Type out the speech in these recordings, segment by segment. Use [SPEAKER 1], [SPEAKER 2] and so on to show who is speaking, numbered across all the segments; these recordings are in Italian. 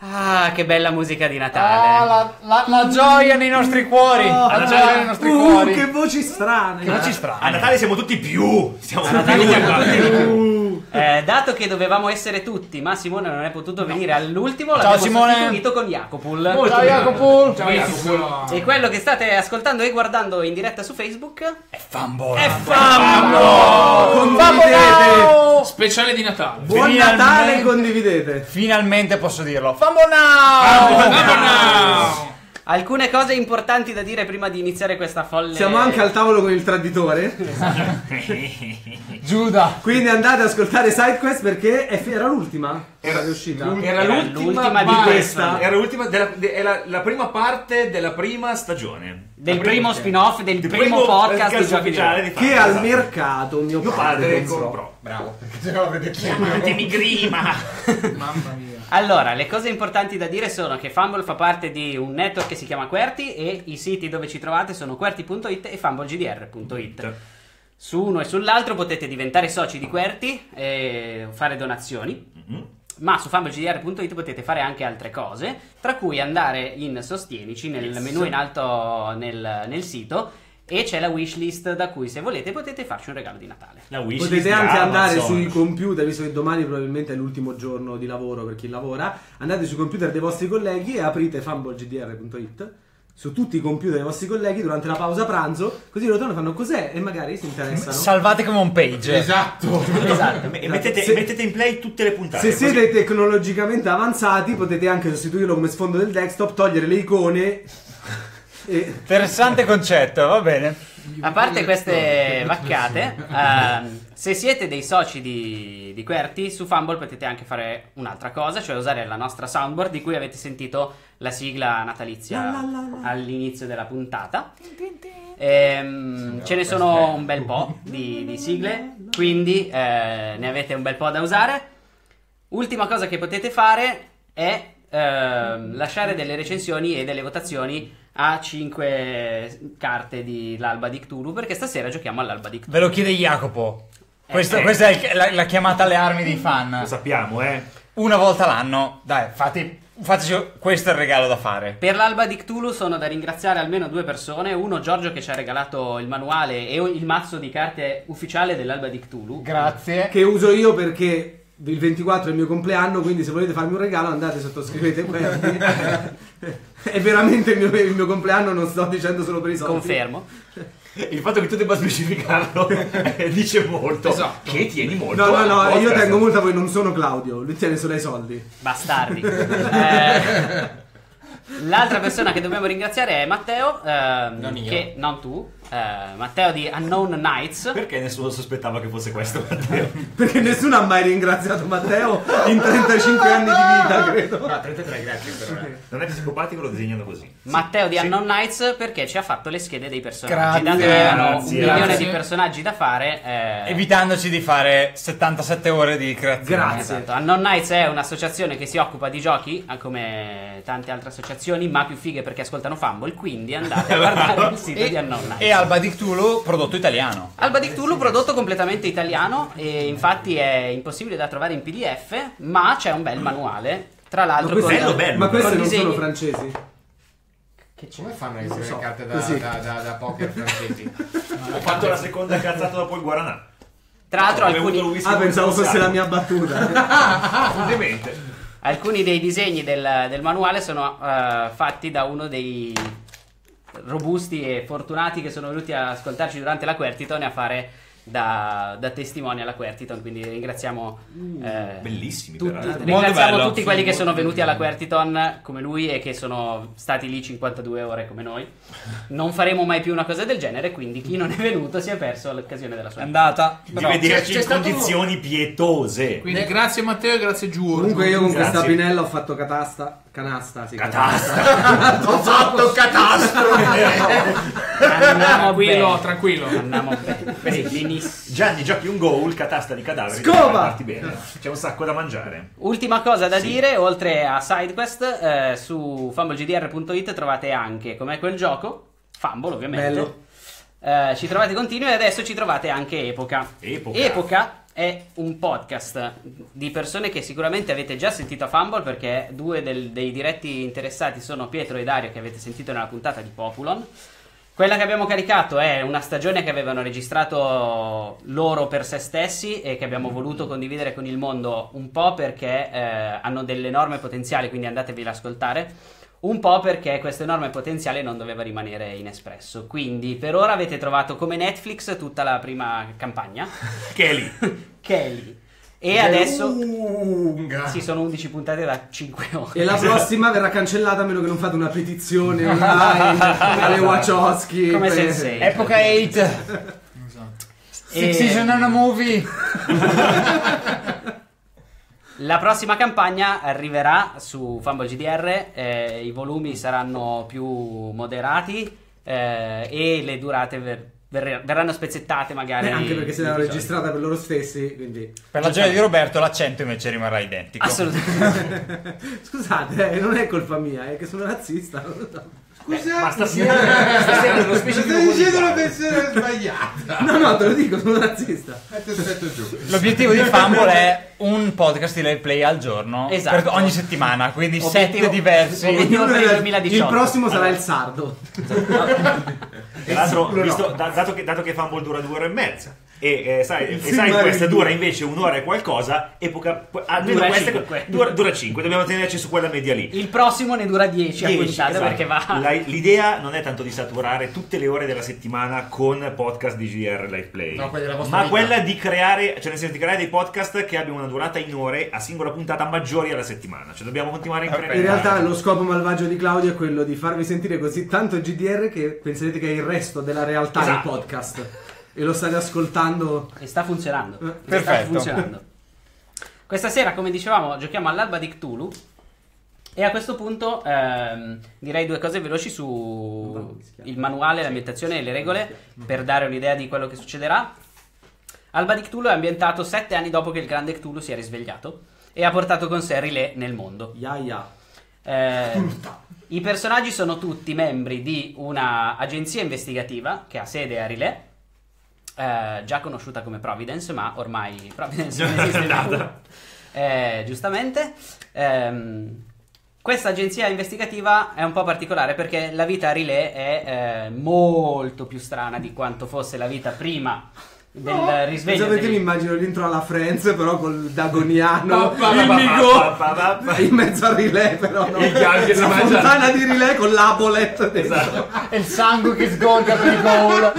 [SPEAKER 1] Ah, che bella musica di
[SPEAKER 2] Ah,
[SPEAKER 1] Natale.
[SPEAKER 2] la, la- la gioia nei nostri cuori. la gioia nei nostri
[SPEAKER 3] Uh,
[SPEAKER 2] cuori.
[SPEAKER 3] che voci strane.
[SPEAKER 2] Che voci
[SPEAKER 4] A
[SPEAKER 2] strane.
[SPEAKER 4] Natale siamo tutti più. Siamo
[SPEAKER 1] A Natale
[SPEAKER 4] più.
[SPEAKER 1] siamo tutti più. Eh, dato che dovevamo essere tutti, ma Simone non è potuto venire all'ultimo,
[SPEAKER 2] Ciao,
[SPEAKER 1] l'abbiamo
[SPEAKER 2] Simone.
[SPEAKER 1] sostituito con Jacopul.
[SPEAKER 2] Ciao Jacopo.
[SPEAKER 5] Ciao Jacopo.
[SPEAKER 1] E quello che state ascoltando e guardando in diretta su Facebook
[SPEAKER 2] È Fumble.
[SPEAKER 1] è Fambo!
[SPEAKER 3] condividete.
[SPEAKER 5] Speciale di Natale.
[SPEAKER 3] Buon
[SPEAKER 2] Finalmente-
[SPEAKER 3] Natale, condividete.
[SPEAKER 2] Finalmente posso dirlo. Fumble now!
[SPEAKER 1] Alcune cose importanti da dire prima di iniziare questa folle.
[SPEAKER 3] Siamo anche al tavolo con il traditore.
[SPEAKER 2] Giuda.
[SPEAKER 3] Quindi andate ad ascoltare SideQuest perché è fi- era l'ultima. Era uscita.
[SPEAKER 5] Era
[SPEAKER 1] Era
[SPEAKER 5] l'ultima,
[SPEAKER 1] l'ultima di
[SPEAKER 3] questa.
[SPEAKER 4] Era l'ultima della, de- è la, la prima parte della prima stagione.
[SPEAKER 1] Del primo spin-off, del
[SPEAKER 4] il
[SPEAKER 1] primo podcast di
[SPEAKER 4] podcast
[SPEAKER 1] giochi di
[SPEAKER 4] ufficiale di
[SPEAKER 3] Che al
[SPEAKER 4] esatto.
[SPEAKER 3] mercato mio
[SPEAKER 4] Mio
[SPEAKER 3] padre
[SPEAKER 4] padre
[SPEAKER 3] comprò.
[SPEAKER 2] Bravo.
[SPEAKER 4] Chiamatemi Grima.
[SPEAKER 5] Mamma mia.
[SPEAKER 1] Allora, le cose importanti da dire sono che Fumble fa parte di un network che si chiama Querti e i siti dove ci trovate sono querti.it e fumblegdr.it. Su uno e sull'altro potete diventare soci di Querti e fare donazioni.
[SPEAKER 4] Mhm.
[SPEAKER 1] Ma su fumblegdr.it potete fare anche altre cose, tra cui andare in Sostienici nel
[SPEAKER 4] Yes.
[SPEAKER 1] menu in alto nel, nel sito e c'è la wishlist da cui se volete potete farci un regalo di Natale.
[SPEAKER 4] La wishlist
[SPEAKER 3] Potete anche andare
[SPEAKER 4] Amazon.
[SPEAKER 3] sui computer, visto che domani probabilmente è l'ultimo giorno di lavoro per chi lavora. Andate sui computer dei vostri colleghi e aprite fumblegdr.it su tutti i computer dei vostri colleghi durante la pausa pranzo, così loro fanno cos'è e magari si interessano.
[SPEAKER 2] Salvate come home page.
[SPEAKER 5] Esatto.
[SPEAKER 1] Esatto.
[SPEAKER 4] E mettete,
[SPEAKER 3] Se-
[SPEAKER 4] mettete in play tutte le puntate.
[SPEAKER 3] Se
[SPEAKER 4] così-
[SPEAKER 3] siete tecnologicamente avanzati potete anche sostituirlo come sfondo del desktop, togliere le icone
[SPEAKER 2] Interessante concetto, va bene.
[SPEAKER 1] A parte queste vaccate, ehm, se siete dei soci di, di Querti, su Fumble potete anche fare un'altra cosa, cioè usare la nostra soundboard di cui avete sentito la sigla natalizia
[SPEAKER 3] La la la la.
[SPEAKER 1] all'inizio della puntata. Ehm, ce ne sono un bel po' di, di sigle, quindi eh, ne avete un bel po' da usare. Ultima cosa che potete fare è ehm, lasciare delle recensioni e delle votazioni a 5 carte di l'alba di Cthulhu perché stasera giochiamo all'alba di Cthulhu.
[SPEAKER 2] Ve lo chiede Jacopo. Questo-
[SPEAKER 4] Eh.
[SPEAKER 2] Questa è il- la, la chiamata alle armi dei fan.
[SPEAKER 4] Lo sappiamo, eh.
[SPEAKER 2] Una volta l'anno. Dai, fate, fateci questo è il regalo da fare.
[SPEAKER 1] Per l'alba di Cthulhu sono da ringraziare almeno due persone, uno Giorgio che ci ha regalato il manuale e il mazzo di carte ufficiale dell'alba di Cthulhu.
[SPEAKER 2] Grazie.
[SPEAKER 3] che uso io perché il 24 è il mio compleanno, quindi se volete farmi un regalo andate sottoscrivete Querti. è veramente il mio, il mio compleanno, non sto dicendo solo per i soldi.
[SPEAKER 1] Confermo.
[SPEAKER 4] Il fatto che tu debba specificarlo eh, dice molto.
[SPEAKER 5] Esatto.
[SPEAKER 4] Che tieni molto.
[SPEAKER 3] No, no, no, io
[SPEAKER 4] podcast.
[SPEAKER 3] tengo molto a voi, non sono Claudio, lui tiene solo ai soldi.
[SPEAKER 1] Bastardi. Eh, l'altra persona che dobbiamo ringraziare è Matteo. ehm,
[SPEAKER 5] Non io.
[SPEAKER 1] Che, non tu. Eh, Matteo di Unknown Nights.
[SPEAKER 4] Perché nessuno sospettava che fosse questo, Matteo?
[SPEAKER 3] Perché nessuno ha mai ringraziato Matteo in 35 anni di vita, credo.
[SPEAKER 5] No, 33, grazie per ora.
[SPEAKER 4] Non è psicopatico, lo disegnano così.
[SPEAKER 1] Matteo di
[SPEAKER 4] Sì.
[SPEAKER 1] Unknown Nights perché ci ha fatto le schede dei personaggi.
[SPEAKER 2] Grazie.
[SPEAKER 1] Dato che erano un
[SPEAKER 4] Grazie.
[SPEAKER 1] milione
[SPEAKER 5] Grazie.
[SPEAKER 1] di personaggi da fare. eh,
[SPEAKER 2] Evitandoci di fare 77 ore di creazione.
[SPEAKER 3] Grazie.
[SPEAKER 1] Esatto. Unknown Nights è un'associazione che si occupa di giochi, eh, come tante altre associazioni, ma più fighe perché ascoltano Fumble, quindi andate a guardare il sito di Unknown Nights.
[SPEAKER 2] Alba di Cthulhu, prodotto italiano.
[SPEAKER 1] Alba di Cthulhu, prodotto completamente italiano e infatti è impossibile da trovare in PDF, ma c'è un bel manuale. Tra
[SPEAKER 3] Ma
[SPEAKER 1] l'altro
[SPEAKER 3] queste,
[SPEAKER 4] bello, bello.
[SPEAKER 3] ma queste
[SPEAKER 1] con
[SPEAKER 3] non sono
[SPEAKER 1] disegni-
[SPEAKER 3] francesi.
[SPEAKER 1] Che c'è?
[SPEAKER 5] Come fanno a essere
[SPEAKER 3] so,
[SPEAKER 5] carte da, da, da, da poker francesi?
[SPEAKER 4] Ho fatto la seconda cazzata dopo il Guaranà.
[SPEAKER 1] Tra l'altro
[SPEAKER 4] Ho
[SPEAKER 1] alcuni,
[SPEAKER 3] Ah, pensavo
[SPEAKER 4] con
[SPEAKER 3] fosse la mia battuta.
[SPEAKER 4] Ovviamente.
[SPEAKER 1] alcuni dei disegni del, del manuale sono eh, fatti da uno dei robusti e fortunati che sono venuti a ascoltarci durante la Quertiton e a fare da, da testimoni alla Quertiton, quindi ringraziamo eh,
[SPEAKER 4] Bellissimi,
[SPEAKER 1] tutti,
[SPEAKER 4] peraltro.
[SPEAKER 1] ringraziamo
[SPEAKER 2] bello.
[SPEAKER 1] tutti quelli che sono venuti alla Quertiton come lui e che sono stati lì 52 ore come noi. Non faremo mai più una cosa del genere, quindi chi non è venuto si è perso l'occasione della sua
[SPEAKER 2] andata.
[SPEAKER 4] Di
[SPEAKER 2] Però,
[SPEAKER 4] vederci
[SPEAKER 5] c'è
[SPEAKER 4] in
[SPEAKER 5] stato-
[SPEAKER 4] condizioni pietose.
[SPEAKER 5] Quindi grazie Matteo e grazie Giorgio.
[SPEAKER 3] Comunque io con
[SPEAKER 4] Grazie.
[SPEAKER 3] questa pinella ho fatto catasta. Canasta, sì.
[SPEAKER 4] Catasta.
[SPEAKER 5] Ho fatto catastrofe.
[SPEAKER 1] Andiamo
[SPEAKER 5] tranquillo,
[SPEAKER 1] bene.
[SPEAKER 5] tranquillo.
[SPEAKER 1] Andiamo bene. Benissimo.
[SPEAKER 4] Gianni, giochi un goal, catasta di cadaveri.
[SPEAKER 3] Scopa!
[SPEAKER 4] C'è un sacco da mangiare.
[SPEAKER 1] Ultima cosa da
[SPEAKER 4] Sì.
[SPEAKER 1] dire, oltre a SideQuest, eh, su fumblegdr.it trovate anche, com'è quel gioco, Fumble ovviamente.
[SPEAKER 3] Bello.
[SPEAKER 1] Eh, ci trovate continui e adesso ci trovate anche Epoca.
[SPEAKER 4] Epoca.
[SPEAKER 1] Epoca è un podcast di persone che sicuramente avete già sentito a Fumble perché due del- dei diretti interessati sono Pietro e Dario che avete sentito nella puntata di Populon. Quella che abbiamo caricato è una stagione che avevano registrato loro per se stessi e che abbiamo voluto condividere con il mondo un po' perché eh, hanno dell'enorme potenziale, quindi andatevi ad ascoltare. Un po' perché questo enorme potenziale non doveva rimanere inespresso. Quindi per ora avete trovato come Netflix tutta la prima campagna,
[SPEAKER 6] Che è lì.
[SPEAKER 1] che è lì. E adesso
[SPEAKER 5] Lunga.
[SPEAKER 1] ci sono 11 puntate da 5 ore.
[SPEAKER 3] E la prossima verrà cancellata a meno che non fate una petizione online alle Wachowski.
[SPEAKER 1] Come
[SPEAKER 3] per-
[SPEAKER 1] Sensei.
[SPEAKER 2] Epoca 8.
[SPEAKER 5] Esatto.
[SPEAKER 1] E-
[SPEAKER 2] Six Season on a Movie.
[SPEAKER 1] La prossima campagna arriverà su Fumble GDR, eh, i volumi saranno più moderati eh, e le durate ver- ver- verranno spezzettate magari.
[SPEAKER 3] Eh, anche perché se l'hanno registrata per loro stessi, quindi...
[SPEAKER 2] Per la gioia di Roberto l'accento invece rimarrà identico.
[SPEAKER 1] Assolutamente.
[SPEAKER 3] Scusate, eh, non è colpa mia, è che sono razzista. non lo so.
[SPEAKER 4] Scusa, ma stasera, stasera nello specifico
[SPEAKER 5] Stai dicendo una
[SPEAKER 4] così,
[SPEAKER 5] pensione sbagliata.
[SPEAKER 3] No, no, te lo dico, sono razzista.
[SPEAKER 2] L'obiettivo di Fumble è un podcast di Let's Play al giorno
[SPEAKER 1] Esatto.
[SPEAKER 2] per ogni settimana, quindi
[SPEAKER 1] Obiettivo-
[SPEAKER 2] sette diversi.
[SPEAKER 1] obiettivo- per il 2018.
[SPEAKER 3] Il prossimo sarà il sardo.
[SPEAKER 6] Tra l'altro, visto- da- dato, che, dato che Fumble dura due ore e mezza e, eh, sai, e sai questa dura invece un'ora e qualcosa, epoca, almeno
[SPEAKER 1] Dura
[SPEAKER 6] questa
[SPEAKER 1] cinque.
[SPEAKER 6] dura, dura 5, dobbiamo tenerci su quella media lì.
[SPEAKER 1] Il prossimo ne dura 10 a
[SPEAKER 6] 10,
[SPEAKER 1] puntate
[SPEAKER 6] esatto.
[SPEAKER 1] perché va.
[SPEAKER 6] La- l'idea non è tanto di saturare tutte le ore della settimana con podcast di GR Live Play,
[SPEAKER 5] No, vostra
[SPEAKER 6] ma
[SPEAKER 5] vita.
[SPEAKER 6] quella di creare, cioè nel senso di creare dei podcast che abbiano una durata in ore a singola puntata maggiori alla settimana. Cioè dobbiamo continuare a incrementare.
[SPEAKER 3] In realtà lo scopo malvagio di Claudio è quello di farvi sentire così tanto GDR che penserete che è il resto della realtà
[SPEAKER 6] Esatto.
[SPEAKER 3] il podcast. E lo state ascoltando.
[SPEAKER 1] E sta funzionando.
[SPEAKER 3] Eh,
[SPEAKER 1] Sta
[SPEAKER 2] perfetto.
[SPEAKER 1] funzionando. Questa sera, come dicevamo, giochiamo all'alba di Cthulhu. E a questo punto ehm, direi due cose veloci su il manuale, l'ambientazione e le regole per dare un'idea di quello che succederà. Alba di Cthulhu è ambientato sette anni dopo che il grande Cthulhu si è risvegliato e ha portato con sé Rilè nel mondo.
[SPEAKER 3] Ya ya.
[SPEAKER 1] Eh, I personaggi sono tutti membri di una agenzia investigativa che ha sede a Rilè, eh, già conosciuta come Providence, ma ormai Providence non esiste più. Eh, giustamente. Ehm, questa agenzia investigativa è un po' particolare perché la vita a Rilè è eh, molto più strana di quanto fosse la vita prima del risveglio.
[SPEAKER 3] Pensate che
[SPEAKER 1] degli-
[SPEAKER 3] mi immagino l'intro alla Friends, però col Dagoniano, il in mezzo al relè, però no. La fontana di relè con l'abolet.
[SPEAKER 6] Esatto.
[SPEAKER 2] E il sangue che sgorga per il goal.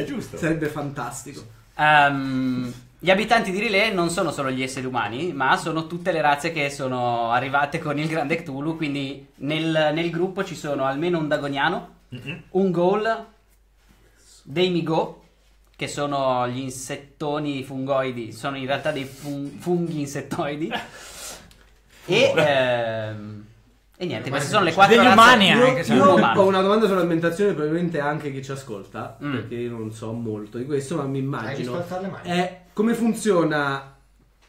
[SPEAKER 6] È giusto.
[SPEAKER 3] Sarebbe fantastico.
[SPEAKER 1] Ehm, gli abitanti di Rilè non sono solo gli esseri umani, ma sono tutte le razze che sono arrivate con il grande Cthulhu. Quindi nel, nel gruppo ci sono almeno un Dagoniano, un Ghoul, dei Migo, che sono gli insettoni fungoidi, sono in realtà dei fun- funghi insettoidi. e, ehm, e niente, queste sono le quattro
[SPEAKER 2] Degli
[SPEAKER 1] razze.
[SPEAKER 2] umani
[SPEAKER 3] Io,
[SPEAKER 2] anche,
[SPEAKER 3] io ho una domanda sull'ambientazione, probabilmente anche chi ci ascolta,
[SPEAKER 1] Mm.
[SPEAKER 3] perché io non so molto di questo, ma mi immagino. È come funziona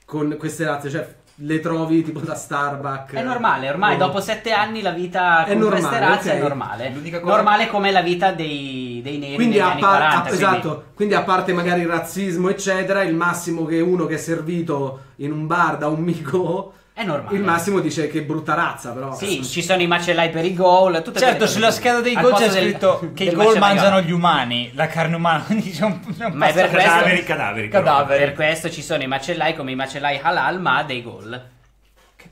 [SPEAKER 3] con queste razze? Cioè, le trovi tipo da Starbucks?
[SPEAKER 1] È normale, ormai
[SPEAKER 3] O-
[SPEAKER 1] dopo sette anni la vita
[SPEAKER 3] È
[SPEAKER 1] con queste
[SPEAKER 3] normale,
[SPEAKER 1] razze
[SPEAKER 3] ok.
[SPEAKER 1] è normale.
[SPEAKER 6] L'unica cosa-
[SPEAKER 1] Normale come la vita dei, dei neri
[SPEAKER 3] Quindi
[SPEAKER 1] negli
[SPEAKER 3] a,
[SPEAKER 1] anni
[SPEAKER 3] par-
[SPEAKER 1] 40.
[SPEAKER 3] a-
[SPEAKER 1] quindi
[SPEAKER 3] esatto, quindi a parte magari il razzismo, eccetera, il massimo che uno che è servito in un bar da un mico,
[SPEAKER 1] È normale.
[SPEAKER 3] il massimo dice che brutta razza, però.
[SPEAKER 1] Sì, ci sono i macellai per i gol.
[SPEAKER 2] Certo, sulla scheda dei gol c'è
[SPEAKER 1] posto del-
[SPEAKER 2] scritto che i gol mangiano gli umani, la carne umana, quindi c'è un, c'è un
[SPEAKER 1] Ma è per questo-
[SPEAKER 6] Cadaveri, cadaveri.
[SPEAKER 2] Cadaveri.
[SPEAKER 1] Per questo ci sono i macellai come i macellai halal, ma dei gol.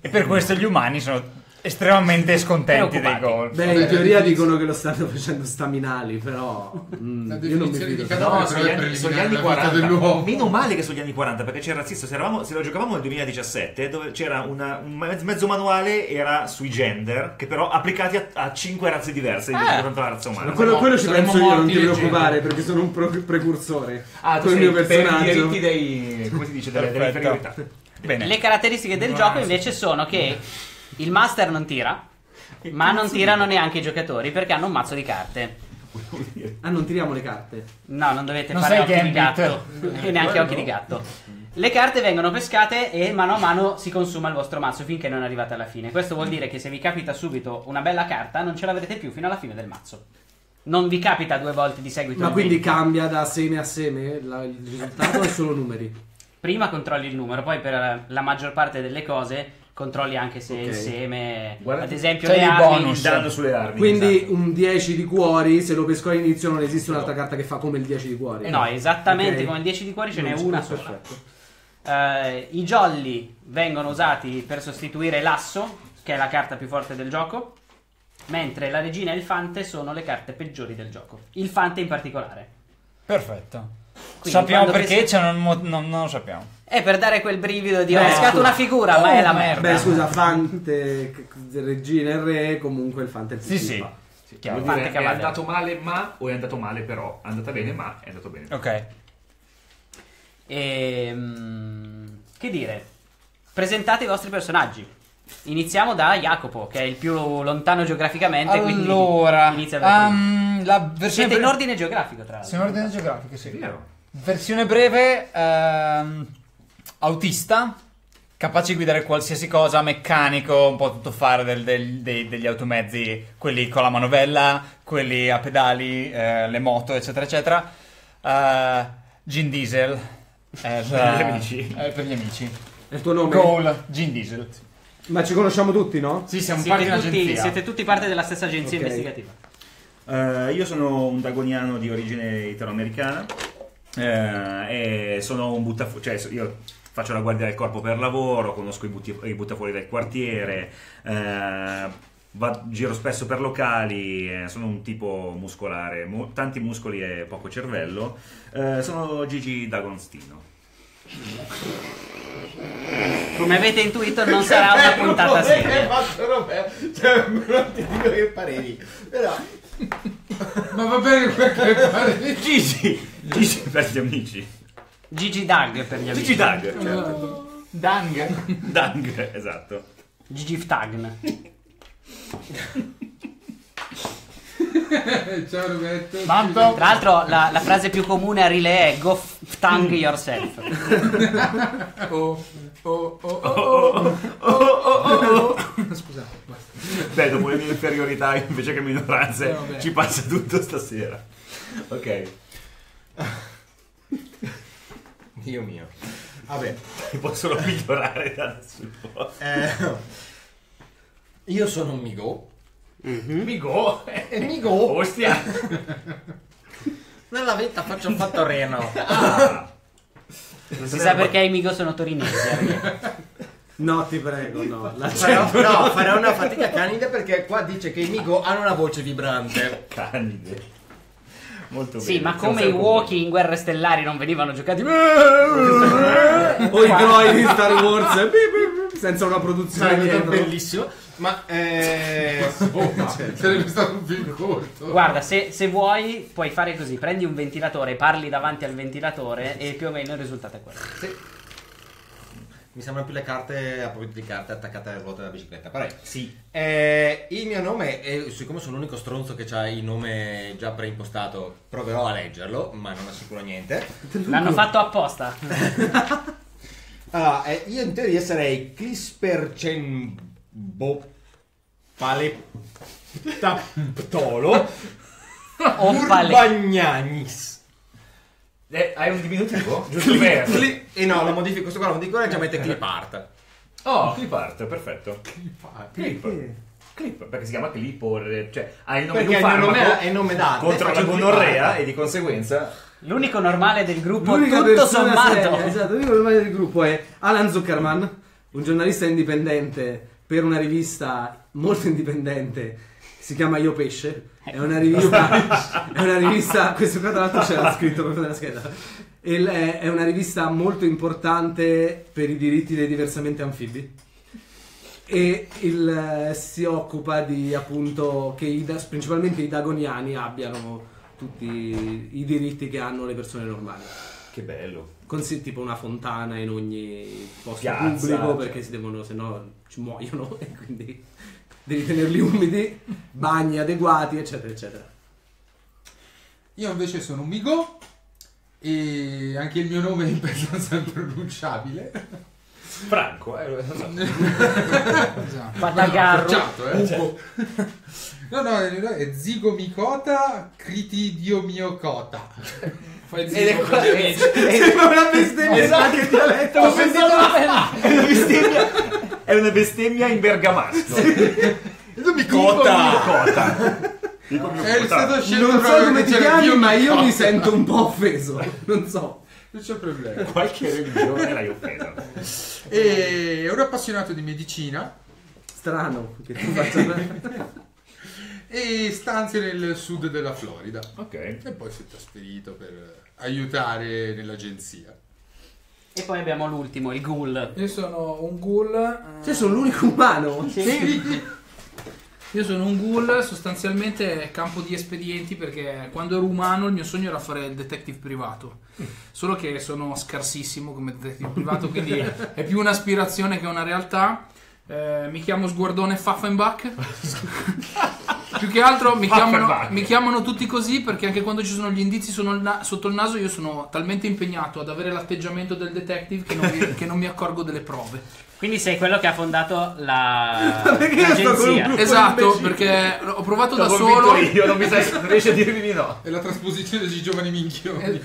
[SPEAKER 2] E per questo gli umani sono estremamente scontenti dei gol.
[SPEAKER 3] Beh,
[SPEAKER 5] Vabbè,
[SPEAKER 3] in teoria dicono che lo stanno facendo staminali, però mm, io non mi fido.
[SPEAKER 6] No, sugli anni, sugli anni
[SPEAKER 5] alla vita
[SPEAKER 6] 40.
[SPEAKER 5] dell'uomo.
[SPEAKER 6] Meno male che sugli anni 40, perché c'era il razzista. Se, eravamo- se lo giocavamo nel 2017, dove c'era una- un mezzo, manuale era sui gender, che però applicati a, a cinque razze diverse di
[SPEAKER 2] Ah.
[SPEAKER 6] tutta la razza umana.
[SPEAKER 3] Ma quello, quello ci penso io, non ti preoccupare, perché sono un pro- precursore.
[SPEAKER 6] Ah, tu sei
[SPEAKER 3] mio
[SPEAKER 6] per i
[SPEAKER 3] personaggio.
[SPEAKER 6] diritti dei. come si dice? Delle, delle inferiorità.
[SPEAKER 2] Bene.
[SPEAKER 1] Le caratteristiche del gioco invece sono che il master non tira, ma non tirano neanche i giocatori perché hanno un mazzo di carte.
[SPEAKER 3] Ah, non tiriamo le carte.
[SPEAKER 1] No, non dovete
[SPEAKER 2] Non
[SPEAKER 1] fare occhi di gatto. e neanche occhi di gatto. Le carte vengono pescate e mano a mano si consuma il vostro mazzo finché non arrivate alla fine. Questo vuol dire che se vi capita subito una bella carta, non ce l'avrete più fino alla fine del mazzo. Non vi capita due volte di seguito.
[SPEAKER 3] Ma quindi
[SPEAKER 1] venti.
[SPEAKER 3] cambia da seme a seme la- il risultato o solo numeri?
[SPEAKER 1] prima controlli il numero, poi per la maggior parte delle cose controlli anche se
[SPEAKER 3] Ok.
[SPEAKER 1] insieme,
[SPEAKER 4] Guarda-
[SPEAKER 1] ad esempio le armi.
[SPEAKER 2] bonus.
[SPEAKER 6] Il danno sulle armi.
[SPEAKER 3] Quindi
[SPEAKER 6] esatto.
[SPEAKER 3] un 10 di cuori, se lo pesco all'inizio non esiste un'altra carta che fa come il 10 di cuori.
[SPEAKER 1] Eh no, esattamente
[SPEAKER 3] Ok.
[SPEAKER 1] come il 10 di cuori ce n'è una
[SPEAKER 3] perfetto.
[SPEAKER 1] sola. Eh, I jolly vengono usati per sostituire l'asso, che è la carta più forte del gioco, mentre la regina e il fante sono le carte peggiori del gioco. Il fante in particolare.
[SPEAKER 2] Perfetto.
[SPEAKER 1] Quindi
[SPEAKER 2] sappiamo perché,
[SPEAKER 1] pesi-
[SPEAKER 2] cioè non, non- non lo sappiamo.
[SPEAKER 1] È per dare quel brivido di
[SPEAKER 3] Beh,
[SPEAKER 1] ho pescato una figura, ma
[SPEAKER 2] Oh,
[SPEAKER 1] è la
[SPEAKER 2] merda.
[SPEAKER 3] Beh, scusa, Fante, regina e re, comunque il Fante è il
[SPEAKER 2] Sì, sì.
[SPEAKER 3] tipa.
[SPEAKER 2] Chiaro.
[SPEAKER 6] Vuol dire, è
[SPEAKER 1] cavaliere.
[SPEAKER 6] andato male ma o è andato male però. È andata bene ma è andato bene.
[SPEAKER 2] Ok.
[SPEAKER 1] Ehm, che dire? Presentate i vostri personaggi. Iniziamo da Jacopo, che è il più lontano geograficamente. quindi
[SPEAKER 2] Allora,
[SPEAKER 1] inizia da
[SPEAKER 2] ehm, la versione
[SPEAKER 1] Siete in ordine geografico, tra l'altro.
[SPEAKER 2] Siamo in ordine geografico, sì.
[SPEAKER 6] Vero.
[SPEAKER 2] Versione breve, ehm, autista, capace di guidare qualsiasi cosa, meccanico, un po' tutto fare del- del- dei- degli automezzi, quelli con la manovella, quelli a pedali, eh, le moto, eccetera, eccetera. Eh, Gin Diesel. eh,
[SPEAKER 6] Per gli amici.
[SPEAKER 2] eh, per gli amici.
[SPEAKER 3] È il tuo nome?
[SPEAKER 2] Goal, Gin Diesel.
[SPEAKER 3] Ma ci conosciamo tutti, no?
[SPEAKER 2] Sì, siamo parte
[SPEAKER 1] Siete
[SPEAKER 2] di
[SPEAKER 1] tutti, siete tutti parte della stessa agenzia
[SPEAKER 3] Ok.
[SPEAKER 1] investigativa.
[SPEAKER 6] Eh, io sono un dagoniano di origine italoamericana eh, e sono un buttafuori, cioè io faccio la guardia del corpo per lavoro, conosco i, butti- i buttafuori del quartiere, eh, va- giro spesso per locali, eh, sono un tipo muscolare, mo- tanti muscoli e poco cervello. Eh, sono Gigi Dagonstino.
[SPEAKER 1] Come avete intuito, non sarà una puntata
[SPEAKER 4] Che hai
[SPEAKER 1] seria.
[SPEAKER 4] Cioè, non ti dico che parevi. Però...
[SPEAKER 5] Ma va bene quel che pare.
[SPEAKER 6] Gigi! Gigi per gli amici.
[SPEAKER 1] Gigi Dag per gli amici.
[SPEAKER 6] Gigi Dag, certo.
[SPEAKER 2] Dang.
[SPEAKER 6] Dag, esatto.
[SPEAKER 1] Gigi Ftagn.
[SPEAKER 5] Ciao Roberto.
[SPEAKER 1] Tra l'altro, la, la frase più comune a relay è go ftang yourself.
[SPEAKER 5] Oh, oh, oh, oh, oh. Scusate, basta.
[SPEAKER 6] Beh, dopo le mie inferiorità invece che minoranze,
[SPEAKER 5] Eh, vabbè.
[SPEAKER 6] ci passa tutto stasera. Ok,
[SPEAKER 4] Dio mio. Vabbè.
[SPEAKER 6] mi posso solo migliorare da poi.
[SPEAKER 4] eh, io sono un Migo.
[SPEAKER 6] Migo!
[SPEAKER 4] E Migo
[SPEAKER 6] Ostia!
[SPEAKER 4] nella vita faccio un fattorino.
[SPEAKER 6] Ah,
[SPEAKER 1] Non si sa perché i migo sono torinesi. relay.
[SPEAKER 3] No, ti prego, no. La
[SPEAKER 4] Farò, no, farò una fatica canide perché qua dice che i Migo hanno una voce vibrante.
[SPEAKER 6] Canide. Molto
[SPEAKER 1] Sì,
[SPEAKER 6] bene.
[SPEAKER 1] ma come i Walkie in Guerre Stellari non venivano giocati.
[SPEAKER 3] o i Groid di Star Wars. Senza una produzione
[SPEAKER 4] Sarebbe
[SPEAKER 3] dietro.
[SPEAKER 4] bellissimo. Ma eh,
[SPEAKER 5] Insomma, sarebbe stato un film corto.
[SPEAKER 1] Guarda, se, se vuoi, puoi fare così: prendi un ventilatore, parli davanti al ventilatore e più o meno il risultato è quello.
[SPEAKER 4] Mi sembrano più le carte, a proposito di carte attaccate alle ruote della bicicletta. Vabbè.
[SPEAKER 6] Sì.
[SPEAKER 4] Eh, il mio nome, è, siccome sono l'unico stronzo che ha il nome già preimpostato, proverò a leggerlo, ma non assicuro niente.
[SPEAKER 1] L'hanno fatto apposta.
[SPEAKER 4] Allora, eh, io in teoria sarei Clispercenbo Paleptaptolo
[SPEAKER 1] Oppale.
[SPEAKER 6] Eh, hai un diminutivo? Giusto
[SPEAKER 4] Cli-
[SPEAKER 6] per...
[SPEAKER 4] e no, lo modifico questo qua, lo modifico e già mette Clipart.
[SPEAKER 6] Oh, Clipart, perfetto. Clip.
[SPEAKER 3] Perché?
[SPEAKER 6] Clip, perché si chiama Clip, o- cioè ha il nome
[SPEAKER 4] Perché
[SPEAKER 6] di un
[SPEAKER 4] il nome,
[SPEAKER 6] farmaco
[SPEAKER 4] è il nome d'arte.
[SPEAKER 6] contro la gonorrea e di conseguenza...
[SPEAKER 1] L'unico normale del gruppo,
[SPEAKER 3] L'unica
[SPEAKER 1] tutto sommato.
[SPEAKER 3] seria, esatto, l'unico normale del gruppo è Alan Zuckerman, un giornalista indipendente per una rivista molto indipendente. Si chiama Io Pesce. È una rivista. è una rivista. Questo qua, tra l'altro, c'era scritto proprio nella scheda. È, una rivista molto importante per i diritti dei diversamente anfibi. E il, eh, si occupa di appunto che i, principalmente i dagoniani abbiano tutti i diritti che hanno le persone normali.
[SPEAKER 6] Che bello.
[SPEAKER 3] Con sì, tipo una fontana in ogni posto
[SPEAKER 6] Piazza,
[SPEAKER 3] pubblico
[SPEAKER 6] cioè.
[SPEAKER 3] perché si devono, se no ci muoiono e quindi devi tenerli umidi, bagni adeguati, eccetera, eccetera.
[SPEAKER 5] Io invece sono un Migo e anche il mio nome è abbastanza impronunciabile.
[SPEAKER 6] Franco, eh.
[SPEAKER 1] Patagarro.
[SPEAKER 5] Facciato, eh. No, no, no, è zigomicota critidiomyocota. Fai il
[SPEAKER 2] Ed è qua-
[SPEAKER 3] Sembra una bestemmia in qualche dialetto.
[SPEAKER 2] Ho sentito
[SPEAKER 6] È una bestemmia, è una bestemmia in bergamasco.
[SPEAKER 4] mi
[SPEAKER 6] Cota! Cota. Dico mio
[SPEAKER 5] È stato scelto
[SPEAKER 3] Non so come
[SPEAKER 5] che
[SPEAKER 3] ti chiami, ma io mi sento un po' offeso. Non so.
[SPEAKER 5] Non c'è problema.
[SPEAKER 6] Qualche religione l'hai offesa.
[SPEAKER 5] E è un appassionato di medicina
[SPEAKER 3] Strano che tu faccia.
[SPEAKER 5] e stanzia nel sud della Florida.
[SPEAKER 6] Ok.
[SPEAKER 5] E poi si è trasferito per aiutare nell'agenzia.
[SPEAKER 1] E poi abbiamo l'ultimo, il ghoul.
[SPEAKER 7] Io sono un ghoul. eh,
[SPEAKER 3] Cioè, sono l'unico umano.
[SPEAKER 7] Io sono un ghoul, sostanzialmente campo di espedienti perché quando ero umano il mio sogno era fare il detective privato. Solo che sono scarsissimo come detective privato, quindi è più un'aspirazione che una realtà. Eh, mi chiamo Sguardone Faffenbach. più che altro mi chiamano, mi chiamano tutti così perché anche quando ci sono gli indizi na- sotto il naso io sono talmente impegnato ad avere l'atteggiamento del detective che non mi, che non mi accorgo delle prove.
[SPEAKER 1] Quindi sei quello che ha fondato la,
[SPEAKER 3] Perché io sto con un gruppo
[SPEAKER 7] Esatto,
[SPEAKER 3] imbecille.
[SPEAKER 7] perché ho provato da solo.
[SPEAKER 6] io, non, mi sai, non riesci a dirmi di no.
[SPEAKER 5] È la trasposizione di giovani minchioni.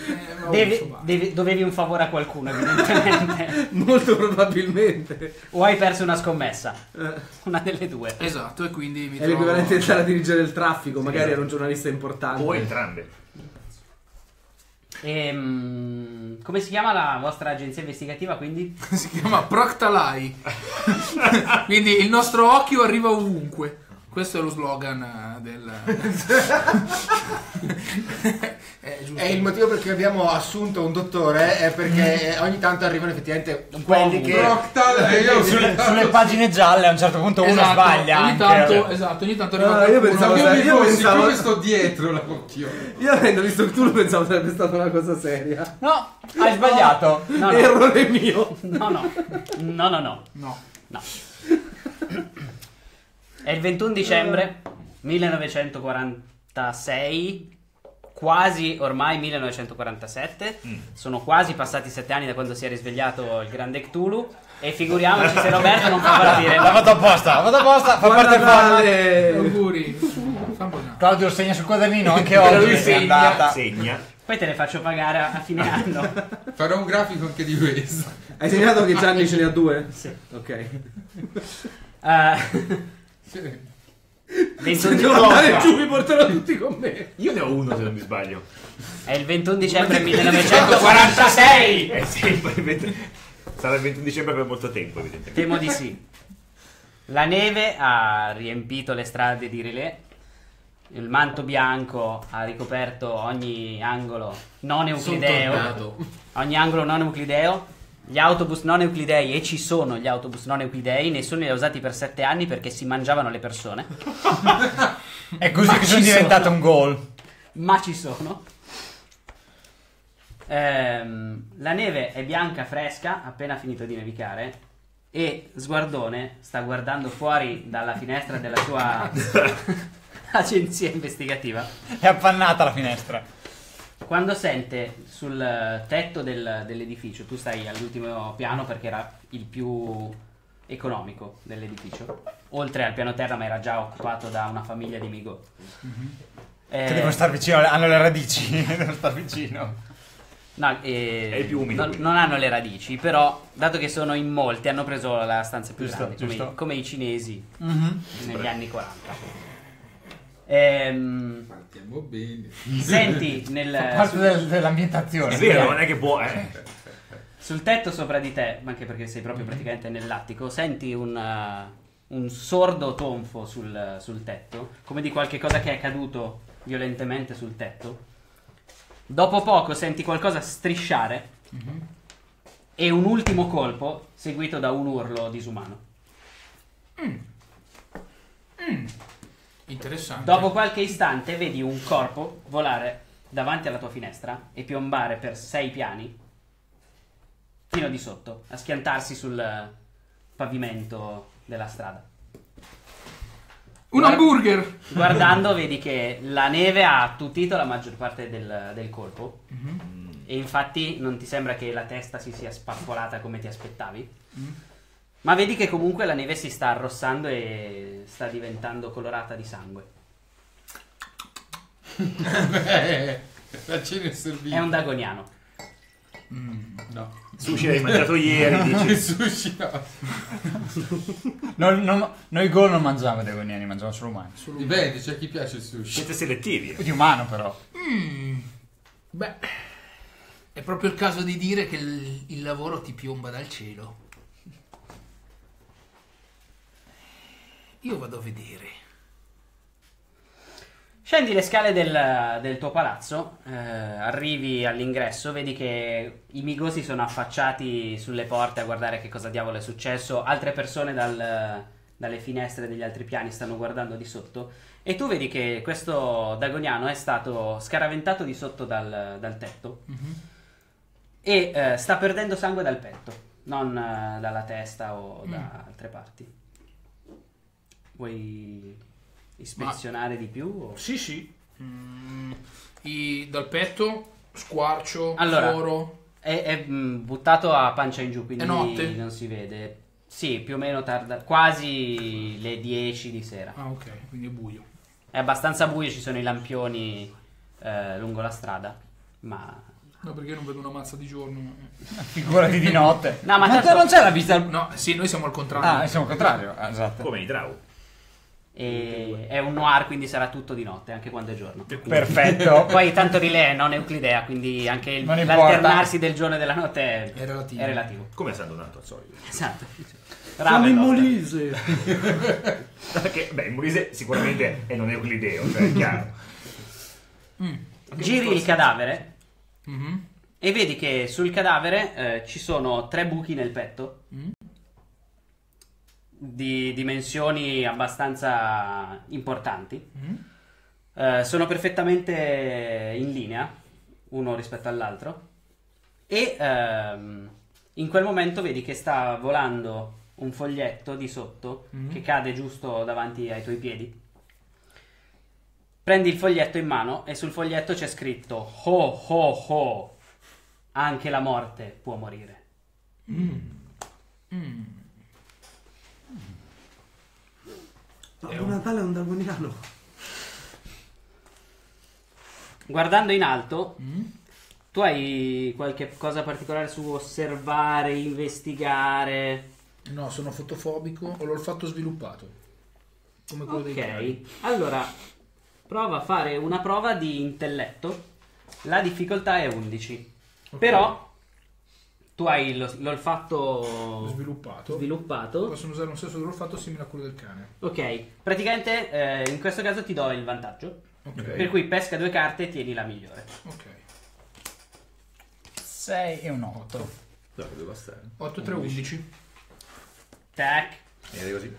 [SPEAKER 7] Eh, eh,
[SPEAKER 1] Devi- dovevi un favore a qualcuno, evidentemente.
[SPEAKER 3] Molto probabilmente.
[SPEAKER 1] o hai perso una scommessa.
[SPEAKER 3] Eh,
[SPEAKER 1] Una delle due.
[SPEAKER 7] Esatto, e quindi mi
[SPEAKER 3] È
[SPEAKER 7] trovo...
[SPEAKER 3] l'equivalente di andare a dirigere il traffico. Magari era un giornalista importante.
[SPEAKER 6] O entrambe.
[SPEAKER 1] Ehm, come si chiama la vostra agenzia investigativa? Quindi
[SPEAKER 7] si chiama Proctalai. quindi il nostro occhio arriva ovunque. Questo è lo slogan eh, del... è.
[SPEAKER 4] E il motivo per cui abbiamo assunto un dottore è perché ogni tanto arrivano effettivamente
[SPEAKER 1] po'
[SPEAKER 4] quelli che...
[SPEAKER 5] Proctal e io
[SPEAKER 2] Sulle, sulle pagine gialle a un certo punto uno
[SPEAKER 7] Esatto,
[SPEAKER 2] sbaglia
[SPEAKER 7] ogni
[SPEAKER 2] anche.
[SPEAKER 7] tanto, esatto, ogni tanto arriva
[SPEAKER 3] No, io pensavo-
[SPEAKER 5] Io, mi
[SPEAKER 3] Io pensavo-
[SPEAKER 5] sto dietro la occhio.
[SPEAKER 3] Io avendo visto Cthulhu pensavo sarebbe stata una cosa seria.
[SPEAKER 2] No, hai sbagliato.
[SPEAKER 1] no, no,
[SPEAKER 3] Errore mio.
[SPEAKER 1] no, no, no, no, no,
[SPEAKER 7] No.
[SPEAKER 1] no. È il 21 dicembre 1946, quasi ormai 1947. Sono quasi passati sette anni da quando si è risvegliato il grande Cthulhu. E figuriamoci se Roberto non fa partire.
[SPEAKER 2] L'ho fatto apposta, l'ho fatto apposta, fa parte.
[SPEAKER 3] Natale.
[SPEAKER 7] Auguri.
[SPEAKER 2] Claudio segna sul quadernino anche oggi.
[SPEAKER 6] Lui
[SPEAKER 2] è
[SPEAKER 6] segna,
[SPEAKER 2] andata.
[SPEAKER 6] segna.
[SPEAKER 1] Poi te le faccio pagare a, fine anno.
[SPEAKER 5] Farò un grafico anche di questo.
[SPEAKER 3] Hai segnato che Gianni ce ne ha due?
[SPEAKER 1] Sì.
[SPEAKER 3] Ok.
[SPEAKER 1] Eh,
[SPEAKER 5] Sì.
[SPEAKER 1] 21
[SPEAKER 3] Devo andare giù, mi porterò tutti con me.
[SPEAKER 6] Io ne ho uno se non mi sbaglio.
[SPEAKER 1] È il 21 dicembre 1946.
[SPEAKER 6] Eh sì, poi il 20 sarà il 21 dicembre per molto tempo, evidentemente.
[SPEAKER 1] Temo di sì. La neve ha riempito le strade di Rilè. Il manto bianco ha ricoperto ogni angolo non
[SPEAKER 4] Sono
[SPEAKER 1] euclideo.
[SPEAKER 4] tornato.
[SPEAKER 1] Ogni angolo non euclideo. Gli autobus non euclidei, e ci sono gli autobus non euclidei, nessuno li ha usati per sette anni perché si mangiavano le persone.
[SPEAKER 2] È così
[SPEAKER 1] Ma
[SPEAKER 2] che
[SPEAKER 1] ci
[SPEAKER 2] sono diventato
[SPEAKER 1] sono.
[SPEAKER 2] un gol.
[SPEAKER 1] ma ci sono. Ehm, la neve è bianca, fresca, appena finito di nevicare. E Sguardone sta guardando fuori dalla finestra della sua agenzia investigativa.
[SPEAKER 2] È appannata la finestra.
[SPEAKER 1] Quando sente sul tetto del- dell'edificio, tu stai all'ultimo piano perché era il più economico dell'edificio, oltre al piano terra, ma era già occupato da una famiglia di Migo. Eh,
[SPEAKER 2] Che devono star vicino, hanno le radici, devono star vicino.
[SPEAKER 1] No, eh,
[SPEAKER 6] È il più umido,
[SPEAKER 1] non,
[SPEAKER 6] quindi.
[SPEAKER 1] non hanno le radici, però, dato che sono in molti, hanno preso la stanza più
[SPEAKER 2] Giusto,
[SPEAKER 1] grande, come,
[SPEAKER 2] giusto.
[SPEAKER 1] i- come i cinesi
[SPEAKER 2] Mhm.
[SPEAKER 1] negli anni 40. Ehm,
[SPEAKER 5] Partiamo bene.
[SPEAKER 1] senti nel,
[SPEAKER 2] Parte
[SPEAKER 1] sul,
[SPEAKER 2] del- dell'ambientazione.
[SPEAKER 6] È vero, non è che può... Eh.
[SPEAKER 1] sul tetto sopra di te, ma anche perché sei proprio praticamente nell'attico, senti un, uh, un sordo tonfo sul, sul tetto, come di qualche cosa che è caduto violentemente sul tetto. Dopo poco senti qualcosa strisciare e un ultimo colpo seguito da un urlo disumano.
[SPEAKER 7] Interessante.
[SPEAKER 1] Dopo qualche istante vedi un corpo volare davanti alla tua finestra e piombare per sei piani fino di sotto, a schiantarsi sul pavimento della strada.
[SPEAKER 7] Un hamburger!
[SPEAKER 1] Guardando vedi che la neve ha attutito la maggior parte del, del colpo e infatti non ti sembra che la testa si sia spappolata come ti aspettavi. Ma vedi che comunque la neve si sta arrossando e sta diventando colorata di sangue.
[SPEAKER 5] Beh, La cena è servita.
[SPEAKER 1] È un dagoniano.
[SPEAKER 5] No.
[SPEAKER 6] Sushi l'hai mangiato ieri,
[SPEAKER 5] Il
[SPEAKER 6] dici.
[SPEAKER 5] sushi no.
[SPEAKER 2] Non- non- noi gol non mangiamo i dragoniani, mangiamo solo umani.
[SPEAKER 5] Dipende, c'è chi piace il sushi.
[SPEAKER 6] Siete selettivi.
[SPEAKER 2] Di umano però.
[SPEAKER 7] Beh, è proprio il caso di dire che il, il lavoro ti piomba dal cielo. Io vado a vedere.
[SPEAKER 1] Scendi le scale del, del tuo palazzo, eh, arrivi all'ingresso, vedi che i migosi sono affacciati sulle porte a guardare che cosa diavolo è successo, altre persone dal- dalle finestre degli altri piani stanno guardando di sotto. E tu vedi che questo dagoniano è stato scaraventato di sotto dal, dal tetto. E eh, sta perdendo sangue dal petto, non eh, dalla testa o da altre parti. Vuoi ispezionare di più? o-
[SPEAKER 7] Sì, sì. Mm, i- dal petto, squarcio,
[SPEAKER 1] Allora,
[SPEAKER 7] foro.
[SPEAKER 1] È, è, mh, buttato a pancia in giù, quindi
[SPEAKER 7] È notte?
[SPEAKER 1] non si vede. Sì, più o meno tarda, quasi le 10 di sera.
[SPEAKER 7] Ah, ok, quindi è buio.
[SPEAKER 1] È abbastanza buio, ci sono i lampioni eh, lungo la strada, ma...
[SPEAKER 7] No, perché io non vedo una mazza di giorno.
[SPEAKER 2] Figurati di notte.
[SPEAKER 1] No, ma
[SPEAKER 2] ma
[SPEAKER 1] tanto-
[SPEAKER 2] non c'è la vista.
[SPEAKER 7] No, sì, noi siamo al contrario.
[SPEAKER 2] Ah, siamo al contrario. Ah, esatto.
[SPEAKER 6] Come i Drau.
[SPEAKER 1] E- è un noir, quindi sarà tutto di notte, anche quando è giorno.
[SPEAKER 2] Perfetto.
[SPEAKER 1] Poi tanto relè è non euclidea, quindi anche il- l'alternarsi del giorno e della notte è,
[SPEAKER 7] È relativo.
[SPEAKER 1] è relativo.
[SPEAKER 6] Come San Donato al solito.
[SPEAKER 1] Esatto.
[SPEAKER 3] Siamo in. Molise.
[SPEAKER 6] Perché, beh, il Molise sicuramente è non euclideo, cioè è chiaro.
[SPEAKER 1] Giri il cadavere
[SPEAKER 7] Mhm.
[SPEAKER 1] E vedi che sul cadavere eh, ci sono tre buchi nel petto
[SPEAKER 7] Mm.
[SPEAKER 1] Di dimensioni abbastanza importanti.
[SPEAKER 7] Mm.
[SPEAKER 1] Eh, sono perfettamente in linea, uno rispetto all'altro. E ehm, in quel momento vedi che sta volando un foglietto di sotto
[SPEAKER 7] Mm.
[SPEAKER 1] che cade giusto davanti ai tuoi piedi. Prendi il foglietto in mano e sul foglietto c'è scritto Ho ho ho. Anche la morte può morire.
[SPEAKER 3] Babbo Natale è un dagoniano.
[SPEAKER 1] Guardando in alto,
[SPEAKER 7] Mm.
[SPEAKER 1] tu hai qualche cosa particolare su osservare, investigare?
[SPEAKER 7] No, sono fotofobico, ho l'olfatto sviluppato. Come quello dei cani.
[SPEAKER 1] Ok, allora prova a fare una prova di intelletto. La difficoltà è 11. Però tu hai lo- l'olfatto
[SPEAKER 7] Sviluppato.
[SPEAKER 1] sviluppato.
[SPEAKER 7] Possono usare un senso dell'olfatto simile a quello del cane.
[SPEAKER 1] Ok, praticamente eh, in questo caso ti do il vantaggio.
[SPEAKER 7] Ok.
[SPEAKER 1] Per cui pesca due carte e tieni la migliore.
[SPEAKER 7] Ok.
[SPEAKER 2] 6 e un 8.
[SPEAKER 6] Dove deve bastare?
[SPEAKER 7] 8, 3, 11.
[SPEAKER 1] Tac.
[SPEAKER 6] Viene così.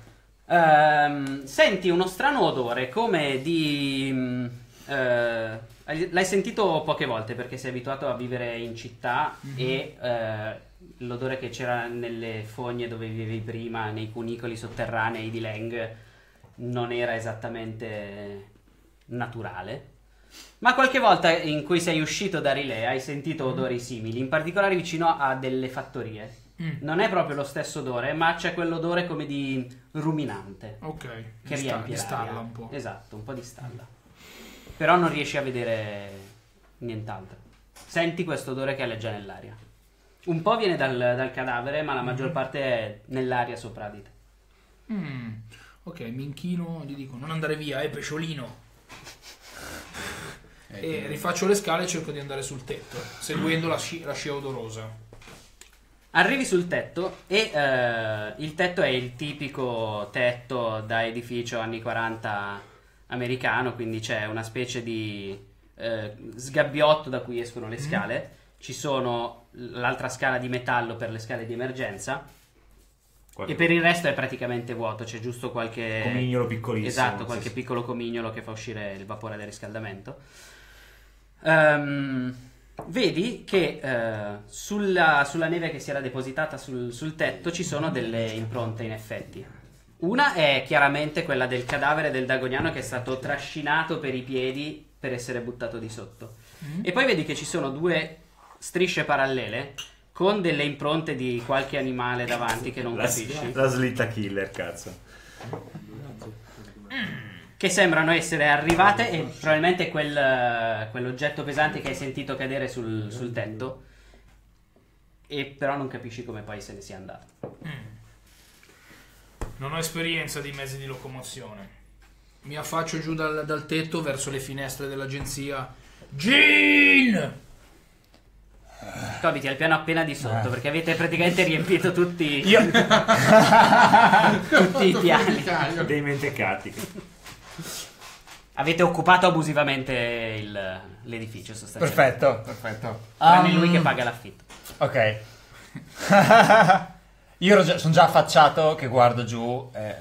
[SPEAKER 1] Ehm, senti uno strano odore come di... eh, l'hai sentito poche volte perché sei abituato a vivere in città e eh, l'odore che c'era nelle fogne dove vivevi prima, nei cunicoli sotterranei di Leng, non era esattamente naturale. Ma qualche volta in cui sei uscito da Rilè hai sentito odori simili, in particolare vicino a delle fattorie.
[SPEAKER 7] Mm.
[SPEAKER 1] Non è proprio lo stesso odore, ma c'è quell'odore come di ruminante
[SPEAKER 7] Ok.
[SPEAKER 1] che
[SPEAKER 7] Di sta-
[SPEAKER 1] riempie
[SPEAKER 7] di stalla un po'.
[SPEAKER 1] Esatto, un po' di stalla. Però non riesci a vedere nient'altro. Senti questo odore che alleggia nell'aria. Un po' viene dal, dal cadavere, ma la maggior parte è nell'aria sopra di te.
[SPEAKER 7] Mm. Ok, mi inchino e gli dico non andare via, eh, pesciolino. E rifaccio le scale e cerco di andare sul tetto, seguendo la, sci- la scia odorosa.
[SPEAKER 1] Arrivi sul tetto e eh, il tetto è il tipico tetto da edificio anni 40 americano, quindi c'è una specie di eh, sgabbiotto da cui escono le scale. Ci sono l'altra scala di metallo per le scale di emergenza.
[SPEAKER 6] Qualche
[SPEAKER 1] E per il resto è praticamente vuoto, c'è giusto qualche...
[SPEAKER 6] comignolo piccolissimo.
[SPEAKER 1] Esatto, qualche
[SPEAKER 6] sì.
[SPEAKER 1] piccolo comignolo che fa uscire il vapore del riscaldamento. Ehm, vedi che eh, sulla, sulla neve che si era depositata sul, sul tetto ci sono delle impronte in effetti. Una è chiaramente quella del cadavere del dagoniano che è stato trascinato per i piedi per essere buttato di sotto. E poi vedi che ci sono due strisce parallele con delle impronte di qualche animale davanti che non
[SPEAKER 6] La,
[SPEAKER 1] capisci.
[SPEAKER 6] la slitta killer, cazzo.
[SPEAKER 1] che sembrano essere arrivate e probabilmente quel, quell'oggetto pesante che hai sentito cadere sul, sul tetto. E però non capisci come poi se ne sia andato.
[SPEAKER 7] Non ho esperienza di mezzi di locomozione. Mi affaccio giù dal, dal tetto verso le finestre dell'agenzia. Gin!
[SPEAKER 1] Abiti al piano appena di sotto perché avete praticamente riempito tutti,
[SPEAKER 2] Io...
[SPEAKER 1] tutti i piani.
[SPEAKER 6] Dei mentecatti.
[SPEAKER 1] Avete occupato abusivamente il- l'edificio sostanzialmente.
[SPEAKER 2] perfetto, perfetto.
[SPEAKER 1] Tranne
[SPEAKER 2] Um,
[SPEAKER 1] lui che paga l'affitto.
[SPEAKER 2] Ok. Io sono già affacciato che guardo giù. eh,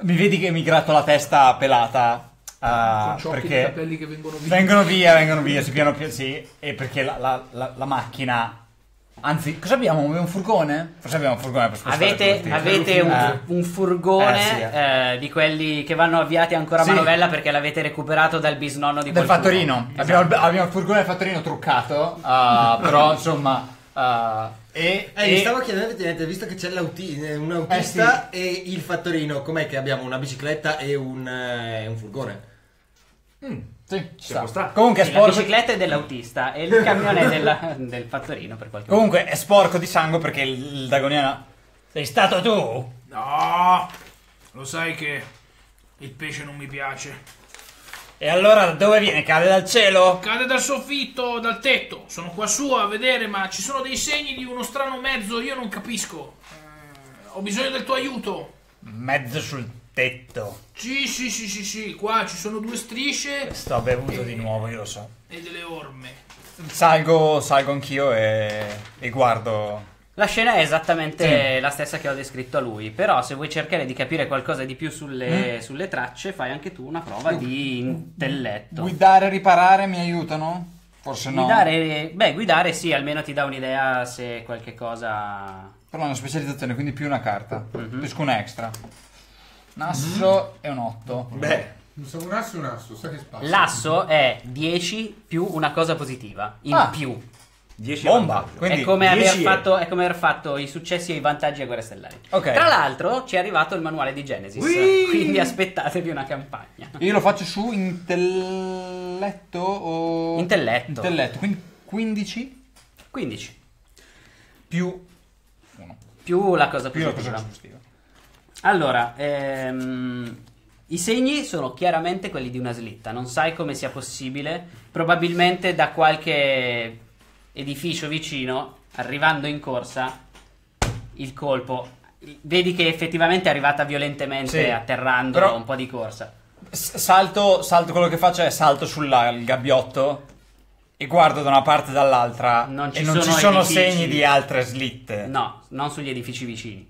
[SPEAKER 2] Mi vedi che mi gratto la testa pelata.
[SPEAKER 7] di
[SPEAKER 2] perché
[SPEAKER 7] capelli che vengono via.
[SPEAKER 2] vengono via, vengono via, si piano piano, sì. E perché la, la- la- la macchina. Anzi, cosa abbiamo? Abbiamo un furgone? Forse abbiamo un furgone per spostare
[SPEAKER 1] Avete, avete un,
[SPEAKER 2] Eh.
[SPEAKER 1] un furgone
[SPEAKER 2] Eh, sì,
[SPEAKER 1] eh, di quelli che vanno avviati ancora a
[SPEAKER 2] Sì.
[SPEAKER 1] manovella perché l'avete recuperato dal bisnonno di
[SPEAKER 2] Del
[SPEAKER 1] qualcuno.
[SPEAKER 2] fattorino. Abbiamo, il- abbiamo il furgone del fattorino truccato. ah, però insomma. ah, e,
[SPEAKER 4] Eh, mi
[SPEAKER 2] e-
[SPEAKER 4] stavo chiedendo effettivamente, visto che c'è eh, un autista
[SPEAKER 2] Eh,
[SPEAKER 4] e il fattorino, com'è che abbiamo una bicicletta e un, eh, un furgone?
[SPEAKER 2] sì, ci sta. Comunque è
[SPEAKER 1] Sì, la
[SPEAKER 2] sporco.
[SPEAKER 1] bicicletta è dell'autista e il camione è della- del fattorino per qualche.
[SPEAKER 2] Comunque è sporco di sangue perché il, il Dagoniano. Sei stato tu?
[SPEAKER 7] No! Lo sai che il pesce non mi piace.
[SPEAKER 2] E allora da dove viene? Cade dal cielo?
[SPEAKER 7] Cade dal soffitto, dal tetto. Sono qua su a vedere, ma ci sono dei segni di uno strano mezzo. Io non capisco. Eh, ho bisogno del tuo aiuto.
[SPEAKER 2] Mezzo sul tetto.
[SPEAKER 7] Sì, sì, sì, sì, sì. Qua ci sono due strisce
[SPEAKER 2] Sto bevuto di nuovo, io lo so.
[SPEAKER 7] e delle orme.
[SPEAKER 2] Salgo, salgo anch'io e, e guardo.
[SPEAKER 1] La scena è esattamente la stessa che ho descritto a lui, però se vuoi cercare di capire qualcosa di più sulle, sulle tracce, fai anche tu una prova di intelletto.
[SPEAKER 2] Guidare e riparare mi aiutano? Forse no.
[SPEAKER 1] Guidare, beh, guidare sì, almeno ti dà un'idea se qualche cosa...
[SPEAKER 2] Però è una specializzazione, quindi più una carta.
[SPEAKER 1] Mhm.
[SPEAKER 2] Pesco un extra. Un asso e un 8.
[SPEAKER 6] Beh,
[SPEAKER 5] un asso e un asso, sai che spazio.
[SPEAKER 1] L'asso è 10 più una cosa positiva, in
[SPEAKER 2] Ah.
[SPEAKER 1] più.
[SPEAKER 6] 10
[SPEAKER 2] Bomba! Quindi
[SPEAKER 1] è, come aver
[SPEAKER 6] 10
[SPEAKER 1] fatto, è come aver fatto i successi e i vantaggi a Guerre Stellari.
[SPEAKER 2] Ok.
[SPEAKER 1] Tra l'altro ci è arrivato il manuale di Genesis,
[SPEAKER 2] Whee!
[SPEAKER 1] quindi aspettatevi una campagna.
[SPEAKER 2] Io lo faccio su intelletto o...
[SPEAKER 1] Intelletto.
[SPEAKER 2] Intelletto, quindi 15
[SPEAKER 1] 15
[SPEAKER 2] più 1.
[SPEAKER 1] più la cosa
[SPEAKER 2] Più cosa positiva.
[SPEAKER 1] Allora, ehm, i segni sono chiaramente quelli di una slitta. Non sai come sia possibile. Probabilmente da qualche edificio vicino, arrivando in corsa, il colpo. Vedi che effettivamente è arrivata violentemente
[SPEAKER 2] Sì,
[SPEAKER 1] atterrando
[SPEAKER 2] però-
[SPEAKER 1] un po' di corsa.
[SPEAKER 2] S- Salto, salto, quello che faccio è salto sul gabbiotto e guardo da una parte e dall'altra
[SPEAKER 1] Non ci
[SPEAKER 2] e non
[SPEAKER 1] sono
[SPEAKER 2] ci sono
[SPEAKER 1] edifici.
[SPEAKER 2] segni di altre slitte.
[SPEAKER 1] No, non sugli edifici vicini.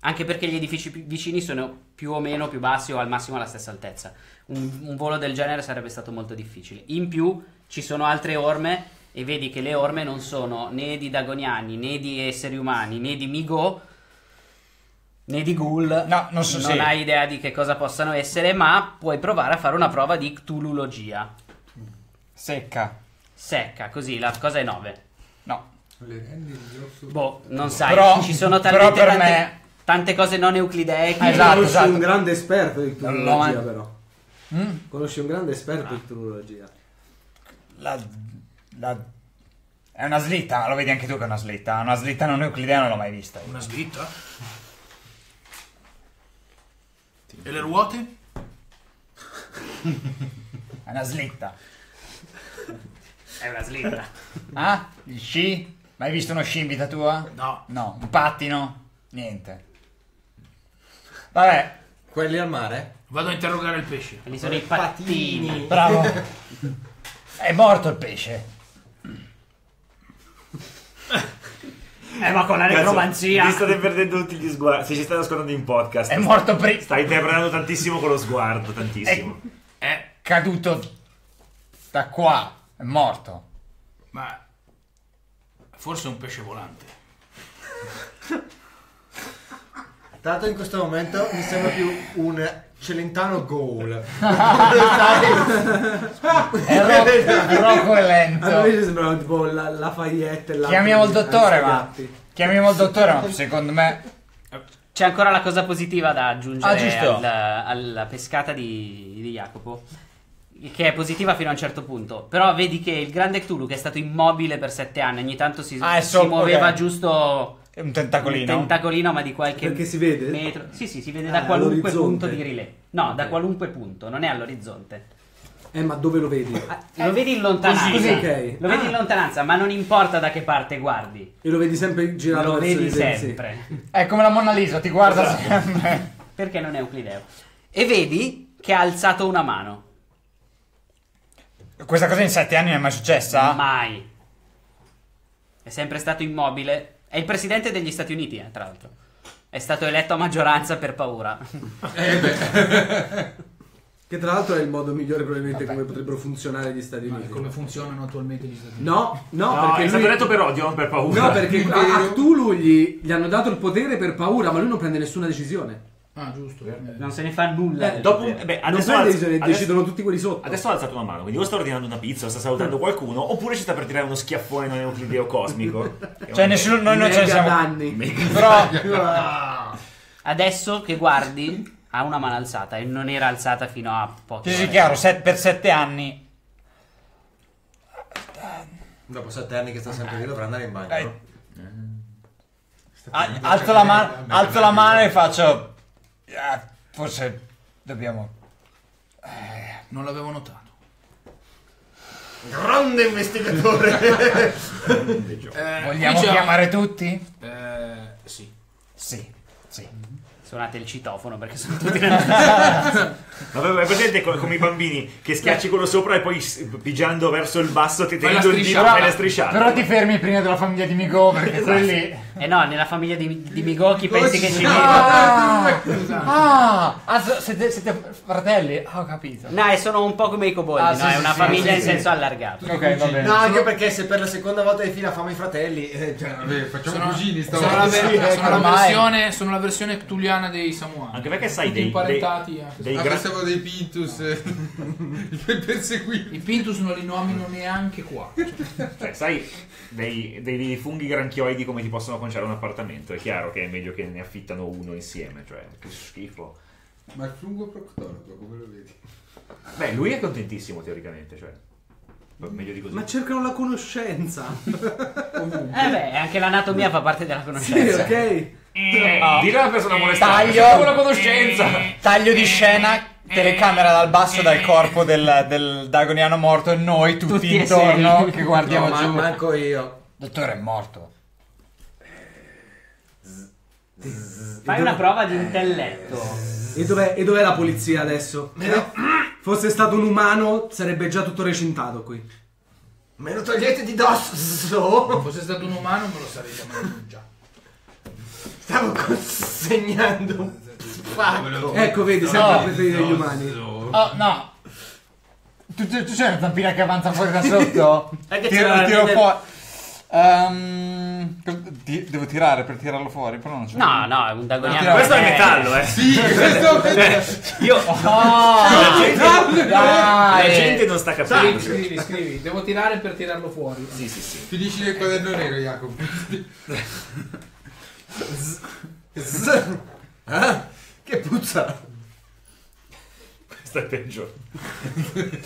[SPEAKER 1] Anche perché gli edifici pi- vicini sono più o meno più bassi o al massimo alla stessa altezza. Un, un volo del genere sarebbe stato molto difficile. In più ci sono altre orme e vedi che le orme non sono né di Dagoniani, né di esseri umani, né di Migo, né di Ghoul.
[SPEAKER 2] No, non so se-
[SPEAKER 1] hai idea di che cosa possano essere, ma puoi provare a fare una prova di Cthulhulogia.
[SPEAKER 2] Secca.
[SPEAKER 1] Secca, così la cosa è 9.
[SPEAKER 2] No.
[SPEAKER 5] Le rende il grosso.
[SPEAKER 1] Boh, non sai,
[SPEAKER 2] Però-
[SPEAKER 1] ci sono
[SPEAKER 2] però
[SPEAKER 1] talmente
[SPEAKER 2] per
[SPEAKER 1] tante,
[SPEAKER 2] me-
[SPEAKER 1] tante cose non euclidee che
[SPEAKER 2] Ah, esatto,
[SPEAKER 3] Conosci
[SPEAKER 2] esatto.
[SPEAKER 3] un grande esperto di
[SPEAKER 2] No, ma-
[SPEAKER 3] però.
[SPEAKER 2] Mm?
[SPEAKER 3] Conosci un grande esperto di tecnologia.
[SPEAKER 2] La, la- È una slitta, ma lo vedi anche tu che è una slitta. Una slitta non euclidea non l'ho mai vista.
[SPEAKER 7] Una slitta? E le ruote?
[SPEAKER 2] È una slitta.
[SPEAKER 1] è una slitta.
[SPEAKER 2] Ah? Gli sci? Mai visto uno sci in vita tua?
[SPEAKER 7] No.
[SPEAKER 2] No. Un pattino? Niente. Vabbè,
[SPEAKER 4] Quelli al mare?
[SPEAKER 7] Vado a interrogare il pesce.
[SPEAKER 1] Lì sono i pattini.
[SPEAKER 2] bravo. È morto il pesce.
[SPEAKER 1] Eh, ma con la necromanzia.
[SPEAKER 6] Vi state perdendo tutti gli sguardi. Se ci state ascoltando in podcast,
[SPEAKER 2] È morto prima.
[SPEAKER 6] Stai interpretando tantissimo con lo sguardo, tantissimo.
[SPEAKER 2] È caduto da qua. È morto.
[SPEAKER 7] Ma forse è un pesce volante.
[SPEAKER 4] Tra l'altro in questo momento mi sembra più un Celentano goal.
[SPEAKER 2] È, ro- è Rocco è
[SPEAKER 3] A me
[SPEAKER 2] lento.
[SPEAKER 3] sembrava tipo la, la Fayette e
[SPEAKER 2] Chiamiamo il dottore, ma. Chiamiamo il dottore, ma secondo me.
[SPEAKER 1] C'è ancora la cosa positiva da aggiungere
[SPEAKER 2] Ah, giusto.
[SPEAKER 1] al- alla pescata di, di Jacopo. Che è positiva fino a un certo punto. Però vedi che il grande Cthulhu, che è stato immobile per sette anni, ogni tanto si,
[SPEAKER 2] Ah,
[SPEAKER 1] si muoveva giusto
[SPEAKER 2] È un tentacolino.
[SPEAKER 1] un tentacolino, ma di qualche
[SPEAKER 3] Perché si vede?
[SPEAKER 1] metro. Sì, sì, si vede
[SPEAKER 3] Ah,
[SPEAKER 1] da qualunque punto di rilè. No, da
[SPEAKER 3] Ok.
[SPEAKER 1] qualunque punto, non è all'orizzonte.
[SPEAKER 3] Eh, ma dove lo vedi?
[SPEAKER 1] Ah, Lo vedi in lontananza.
[SPEAKER 3] così, ok.
[SPEAKER 1] Lo vedi in
[SPEAKER 3] Ah.
[SPEAKER 1] lontananza, ma non importa da che parte guardi.
[SPEAKER 3] E lo vedi sempre girato
[SPEAKER 1] Lo
[SPEAKER 3] verso
[SPEAKER 1] vedi sempre.
[SPEAKER 2] È come la Monna Lisa, ti guarda sempre.
[SPEAKER 1] Perché non è Euclideo. E vedi che ha alzato una mano.
[SPEAKER 2] Questa cosa in sette anni non è mai successa?
[SPEAKER 1] Mai. È sempre stato immobile. È il presidente degli Stati Uniti, eh, tra l'altro. È stato eletto a maggioranza per paura.
[SPEAKER 3] Che tra l'altro è il modo migliore probabilmente come potrebbero funzionare gli Stati
[SPEAKER 7] Ma
[SPEAKER 3] Uniti.
[SPEAKER 7] come funzionano attualmente gli Stati Uniti?
[SPEAKER 3] No, no,
[SPEAKER 6] No,
[SPEAKER 3] perché
[SPEAKER 6] è stato
[SPEAKER 3] lui-
[SPEAKER 6] detto per odio, non per paura.
[SPEAKER 3] No, perché a, Cthulhu gli, gli hanno dato il potere per paura, ma lui non prende nessuna decisione.
[SPEAKER 7] Ah, giusto.
[SPEAKER 1] Non se ne fa nulla.
[SPEAKER 3] Eh,
[SPEAKER 6] Dopo, beh, adesso,
[SPEAKER 3] decisione,
[SPEAKER 6] adesso-
[SPEAKER 3] decidono tutti quelli sotto.
[SPEAKER 6] adesso ha alzato una mano, quindi o sta ordinando una pizza o sta salutando qualcuno, oppure ci sta per tirare uno schiaffone non euclideo cosmico.
[SPEAKER 2] Cioè, nessuno, noi non ce ne siamo.
[SPEAKER 3] danni.
[SPEAKER 2] Però,
[SPEAKER 1] Adesso che guardi, ha una mano alzata e non era alzata fino a pochi
[SPEAKER 2] sì, sì, chiaro, set- per sette anni.
[SPEAKER 4] Dopo sette anni che sta sempre lì dovrà andare in bagno.
[SPEAKER 2] Eh,
[SPEAKER 4] no?
[SPEAKER 2] Ah, alzo, la mano, alzo la mano e faccio. "Ah, forse dobbiamo.
[SPEAKER 7] Non l'avevo notato.
[SPEAKER 4] Grande investigatore!
[SPEAKER 7] Eh,
[SPEAKER 2] Vogliamo
[SPEAKER 7] qui già-
[SPEAKER 2] chiamare tutti?
[SPEAKER 7] Eh, sì.
[SPEAKER 2] Sì, sì.
[SPEAKER 1] Suonate il citofono perché sono tutti
[SPEAKER 6] Ma è presente co- come i bambini che schiacci quello sopra e poi s- pigiando verso il basso ti
[SPEAKER 7] Fai la
[SPEAKER 6] tenendo il dito
[SPEAKER 7] strisciata.
[SPEAKER 6] e le strisciate.
[SPEAKER 2] Però ti fermi prima della famiglia di Migo perché quelli.
[SPEAKER 1] Eh no, nella famiglia di, di Migoki pensi che ci viva.
[SPEAKER 2] Ah, ah, ah, so- siete, siete fratelli? Ah, ho capito.
[SPEAKER 1] No, e sono un po' come i coboldi,
[SPEAKER 2] Ah,
[SPEAKER 1] no?
[SPEAKER 2] sì,
[SPEAKER 1] è una
[SPEAKER 2] sì,
[SPEAKER 1] famiglia
[SPEAKER 2] sì,
[SPEAKER 1] in
[SPEAKER 2] sì.
[SPEAKER 1] senso allargato.
[SPEAKER 2] Ok, va bene.
[SPEAKER 4] No, anche perché se per la seconda volta di fila famo i fratelli. eh, cioè,
[SPEAKER 5] Vabbè, facciamo
[SPEAKER 7] Sono,
[SPEAKER 5] cugini
[SPEAKER 7] sono la, ver- sono la versione, sono la versione ctuliana dei Samuani.
[SPEAKER 6] Anche perché sai
[SPEAKER 7] Tutti
[SPEAKER 6] dei, dei,
[SPEAKER 7] imparentati. anche se-
[SPEAKER 6] dei
[SPEAKER 5] Ah,
[SPEAKER 6] gra-
[SPEAKER 5] dei Pintus eh, per perseguire.
[SPEAKER 7] I Pintus non li nomino neanche qua.
[SPEAKER 6] cioè, sai dei, dei- dei funghi granchioidi come ti possono conciare un appartamento. È chiaro che è meglio che ne affittano uno insieme, cioè che schifo.
[SPEAKER 5] Ma il fungo proctologo, come lo vedi?
[SPEAKER 6] Beh, lui è contentissimo teoricamente, cioè meglio di così.
[SPEAKER 3] Ma cercano la conoscenza.
[SPEAKER 1] Eh beh, anche l'anatomia fa parte della
[SPEAKER 3] Sì,
[SPEAKER 1] conoscenza.
[SPEAKER 3] ok.
[SPEAKER 6] Eh, Dillo a una persona molestata.
[SPEAKER 2] Taglio.
[SPEAKER 6] la conoscenza.
[SPEAKER 2] Taglio di scena, telecamera dal basso dal corpo del, del Dagoniano morto e noi tutti,
[SPEAKER 1] Tutti
[SPEAKER 2] intorno che guardiamo
[SPEAKER 4] no, ma-
[SPEAKER 2] giù.
[SPEAKER 4] manco io.
[SPEAKER 2] Dottore è morto.
[SPEAKER 1] Fai una prova di intelletto.
[SPEAKER 3] E dov'è, e dov'è la polizia adesso? Eh, Fosse stato un umano, sarebbe già tutto recintato qui.
[SPEAKER 4] Me lo togliete di dosso!
[SPEAKER 7] Se fosse stato un umano me lo sarei chiamato già.
[SPEAKER 4] Stavo consegnando un pacco.
[SPEAKER 3] Ecco, vedi, sempre
[SPEAKER 2] No.
[SPEAKER 3] a preferire gli umani.
[SPEAKER 2] Oh, no. Tu, tu, tu c'è una zampina che avanza fuori da sotto?
[SPEAKER 1] È che
[SPEAKER 2] tiro,
[SPEAKER 1] c'era
[SPEAKER 2] tiro fuori. Ehm, ti- devo tirare per tirarlo fuori, però non c'è.
[SPEAKER 1] No, no, è un dagoniano.
[SPEAKER 2] No,
[SPEAKER 6] Questo è metallo, eh.
[SPEAKER 5] Sì, questo
[SPEAKER 6] Io
[SPEAKER 2] Oh,
[SPEAKER 6] la, gente, la gente non sta capendo.
[SPEAKER 7] Scrivi, scrivi, scrivi. Devo tirare per tirarlo fuori.
[SPEAKER 6] Sì, sì, sì.
[SPEAKER 5] finisci nel quaderno nero, Jacopo.
[SPEAKER 4] Ah, che puzza!
[SPEAKER 6] Questo è peggio.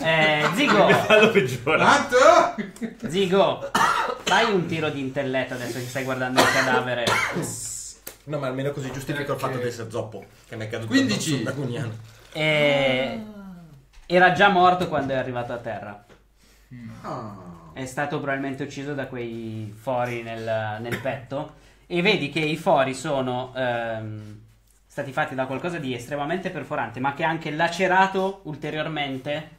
[SPEAKER 1] Eh, Zigo,
[SPEAKER 6] metallo peggiora.
[SPEAKER 5] Quanto?
[SPEAKER 1] Zigo, fai un tiro di intelletto adesso che stai guardando il cadavere.
[SPEAKER 4] No, ma almeno così giustifico il fatto di essere zoppo. Che mi è caduto
[SPEAKER 5] 15.
[SPEAKER 4] addosso un dragoniano.
[SPEAKER 1] E... Era già morto quando è arrivato a terra.
[SPEAKER 5] Ah.
[SPEAKER 1] È stato probabilmente ucciso da quei fori nel, nel petto. E vedi che i fori sono ehm, stati fatti da qualcosa di estremamente perforante, ma che ha anche lacerato ulteriormente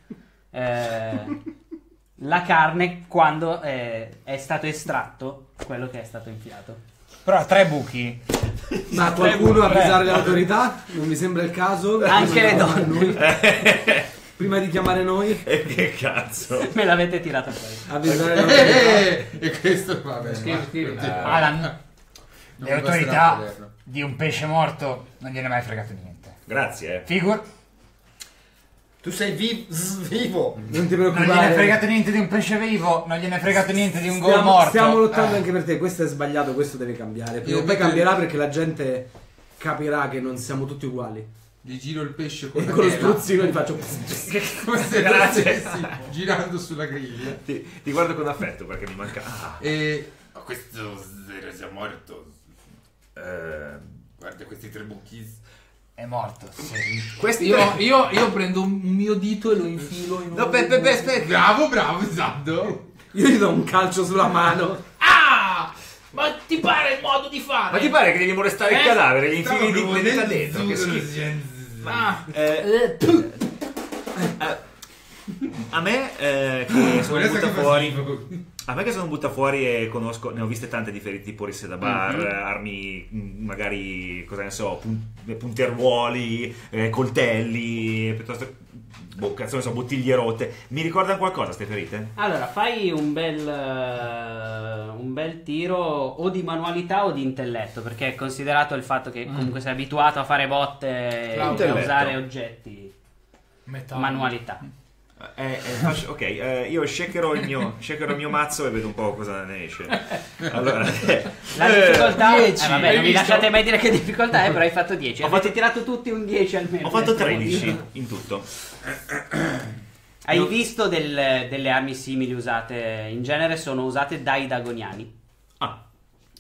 [SPEAKER 1] eh, la carne quando eh, è stato estratto quello che è stato infilato.
[SPEAKER 2] Però ha tre buchi.
[SPEAKER 3] Ma qualcuno avvisare le autorità? Non mi sembra il caso.
[SPEAKER 1] Anche le donne.
[SPEAKER 3] Prima di chiamare noi,
[SPEAKER 6] E che cazzo.
[SPEAKER 1] Me l'avete tirato fuori.
[SPEAKER 3] avvisare le autorità.
[SPEAKER 5] Eh, e questo va bene.
[SPEAKER 7] Scrivi, scrivi.
[SPEAKER 5] Non
[SPEAKER 2] le autorità. Di un pesce morto non gliene è mai fregato niente.
[SPEAKER 6] Grazie, eh.
[SPEAKER 2] Figur,
[SPEAKER 4] Tu sei vi- s- vivo!
[SPEAKER 3] Non ti
[SPEAKER 2] non gliene è
[SPEAKER 3] preoccupare.
[SPEAKER 2] fregato niente di un pesce vivo, non gliene è fregato niente di un gol
[SPEAKER 3] Stiamo,
[SPEAKER 2] morto.
[SPEAKER 3] stiamo lottando
[SPEAKER 2] Eh.
[SPEAKER 3] anche per te. Questo è sbagliato, questo deve cambiare. Prima o
[SPEAKER 5] Io
[SPEAKER 3] poi
[SPEAKER 5] dico-
[SPEAKER 3] cambierà perché la gente capirà che non siamo tutti uguali.
[SPEAKER 5] Gli giro il pesce con
[SPEAKER 3] E
[SPEAKER 5] la
[SPEAKER 3] con lo
[SPEAKER 5] chela.
[SPEAKER 3] struzzino gli faccio...
[SPEAKER 5] Come se
[SPEAKER 6] Grazie.
[SPEAKER 5] stessi girando sulla griglia.
[SPEAKER 6] Ti, ti guardo con affetto perché mi manca. Ah,
[SPEAKER 5] E oh, questo zero è già morto.
[SPEAKER 6] Eh,
[SPEAKER 5] Guarda questi tre buchi.
[SPEAKER 2] È morto, sì.
[SPEAKER 6] questi
[SPEAKER 7] Io, io- io prendo un mio dito e lo infilo in
[SPEAKER 5] No, Peppe,
[SPEAKER 7] dei due.
[SPEAKER 5] aspetta. Bravo, bravo, esatto.
[SPEAKER 3] Io gli do un calcio sulla mano.
[SPEAKER 7] Ah! Ma ti pare il modo di fare?
[SPEAKER 6] Ma ti pare che devi molestare il
[SPEAKER 7] Eh?
[SPEAKER 6] cadavere? Gli infili di
[SPEAKER 5] prendendo
[SPEAKER 6] dentro? Che schifo.
[SPEAKER 7] Ah,
[SPEAKER 6] Eh, a me eh, che sono un
[SPEAKER 5] Guarda
[SPEAKER 6] a me che sono un buttafuori e conosco ne ho viste tante differenti tipo risse da bar
[SPEAKER 5] Mhm.
[SPEAKER 6] armi mh, magari cosa ne so pun- punteruoli eh, coltelli piuttosto boh cazzo ne so bottiglie rotte mi ricordano qualcosa ste ferite?
[SPEAKER 1] Allora, fai un bel, eh, un bel tiro o di manualità o di intelletto, perché è considerato il fatto che comunque sei abituato a fare botte e a usare oggetti.
[SPEAKER 7] metà.
[SPEAKER 1] Manualità.
[SPEAKER 6] Eh, eh, faccio- ok, eh, io shakerò il, mio, shakerò il mio mazzo e vedo un po' cosa ne esce. Allora, eh,
[SPEAKER 1] La
[SPEAKER 6] eh,
[SPEAKER 1] difficoltà... Eh,
[SPEAKER 2] 10,
[SPEAKER 1] vabbè,
[SPEAKER 7] hai
[SPEAKER 1] non mi
[SPEAKER 7] visto?
[SPEAKER 1] lasciate mai dire che difficoltà è, però hai fatto 10.
[SPEAKER 6] Ho
[SPEAKER 1] Avete
[SPEAKER 6] fatto-
[SPEAKER 1] tirato tutti un 10 almeno.
[SPEAKER 6] ho fatto
[SPEAKER 1] per
[SPEAKER 6] 13
[SPEAKER 1] dire.
[SPEAKER 6] in tutto.
[SPEAKER 1] Hai
[SPEAKER 6] Io-
[SPEAKER 1] visto del- delle armi simili usate, in genere sono usate dai dagoniani.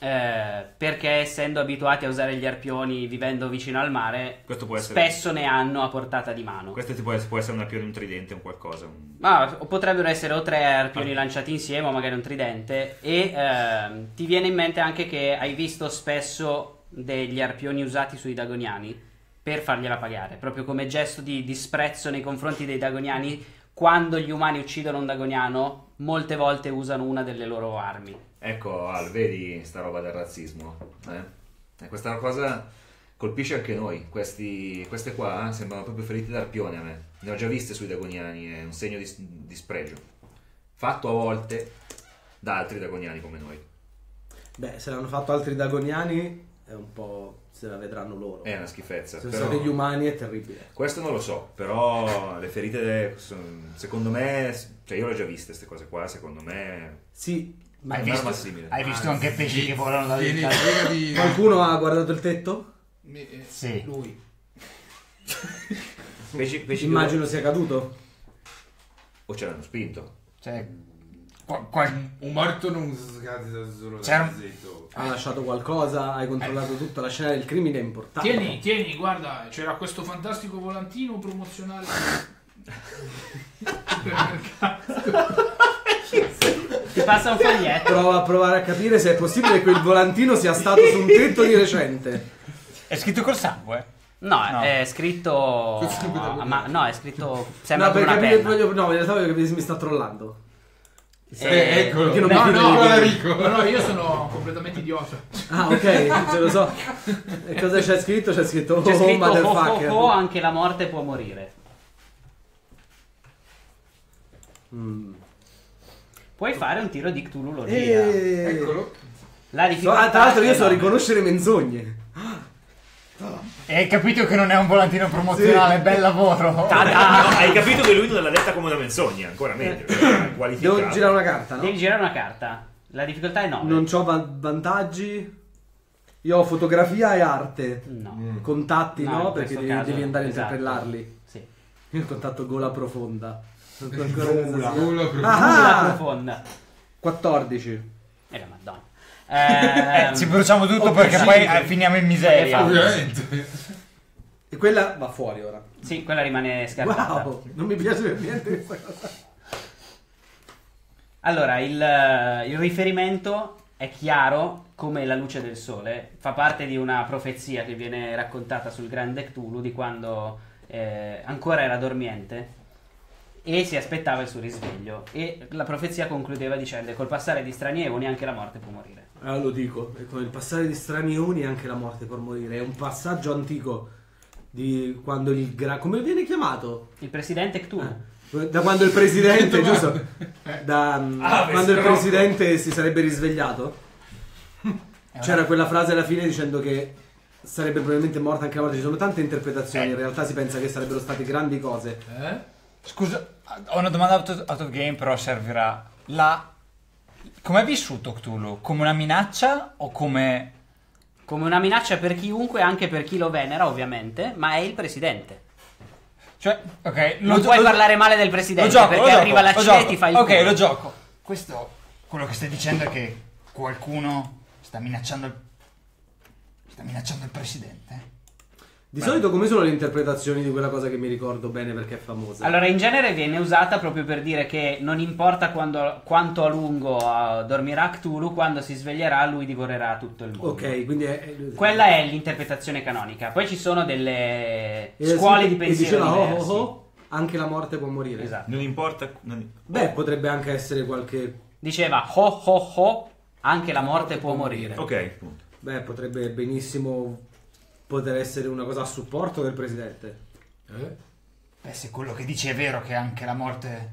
[SPEAKER 1] Eh, perché essendo abituati a usare gli arpioni vivendo vicino al mare,
[SPEAKER 6] essere-
[SPEAKER 1] spesso ne hanno a portata di mano.
[SPEAKER 6] questo può essere, può essere una più un tridente, un qualcosa. un-
[SPEAKER 1] Ma o potrebbero essere o tre arpioni
[SPEAKER 6] Ah.
[SPEAKER 1] lanciati insieme o magari un tridente. E ehm, ti viene in mente anche che hai visto spesso degli arpioni usati sui dagoniani per fargliela pagare, proprio come gesto di disprezzo nei confronti dei dagoniani. Quando gli umani uccidono un dagoniano, molte volte usano una delle loro armi.
[SPEAKER 6] Ecco, Al, vedi sta roba del razzismo? Eh? E questa cosa colpisce anche noi. Questi, queste qua eh, sembrano proprio feriti d'arpione a me. Ne ho già viste sui dagoniani, è un segno di, di spregio. Fatto a volte da altri dagoniani come noi.
[SPEAKER 3] Beh, se l'hanno fatto altri dagoniani è un po'... se la vedranno loro.
[SPEAKER 6] È una schifezza.
[SPEAKER 3] se
[SPEAKER 6] però-
[SPEAKER 3] sono degli umani è terribile.
[SPEAKER 6] Questo non lo so, però le ferite, sono- secondo me, cioè io le ho già viste queste cose qua, secondo me...
[SPEAKER 3] Sì, ma
[SPEAKER 2] Hai
[SPEAKER 6] è
[SPEAKER 2] visto,
[SPEAKER 6] simile.
[SPEAKER 2] hai visto anche pesci che volano da
[SPEAKER 5] di...
[SPEAKER 3] qualcuno ha guardato il tetto?
[SPEAKER 7] Mi- eh,
[SPEAKER 2] Sì.
[SPEAKER 7] Lui.
[SPEAKER 6] Pesci, pesci
[SPEAKER 3] Immagino sia caduto.
[SPEAKER 6] O ce l'hanno spinto.
[SPEAKER 2] Cioè, qua- qua-
[SPEAKER 5] Un morto non scatita solo
[SPEAKER 2] C'era-
[SPEAKER 5] da.
[SPEAKER 3] Ha lasciato qualcosa, hai controllato tutta la scena del crimine è importante.
[SPEAKER 7] Tieni, tieni, guarda, c'era questo fantastico volantino promozionale.
[SPEAKER 1] Ti passa un foglietto.
[SPEAKER 3] Prova a provare a capire se è possibile che quel volantino sia stato su un tetto di recente.
[SPEAKER 2] è scritto col sangue?
[SPEAKER 1] No,
[SPEAKER 2] No.
[SPEAKER 1] è scritto. Ah, ma no, è scritto. Sembra
[SPEAKER 3] no,
[SPEAKER 1] con
[SPEAKER 3] per
[SPEAKER 1] una
[SPEAKER 3] capire,
[SPEAKER 1] penna.
[SPEAKER 3] voglio, no, in realtà voglio capire se mi sta trollando.
[SPEAKER 5] Eh, eccolo.
[SPEAKER 3] Perché non
[SPEAKER 7] No,
[SPEAKER 3] mi
[SPEAKER 7] no,
[SPEAKER 3] fido di.
[SPEAKER 5] Rico.
[SPEAKER 7] No, no, io sono completamente idiota.
[SPEAKER 3] Ah, ok, se lo so. E cosa c'è scritto? C'è scritto
[SPEAKER 1] C'è
[SPEAKER 3] Oh,
[SPEAKER 1] scritto oh, oh,
[SPEAKER 3] motherfucker.
[SPEAKER 1] oh, anche la morte può morire.
[SPEAKER 3] Mm.
[SPEAKER 1] Puoi fare un tiro di Cthulhulogia.
[SPEAKER 3] E...
[SPEAKER 5] Eccolo.
[SPEAKER 1] La
[SPEAKER 3] So-
[SPEAKER 1] difficoltà
[SPEAKER 3] ah, tra l'altro io so
[SPEAKER 1] no.
[SPEAKER 3] riconoscere menzogne.
[SPEAKER 2] E hai capito che non è un volantino promozionale,
[SPEAKER 3] Sì.
[SPEAKER 2] bel lavoro.
[SPEAKER 6] No, hai capito che lui non l'ha detta come una menzogna, ancora meglio. cioè, qualificato.
[SPEAKER 3] Devo girare una carta, no?
[SPEAKER 1] Devi girare una carta. La difficoltà è 9.
[SPEAKER 3] Non ho va- vantaggi. Io ho fotografia e arte.
[SPEAKER 1] No.
[SPEAKER 3] Contatti,
[SPEAKER 1] No,
[SPEAKER 3] no? Perché devi,
[SPEAKER 1] caso-
[SPEAKER 3] devi andare a
[SPEAKER 1] esatto.
[SPEAKER 3] interpellarli.
[SPEAKER 1] Sì.
[SPEAKER 3] Io ho contatto gola profonda.
[SPEAKER 5] Gola profonda.
[SPEAKER 3] Ah!
[SPEAKER 1] La profonda.
[SPEAKER 3] 14.
[SPEAKER 1] E la madonna.
[SPEAKER 2] Eh,
[SPEAKER 1] Ehm,
[SPEAKER 2] ci bruciamo tutto perché poi eh, finiamo in miseria.
[SPEAKER 5] Ovviamente.
[SPEAKER 3] E quella va fuori ora.
[SPEAKER 1] Sì, quella rimane scartata.
[SPEAKER 3] Wow, non mi piace per niente questa cosa.
[SPEAKER 1] Allora, il, eh, il riferimento è chiaro come la luce del sole, fa parte di una profezia che viene raccontata sul grande Cthulhu di quando eh, ancora era dormiente e si aspettava il suo risveglio. E la profezia concludeva dicendo: Col passare di strani eoni anche la morte può morire.
[SPEAKER 3] Allora lo dico, e con il passare di strani eoni anche la morte può morire. È un passaggio antico di quando il gra... come viene chiamato?
[SPEAKER 1] Il presidente Cthulhu.
[SPEAKER 3] Da quando il presidente, giusto? Da
[SPEAKER 6] Ah,
[SPEAKER 3] quando il presidente si sarebbe risvegliato? C'era quella frase alla fine dicendo che sarebbe probabilmente morta anche la morte. Ci sono tante interpretazioni, in realtà si pensa che sarebbero state grandi cose.
[SPEAKER 7] Eh?
[SPEAKER 2] Scusa, ho una domanda out of, game, però servirà. La... Com'è vissuto Cthulhu? Come una minaccia o come
[SPEAKER 1] come una minaccia per chiunque, anche per chi lo venera, ovviamente, ma è il presidente.
[SPEAKER 2] Cioè, ok,
[SPEAKER 1] Non puoi
[SPEAKER 2] lo-
[SPEAKER 1] parlare male del presidente
[SPEAKER 2] gioco,
[SPEAKER 1] perché
[SPEAKER 2] gioco,
[SPEAKER 1] arriva la CIA e ti fa il
[SPEAKER 2] Ok,
[SPEAKER 1] culo.
[SPEAKER 2] lo gioco. Questo, quello che stai dicendo è che qualcuno sta minacciando il, sta minacciando il presidente.
[SPEAKER 3] Di solito come sono le interpretazioni di quella cosa che mi ricordo bene perché è famosa?
[SPEAKER 1] Allora, in genere viene usata proprio per dire che non importa quando- quanto a lungo uh, dormirà Cthulhu, quando si sveglierà lui divorerà tutto il mondo.
[SPEAKER 3] ok, quindi è...
[SPEAKER 1] Quella è l'interpretazione canonica. Poi ci sono delle
[SPEAKER 3] e-
[SPEAKER 1] scuole di
[SPEAKER 3] e
[SPEAKER 1] pensiero
[SPEAKER 3] diceva, oh, oh, oh, anche la morte può morire.
[SPEAKER 1] Esatto.
[SPEAKER 6] Non importa. non-
[SPEAKER 3] Beh, potrebbe anche essere qualche...
[SPEAKER 1] Diceva ho ho ho, anche la morte può morire.
[SPEAKER 6] Ok, punto.
[SPEAKER 3] Beh, potrebbe benissimo poter essere una cosa a supporto del presidente.
[SPEAKER 5] Eh?
[SPEAKER 2] Beh, se quello che dici è vero che anche la morte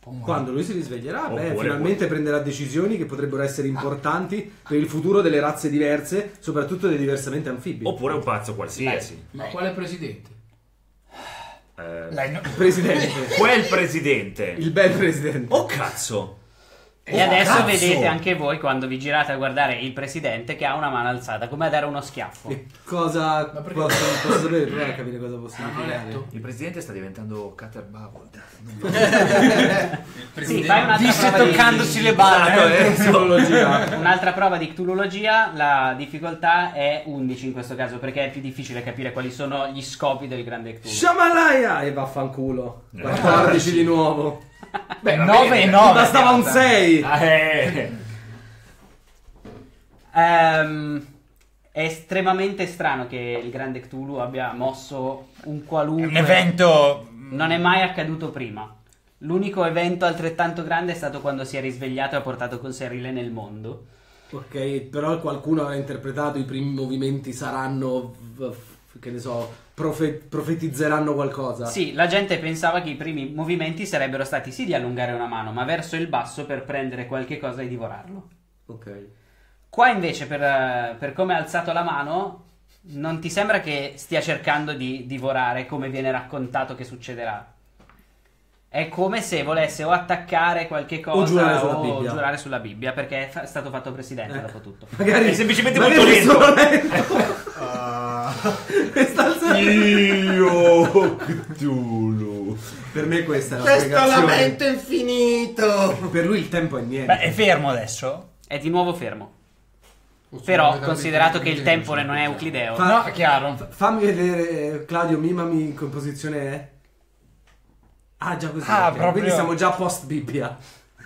[SPEAKER 2] può morire.
[SPEAKER 3] Quando lui si risveglierà, beh, finalmente prenderà decisioni che potrebbero essere importanti per il futuro delle razze diverse, soprattutto dei diversamente anfibi.
[SPEAKER 6] Oppure un pazzo qualsiasi.
[SPEAKER 7] Ma quale presidente?
[SPEAKER 6] Eh,
[SPEAKER 2] Lei no-
[SPEAKER 3] Presidente.
[SPEAKER 6] quel presidente.
[SPEAKER 3] il bel presidente.
[SPEAKER 6] Oh cazzo!
[SPEAKER 1] E adesso
[SPEAKER 6] cazzo!
[SPEAKER 1] vedete anche voi quando vi girate a guardare il presidente che ha una mano alzata, come a dare uno schiaffo.
[SPEAKER 3] Che cosa
[SPEAKER 7] Ma perché-
[SPEAKER 3] posso, posso sapere? Provare a capire cosa
[SPEAKER 7] ho
[SPEAKER 3] significare.
[SPEAKER 7] letto.
[SPEAKER 6] Il presidente sta diventando Cutter Bubble.
[SPEAKER 1] Sì, fai un'altra
[SPEAKER 2] Disse
[SPEAKER 1] prova di-
[SPEAKER 2] toccandosi le balle.
[SPEAKER 3] Psicologia.
[SPEAKER 1] Un'altra prova di Cthulologia, la difficoltà è 11 in questo caso, perché è più difficile capire quali sono gli scopi del grande Cthulhu.
[SPEAKER 3] Shamalaya! E vaffanculo. 14 di nuovo.
[SPEAKER 2] Beh, 9 e 9.
[SPEAKER 3] Bastava un 6.
[SPEAKER 6] Eh.
[SPEAKER 1] Ehm, è estremamente strano che il grande Cthulhu abbia mosso un qualunque...
[SPEAKER 2] un evento
[SPEAKER 1] Non è mai accaduto prima. L'unico evento altrettanto grande è stato quando si è risvegliato e ha portato con sé Rile nel mondo.
[SPEAKER 3] Ok, però qualcuno aveva interpretato i primi movimenti saranno, che ne so, profe- profetizzeranno qualcosa.
[SPEAKER 1] Sì, la gente pensava che i primi movimenti sarebbero stati sì di allungare una mano, ma verso il basso per prendere qualche cosa e divorarlo.
[SPEAKER 3] Ok.
[SPEAKER 1] Qua invece, per, per come ha alzato la mano, non ti sembra che stia cercando di divorare come viene raccontato che succederà. È come se volesse o attaccare qualche cosa
[SPEAKER 3] giurare sulla
[SPEAKER 1] o
[SPEAKER 3] Bibbia.
[SPEAKER 1] giurare sulla Bibbia, perché è fa- stato fatto presidente
[SPEAKER 3] Eh.
[SPEAKER 1] dopo tutto.
[SPEAKER 3] Magari
[SPEAKER 6] È semplicemente
[SPEAKER 3] magari
[SPEAKER 6] molto lento.
[SPEAKER 3] sta alzando-
[SPEAKER 6] Io Cthulhu.
[SPEAKER 3] Per me questa è la
[SPEAKER 4] Questo
[SPEAKER 3] spiegazione.
[SPEAKER 4] lamento infinito!
[SPEAKER 3] Per lui il tempo è niente.
[SPEAKER 2] Beh, è fermo adesso?
[SPEAKER 1] È di nuovo fermo. Però, considerato che il tempo non è euclideo,
[SPEAKER 3] Fa-
[SPEAKER 2] No, è chiaro.
[SPEAKER 3] Fa- Fammi vedere, eh, Claudio, mimami in che posizione è. Ah, già così.
[SPEAKER 2] Ah,
[SPEAKER 3] ok.
[SPEAKER 2] proprio-
[SPEAKER 3] Quindi siamo già post Bibbia.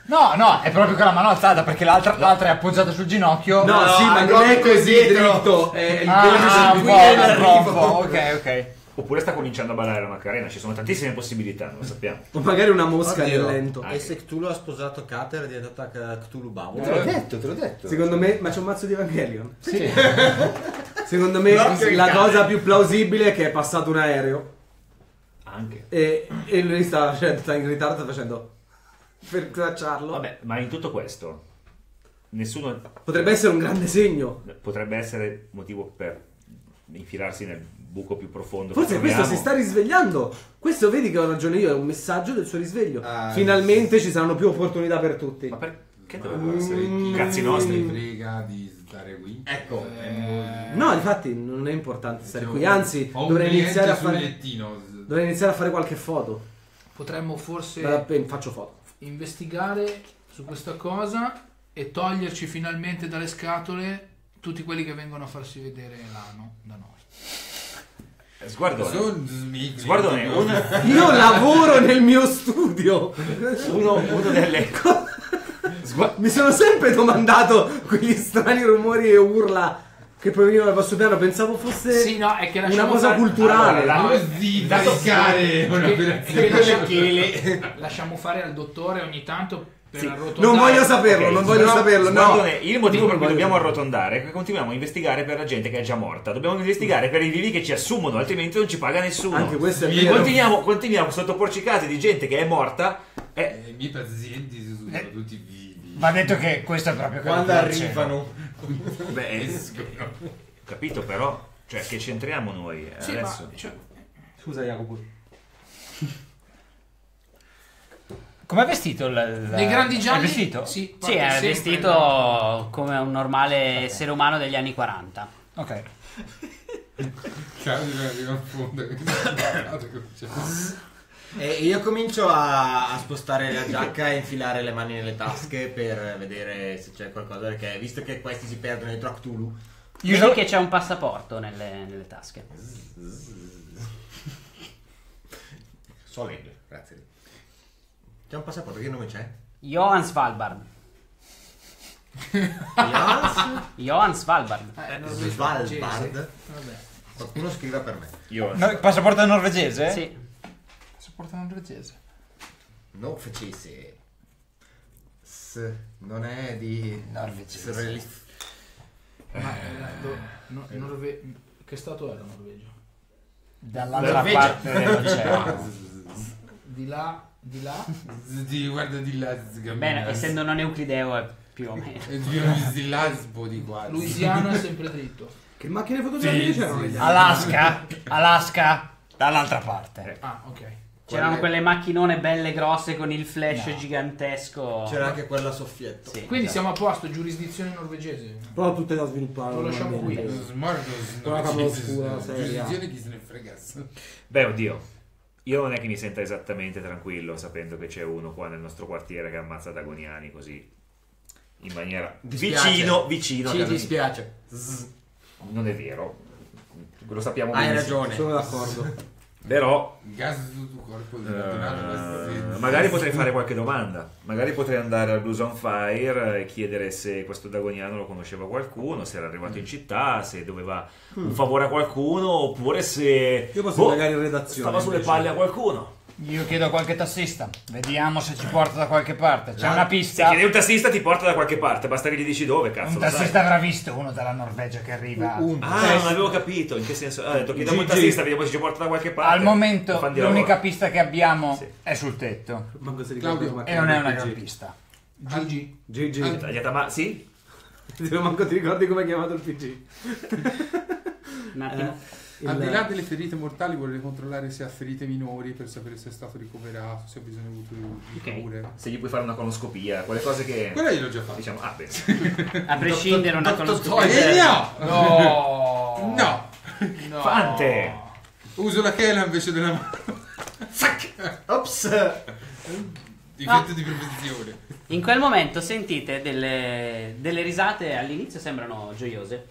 [SPEAKER 2] No, no, è proprio con la mano alzata perché l'altra, l'altra è appoggiata sul ginocchio.
[SPEAKER 3] No,
[SPEAKER 4] No,
[SPEAKER 3] sì, ma non è così
[SPEAKER 4] dietro.
[SPEAKER 3] dritto. È il
[SPEAKER 2] Ah, un
[SPEAKER 3] qui
[SPEAKER 2] po',
[SPEAKER 3] è
[SPEAKER 2] un po'. Ok, ok.
[SPEAKER 6] Oppure sta cominciando a ballare la Macarena. Ci sono tantissime possibilità, non lo sappiamo.
[SPEAKER 3] O magari una mosca
[SPEAKER 4] Oddio.
[SPEAKER 3] nel lento.
[SPEAKER 6] Ah,
[SPEAKER 4] E se Cthulhu ha sposato Kater è diventata Cthulhu Bubble?
[SPEAKER 3] Te l'ho
[SPEAKER 4] detto, te l'ho detto.
[SPEAKER 3] Secondo me, ma c'è un mazzo di Evangelion. Sì. Secondo me
[SPEAKER 4] L'occhio
[SPEAKER 3] la cosa più plausibile è che è passato un aereo
[SPEAKER 6] Anche.
[SPEAKER 3] e, e lui stava facendo, sta in ritardo facendo per tracciarlo.
[SPEAKER 6] Vabbè, ma in tutto questo, nessuno
[SPEAKER 3] Potrebbe essere un grande segno.
[SPEAKER 6] potrebbe essere motivo per infilarsi nel buco più profondo.
[SPEAKER 3] Forse
[SPEAKER 6] che
[SPEAKER 3] questo si sta risvegliando. Questo vedi che ho ragione io, è un messaggio del suo risveglio.
[SPEAKER 4] Ah,
[SPEAKER 3] Finalmente ci saranno più opportunità per tutti.
[SPEAKER 6] Ma perché dovrebbero essere i cazzi nostri?
[SPEAKER 5] frega di stare qui.
[SPEAKER 4] Ecco.
[SPEAKER 5] Eh,
[SPEAKER 3] No, infatti non è importante stare
[SPEAKER 5] Ho-
[SPEAKER 3] qui, anzi dovrei iniziare a fare
[SPEAKER 5] lettino.
[SPEAKER 3] dovrei iniziare a fare qualche foto.
[SPEAKER 7] Potremmo forse
[SPEAKER 3] a- faccio foto.
[SPEAKER 7] Investigare su questa cosa e toglierci finalmente dalle scatole tutti quelli che vengono a farsi vedere l'ano da noi.
[SPEAKER 6] Sguardone.
[SPEAKER 5] Sono.
[SPEAKER 6] Sguardone, un-
[SPEAKER 3] Io lavoro nel mio studio.
[SPEAKER 6] uno, uno delle... Sgua-
[SPEAKER 3] Mi sono sempre domandato quegli strani rumori e urla che provenivano dal vostro piano. Pensavo fosse
[SPEAKER 7] Sì, no, è che
[SPEAKER 3] una cosa
[SPEAKER 7] fare-
[SPEAKER 3] culturale.
[SPEAKER 6] Allora,
[SPEAKER 5] Non sdivaricare un'operazione.
[SPEAKER 7] Lasciamo- Lasciamo fare al dottore ogni tanto per
[SPEAKER 6] Sì,
[SPEAKER 7] arrotondare.
[SPEAKER 3] non voglio saperlo,
[SPEAKER 6] Ok,
[SPEAKER 3] non voglio
[SPEAKER 6] però,
[SPEAKER 3] saperlo. No.
[SPEAKER 6] Sguardone, il motivo per cui dobbiamo arrotondare è che continuiamo a investigare per la gente che è già morta. Dobbiamo investigare per i vivi che ci assumono, altrimenti non ci paga nessuno.
[SPEAKER 3] Anche questo è vero.
[SPEAKER 6] Continuiamo, continuiamo a sottoporci casi di gente che è morta e
[SPEAKER 5] Eh, I miei pazienti sono tutti vivi.
[SPEAKER 2] Va detto che questo è proprio
[SPEAKER 4] Quando
[SPEAKER 2] dal cielo.
[SPEAKER 4] arrivano.
[SPEAKER 6] Beh,
[SPEAKER 5] Escono.
[SPEAKER 6] ho capito però, cioè che c'entriamo noi eh,
[SPEAKER 7] Sì, ma,
[SPEAKER 6] adesso?
[SPEAKER 7] cioè,
[SPEAKER 3] Scusa Jacopo.
[SPEAKER 2] Com'è vestito il, il-
[SPEAKER 7] Dei grandi gialli?
[SPEAKER 2] È vestito?
[SPEAKER 7] Sì,
[SPEAKER 1] Sì, è
[SPEAKER 7] sempre
[SPEAKER 1] vestito come un normale essere umano degli anni 40.
[SPEAKER 2] Ok.
[SPEAKER 5] Claudio arriva in fondo.
[SPEAKER 4] E io comincio a, a spostare la giacca e infilare le mani nelle tasche per vedere se c'è qualcosa. Perché visto che questi si perdono dentro a Cthulhu,
[SPEAKER 2] Io
[SPEAKER 1] Vedi
[SPEAKER 2] so-
[SPEAKER 1] che c'è un passaporto nelle, nelle tasche.
[SPEAKER 4] so leggere. Grazie. C'è un passaporto, che nome c'è?
[SPEAKER 1] Johan Svalbard. Johan Svalbard.
[SPEAKER 7] Eh, vedo,
[SPEAKER 4] Svalbard.
[SPEAKER 7] Vabbè.
[SPEAKER 4] Qualcuno scriva per me.
[SPEAKER 6] Io
[SPEAKER 2] No, passaporto norvegese?
[SPEAKER 1] Sì.
[SPEAKER 2] Passaporto norvegese.
[SPEAKER 4] No, facesse. S. Non è di.
[SPEAKER 2] Norvegese.
[SPEAKER 7] Ma, eh, do- no- Norve- Che stato è la Norvegia?
[SPEAKER 2] Dall'altra
[SPEAKER 4] Norvegia.
[SPEAKER 2] parte dell'oceano.
[SPEAKER 7] Di là, di là.
[SPEAKER 5] Di, guarda di là.
[SPEAKER 1] Bene, essendo non euclideo è più o meno.
[SPEAKER 5] Di, di là di qua.
[SPEAKER 7] Louisiana è sempre dritto.
[SPEAKER 3] Che macchine fotografiche
[SPEAKER 5] Sì,
[SPEAKER 3] c'erano
[SPEAKER 5] sì.
[SPEAKER 3] negli anni?
[SPEAKER 2] Alaska, Alaska, dall'altra parte.
[SPEAKER 7] Ah, ok.
[SPEAKER 1] C'erano quelle macchinone belle grosse con il flash gigantesco.
[SPEAKER 4] C'era anche quella a soffietto.
[SPEAKER 1] Sì.
[SPEAKER 7] Quindi siamo a posto, giurisdizione norvegese.
[SPEAKER 3] Però tutte da sviluppare.
[SPEAKER 7] Lo lasciamo qui.
[SPEAKER 3] Con la oscura.
[SPEAKER 5] Giurisdizione chi se ne fregasse.
[SPEAKER 6] Beh, oddio. Io non è che mi senta esattamente tranquillo sapendo che c'è uno qua nel nostro quartiere che ammazza Dagoniani così in maniera
[SPEAKER 4] Dispiace.
[SPEAKER 6] vicino, vicino.
[SPEAKER 4] Ci dispiace.
[SPEAKER 6] Non è vero. Lo sappiamo
[SPEAKER 4] Hai
[SPEAKER 6] benissimo.
[SPEAKER 4] ragione.
[SPEAKER 3] Sono d'accordo.
[SPEAKER 6] Però
[SPEAKER 5] Gas sul tuo corpo di
[SPEAKER 6] eh, magari potrei fare qualche domanda. Magari potrei andare al Blues on Fire e chiedere se questo Dagoniano lo conosceva qualcuno, se era arrivato in città, se doveva un favore a qualcuno, oppure se
[SPEAKER 3] Io posso
[SPEAKER 6] boh,
[SPEAKER 3] indagare in redazione,
[SPEAKER 6] stava sulle
[SPEAKER 3] invece.
[SPEAKER 6] palle a qualcuno.
[SPEAKER 2] Io chiedo a qualche tassista, vediamo se ci porta da qualche parte. C'è una
[SPEAKER 6] Se
[SPEAKER 2] pista.
[SPEAKER 6] chiedi un tassista ti porta da qualche parte, basta che gli dici dove, cazzo.
[SPEAKER 2] Un
[SPEAKER 6] lo sai.
[SPEAKER 2] tassista avrà visto uno dalla Norvegia che arriva.
[SPEAKER 6] Ah, non avevo capito in che senso. Ah, ho detto chiediamo un
[SPEAKER 3] Gigi.
[SPEAKER 6] tassista, vediamo se ci porta da qualche parte.
[SPEAKER 2] Al momento l'unica pista che abbiamo
[SPEAKER 6] Sì.
[SPEAKER 2] è sul tetto.
[SPEAKER 3] Manco si ricorda
[SPEAKER 5] Claudio,
[SPEAKER 2] E non è una gran pista.
[SPEAKER 7] Gigi.
[SPEAKER 3] GG.
[SPEAKER 6] Tagliata ma sì?
[SPEAKER 3] Manco ti ricordi come hai chiamato il PG.
[SPEAKER 1] Un attimo.
[SPEAKER 3] Il-
[SPEAKER 5] Al di là delle ferite mortali vorrei controllare se ha ferite minori per sapere se è stato ricoverato, se ha bisogno avuto di
[SPEAKER 1] Ok.
[SPEAKER 5] cure.
[SPEAKER 6] Se gli puoi fare una conoscopia, quelle cose che
[SPEAKER 5] Quella io l'ho già fatta.
[SPEAKER 6] diciamo, ah bene.
[SPEAKER 1] A prescindere una conoscenza.
[SPEAKER 5] Eh, no!
[SPEAKER 7] No!
[SPEAKER 5] No!
[SPEAKER 7] No!
[SPEAKER 6] Fante!
[SPEAKER 5] Uso la chela invece della mano.
[SPEAKER 4] Ops!
[SPEAKER 5] Difetto di professione.
[SPEAKER 1] In quel momento sentite delle, delle risate, all'inizio sembrano gioiose,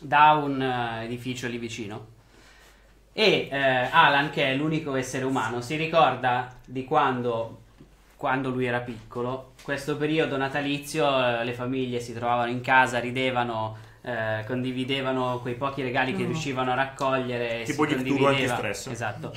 [SPEAKER 1] da un eh, edificio lì vicino. E eh, Alan, che è l'unico essere umano, si ricorda di quando, quando lui era piccolo, questo periodo natalizio, eh, le famiglie si trovavano in casa, ridevano, eh, condividevano quei pochi regali che riuscivano a raccogliere.
[SPEAKER 6] Tipo
[SPEAKER 1] si
[SPEAKER 6] gli antistress.
[SPEAKER 1] Esatto.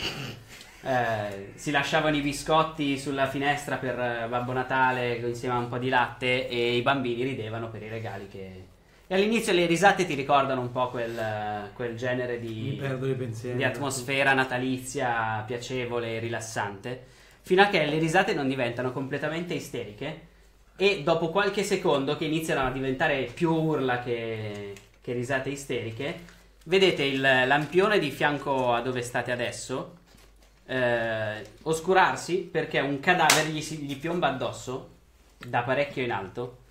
[SPEAKER 1] Eh, si lasciavano i biscotti sulla finestra per Babbo Natale insieme a un po' di latte e i bambini ridevano per i regali che... E all'inizio le risate ti ricordano un po' quel, quel genere di,
[SPEAKER 3] pensieri.
[SPEAKER 1] di atmosfera natalizia piacevole e rilassante, fino a che le risate non diventano completamente isteriche e dopo qualche secondo che iniziano a diventare più urla che, che risate isteriche, vedete il lampione di fianco a dove state adesso eh, oscurarsi perché un cadavere gli, si- gli piomba addosso da parecchio in alto,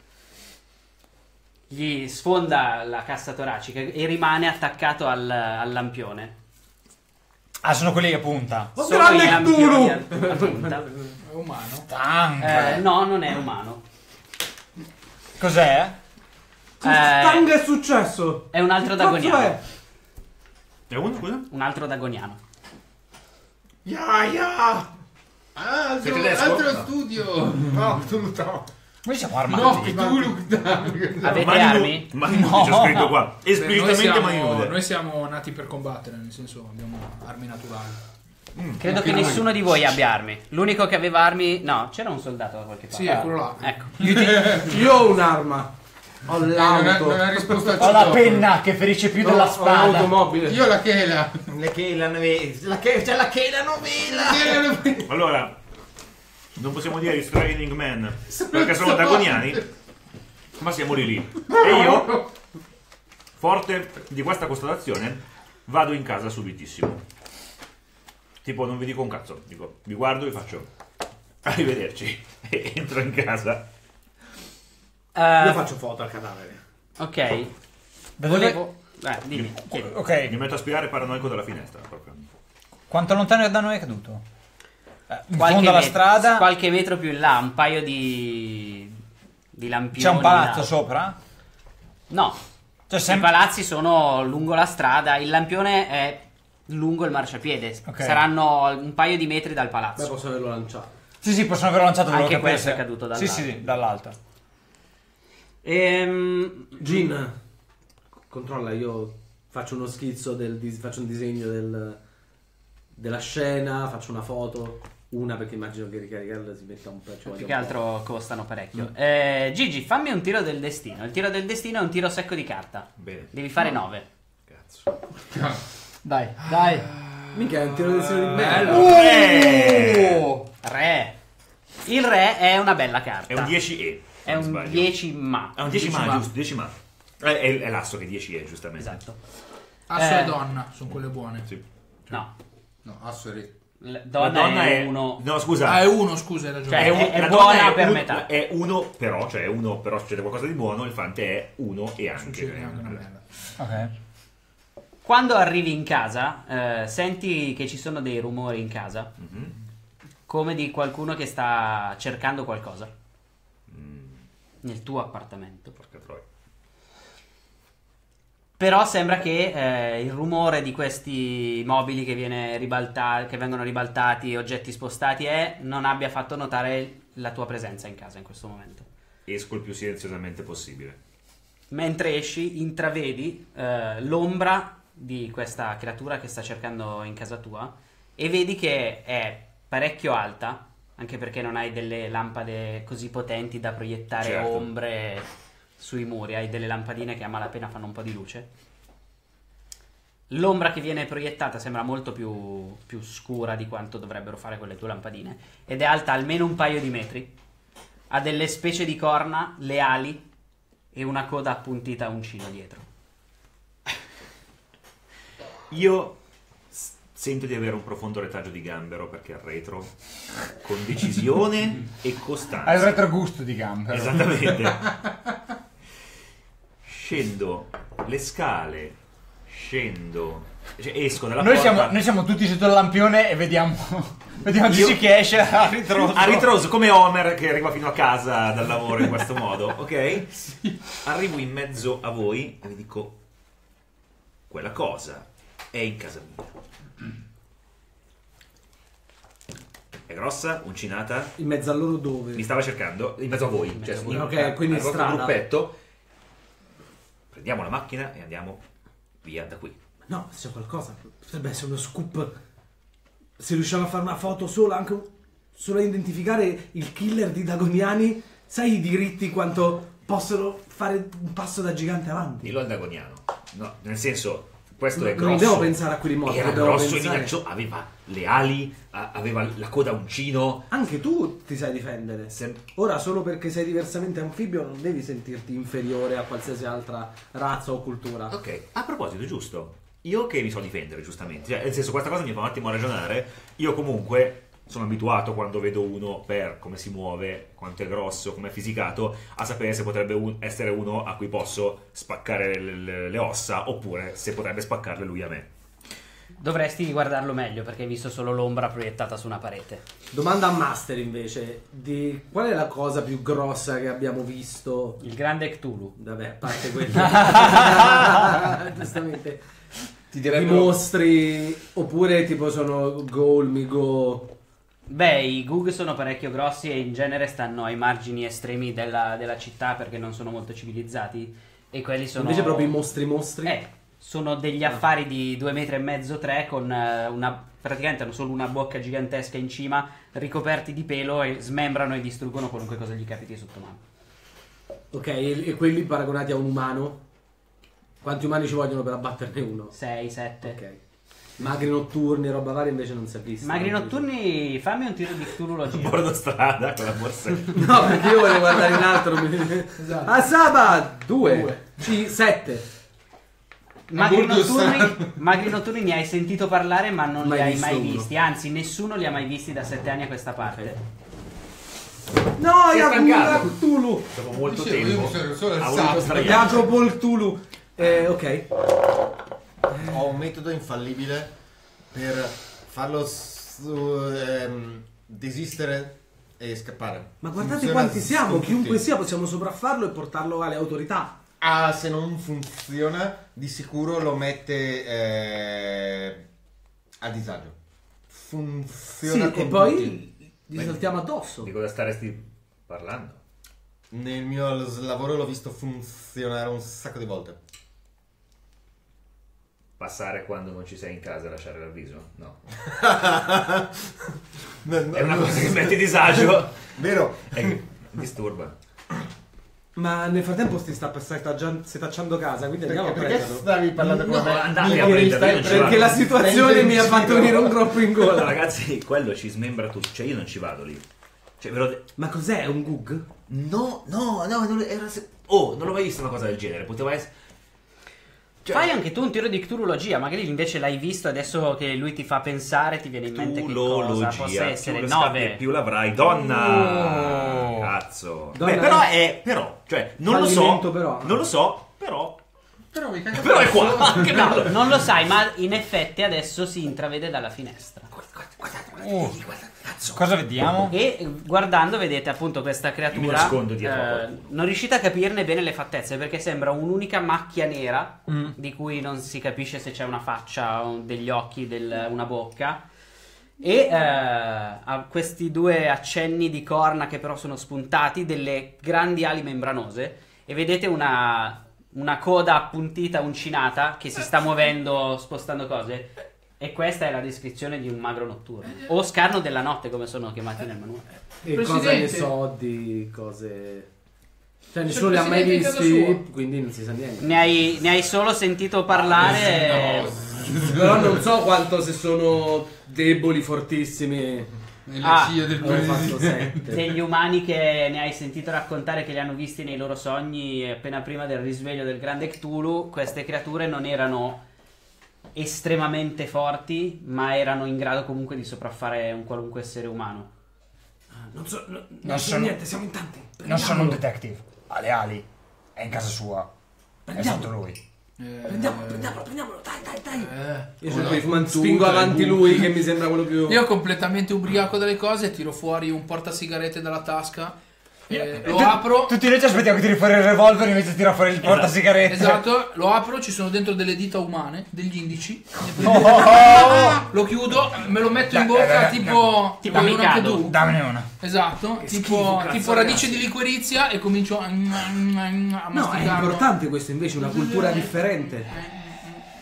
[SPEAKER 1] gli sfonda la cassa toracica e rimane attaccato al, al lampione.
[SPEAKER 2] Ah, sono quelli a punta.
[SPEAKER 3] Oh,
[SPEAKER 1] Solo
[SPEAKER 3] grande Cthulhu!
[SPEAKER 1] a, a punta.
[SPEAKER 7] È umano.
[SPEAKER 2] Tank.
[SPEAKER 1] Eh, no, non è umano.
[SPEAKER 2] Cos'è?
[SPEAKER 3] Che
[SPEAKER 1] Eh,
[SPEAKER 3] è successo?
[SPEAKER 1] È un altro dagoniano.
[SPEAKER 3] è?
[SPEAKER 6] È uno, scusa?
[SPEAKER 1] Un altro dagoniano.
[SPEAKER 4] Ya, ya!
[SPEAKER 5] Ah, altro, altro
[SPEAKER 6] No.
[SPEAKER 5] studio!
[SPEAKER 4] No, tutto.
[SPEAKER 2] Noi siamo armati.
[SPEAKER 5] No, Cthulhu! Tank.
[SPEAKER 1] Avete
[SPEAKER 6] Mani nu-
[SPEAKER 1] armi?
[SPEAKER 6] Mani
[SPEAKER 2] No.
[SPEAKER 6] c'è scritto qua. Esplicitamente mani
[SPEAKER 7] siamo,
[SPEAKER 6] nude.
[SPEAKER 7] noi siamo nati per combattere, nel senso abbiamo armi naturali.
[SPEAKER 1] Credo
[SPEAKER 5] Anche
[SPEAKER 1] che
[SPEAKER 5] noi.
[SPEAKER 1] nessuno di voi abbia armi. L'unico che aveva armi. No, c'era un soldato da qualche parte.
[SPEAKER 7] Sì, è quello là.
[SPEAKER 1] Ecco.
[SPEAKER 3] Io, ti- io ho un'arma. Ho
[SPEAKER 5] Eh, non,
[SPEAKER 3] l'auto.
[SPEAKER 5] non ha risposto al
[SPEAKER 2] Ho la penna che ferisce più
[SPEAKER 3] No,
[SPEAKER 2] della
[SPEAKER 3] Ho
[SPEAKER 2] spada.
[SPEAKER 3] l'automobile.
[SPEAKER 5] Io la chela!
[SPEAKER 4] Che la nove- la che c'è la che la novella.
[SPEAKER 6] Allora, non possiamo dire i Straining Man perché sono dagoniani, ma siamo lì lì. E io, forte di questa constatazione, vado in casa subitissimo. Tipo, non vi dico un cazzo, dico, vi guardo e vi faccio. Arrivederci. E entro in casa.
[SPEAKER 1] Eh,
[SPEAKER 3] Io faccio foto al cadavere.
[SPEAKER 1] Ok. Volevo... Eh, dimmi. chiedi.
[SPEAKER 2] Ok,
[SPEAKER 6] Mi metto a spirare paranoico dalla finestra. Proprio.
[SPEAKER 2] quanto lontano da noi è caduto? In
[SPEAKER 1] Qualche
[SPEAKER 2] fondo alla
[SPEAKER 1] met-
[SPEAKER 2] strada
[SPEAKER 1] Qualche metro più in là, un paio di... Di lampioni.
[SPEAKER 2] c'è un palazzo
[SPEAKER 1] là.
[SPEAKER 2] sopra?
[SPEAKER 1] No.
[SPEAKER 2] Cioè,
[SPEAKER 1] I
[SPEAKER 2] sem-
[SPEAKER 1] palazzi sono lungo la strada, il lampione è lungo il marciapiede.
[SPEAKER 2] Ok.
[SPEAKER 1] Saranno un paio di metri dal
[SPEAKER 3] Beh,
[SPEAKER 1] palazzo.
[SPEAKER 3] posso averlo lanciato.
[SPEAKER 2] Sì, sì, possono averlo lanciato
[SPEAKER 1] Anche questo
[SPEAKER 2] se-
[SPEAKER 1] è caduto
[SPEAKER 2] Sì,
[SPEAKER 1] dall'alto.
[SPEAKER 2] sì, sì, dall'alto.
[SPEAKER 1] Ehm,
[SPEAKER 3] Gin, controlla, io faccio uno schizzo, del, faccio un disegno del- della scena, faccio una foto, una perché immagino che ricaricarla si metta un po'.
[SPEAKER 1] più che altro costano parecchio. Eh, Gigi, fammi un tiro del destino. Il tiro del destino è un tiro secco di carta.
[SPEAKER 6] Bene.
[SPEAKER 1] Devi fare 9.
[SPEAKER 6] Cazzo.
[SPEAKER 2] Dai, dai.
[SPEAKER 3] Minchia, è un tiro del segno di
[SPEAKER 5] Bello.
[SPEAKER 3] merda.
[SPEAKER 6] Eh!
[SPEAKER 1] Re. Il re è una bella carta.
[SPEAKER 6] È un 10E.
[SPEAKER 1] È un
[SPEAKER 6] sbaglio.
[SPEAKER 1] 10 ma.
[SPEAKER 6] È un 10 ma,
[SPEAKER 5] ma.
[SPEAKER 6] giusto, 10 ma. Eh, È, è l'asso che 10 è, giustamente.
[SPEAKER 1] Esatto.
[SPEAKER 7] Asso
[SPEAKER 1] Eh.
[SPEAKER 7] e donna sono quelle buone.
[SPEAKER 6] Sì.
[SPEAKER 1] No.
[SPEAKER 5] No, asso e re.
[SPEAKER 6] La
[SPEAKER 1] donna, è uno.
[SPEAKER 6] No, scusa.
[SPEAKER 7] Ah, è uno, scusa, hai ragione.
[SPEAKER 1] Cioè,
[SPEAKER 6] un-
[SPEAKER 1] è- è
[SPEAKER 6] la
[SPEAKER 1] buona
[SPEAKER 6] donna
[SPEAKER 1] per
[SPEAKER 6] un-
[SPEAKER 1] metà.
[SPEAKER 6] È uno però, cioè è uno però succede qualcosa di buono, il fante è uno e anche.
[SPEAKER 7] Succede anche una.
[SPEAKER 2] Ok.
[SPEAKER 1] Quando arrivi in casa, eh, senti che ci sono dei rumori in casa,
[SPEAKER 6] Mhm.
[SPEAKER 1] come di qualcuno che sta cercando qualcosa
[SPEAKER 6] Mm,
[SPEAKER 1] nel tuo appartamento. Però sembra che eh, il rumore di questi mobili che, viene ribalta- che vengono ribaltati, oggetti spostati, è, non abbia fatto notare la tua presenza in casa in questo momento.
[SPEAKER 6] Esco il più silenziosamente possibile.
[SPEAKER 1] Mentre esci, intravedi eh, l'ombra di questa creatura che sta cercando in casa tua e vedi che è parecchio alta, anche perché non hai delle lampade così potenti da proiettare
[SPEAKER 6] Certo.
[SPEAKER 1] ombre sui muri, hai delle lampadine che a malapena fanno un po' di luce. L'ombra che viene proiettata sembra molto più, più scura di quanto dovrebbero fare quelle tue lampadine ed è alta almeno un paio di metri. Ha delle specie di corna, le ali e una coda appuntita a uncino dietro.
[SPEAKER 6] Io s- sento di avere un profondo retaggio di gambero perché retro con decisione e costanza.
[SPEAKER 2] Hai il retrogusto di gambero.
[SPEAKER 6] Esattamente. Scendo le scale, scendo, cioè, esco dalla
[SPEAKER 2] Noi
[SPEAKER 6] porta.
[SPEAKER 2] siamo, noi siamo tutti sotto il lampione e vediamo, vediamo
[SPEAKER 6] Io-
[SPEAKER 2] Gigi che esce a ritroso.
[SPEAKER 6] A ritroso, come Homer che arriva fino a casa dal lavoro in questo modo, ok? Arrivo in mezzo a voi e vi dico: Quella cosa è in casa mia. È grossa, uncinata.
[SPEAKER 3] In mezzo a loro dove?
[SPEAKER 6] Mi stava cercando in mezzo a voi, cioè
[SPEAKER 1] mezzo a
[SPEAKER 6] in-
[SPEAKER 3] voi. Ok, quindi
[SPEAKER 6] vostro
[SPEAKER 3] strada.
[SPEAKER 6] gruppetto. Prendiamo la macchina e andiamo via da qui.
[SPEAKER 3] No, se c'è qualcosa. Potrebbe essere uno scoop. Se riusciamo a fare una foto sola, anche un- solo a identificare il killer di Dagoniani, sai i diritti quanto possono fare un passo da gigante avanti?
[SPEAKER 6] Dillo al Dagoniano. No, nel senso, questo è
[SPEAKER 3] Non
[SPEAKER 6] grosso.
[SPEAKER 3] dobbiamo pensare a quelli morti,
[SPEAKER 6] Era grosso
[SPEAKER 3] pensare-
[SPEAKER 6] minaccioso, aveva le ali, aveva la coda a uncino.
[SPEAKER 3] Anche tu ti sai difendere.
[SPEAKER 6] Sem-
[SPEAKER 3] Ora, solo perché sei diversamente anfibio, non devi sentirti inferiore a qualsiasi altra razza o cultura.
[SPEAKER 6] Ok, a proposito, giusto. Io che mi so difendere, giustamente. Cioè, nel senso, questa cosa mi fa un attimo ragionare. Io comunque sono abituato quando vedo uno per come si muove, quanto è grosso, come è fisicato, a sapere se potrebbe un- essere uno a cui posso spaccare le, le- le ossa oppure se potrebbe spaccarle lui a me.
[SPEAKER 1] Dovresti guardarlo meglio perché hai visto solo l'ombra proiettata su una parete.
[SPEAKER 3] Domanda a Master invece: di qual è la cosa più grossa che abbiamo visto?
[SPEAKER 1] Il grande Cthulhu.
[SPEAKER 3] Vabbè, a parte quello. Giustamente.
[SPEAKER 5] Ti
[SPEAKER 3] I
[SPEAKER 5] direbbero...
[SPEAKER 3] mostri, oppure tipo sono Goal, Migo.
[SPEAKER 1] Beh, i Gug sono parecchio grossi e in genere stanno ai margini estremi della, della città perché non sono molto civilizzati. E quelli sono.
[SPEAKER 3] Invece proprio i mostri mostri.
[SPEAKER 1] Eh, sono degli affari di due metri e mezzo, tre, con eh, una. praticamente hanno solo una bocca gigantesca in cima, ricoperti di pelo e smembrano e distruggono qualunque cosa gli capiti sotto mano.
[SPEAKER 3] Ok, e, e quelli paragonati a un umano? Quanti umani ci vogliono per abbatterne uno?
[SPEAKER 1] 6, 7.
[SPEAKER 3] Ok. Magri notturni, roba varia invece non si è vista.
[SPEAKER 1] Magri notturni, fammi un tiro di Cthulhulogia.
[SPEAKER 6] Bordo strada con la borsa.
[SPEAKER 3] No, perché io volevo guardare in mi-
[SPEAKER 5] Esatto.
[SPEAKER 3] Ah, Saba! Due.
[SPEAKER 5] Due.
[SPEAKER 3] C- sette.
[SPEAKER 1] Magri
[SPEAKER 5] Hamburgo
[SPEAKER 1] notturni,
[SPEAKER 5] strano.
[SPEAKER 1] magri notturni ne hai sentito parlare ma non
[SPEAKER 3] Mai
[SPEAKER 1] li hai mai
[SPEAKER 3] uno.
[SPEAKER 1] visti. Anzi, nessuno li ha mai visti da sette anni a questa parte.
[SPEAKER 3] No,
[SPEAKER 6] è
[SPEAKER 3] Jacopo
[SPEAKER 6] stancato.
[SPEAKER 3] Cthulhu.
[SPEAKER 6] Dopo molto
[SPEAKER 5] Dicevo, io
[SPEAKER 6] tempo
[SPEAKER 5] mi sono solo
[SPEAKER 3] il Cthulhu. Eh, ok.
[SPEAKER 4] Ho un metodo infallibile per farlo su- ehm, desistere e scappare.
[SPEAKER 3] Ma guardate
[SPEAKER 4] Funziona
[SPEAKER 3] quanti siamo, chiunque sia possiamo sopraffarlo e portarlo alle autorità.
[SPEAKER 4] Ah, se non funziona, di sicuro lo mette eh, a disagio. Funziona
[SPEAKER 3] Sì,
[SPEAKER 4] con
[SPEAKER 3] e poi
[SPEAKER 4] tutti.
[SPEAKER 3] gli saltiamo addosso.
[SPEAKER 6] Di cosa staresti parlando?
[SPEAKER 4] Nel mio lavoro l'ho visto funzionare un sacco di volte.
[SPEAKER 6] Passare quando non ci sei in casa e lasciare l'avviso? No.
[SPEAKER 4] No,
[SPEAKER 6] È una cosa che metti a disagio
[SPEAKER 4] Vero?
[SPEAKER 6] e che disturba.
[SPEAKER 3] Ma nel frattempo si sta setacciando casa, quindi andiamo a
[SPEAKER 4] Perché, perché
[SPEAKER 3] prenderlo.
[SPEAKER 4] stavi parlando con
[SPEAKER 6] No,
[SPEAKER 4] me?
[SPEAKER 6] andate a prenderlo,
[SPEAKER 3] Perché la situazione mi ha fatto venire un groppo in
[SPEAKER 6] No,
[SPEAKER 3] gola.
[SPEAKER 6] ragazzi, quello ci smembra tutto. Cioè, io non ci vado lì. Cioè, de-
[SPEAKER 3] Ma cos'è? Un gug?
[SPEAKER 6] No, no, no, non, era se- Oh, non l'ho mai vista una cosa del genere. Poteva essere. Cioè,
[SPEAKER 1] Fai anche tu un tiro di ctulologia, magari invece l'hai visto adesso che lui ti fa pensare, ti viene in mente che cosa possa essere
[SPEAKER 6] più lo scappi,
[SPEAKER 1] 9.
[SPEAKER 6] più l'avrai. Donna!
[SPEAKER 2] Oh.
[SPEAKER 6] Cazzo.
[SPEAKER 3] Donna
[SPEAKER 6] Beh, però
[SPEAKER 3] è-.
[SPEAKER 6] Però, cioè, non lo so.
[SPEAKER 3] Però.
[SPEAKER 6] Non lo so, però.
[SPEAKER 5] Però
[SPEAKER 6] Però è qua.
[SPEAKER 1] No, non lo sai, ma in effetti adesso si intravede dalla finestra.
[SPEAKER 2] Uh, cosa vediamo?
[SPEAKER 1] E eh, guardando vedete appunto questa creatura.
[SPEAKER 6] nascondo dietro a
[SPEAKER 1] eh, non riuscite a capirne bene le fattezze perché sembra un'unica macchia nera
[SPEAKER 2] Mm.
[SPEAKER 1] di cui non si capisce se c'è una faccia, o degli occhi, del- una bocca. E eh, ha questi due accenni di corna che però sono spuntati, delle grandi ali membranose. E vedete una, una coda appuntita, uncinata, che si sta muovendo, spostando cose. E questa è la descrizione di un magro notturno. O scarno della notte, come sono chiamati nel manuale.
[SPEAKER 3] E
[SPEAKER 7] Presidente.
[SPEAKER 3] cosa ne so di cose... Cioè, nessuno
[SPEAKER 7] il
[SPEAKER 3] li ha mai visti, quindi non si sa niente.
[SPEAKER 1] Ne hai, ne hai solo sentito parlare.
[SPEAKER 3] Però non so quanto se sono deboli, fortissimi.
[SPEAKER 5] Nelle
[SPEAKER 1] Ah,
[SPEAKER 5] scie del presidente.
[SPEAKER 1] Degli umani che ne hai sentito raccontare che li hanno visti nei loro sogni appena prima del risveglio del grande Cthulhu, queste creature non erano estremamente forti, ma erano in grado comunque di sopraffare un qualunque essere umano.
[SPEAKER 3] Non so, no- non
[SPEAKER 2] Non
[SPEAKER 3] so
[SPEAKER 2] sono-
[SPEAKER 3] niente, siamo in tanti.
[SPEAKER 2] Non sono un detective. Ha le ali. È in casa sua. È stato lui.
[SPEAKER 7] Eh,
[SPEAKER 3] Prendiamolo, prendiamolo, prendiamolo, dai, dai, dai.
[SPEAKER 7] eh.
[SPEAKER 3] Io
[SPEAKER 5] Con
[SPEAKER 3] cerco
[SPEAKER 5] la
[SPEAKER 3] di man-
[SPEAKER 5] puntuta,
[SPEAKER 3] spingo avanti
[SPEAKER 5] il
[SPEAKER 3] lui che mi sembra quello più...
[SPEAKER 7] Io completamente ubriaco delle cose, tiro fuori un portasigarette dalla tasca, eh, lo
[SPEAKER 2] Tu-
[SPEAKER 7] apro.
[SPEAKER 2] Tutti noi ci aspettiamo che tiri fuori il revolver invece tira fuori il portasigarette.
[SPEAKER 7] Esatto, lo apro, ci sono dentro delle dita umane, degli indici.
[SPEAKER 2] Oh,
[SPEAKER 7] Lo chiudo, me lo metto in bocca
[SPEAKER 2] dai,
[SPEAKER 7] tipo
[SPEAKER 1] Tipo
[SPEAKER 7] come un
[SPEAKER 1] Mikado.
[SPEAKER 7] anche tu.
[SPEAKER 2] Dammene una.
[SPEAKER 7] Esatto, tipo, tipo radice di liquirizia e comincio a, a
[SPEAKER 3] No, è importante questo invece, una cultura differente.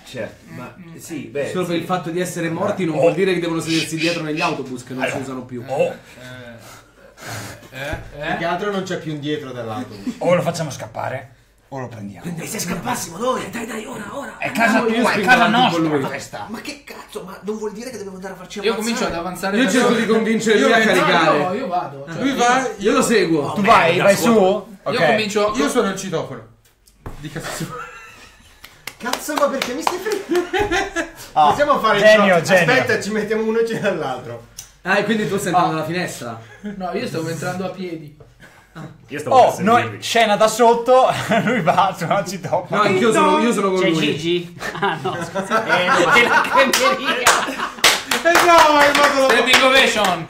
[SPEAKER 6] Cioè, ma sì, beh.
[SPEAKER 3] Solo per il fatto di essere morti non
[SPEAKER 2] Oh.
[SPEAKER 3] vuol dire che devono sedersi dietro negli autobus che non si usano più.
[SPEAKER 2] Oh,
[SPEAKER 7] Eh,
[SPEAKER 4] Più che
[SPEAKER 7] eh.
[SPEAKER 4] altro non c'è più indietro dell'autobus.
[SPEAKER 2] o lo facciamo scappare o lo prendiamo.
[SPEAKER 3] E se scappassimo noi? Dai, dai, ora, ora.
[SPEAKER 2] È casa
[SPEAKER 3] Andiamo,
[SPEAKER 2] tua, è casa nostra questa.
[SPEAKER 6] Ma che cazzo? Ma non vuol dire che dobbiamo andare a farci
[SPEAKER 7] Io comincio ad avanzare
[SPEAKER 3] Io
[SPEAKER 7] verso-
[SPEAKER 3] cerco di convincere lui a
[SPEAKER 5] Io-
[SPEAKER 3] caricare.
[SPEAKER 7] No, no, io vado. cioè,
[SPEAKER 5] Lui va,
[SPEAKER 3] Io lo seguo.
[SPEAKER 2] Tu vai, vai su. Ok.
[SPEAKER 7] Io comincio.
[SPEAKER 5] io sono il citofono. Di cazzo.
[SPEAKER 4] Cazzo, ma perché mi stai fregando?
[SPEAKER 2] Ah,
[SPEAKER 4] Possiamo fare
[SPEAKER 2] genio,
[SPEAKER 4] il
[SPEAKER 2] genio.
[SPEAKER 4] Aspetta, ci mettiamo uno e ci dà l'altro.
[SPEAKER 3] Ah, e quindi tu stai entrando dalla finestra.
[SPEAKER 7] No, io stavo entrando a piedi.
[SPEAKER 6] Io stavo per
[SPEAKER 2] Oh, noi, scena da sotto, lui va, non ci
[SPEAKER 3] No,
[SPEAKER 2] topa.
[SPEAKER 3] anch'io sono, io sono con
[SPEAKER 1] C'è
[SPEAKER 3] lui.
[SPEAKER 1] Gigi? Ah no, scusa. Eh, no, è la cremeria.
[SPEAKER 5] Eh no, hai fatto la...
[SPEAKER 7] Standing ovation.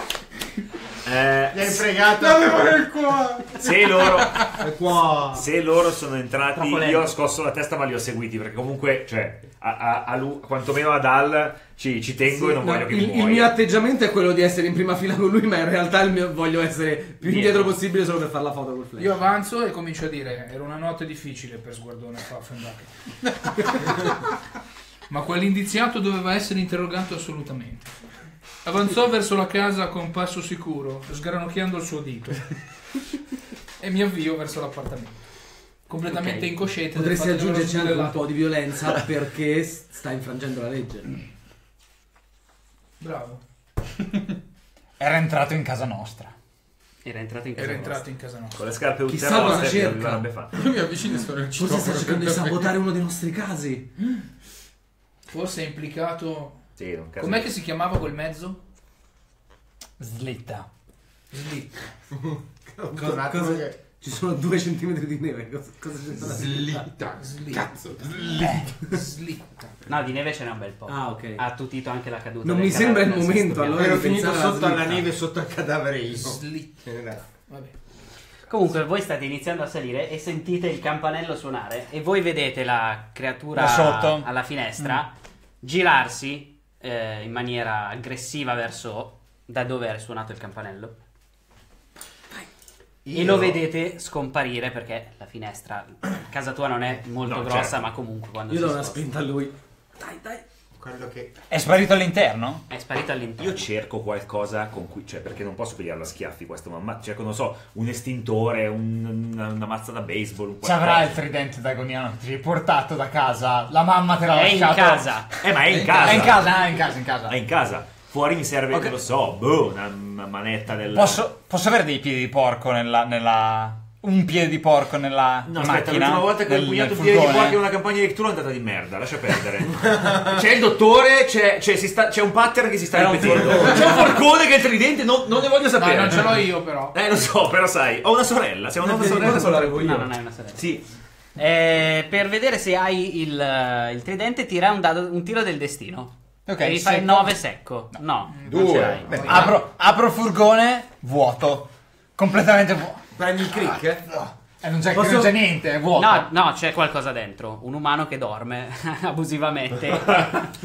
[SPEAKER 6] Eh,
[SPEAKER 4] Mi hai fregato.
[SPEAKER 5] L'avevo nel cuore.
[SPEAKER 6] se loro.
[SPEAKER 4] Qua.
[SPEAKER 6] Se loro sono entrati, io ho scosso la testa ma li ho seguiti perché comunque, cioè, a, a, a lui, quantomeno ad Al ci, ci tengo
[SPEAKER 3] Sì,
[SPEAKER 6] e non
[SPEAKER 3] no,
[SPEAKER 6] voglio che
[SPEAKER 3] il,
[SPEAKER 6] muoia.
[SPEAKER 3] il mio atteggiamento è quello di essere in prima fila con lui, ma in realtà il mio- voglio essere più indietro possibile solo per fare la foto col flash.
[SPEAKER 7] Io avanzo e comincio a dire: Era una notte difficile per Sguardone Pfaffenbach. Ma quell'indiziato doveva essere interrogato assolutamente. Avanzò verso la casa con passo sicuro, sgranocchiando il suo dito. E mi avvio verso l'appartamento. Completamente
[SPEAKER 1] Ok.
[SPEAKER 7] incosciente.
[SPEAKER 3] Potresti aggiungerci anche un po' di violenza perché sta infrangendo la legge.
[SPEAKER 7] Bravo.
[SPEAKER 2] Era entrato in casa nostra.
[SPEAKER 1] Era entrato in casa.
[SPEAKER 7] Era entrato in casa nostra.
[SPEAKER 6] Con le scarpe
[SPEAKER 3] Chissà
[SPEAKER 6] ultra
[SPEAKER 3] cosa cerca.
[SPEAKER 5] Io mi avvicino e sono il
[SPEAKER 3] Forse sta cercando di sabotare uno dei nostri casi.
[SPEAKER 7] Forse è implicato.
[SPEAKER 6] Sì, un caso.
[SPEAKER 7] Com'è che si chiamava quel mezzo?
[SPEAKER 2] Slitta.
[SPEAKER 7] Slitta.
[SPEAKER 3] Cosa-
[SPEAKER 4] un attimo
[SPEAKER 3] cosa-
[SPEAKER 4] che-
[SPEAKER 3] Ci sono due centimetri di neve. Cosa, cosa c'entra?
[SPEAKER 5] Slitta.
[SPEAKER 7] Slitta.
[SPEAKER 5] Cazzo.
[SPEAKER 7] Slitta.
[SPEAKER 1] No, di neve ce n'è un bel po'.
[SPEAKER 3] Ah, ok.
[SPEAKER 1] Ha attutito anche la caduta.
[SPEAKER 3] Non
[SPEAKER 1] del
[SPEAKER 3] mi sembra il momento,
[SPEAKER 1] sesto
[SPEAKER 3] allora.
[SPEAKER 4] Ero finito
[SPEAKER 3] pensare alla
[SPEAKER 4] sotto alla
[SPEAKER 3] slitta.
[SPEAKER 4] neve, sotto al cadavere io.
[SPEAKER 7] Slitta.
[SPEAKER 4] Eh,
[SPEAKER 7] Vabbè.
[SPEAKER 1] Comunque, voi state iniziando a salire e sentite il campanello suonare. E voi vedete la creatura
[SPEAKER 2] sotto.
[SPEAKER 1] alla finestra girarsi eh, in maniera aggressiva verso da dove era suonato il campanello. E lo vedete scomparire perché la finestra, casa tua non è molto
[SPEAKER 6] No,
[SPEAKER 1] grossa,
[SPEAKER 6] certo.
[SPEAKER 1] ma comunque quando
[SPEAKER 3] Io do una
[SPEAKER 1] sposta-
[SPEAKER 3] spinta a lui. Dai, dai.
[SPEAKER 4] Quello che...
[SPEAKER 2] È sparito all'interno?
[SPEAKER 1] è sparito all'interno.
[SPEAKER 6] Io cerco qualcosa con cui, cioè perché non posso pigliarlo a schiaffi questo, ma- ma cerco, non so, un estintore, un- una, una mazza da baseball, un
[SPEAKER 2] Ci avrà il tridente dragoniano che ti hai portato da casa. La mamma te l'ha
[SPEAKER 1] È in
[SPEAKER 2] lasciato.
[SPEAKER 1] casa.
[SPEAKER 6] Eh, ma è in
[SPEAKER 5] È in
[SPEAKER 6] casa.
[SPEAKER 2] È in casa, ah, è in casa, in casa.
[SPEAKER 6] È in casa. Fuori mi serve,
[SPEAKER 2] Ok.
[SPEAKER 6] non lo so, boh, una, una manetta del...
[SPEAKER 2] Posso, posso avere dei piedi di porco nella, nella- Un piede di porco nella
[SPEAKER 6] No, aspetta,
[SPEAKER 2] macchina?
[SPEAKER 6] l'ultima volta che ho impugnato
[SPEAKER 2] nel
[SPEAKER 6] un piede di
[SPEAKER 2] furgone?
[SPEAKER 6] porco in una campagna di lectura è andata di merda, lascia perdere. c'è il dottore, c'è, c'è- si sta- c'è un pattern che si sta ripetendo. C'è un forcone che è il tridente, non, non ne voglio
[SPEAKER 7] No,
[SPEAKER 6] sapere.
[SPEAKER 7] non ce l'ho io però.
[SPEAKER 6] Eh, lo so, però sai, ho una sorella, siamo una
[SPEAKER 3] Piedi di
[SPEAKER 6] sorella.
[SPEAKER 3] porco l'avevo io.
[SPEAKER 1] No, non hai una sorella.
[SPEAKER 6] Sì,
[SPEAKER 1] Eh, per vedere se hai il, il tridente, tira un, dado- un tiro del destino.
[SPEAKER 2] Ok,
[SPEAKER 1] e fai
[SPEAKER 2] secco.
[SPEAKER 1] 9 secco. No, non
[SPEAKER 4] Due.
[SPEAKER 1] ce l'hai.
[SPEAKER 4] Beh,
[SPEAKER 2] Apro, apro furgone, vuoto. Completamente vuoto.
[SPEAKER 4] Prendi il crick?
[SPEAKER 2] E non c'è,
[SPEAKER 3] Posso-
[SPEAKER 2] non c'è niente, è vuoto.
[SPEAKER 1] No, no, c'è qualcosa dentro. Un umano che dorme abusivamente.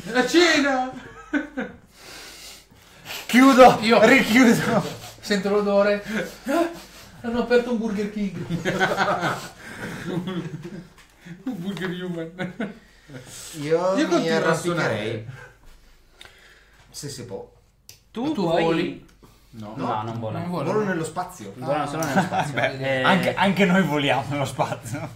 [SPEAKER 5] La cena!
[SPEAKER 2] Chiudo,
[SPEAKER 7] Io-
[SPEAKER 2] richiudo.
[SPEAKER 7] Sento l'odore. Ah, Hanno aperto un Burger King.
[SPEAKER 5] Un burger human.
[SPEAKER 4] Io,
[SPEAKER 5] Io
[SPEAKER 4] mi
[SPEAKER 5] continuo a
[SPEAKER 4] arrampicherei.
[SPEAKER 5] suonare.
[SPEAKER 4] Se si può.
[SPEAKER 1] tu,
[SPEAKER 7] Tu voli?
[SPEAKER 1] No, non vola.
[SPEAKER 7] Non
[SPEAKER 4] Volo
[SPEAKER 7] volo.
[SPEAKER 4] nello spazio.
[SPEAKER 1] Volano solo nello spazio. Eh,
[SPEAKER 2] Anche, anche noi voliamo nello spazio.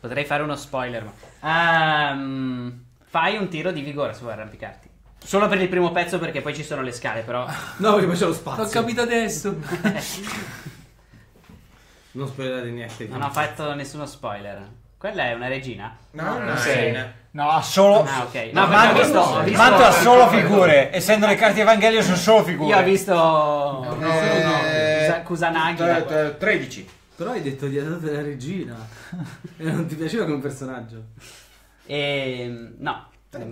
[SPEAKER 1] Potrei fare uno spoiler. Ma... Ehm, fai un tiro di vigore su arrampicarti. Solo per il primo pezzo perché poi ci sono le scale, però...
[SPEAKER 3] No, perché poi c'è lo
[SPEAKER 7] L'ho
[SPEAKER 3] spazio.
[SPEAKER 7] capito adesso.
[SPEAKER 3] Non spoilerate niente.
[SPEAKER 1] Non ho fatto nessuno spoiler. Quella è una regina?
[SPEAKER 4] No,
[SPEAKER 1] Ah,
[SPEAKER 4] non
[SPEAKER 2] Sì. No, ha solo.
[SPEAKER 1] Ah, ok.
[SPEAKER 2] No,
[SPEAKER 1] No,
[SPEAKER 2] Manto,
[SPEAKER 1] ho visto- ho visto-
[SPEAKER 2] Manto ha solo figure. Essendo le carte Evangelio sono solo figure.
[SPEAKER 1] Io ho visto...
[SPEAKER 7] No, no.
[SPEAKER 1] Kusa- Kusanagi.
[SPEAKER 4] Eh, eh, 13.
[SPEAKER 3] Però hai detto di andare della regina. e non ti piaceva come personaggio.
[SPEAKER 1] E, no,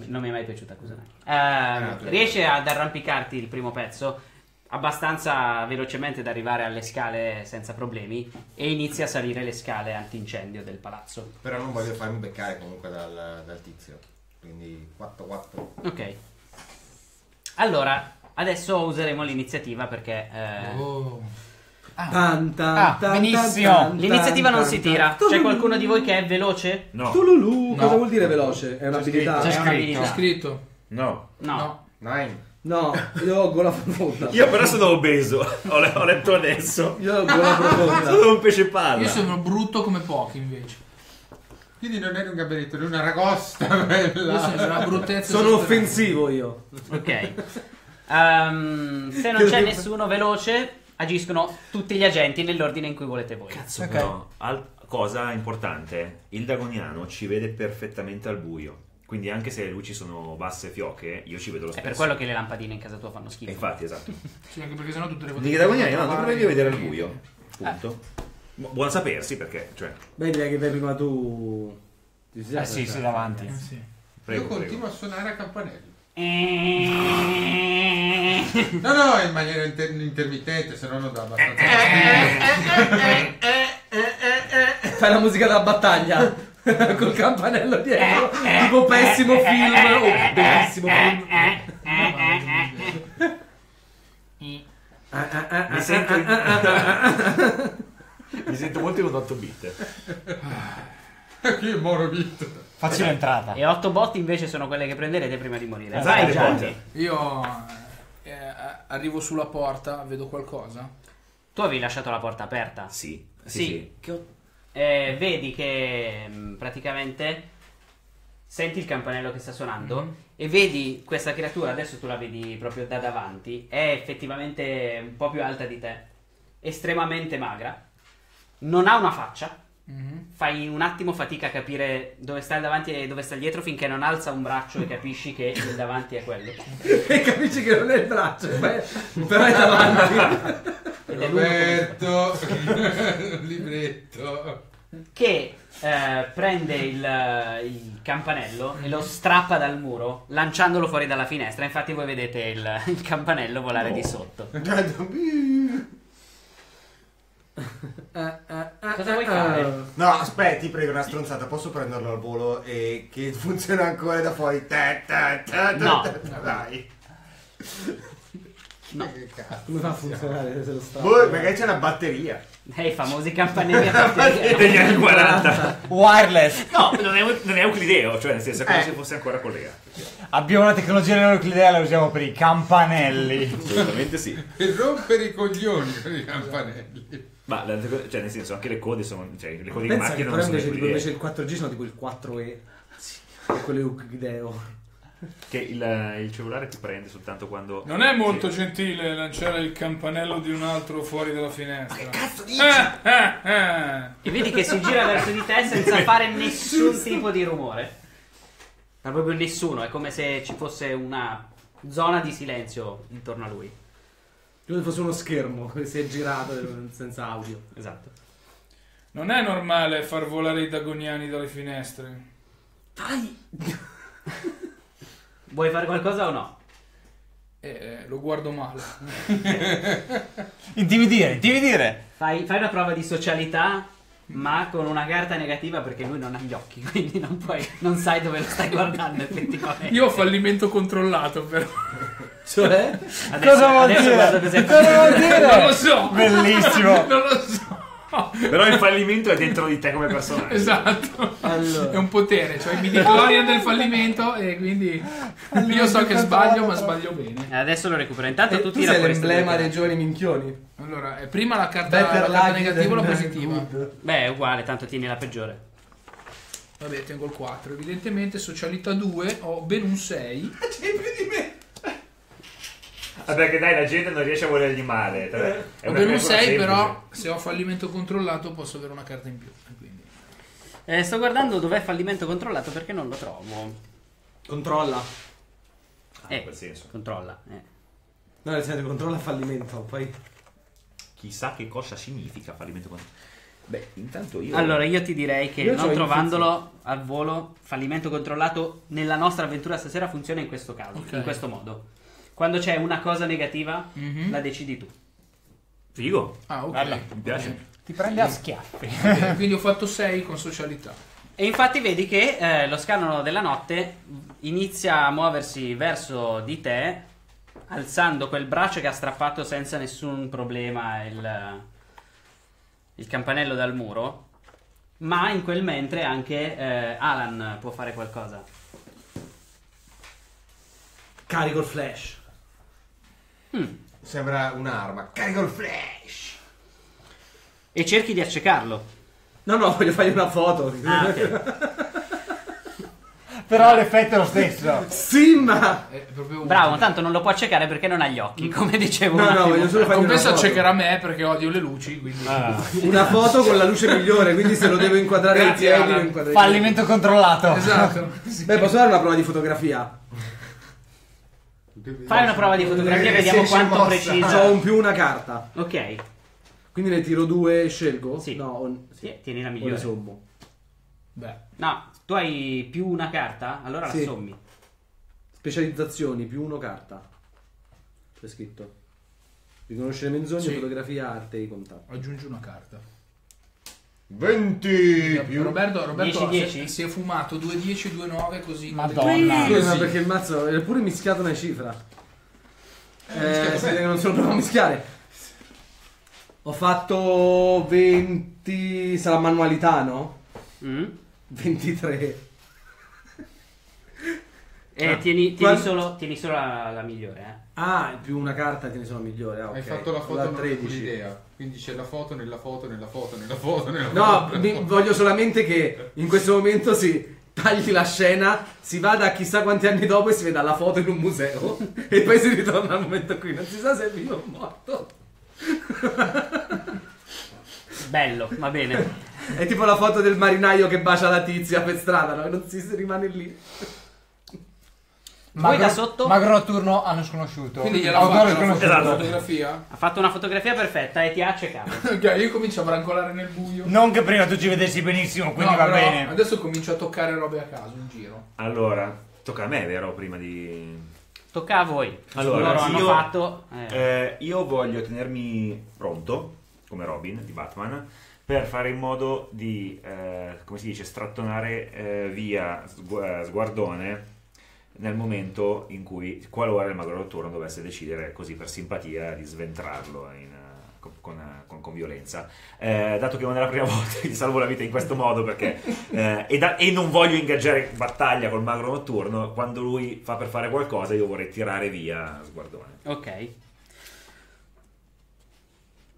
[SPEAKER 1] non mi è mai piaciuta Kusanagi. Eh,
[SPEAKER 4] Ah,
[SPEAKER 1] riesce ad arrampicarti il primo pezzo abbastanza velocemente da arrivare alle scale senza problemi e inizia a salire le scale antincendio del palazzo.
[SPEAKER 4] Però non voglio farmi beccare comunque dal, dal tizio. Quindi 4-4.
[SPEAKER 1] Ok. Allora, adesso useremo l'iniziativa perché eh,
[SPEAKER 7] Oh.
[SPEAKER 3] Tan, tan,
[SPEAKER 2] Ah,
[SPEAKER 3] tan,
[SPEAKER 2] benissimo.
[SPEAKER 3] tan, tan,
[SPEAKER 1] l'iniziativa non
[SPEAKER 3] tan,
[SPEAKER 1] si
[SPEAKER 3] tan.
[SPEAKER 1] tira. C'è qualcuno di voi che è veloce?
[SPEAKER 6] no,
[SPEAKER 3] Tululu,
[SPEAKER 7] No.
[SPEAKER 3] cosa vuol dire veloce? È un'abilità?
[SPEAKER 2] C'è scritto.
[SPEAKER 7] C'è scritto.
[SPEAKER 6] no.
[SPEAKER 1] No.
[SPEAKER 4] 9.
[SPEAKER 3] No, io ho gola profonda.
[SPEAKER 6] Io però sono obeso, ho, le- ho letto adesso.
[SPEAKER 3] Io ho gola profonda.
[SPEAKER 6] Sono un pesce palla.
[SPEAKER 7] Io sono brutto come pochi invece.
[SPEAKER 5] Quindi non è un gabinetto, è una ragosta bella.
[SPEAKER 7] Io sono una bruttezza.
[SPEAKER 3] Sono
[SPEAKER 7] sostenente.
[SPEAKER 3] offensivo io.
[SPEAKER 1] Ok. Ehm, se non c'è nessuno veloce, agiscono tutti gli agenti nell'ordine in cui volete voi.
[SPEAKER 6] Cazzo,
[SPEAKER 2] Ok.
[SPEAKER 6] però, al- cosa importante, il dragoniano ci vede perfettamente al buio. Quindi anche se le luci sono basse e fioche, io ci vedo lo
[SPEAKER 1] È
[SPEAKER 6] stesso.
[SPEAKER 1] per quello che le lampadine in casa tua fanno schifo.
[SPEAKER 6] Infatti, esatto.
[SPEAKER 7] Sì, anche perché sennò tutte le
[SPEAKER 6] Quindi i dragoniani no, non
[SPEAKER 7] trovare-
[SPEAKER 6] dovrei vedere al buio. Punto. Bu- Buon sapersi perché, cioè,
[SPEAKER 3] Beh, direi che vai prima tu. Ti
[SPEAKER 2] Eh
[SPEAKER 3] sei
[SPEAKER 2] sì, sì, davanti.
[SPEAKER 7] Eh, sì.
[SPEAKER 6] prego,
[SPEAKER 5] Io
[SPEAKER 6] prego.
[SPEAKER 5] continuo a suonare a campanello.
[SPEAKER 1] Eh,
[SPEAKER 5] No, no, in maniera inter- intermittente, se no non dà abbastanza.
[SPEAKER 3] Fai la musica della battaglia. Col campanello dietro. tipo pessimo film. Oh, bellissimo film.
[SPEAKER 6] Mi sento, mi sento molto in un 8 bit.
[SPEAKER 5] che morobito.
[SPEAKER 2] Facile entrata.
[SPEAKER 1] E 8 bot invece sono quelle che prenderete prima di morire.
[SPEAKER 6] Esatto,
[SPEAKER 1] Vai Gianni.
[SPEAKER 7] Io eh, arrivo sulla porta, vedo qualcosa.
[SPEAKER 1] Tu avevi lasciato la porta aperta.
[SPEAKER 6] Sì, sì,
[SPEAKER 1] Sì.
[SPEAKER 6] sì. Che ho-
[SPEAKER 1] Eh, vedi che mh, praticamente senti il campanello che sta suonando e vedi questa creatura, adesso tu la vedi proprio da davanti, è effettivamente un po' più alta di te, estremamente magra, non ha una faccia,
[SPEAKER 7] Mhm.
[SPEAKER 1] fai un attimo fatica a capire dove sta il davanti e dove sta il dietro finché non alza un braccio e capisci che il davanti è quello.
[SPEAKER 3] E capisci che non è il braccio, beh, però è davanti.
[SPEAKER 5] Roberto, libretto.
[SPEAKER 1] che eh, prende il, il campanello e lo strappa dal muro lanciandolo fuori dalla finestra. Infatti voi vedete il, il campanello volare di sotto. Cosa vuoi fare?
[SPEAKER 4] No, aspetta, ti prego, una stronzata, posso prenderlo al volo e che funziona ancora da fuori?
[SPEAKER 1] No.
[SPEAKER 4] Dai.
[SPEAKER 1] No,
[SPEAKER 5] Che cazzo.
[SPEAKER 3] Come fa a funzionare se lo sta?
[SPEAKER 4] Boh, magari c'è una batteria.
[SPEAKER 1] Eh, i famosi campanelli a batteria.
[SPEAKER 6] Degli anni 40.
[SPEAKER 2] Wireless.
[SPEAKER 6] No, non è, non è euclideo, cioè nel senso è come
[SPEAKER 4] Eh.
[SPEAKER 6] se fosse ancora collegato.
[SPEAKER 2] Abbiamo una tecnologia neonucleare, la usiamo per i campanelli.
[SPEAKER 6] Assolutamente sì.
[SPEAKER 5] Per rompere i coglioni con i campanelli.
[SPEAKER 6] Ma cioè, nel senso, anche le code sono. Cioè, le code di
[SPEAKER 3] Pensa
[SPEAKER 6] macchina
[SPEAKER 3] che
[SPEAKER 6] non sono
[SPEAKER 3] invece, tipo, invece il 4G sono tipo il 4E. E quello Euclideo.
[SPEAKER 6] Che il, il cellulare ti prende soltanto quando.
[SPEAKER 7] Non è molto
[SPEAKER 6] Sì.
[SPEAKER 7] gentile lanciare il campanello di un altro fuori dalla finestra. che cazzo
[SPEAKER 4] dici?
[SPEAKER 7] Eh, eh, eh.
[SPEAKER 1] E vedi che si gira verso di te senza fare nessun tipo di rumore. Ma proprio nessuno, è come se ci fosse una zona di silenzio intorno a lui.
[SPEAKER 3] Come se fosse uno schermo che si è girato senza audio.
[SPEAKER 1] Esatto.
[SPEAKER 7] Non è normale far volare i dagoniani dalle finestre.
[SPEAKER 1] Vuoi fare qualcosa o no?
[SPEAKER 7] Eh, lo guardo male.
[SPEAKER 2] Intimidire, intimidire.
[SPEAKER 1] Fai, fai una prova di socialità, ma con una carta negativa perché lui non ha gli occhi, quindi non puoi, non sai dove lo stai guardando effettivamente.
[SPEAKER 7] Io ho fallimento controllato, però.
[SPEAKER 3] Cioè?
[SPEAKER 1] Adesso,
[SPEAKER 2] Cosa vuol dire? Cosa vuol dire?
[SPEAKER 7] Non lo so.
[SPEAKER 2] Bellissimo.
[SPEAKER 7] Non lo so.
[SPEAKER 6] Però il fallimento è dentro di te come personaggio.
[SPEAKER 7] Esatto.
[SPEAKER 3] Allora.
[SPEAKER 7] È un potere, cioè i midichlorian del fallimento e quindi io so che sbaglio, ma sbaglio bene.
[SPEAKER 1] Eh, Adesso lo recupero. Intanto
[SPEAKER 3] E
[SPEAKER 1] tu
[SPEAKER 3] tu
[SPEAKER 1] tira sto
[SPEAKER 3] l'emblema dei giovani minchioni.
[SPEAKER 7] Allora, eh, prima la carta,
[SPEAKER 3] Better
[SPEAKER 7] la carta negativa o la positiva?
[SPEAKER 3] good.
[SPEAKER 1] Beh, è uguale, tanto tieni la peggiore.
[SPEAKER 7] Vabbè, tengo il 4. Evidentemente, socialità 2, ho ben un 6.
[SPEAKER 6] Ah, perché dai, la gente non riesce a volergli male. È regola
[SPEAKER 7] 6,
[SPEAKER 6] semplice.
[SPEAKER 7] però se ho fallimento controllato posso avere una carta in più. Quindi.
[SPEAKER 1] Eh, sto guardando dov'è fallimento controllato perché non lo trovo.
[SPEAKER 3] Controlla.
[SPEAKER 6] Ah, in
[SPEAKER 1] Eh,
[SPEAKER 6] quel senso.
[SPEAKER 1] controlla. eh.
[SPEAKER 3] No, nel senso controlla fallimento. Poi.
[SPEAKER 6] Chissà che cosa significa fallimento con... Beh, intanto io...
[SPEAKER 1] Allora, io ti direi che
[SPEAKER 3] Io
[SPEAKER 1] non trovandolo al volo, fallimento controllato nella nostra avventura stasera funziona in questo caso,
[SPEAKER 7] Ok.
[SPEAKER 1] in questo modo. Quando c'è una cosa negativa,
[SPEAKER 7] Mhm.
[SPEAKER 1] la decidi tu.
[SPEAKER 6] Figo.
[SPEAKER 7] Ah, ok.
[SPEAKER 2] Guarda,
[SPEAKER 6] Mi piace.
[SPEAKER 2] Ti prende a schiaffi.
[SPEAKER 7] Ok, Quindi ho fatto 6 con socialità.
[SPEAKER 1] E infatti vedi che eh, lo scanono della notte inizia a muoversi verso di te, alzando quel braccio che ha strappato senza nessun problema il, il campanello dal muro. Ma in quel mentre anche eh, Alan può fare qualcosa.
[SPEAKER 3] Carico il flash.
[SPEAKER 4] Sembra un'arma. Carico il flash.
[SPEAKER 1] E cerchi di accecarlo.
[SPEAKER 3] No, no, voglio fargli una foto.
[SPEAKER 1] Ah, ok.
[SPEAKER 2] Però l'effetto è lo stesso.
[SPEAKER 3] Sì, ma.
[SPEAKER 1] Bravo, tanto non lo può accecare perché non ha gli occhi, come dicevo.
[SPEAKER 3] No,
[SPEAKER 1] un
[SPEAKER 3] no, voglio solo
[SPEAKER 1] fa.
[SPEAKER 3] fargli una
[SPEAKER 7] Compensa
[SPEAKER 3] foto.
[SPEAKER 7] accecherà me perché odio le luci, quindi...
[SPEAKER 3] Una foto con la luce migliore, quindi se lo devo inquadrare ai piedi, lo inquadro ai
[SPEAKER 2] Fallimento controllato.
[SPEAKER 7] Esatto. Sì.
[SPEAKER 3] Beh, posso dare una prova di fotografia?
[SPEAKER 1] Fai una prova di fotografia,
[SPEAKER 4] Eh,
[SPEAKER 1] vediamo quanto
[SPEAKER 4] mossa.
[SPEAKER 1] preciso.
[SPEAKER 3] Ho un più una carta.
[SPEAKER 1] Ok,
[SPEAKER 3] Quindi ne tiro due e scelgo?
[SPEAKER 1] Sì.
[SPEAKER 3] No, o- sì.
[SPEAKER 1] tieni la
[SPEAKER 3] O
[SPEAKER 1] migliore.
[SPEAKER 3] sommo.
[SPEAKER 7] Beh,
[SPEAKER 1] No, tu hai più una carta? Allora
[SPEAKER 3] Sì.
[SPEAKER 1] la sommi.
[SPEAKER 3] Specializzazioni, più uno carta. C'è scritto. Riconoscere menzogne,
[SPEAKER 7] Sì.
[SPEAKER 3] fotografia, arte e contatti.
[SPEAKER 7] aggiungi una carta.
[SPEAKER 4] 20 più.
[SPEAKER 7] Roberto, Roberto
[SPEAKER 1] 10,
[SPEAKER 7] si-
[SPEAKER 1] 10?
[SPEAKER 7] si è fumato 2 10 2 9 così.
[SPEAKER 2] Madonna.
[SPEAKER 3] Sì, ma
[SPEAKER 7] Così.
[SPEAKER 3] perché il mazzo è pure mischiato una cifra.
[SPEAKER 5] Eh,
[SPEAKER 3] Eh, non se lo provo a mischiare. Ho fatto 20. Sarà manualità, no?
[SPEAKER 1] Mm?
[SPEAKER 3] 23.
[SPEAKER 1] E
[SPEAKER 3] Ah.
[SPEAKER 1] tieni, tieni
[SPEAKER 3] Qual-
[SPEAKER 1] solo, tieni solo la, la migliore, eh.
[SPEAKER 3] Ah, più una carta te ne sono migliore. ah, ok.
[SPEAKER 5] Hai fatto la foto
[SPEAKER 3] Da
[SPEAKER 5] non avevo
[SPEAKER 3] 13.
[SPEAKER 5] l'idea. Quindi c'è la foto nella foto, nella foto, nella foto, nella
[SPEAKER 3] No,
[SPEAKER 5] foto.
[SPEAKER 3] mi- voglio solamente che in questo momento si tagli la scena, si vada a chissà quanti anni dopo e si veda la foto in un museo e poi si ritorna al momento qui. Non si sa se è vivo o morto.
[SPEAKER 1] Bello, va bene.
[SPEAKER 3] È tipo la foto del marinaio che bacia la tizia per strada, no? E non si si rimane lì.
[SPEAKER 1] Voi da sotto?
[SPEAKER 2] Magro notturno hanno sconosciuto.
[SPEAKER 7] Quindi gliela
[SPEAKER 2] Autore
[SPEAKER 7] fa la
[SPEAKER 2] sconosciuto.
[SPEAKER 6] Esatto.
[SPEAKER 7] fotografia?
[SPEAKER 1] Ha fatto una fotografia perfetta e ti ha accecato.
[SPEAKER 7] Ok, io comincio a brancolare nel buio.
[SPEAKER 2] Non che prima tu ci vedessi benissimo, quindi
[SPEAKER 7] No,
[SPEAKER 2] va
[SPEAKER 7] però
[SPEAKER 2] bene.
[SPEAKER 7] Adesso comincio a toccare robe a caso in giro.
[SPEAKER 6] Allora, tocca a me, vero? Prima di...
[SPEAKER 1] Tocca a voi.
[SPEAKER 6] Allora,
[SPEAKER 1] Loro hanno
[SPEAKER 6] io-
[SPEAKER 1] fatto. eh,
[SPEAKER 6] Eh, io voglio tenermi pronto, come Robin di Batman, per fare in modo di, eh, come si dice, strattonare eh, via sgu- eh, Sguardone nel momento in cui, qualora il magro notturno dovesse decidere così per simpatia di sventrarlo in, con, con, con- con violenza. Eh, dato che non è la prima volta che gli salvo la vita in questo modo perché eh, e, da- e non voglio ingaggiare battaglia col magro notturno, quando lui fa per fare qualcosa io vorrei tirare via Sguardone.
[SPEAKER 1] Ok.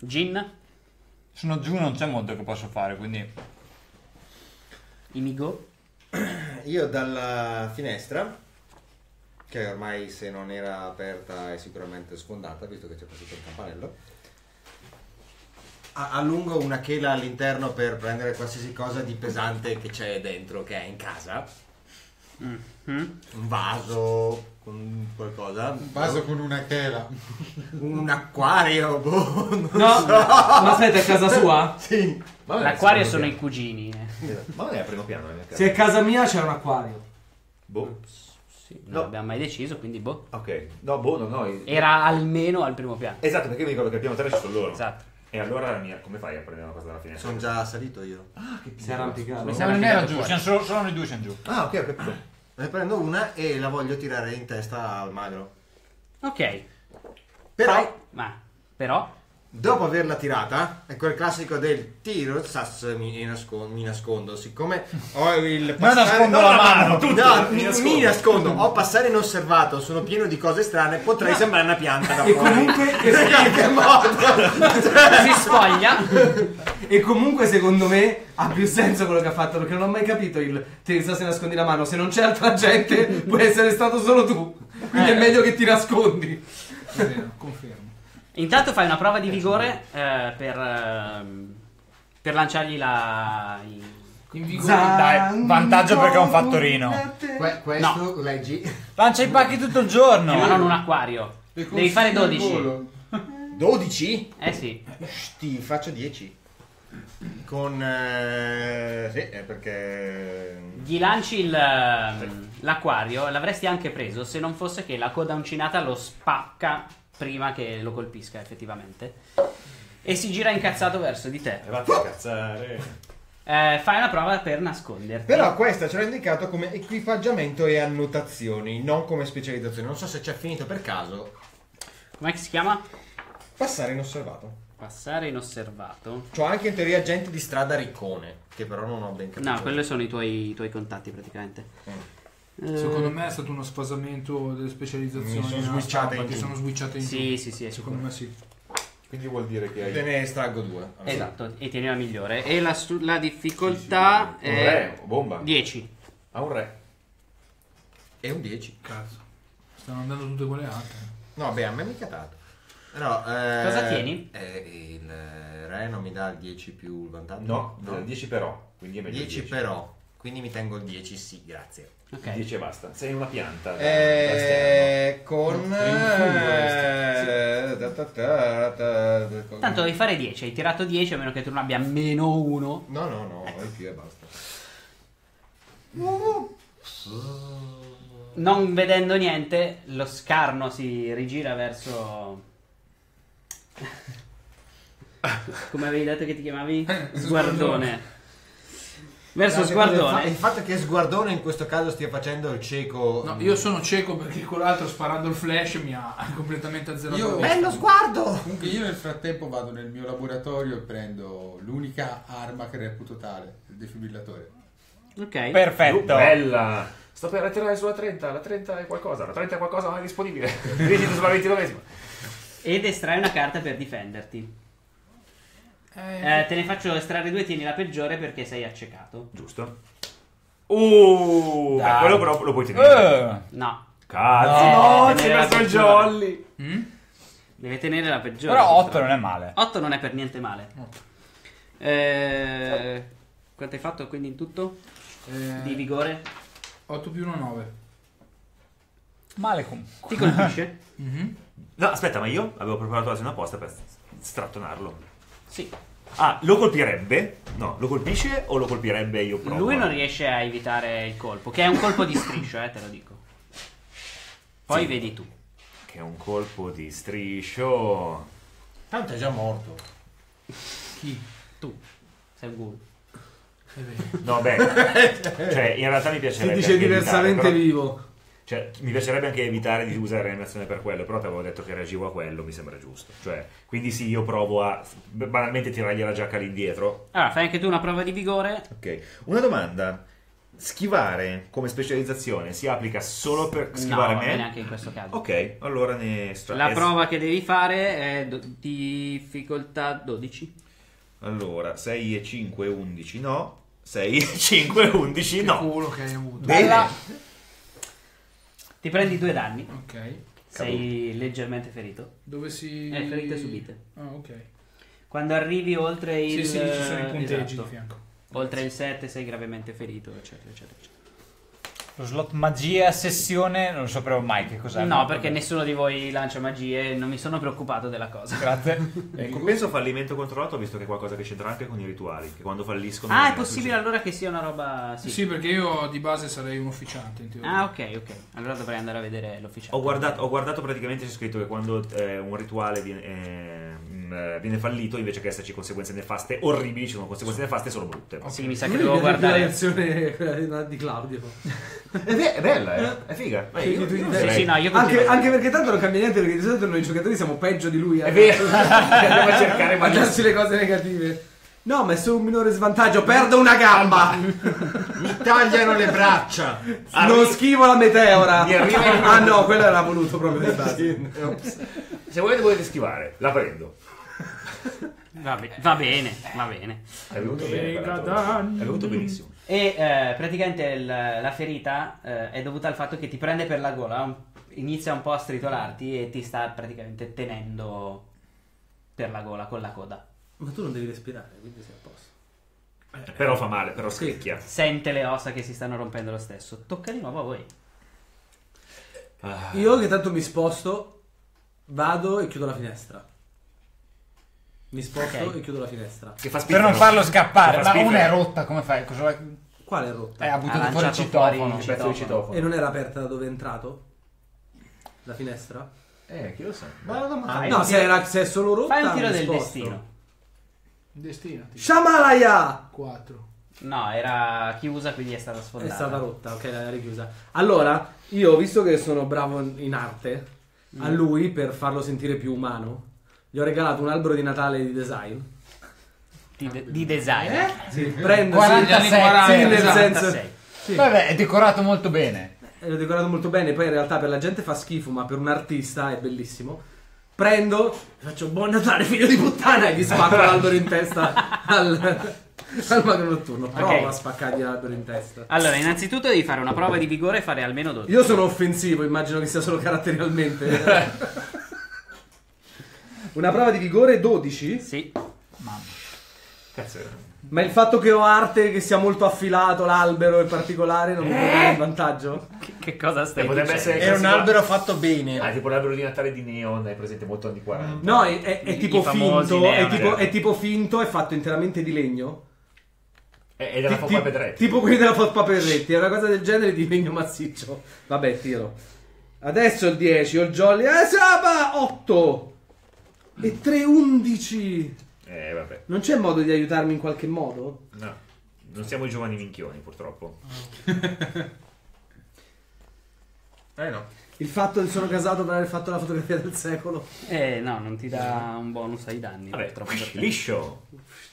[SPEAKER 1] Gin,
[SPEAKER 2] Sono giù, non c'è molto che posso fare, quindi...
[SPEAKER 1] Imigo.
[SPEAKER 4] Io dalla finestra, che ormai se non era aperta è sicuramente sfondata, visto che c'è passato il campanello, a- allungo una chela all'interno per prendere qualsiasi cosa di pesante che c'è dentro, che è in casa.
[SPEAKER 1] Mhm.
[SPEAKER 4] Un vaso con qualcosa.
[SPEAKER 5] Un vaso con una chela.
[SPEAKER 4] Un acquario, boh, non
[SPEAKER 3] No,
[SPEAKER 4] so.
[SPEAKER 3] ma aspetta, è casa sua?
[SPEAKER 4] Sì.
[SPEAKER 6] Ma non è
[SPEAKER 1] L'acquario sono i cugini. eh.
[SPEAKER 6] Ma non è al primo piano la mia casa.
[SPEAKER 3] Se è casa mia c'è un acquario.
[SPEAKER 6] Boh.
[SPEAKER 1] Sì, non
[SPEAKER 6] No.
[SPEAKER 1] l'abbiamo mai deciso, quindi boh.
[SPEAKER 6] Ok. No, boh, no, no.
[SPEAKER 1] Era almeno al primo piano.
[SPEAKER 6] Esatto, perché mi ricordo che al piano 3 ci sono loro.
[SPEAKER 1] Esatto.
[SPEAKER 6] E allora la mia, come fai a prendere una cosa dalla finestra?
[SPEAKER 4] Sono già salito io.
[SPEAKER 3] Si è arrampicato.
[SPEAKER 1] Mi
[SPEAKER 2] No, non era giù, solo, solo noi due siamo giù.
[SPEAKER 6] Ah, ok, ho capito.
[SPEAKER 4] Ne prendo una e la voglio tirare in testa al magro.
[SPEAKER 1] Ok.
[SPEAKER 4] Però,
[SPEAKER 1] Fai- Ma, però,
[SPEAKER 4] dopo averla tirata, è quel classico del tiro, sas mi, nascondo, mi nascondo. Siccome ho il
[SPEAKER 2] Non
[SPEAKER 4] passare...
[SPEAKER 2] nascondo la mano.
[SPEAKER 4] No, mi, mi nascondo. Ho passare inosservato, sono pieno di cose strane, potrei sembrare una pianta da
[SPEAKER 3] E
[SPEAKER 4] fuori.
[SPEAKER 3] comunque,
[SPEAKER 4] In che modo?
[SPEAKER 1] si spoglia.
[SPEAKER 3] e comunque secondo me ha più senso quello che ha fatto perché non ho mai capito il ti sa se nascondi la mano se non c'è altra gente può essere stato solo tu quindi è meglio che ti nascondi
[SPEAKER 7] confermo.
[SPEAKER 1] Intanto fai una prova di vigore eh, per, ehm, per lanciargli la... i-
[SPEAKER 7] In vigore.
[SPEAKER 2] Dai, vantaggio perché è un fattorino.
[SPEAKER 4] Que- questo leggi
[SPEAKER 2] Lancia i pacchi tutto il giorno.
[SPEAKER 1] eh, ma non un acquario.
[SPEAKER 5] Le
[SPEAKER 1] Devi fare
[SPEAKER 5] consigli al
[SPEAKER 1] 12.
[SPEAKER 5] volo.
[SPEAKER 4] 12?
[SPEAKER 1] Eh sì.
[SPEAKER 4] Ti faccio 10. Con... eh, sì, è perché...
[SPEAKER 1] Gli lanci il, ehm, l'acquario, l'avresti anche preso se non fosse che la coda uncinata lo spacca prima che lo colpisca effettivamente. E si gira incazzato verso di te.
[SPEAKER 6] E vatti a cazzare.
[SPEAKER 1] Eh, fai una prova per nasconderti.
[SPEAKER 4] Però questa ce l'ho indicato come equipaggiamento e annotazioni, non come specializzazione. Non so se c'è finito per caso.
[SPEAKER 1] Com'è che si chiama?
[SPEAKER 4] Passare inosservato.
[SPEAKER 1] Passare inosservato.
[SPEAKER 4] C'ho anche in teoria gente di strada riccone, che però non ho ben capito.
[SPEAKER 1] No, quelli sono i tuoi, i tuoi contatti praticamente. Eh,
[SPEAKER 7] Secondo me è stato uno sfasamento delle specializzazioni.
[SPEAKER 4] Sono
[SPEAKER 7] nella
[SPEAKER 4] switchate
[SPEAKER 7] stampa, sono switchate in
[SPEAKER 1] Sì, sì, sì. è
[SPEAKER 7] Secondo me sì.
[SPEAKER 6] Quindi vuol dire che
[SPEAKER 4] Te
[SPEAKER 6] hai
[SPEAKER 4] ne estraggo due.
[SPEAKER 1] Esatto, e tieni la migliore. E la, la difficoltà
[SPEAKER 6] un
[SPEAKER 1] è
[SPEAKER 6] re, bomba.
[SPEAKER 1] 10.
[SPEAKER 6] Ha un re.
[SPEAKER 4] E un 10.
[SPEAKER 7] Cazzo. Stanno andando tutte quelle altre.
[SPEAKER 4] No, beh, a me mica dato. Però, eh,
[SPEAKER 1] Cosa tieni?
[SPEAKER 4] eh, il re non mi dà il 10 più il vantaggio?
[SPEAKER 6] No,
[SPEAKER 4] no.
[SPEAKER 6] 10 però. Quindi è meglio
[SPEAKER 4] 10
[SPEAKER 6] 10
[SPEAKER 4] però. Quindi mi tengo il 10, sì, grazie.
[SPEAKER 1] Ok.
[SPEAKER 6] 10 e basta. Sei una pianta. da- da
[SPEAKER 4] Eh, con... Eh,
[SPEAKER 1] Tanto devi fare 10, hai tirato 10 a meno che tu non abbia meno 1.
[SPEAKER 4] No, no, no, è più e basta.
[SPEAKER 1] Non vedendo niente, lo scarno si rigira verso... Come avevi detto che ti chiamavi? Sguardone. Verso
[SPEAKER 4] Guardate, Il, fa-
[SPEAKER 1] sguardone.
[SPEAKER 4] il fatto che Sguardone in questo caso stia facendo il cieco...
[SPEAKER 7] No, io sono cieco perché quell'altro sparando il flash mi ha completamente azzerato
[SPEAKER 5] Io-.
[SPEAKER 4] Bello sguardo!
[SPEAKER 5] Comunque io nel frattempo vado nel mio laboratorio e prendo l'unica arma che reputo tale, il defibrillatore.
[SPEAKER 1] Ok.
[SPEAKER 2] Perfetto.
[SPEAKER 6] Bella! Sto per atterrare sulla 30, la 30 è qualcosa, la 30 è qualcosa non è disponibile. Visito sulla 29esima.
[SPEAKER 1] Ed estrai una carta per difenderti.
[SPEAKER 7] Eh,
[SPEAKER 1] Eh, te ne faccio estrarre due, tieni la peggiore perché sei accecato.
[SPEAKER 6] Giusto. Uh,
[SPEAKER 2] Dai.
[SPEAKER 6] eh, quello però lo puoi tenere.
[SPEAKER 2] Eh,
[SPEAKER 1] No.
[SPEAKER 6] Cazzo,
[SPEAKER 1] No,
[SPEAKER 6] ci
[SPEAKER 1] la
[SPEAKER 6] hai messo il jolly.
[SPEAKER 7] mm?
[SPEAKER 1] Deve tenere la peggiore.
[SPEAKER 2] però 8 non è male.
[SPEAKER 1] 8 non è per niente male. Eh, quanto hai fatto quindi in tutto?
[SPEAKER 7] Eh,
[SPEAKER 1] Di vigore?
[SPEAKER 7] 8 più 1 9.
[SPEAKER 2] Male comunque.
[SPEAKER 1] Ti colpisce?
[SPEAKER 6] No, aspetta, ma io avevo preparato l'azione apposta per strattonarlo.
[SPEAKER 1] Sì.
[SPEAKER 6] Ah, lo colpirebbe? No, lo colpisce o lo colpirebbe io provo?
[SPEAKER 1] Lui non riesce a evitare il colpo, che è un colpo di striscio, eh, te lo dico. Poi
[SPEAKER 6] Sì.
[SPEAKER 1] vedi tu.
[SPEAKER 6] Che è un colpo di striscio.
[SPEAKER 4] Tanto è già morto.
[SPEAKER 7] Chi?
[SPEAKER 1] Tu. Sei un
[SPEAKER 7] vero.
[SPEAKER 6] No, beh, cioè in realtà mi
[SPEAKER 3] Si
[SPEAKER 6] piacerebbe
[SPEAKER 3] dice
[SPEAKER 6] anche
[SPEAKER 3] diversamente
[SPEAKER 6] evitare, però-
[SPEAKER 3] vivo.
[SPEAKER 6] Cioè, mi piacerebbe anche evitare di usare l'animazione per quello, però ti avevo detto che reagivo a quello, mi sembra giusto. Cioè, quindi sì, io provo a banalmente tirargli la giacca all'indietro.
[SPEAKER 1] Allora, fai anche tu una prova di vigore.
[SPEAKER 6] Ok. Una domanda. Schivare come specializzazione si applica solo per schivare
[SPEAKER 1] no,
[SPEAKER 6] me?
[SPEAKER 1] non neanche in questo caso.
[SPEAKER 6] Ok, allora ne stra-
[SPEAKER 1] La
[SPEAKER 6] es-
[SPEAKER 1] prova che devi fare è do- difficoltà 12.
[SPEAKER 6] Allora, 6 e 5, 11 no. 6 e 5, 11
[SPEAKER 7] Che
[SPEAKER 6] no.
[SPEAKER 7] culo che hai avuto.
[SPEAKER 6] Bene.
[SPEAKER 1] Ti prendi due danni.
[SPEAKER 7] Ok.
[SPEAKER 1] Sei leggermente ferito.
[SPEAKER 7] Dove si...
[SPEAKER 1] Eh, ferite subite.
[SPEAKER 7] Ah, ok.
[SPEAKER 1] Quando arrivi oltre il...
[SPEAKER 7] Sì, sì, ci sono i punteggi
[SPEAKER 1] esatto.
[SPEAKER 7] di fianco.
[SPEAKER 1] Oltre il 7 sei gravemente ferito, eccetera, eccetera, eccetera.
[SPEAKER 2] Lo slot magia sessione non sapevo mai che cos'è.
[SPEAKER 1] No, perché nessuno di voi lancia magie e non mi sono preoccupato della cosa.
[SPEAKER 2] Grazie.
[SPEAKER 6] In compenso fallimento controllato, ho visto che è qualcosa che c'entra anche con i rituali, che quando falliscono...
[SPEAKER 1] Ah, è possibile
[SPEAKER 6] succede.
[SPEAKER 1] allora che sia una roba...
[SPEAKER 7] Sì.
[SPEAKER 1] Sì.
[SPEAKER 7] perché io di base sarei un officiante in teoria.
[SPEAKER 1] Ah, ok, ok. Allora dovrei andare a vedere l'ufficiale.
[SPEAKER 6] Ho guardato, ho guardato praticamente c'è scritto che quando eh, un rituale viene, eh, mm, viene fallito, invece che esserci conseguenze nefaste orribili, ci sono conseguenze nefaste solo brutte.
[SPEAKER 1] Sì, mi sa che devo
[SPEAKER 3] La
[SPEAKER 1] guardare...
[SPEAKER 3] lezione quella di Claudio.
[SPEAKER 6] È, be- è bella, eh? È figa. Eh,
[SPEAKER 3] Sì,
[SPEAKER 6] io- io
[SPEAKER 3] tu-
[SPEAKER 1] Sì, sì, no, io
[SPEAKER 3] Anche,
[SPEAKER 1] continuo.
[SPEAKER 3] anche perché tanto non cambia niente perché di solito noi giocatori siamo peggio di lui.
[SPEAKER 6] È vero. Andiamo a cercare
[SPEAKER 3] a darsi le cose negative. No, ma è solo un minore svantaggio. Perdo una gamba.
[SPEAKER 4] Mi tagliano le braccia.
[SPEAKER 3] non schivo la meteora.
[SPEAKER 6] Mi arriva-
[SPEAKER 3] ah no, quello era voluto proprio di base.
[SPEAKER 6] Se volete potete schivare, la prendo.
[SPEAKER 1] Va, be- va bene, va bene.
[SPEAKER 6] È venuto bene.
[SPEAKER 7] Mega danni.
[SPEAKER 6] È venuto benissimo.
[SPEAKER 1] E eh, praticamente il- la ferita eh, è dovuta al fatto che ti prende per la gola, inizia un po' a stritolarti e ti sta praticamente tenendo per la gola con la coda.
[SPEAKER 3] Ma tu non devi respirare, quindi sei a posto.
[SPEAKER 6] Però fa male, però scricchia.
[SPEAKER 1] Sente le ossa che si stanno rompendo lo stesso. Tocca di nuovo a voi.
[SPEAKER 6] Ah.
[SPEAKER 3] Io che tanto mi sposto, vado e chiudo la finestra. Mi sposto
[SPEAKER 1] Ok.
[SPEAKER 3] e chiudo la finestra.
[SPEAKER 6] Che fa
[SPEAKER 2] Per non farlo scappare.
[SPEAKER 6] Fa
[SPEAKER 2] Ma una è rotta, come fai? Cosa...
[SPEAKER 3] Quale è rotta?
[SPEAKER 2] Eh, ha buttato fuori il citofono.
[SPEAKER 6] Un pezzo di citofono.
[SPEAKER 3] E non era aperta da dove è entrato? La finestra?
[SPEAKER 6] Eh, chi lo sa.
[SPEAKER 4] Bella domanda.
[SPEAKER 1] Fai
[SPEAKER 3] no, se,
[SPEAKER 1] tiro-
[SPEAKER 3] era, se è solo rotta.
[SPEAKER 1] Fai un tiro del
[SPEAKER 3] sposto.
[SPEAKER 1] destino.
[SPEAKER 7] Destinati.
[SPEAKER 3] Shamalaya!
[SPEAKER 7] 4.
[SPEAKER 1] No, era chiusa, quindi è stata
[SPEAKER 3] È
[SPEAKER 1] sfondata.
[SPEAKER 3] stata rotta, ok, l'ha richiusa. Allora, io visto che sono bravo in arte, a
[SPEAKER 1] Mm.
[SPEAKER 3] lui per farlo sentire più umano, gli ho regalato un albero di Natale di design.
[SPEAKER 1] Di, de- di design.
[SPEAKER 3] Sì, prendo
[SPEAKER 2] 47,
[SPEAKER 3] sì, sì, nel senso.
[SPEAKER 1] 46.
[SPEAKER 3] Sì.
[SPEAKER 2] Vabbè, è decorato molto bene.
[SPEAKER 3] E l'ho decorato molto bene, poi in realtà per la gente fa schifo, ma per un artista è bellissimo. Prendo, faccio buon Natale figlio di puttana e gli spacco l'albero in testa al, al magro notturno. Prova
[SPEAKER 1] Ok.
[SPEAKER 3] a spaccargli l'albero in testa.
[SPEAKER 1] Allora, innanzitutto devi fare una prova di vigore e fare almeno 12.
[SPEAKER 3] Io sono offensivo, immagino che sia solo caratterialmente. Una prova di vigore 12,
[SPEAKER 1] Sì.
[SPEAKER 6] Cazzo.
[SPEAKER 3] ma il fatto che ho arte che sia molto affilato l'albero in particolare non mi può dare un vantaggio?
[SPEAKER 1] Che, che cosa stai
[SPEAKER 6] Eh, potrebbe
[SPEAKER 1] dicendo?
[SPEAKER 6] essere-
[SPEAKER 4] È un albero fatto bene.
[SPEAKER 6] Ah, tipo l'albero di Natale di Neon, è presente molto anni 40.
[SPEAKER 3] No, è, è- è
[SPEAKER 1] I-
[SPEAKER 3] tipo
[SPEAKER 1] i famosi
[SPEAKER 3] finto, è
[SPEAKER 1] neon,
[SPEAKER 3] tipo,
[SPEAKER 6] certo.
[SPEAKER 3] è tipo finto, è fatto interamente di legno.
[SPEAKER 6] È, è della
[SPEAKER 3] Ti-
[SPEAKER 6] Foppa
[SPEAKER 3] ti-
[SPEAKER 6] Pedretti.
[SPEAKER 3] Tipo quelli della Foppa Pedretti, è una cosa del genere di legno massiccio. Vabbè, tiro. Adesso il 10, ho il jolly. Eh, Saba! 8! E 3, 11!
[SPEAKER 6] Eh, vabbè.
[SPEAKER 3] Non c'è modo di aiutarmi in qualche modo?
[SPEAKER 6] No. Non siamo i giovani minchioni, purtroppo.
[SPEAKER 4] Eh no.
[SPEAKER 3] Il fatto che sono casato per aver fatto la fotografia del secolo.
[SPEAKER 1] Eh, no, non ti dà un bonus ai danni.
[SPEAKER 6] Vabbè,
[SPEAKER 1] te.
[SPEAKER 6] liscio.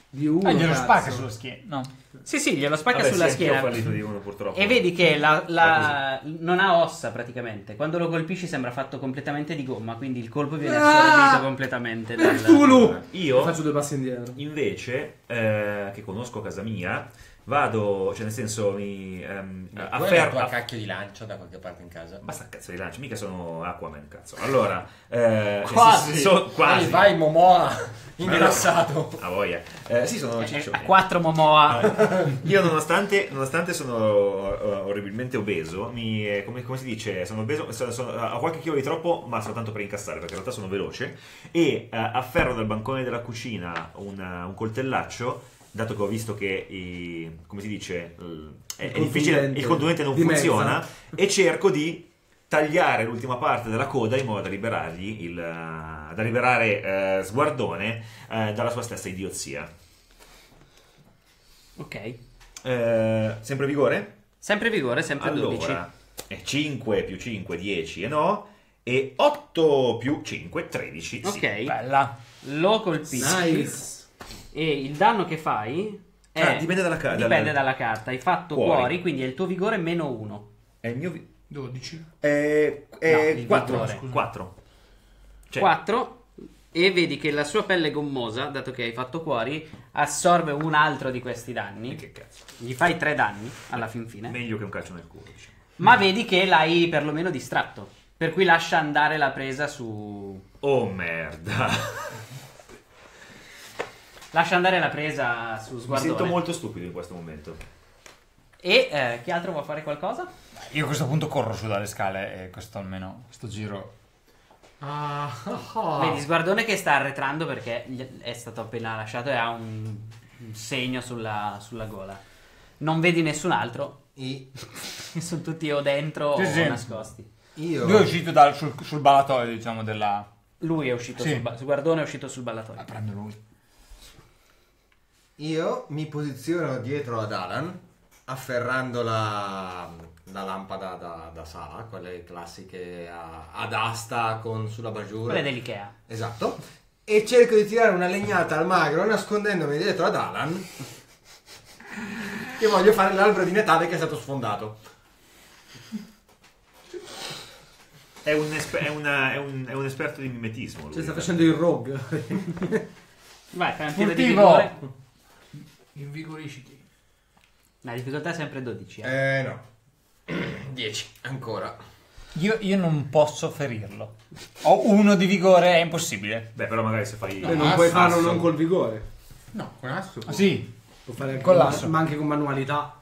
[SPEAKER 3] Di uno.
[SPEAKER 2] Ah, glielo
[SPEAKER 3] cazzo.
[SPEAKER 2] spacca sullo schiena. No.
[SPEAKER 1] Sì, sì, glielo spacca
[SPEAKER 6] Vabbè,
[SPEAKER 1] sulla
[SPEAKER 6] sì, ho
[SPEAKER 1] schiena.
[SPEAKER 6] fallito di uno, purtroppo.
[SPEAKER 1] E vedi che la- la- non ha ossa praticamente. Quando lo colpisci sembra fatto completamente di gomma, quindi il colpo viene
[SPEAKER 3] Ah!
[SPEAKER 1] assorbito completamente dal...
[SPEAKER 6] Io,
[SPEAKER 3] Faccio due passi indietro.
[SPEAKER 6] invece, eh, che conosco casa mia, vado, cioè nel senso mi ehm,
[SPEAKER 4] la
[SPEAKER 6] afferro
[SPEAKER 4] tua cacchio di lancio da qualche parte in casa?
[SPEAKER 6] Basta cazzo di lancio, mica sono Aquaman, cazzo. Allora, eh,
[SPEAKER 4] Quasi.
[SPEAKER 6] sì, sì, so- quasi.
[SPEAKER 4] Vai, vai Momoa, ingrassato.
[SPEAKER 6] Ah, voglia. Eh, sì, sono ciccioni.
[SPEAKER 1] A 4 Momoa.
[SPEAKER 6] Io nonostante, nonostante sono eh, orribilmente obeso, mi, eh, come, come si dice, sono obeso, sono- sono- ho qualche chilo di troppo, ma soltanto per incassare, perché in realtà sono veloce, e eh, afferro dal bancone della cucina una- un coltellaccio, dato che ho visto che, i- come si dice, è,
[SPEAKER 3] Il
[SPEAKER 6] è difficile, il conduente non
[SPEAKER 3] di mezza.
[SPEAKER 6] funziona, e cerco di tagliare l'ultima parte della coda in modo da liberargli il, eh, da liberare eh, Sguardone eh, dalla sua stessa idiozia.
[SPEAKER 1] ok.
[SPEAKER 6] Eh, sempre vigore?
[SPEAKER 1] Sempre vigore, sempre 12.
[SPEAKER 6] Allora, è 5 più 5, 10 e no. E 8 più 5, 13. sì.
[SPEAKER 1] Ok.
[SPEAKER 2] Bella.
[SPEAKER 1] Lo colpisci.
[SPEAKER 3] Nice.
[SPEAKER 1] E il danno che fai è,
[SPEAKER 6] Ah, dipende dalla ca-
[SPEAKER 1] dipende
[SPEAKER 6] dal-
[SPEAKER 1] dalla carta. Hai fatto
[SPEAKER 6] Cuori.
[SPEAKER 1] cuori, quindi è il tuo vigore meno 1.
[SPEAKER 6] È il mio... vi-
[SPEAKER 7] 12.
[SPEAKER 6] È,
[SPEAKER 1] No,
[SPEAKER 6] è
[SPEAKER 1] il
[SPEAKER 6] 4.
[SPEAKER 1] vigore.
[SPEAKER 6] 4. Cioè,
[SPEAKER 1] 4 e vedi che la sua pelle gommosa, dato che hai fatto cuori, assorbe un altro di questi danni.
[SPEAKER 6] Che cazzo.
[SPEAKER 1] Gli fai 3 danni alla fin fine.
[SPEAKER 6] Meglio che un calcio nel culo. diciamo.
[SPEAKER 1] Ma vedi che l'hai perlomeno distratto. Per cui lascia andare la presa su.
[SPEAKER 6] Oh merda.
[SPEAKER 1] Lascia andare la presa su
[SPEAKER 6] Mi
[SPEAKER 1] sguardone.
[SPEAKER 6] sento molto stupido in questo momento.
[SPEAKER 1] E eh, chi altro vuole fare qualcosa?
[SPEAKER 2] Io a questo punto corro su dalle scale e questo almeno.
[SPEAKER 5] Sto giro.
[SPEAKER 4] Ah,
[SPEAKER 1] Vedi sguardone che sta arretrando perché è stato appena lasciato e ha un, un segno sulla, sulla gola. Non vedi nessun altro.
[SPEAKER 4] I-
[SPEAKER 1] Sono tutti o dentro
[SPEAKER 2] Sì,
[SPEAKER 1] o
[SPEAKER 2] sì.
[SPEAKER 1] nascosti.
[SPEAKER 4] io
[SPEAKER 2] Lui è uscito dal- sul, sul ballatoio, diciamo, della.
[SPEAKER 1] Lui è uscito
[SPEAKER 2] Sì.
[SPEAKER 1] sul ba- Sguardone è uscito sul ballatoio.
[SPEAKER 2] Ah, prendo lui.
[SPEAKER 4] Io mi posiziono dietro ad Alan, afferrando la, la lampada da, da sala, quelle classiche a- ad asta con sulla bagiura.
[SPEAKER 1] Quella dell'Ikea.
[SPEAKER 4] Esatto. E cerco di tirare una legnata al magro nascondendomi dietro ad Alan. E voglio fare l'albero di Natale che è stato sfondato.
[SPEAKER 6] È un, esper- è una- è un- è un esperto di mimetismo. lui.
[SPEAKER 3] Cioè, sta facendo il rogue.
[SPEAKER 1] Vai, fai un tiro di
[SPEAKER 2] Furtivo.
[SPEAKER 1] vigore.
[SPEAKER 7] Invigorisciti.
[SPEAKER 1] La difficoltà è sempre 12. eh.
[SPEAKER 4] Eh no. 10 ancora.
[SPEAKER 2] Io, io non posso ferirlo. Ho uno di vigore, è impossibile.
[SPEAKER 6] Beh, però magari se fai...
[SPEAKER 3] Beh, non puoi farlo non col vigore.
[SPEAKER 5] No, con asso.
[SPEAKER 2] Ah, sì.
[SPEAKER 3] Puoi fare anche
[SPEAKER 2] Con
[SPEAKER 3] con
[SPEAKER 2] l'asso.
[SPEAKER 3] ma anche con manualità.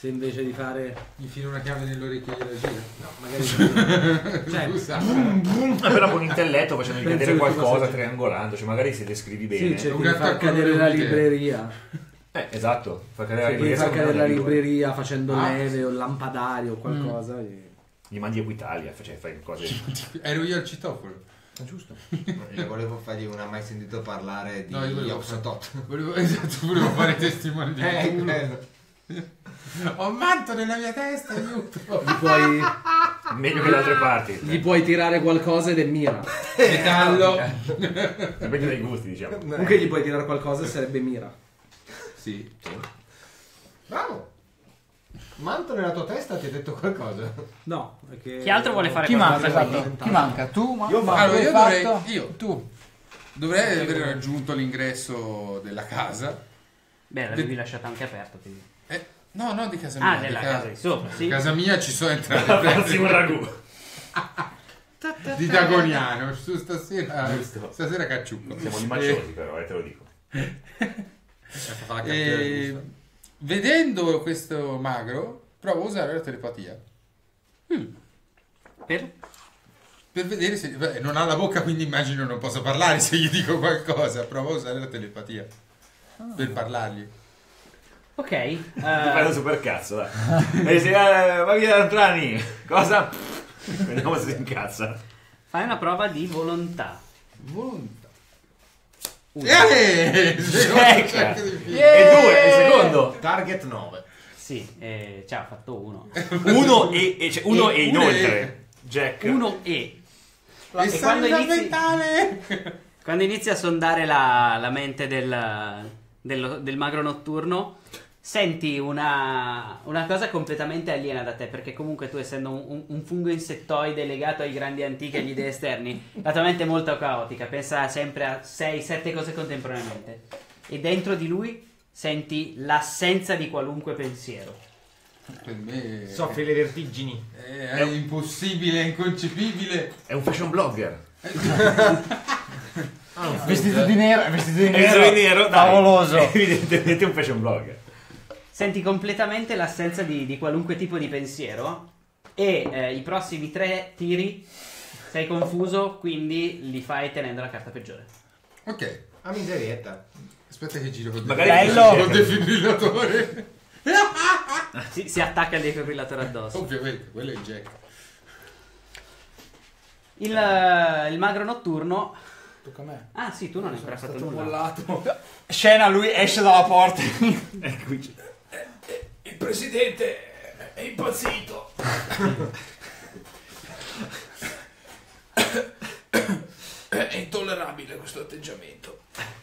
[SPEAKER 3] Se invece di fare.
[SPEAKER 5] Gli filo una chiave nell'orecchio e gliela gira.
[SPEAKER 3] No, magari. cioè,
[SPEAKER 5] Scusa.
[SPEAKER 6] Ah, però con intelletto facendo
[SPEAKER 3] Penso
[SPEAKER 6] cadere
[SPEAKER 3] che
[SPEAKER 6] qualcosa,
[SPEAKER 3] cosa-
[SPEAKER 6] triangolando, cioè magari se descrivi bene.
[SPEAKER 3] sì, cerchi
[SPEAKER 5] Un
[SPEAKER 3] di far
[SPEAKER 5] attacco
[SPEAKER 3] cadere la
[SPEAKER 5] le
[SPEAKER 3] libreria.
[SPEAKER 6] Eh, esatto, far cadere la libreria.
[SPEAKER 3] far cadere la libreria facendo
[SPEAKER 5] Ah.
[SPEAKER 3] leve o lampadario o qualcosa. e-
[SPEAKER 6] Gli mandi Equitalia, cioè fai cose...
[SPEAKER 5] Ero io al citofono.
[SPEAKER 4] giusto. Io volevo fargli una mai sentito parlare di
[SPEAKER 5] No, io volevo
[SPEAKER 4] Yoxotot.
[SPEAKER 5] Volevo, esatto, volevo fare testimone di
[SPEAKER 4] Eh.
[SPEAKER 5] Ho un manto nella mia testa, aiuto.
[SPEAKER 3] Gli puoi,
[SPEAKER 6] Meglio che da altre parti.
[SPEAKER 3] gli puoi tirare qualcosa ed è mira.
[SPEAKER 5] Metallo.
[SPEAKER 6] Dipende dai gusti, diciamo.
[SPEAKER 3] Comunque gli puoi tirare qualcosa e sarebbe mira.
[SPEAKER 5] Sì.
[SPEAKER 4] Bravo. Manto nella tua testa ti ha detto qualcosa?
[SPEAKER 3] No, perché...
[SPEAKER 1] Chi altro vuole fare
[SPEAKER 2] Chi
[SPEAKER 1] qualcosa?
[SPEAKER 2] manca?
[SPEAKER 1] quindi?
[SPEAKER 2] Esatto. Chi manca? Tu? Ma...
[SPEAKER 3] Io
[SPEAKER 2] ma
[SPEAKER 5] Allora,
[SPEAKER 2] tu
[SPEAKER 5] io
[SPEAKER 2] hai
[SPEAKER 5] dovrei.
[SPEAKER 2] fatto?
[SPEAKER 5] Io, tu. Dovrei aver raggiunto l'ingresso della casa.
[SPEAKER 1] Beh, l'avevi lasciato anche aperto. quindi.
[SPEAKER 5] Eh, no, no, di casa mia.
[SPEAKER 1] Ah,
[SPEAKER 5] di
[SPEAKER 1] nella
[SPEAKER 5] ca-
[SPEAKER 1] casa di sopra, sì.
[SPEAKER 5] di casa mia ci sono entrate
[SPEAKER 6] Farsi un ragù.
[SPEAKER 5] di Dagoniano. Su stasera,
[SPEAKER 6] Giusto.
[SPEAKER 5] stasera cacciucco.
[SPEAKER 6] Siamo di macciosi però, eh, te lo dico.
[SPEAKER 4] Fa la
[SPEAKER 5] E, e
[SPEAKER 4] giusta.
[SPEAKER 5] vedendo questo magro, provo a usare la telepatia.
[SPEAKER 1] Per?
[SPEAKER 5] Per vedere se. beh, non ha la bocca, quindi immagino non possa parlare se gli dico qualcosa. Provo a usare la telepatia. Per parlargli.
[SPEAKER 1] Ok. eh,
[SPEAKER 6] Ti fai un super cazzo, dai. E dici, eh, va via Antrani. Cosa? Vediamo se si incazza.
[SPEAKER 1] fai una prova di volontà.
[SPEAKER 5] Volontà.
[SPEAKER 1] Uno.
[SPEAKER 5] Eh!
[SPEAKER 6] Ecca.
[SPEAKER 5] Cerco di finire.
[SPEAKER 6] E due, il secondo.
[SPEAKER 4] Target 9.
[SPEAKER 1] Sì, eh, ciao, ha fatto uno.
[SPEAKER 6] Uno e, e, cioè, uno
[SPEAKER 5] E-
[SPEAKER 6] e
[SPEAKER 5] uno
[SPEAKER 6] inoltre. Jack.
[SPEAKER 1] Uno e.
[SPEAKER 5] E
[SPEAKER 1] E quando inizi-
[SPEAKER 5] mentale!
[SPEAKER 1] Quando inizi a sondare la, la mente del, dello- del magro notturno, senti una, una cosa completamente aliena da te, perché comunque tu essendo un, un- un fungo insettoide legato ai grandi antichi e agli dei esterni, la tua mente è molto caotica, pensa sempre a 6-7 cose contemporaneamente. E dentro di lui senti l'assenza di qualunque pensiero.
[SPEAKER 5] Per me
[SPEAKER 8] Soffri le vertigini.
[SPEAKER 5] è, è impossibile, è inconcepibile.
[SPEAKER 6] È un fashion blogger.
[SPEAKER 2] Vestito di nero, vestito di
[SPEAKER 6] È
[SPEAKER 2] nero.
[SPEAKER 6] di nero.
[SPEAKER 2] Favoloso.
[SPEAKER 6] Evidentemente un fashion blogger.
[SPEAKER 1] Senti completamente l'assenza di, di qualunque tipo di pensiero e eh, i prossimi tre tiri sei confuso, quindi li fai tenendo la carta peggiore.
[SPEAKER 5] Ok,
[SPEAKER 3] A miserietta.
[SPEAKER 5] aspetta che giro
[SPEAKER 6] Magari
[SPEAKER 2] Bello.
[SPEAKER 5] col defibrillatore.
[SPEAKER 1] Si, si attacca il defibrillatore addosso.
[SPEAKER 5] Ovviamente, quello è il jack.
[SPEAKER 1] Il, il magro notturno.
[SPEAKER 7] Tocca a me.
[SPEAKER 1] Ah, sì, tu non hai ancora fatto
[SPEAKER 7] Stato
[SPEAKER 1] nulla.
[SPEAKER 2] Scena, lui esce dalla porta.
[SPEAKER 6] Ecco, qui-
[SPEAKER 7] Il presidente è impazzito. È intollerabile questo atteggiamento.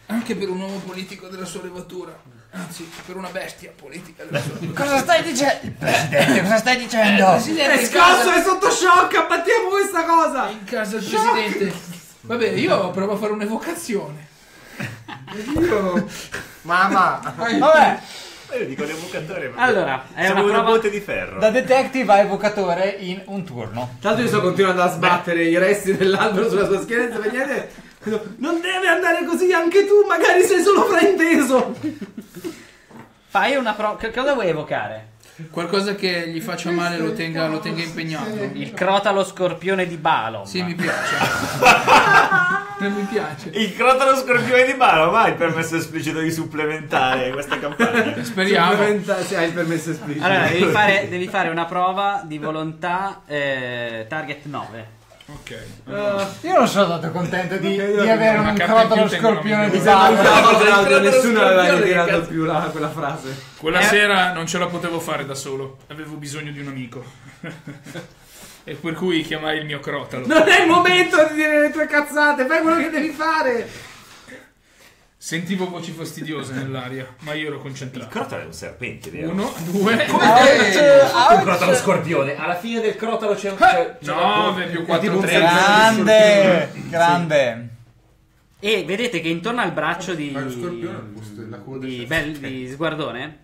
[SPEAKER 7] Anche per un uomo politico della sua levatura. Anzi, per una bestia politica della sua levatura.
[SPEAKER 2] Cosa stai dicendo? Presidente, cosa stai dicendo?
[SPEAKER 7] Presidente,
[SPEAKER 3] È scosso,
[SPEAKER 7] casa-
[SPEAKER 3] è sotto shock, abbattiamo questa cosa!
[SPEAKER 7] in casa del presidente. Vabbè, io provo a fare un'evocazione.
[SPEAKER 8] Mamma!
[SPEAKER 2] Vabbè,
[SPEAKER 6] Eh, dico l'evocatore. ma-
[SPEAKER 1] Allora, è
[SPEAKER 6] Siamo
[SPEAKER 1] una prova-
[SPEAKER 6] botte di ferro.
[SPEAKER 2] da detective a evocatore in un turno.
[SPEAKER 3] Tra l'altro io sto continuando a sbattere i resti dell'albero sulla sua schiena senza niente. Non deve andare così anche tu, magari sei solo frainteso.
[SPEAKER 1] Fai una prova. Che cosa vuoi evocare?
[SPEAKER 7] Qualcosa che gli faccia male lo tenga, lo tenga impegnato.
[SPEAKER 1] Il crotalo scorpione di Balon.
[SPEAKER 7] Sì, mi piace. Non mi piace.
[SPEAKER 6] Il crotalo scorpione di mano, mai il permesso esplicito di supplementare questa campagna.
[SPEAKER 7] Speriamo.
[SPEAKER 3] Supplementa- sì, hai il permesso esplicito.
[SPEAKER 1] Allora, devi fare, devi fare una prova di volontà eh, target 9.
[SPEAKER 7] Ok.
[SPEAKER 2] Io non sono stato contento di, di avere un crotalo scorpione di
[SPEAKER 6] Quello
[SPEAKER 3] nessuno aveva ritirato più la- quella frase.
[SPEAKER 7] Quella
[SPEAKER 1] Eh.
[SPEAKER 7] sera non ce la potevo fare da solo. Avevo bisogno di un amico. e per cui chiamai il mio crotalo.
[SPEAKER 3] Non è il momento di dire le tue cazzate, fai quello che devi fare.
[SPEAKER 7] Sentivo voci fastidiose nell'aria, ma io ero
[SPEAKER 6] Il
[SPEAKER 7] concentrato.
[SPEAKER 6] crotalo è un serpente, vero?
[SPEAKER 7] Uno, due.
[SPEAKER 6] Un crotalo scorpione. Alla fine del crotalo c'è un. c'è- c'è
[SPEAKER 7] No,
[SPEAKER 6] una-
[SPEAKER 7] più
[SPEAKER 3] tipo
[SPEAKER 7] 4
[SPEAKER 3] un
[SPEAKER 7] 3.
[SPEAKER 2] Grande, grande.
[SPEAKER 1] E vedete che intorno al braccio di,
[SPEAKER 5] Ma lo scorpione al posto della coda
[SPEAKER 1] di,
[SPEAKER 5] c'è-
[SPEAKER 1] Bel- di Sguardone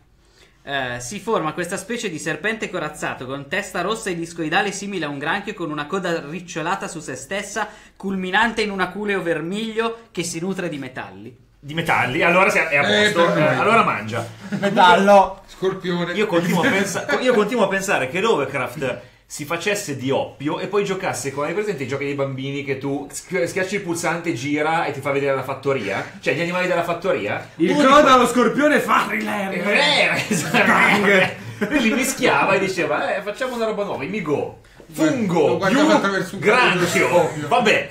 [SPEAKER 1] eh, si forma questa specie di serpente corazzato con testa rossa e discoidale simile a un granchio con una coda ricciolata su se stessa, culminante in un aculeo vermiglio che si nutre di metalli.
[SPEAKER 6] Di metalli, allora si- è a
[SPEAKER 5] Eh,
[SPEAKER 6] posto. eh,
[SPEAKER 5] noi.
[SPEAKER 6] allora mangia.
[SPEAKER 2] Metallo.
[SPEAKER 5] Scorpione.
[SPEAKER 6] Io continuo, a pensa- io continuo a pensare che Lovecraft si facesse di oppio e poi giocasse con. Hai presente i giochi dei bambini che tu schi- schiacci il pulsante, gira e ti fa vedere la fattoria? Cioè, gli animali della fattoria?
[SPEAKER 3] Il coda allo scorpione fa thriller.
[SPEAKER 6] Eh. Lui li mischiava e diceva: Eh, facciamo una roba nuova. Migo, fungo,
[SPEAKER 5] Lo guardava
[SPEAKER 6] più,
[SPEAKER 5] attraverso un cavo dello
[SPEAKER 6] granchio. Vabbè,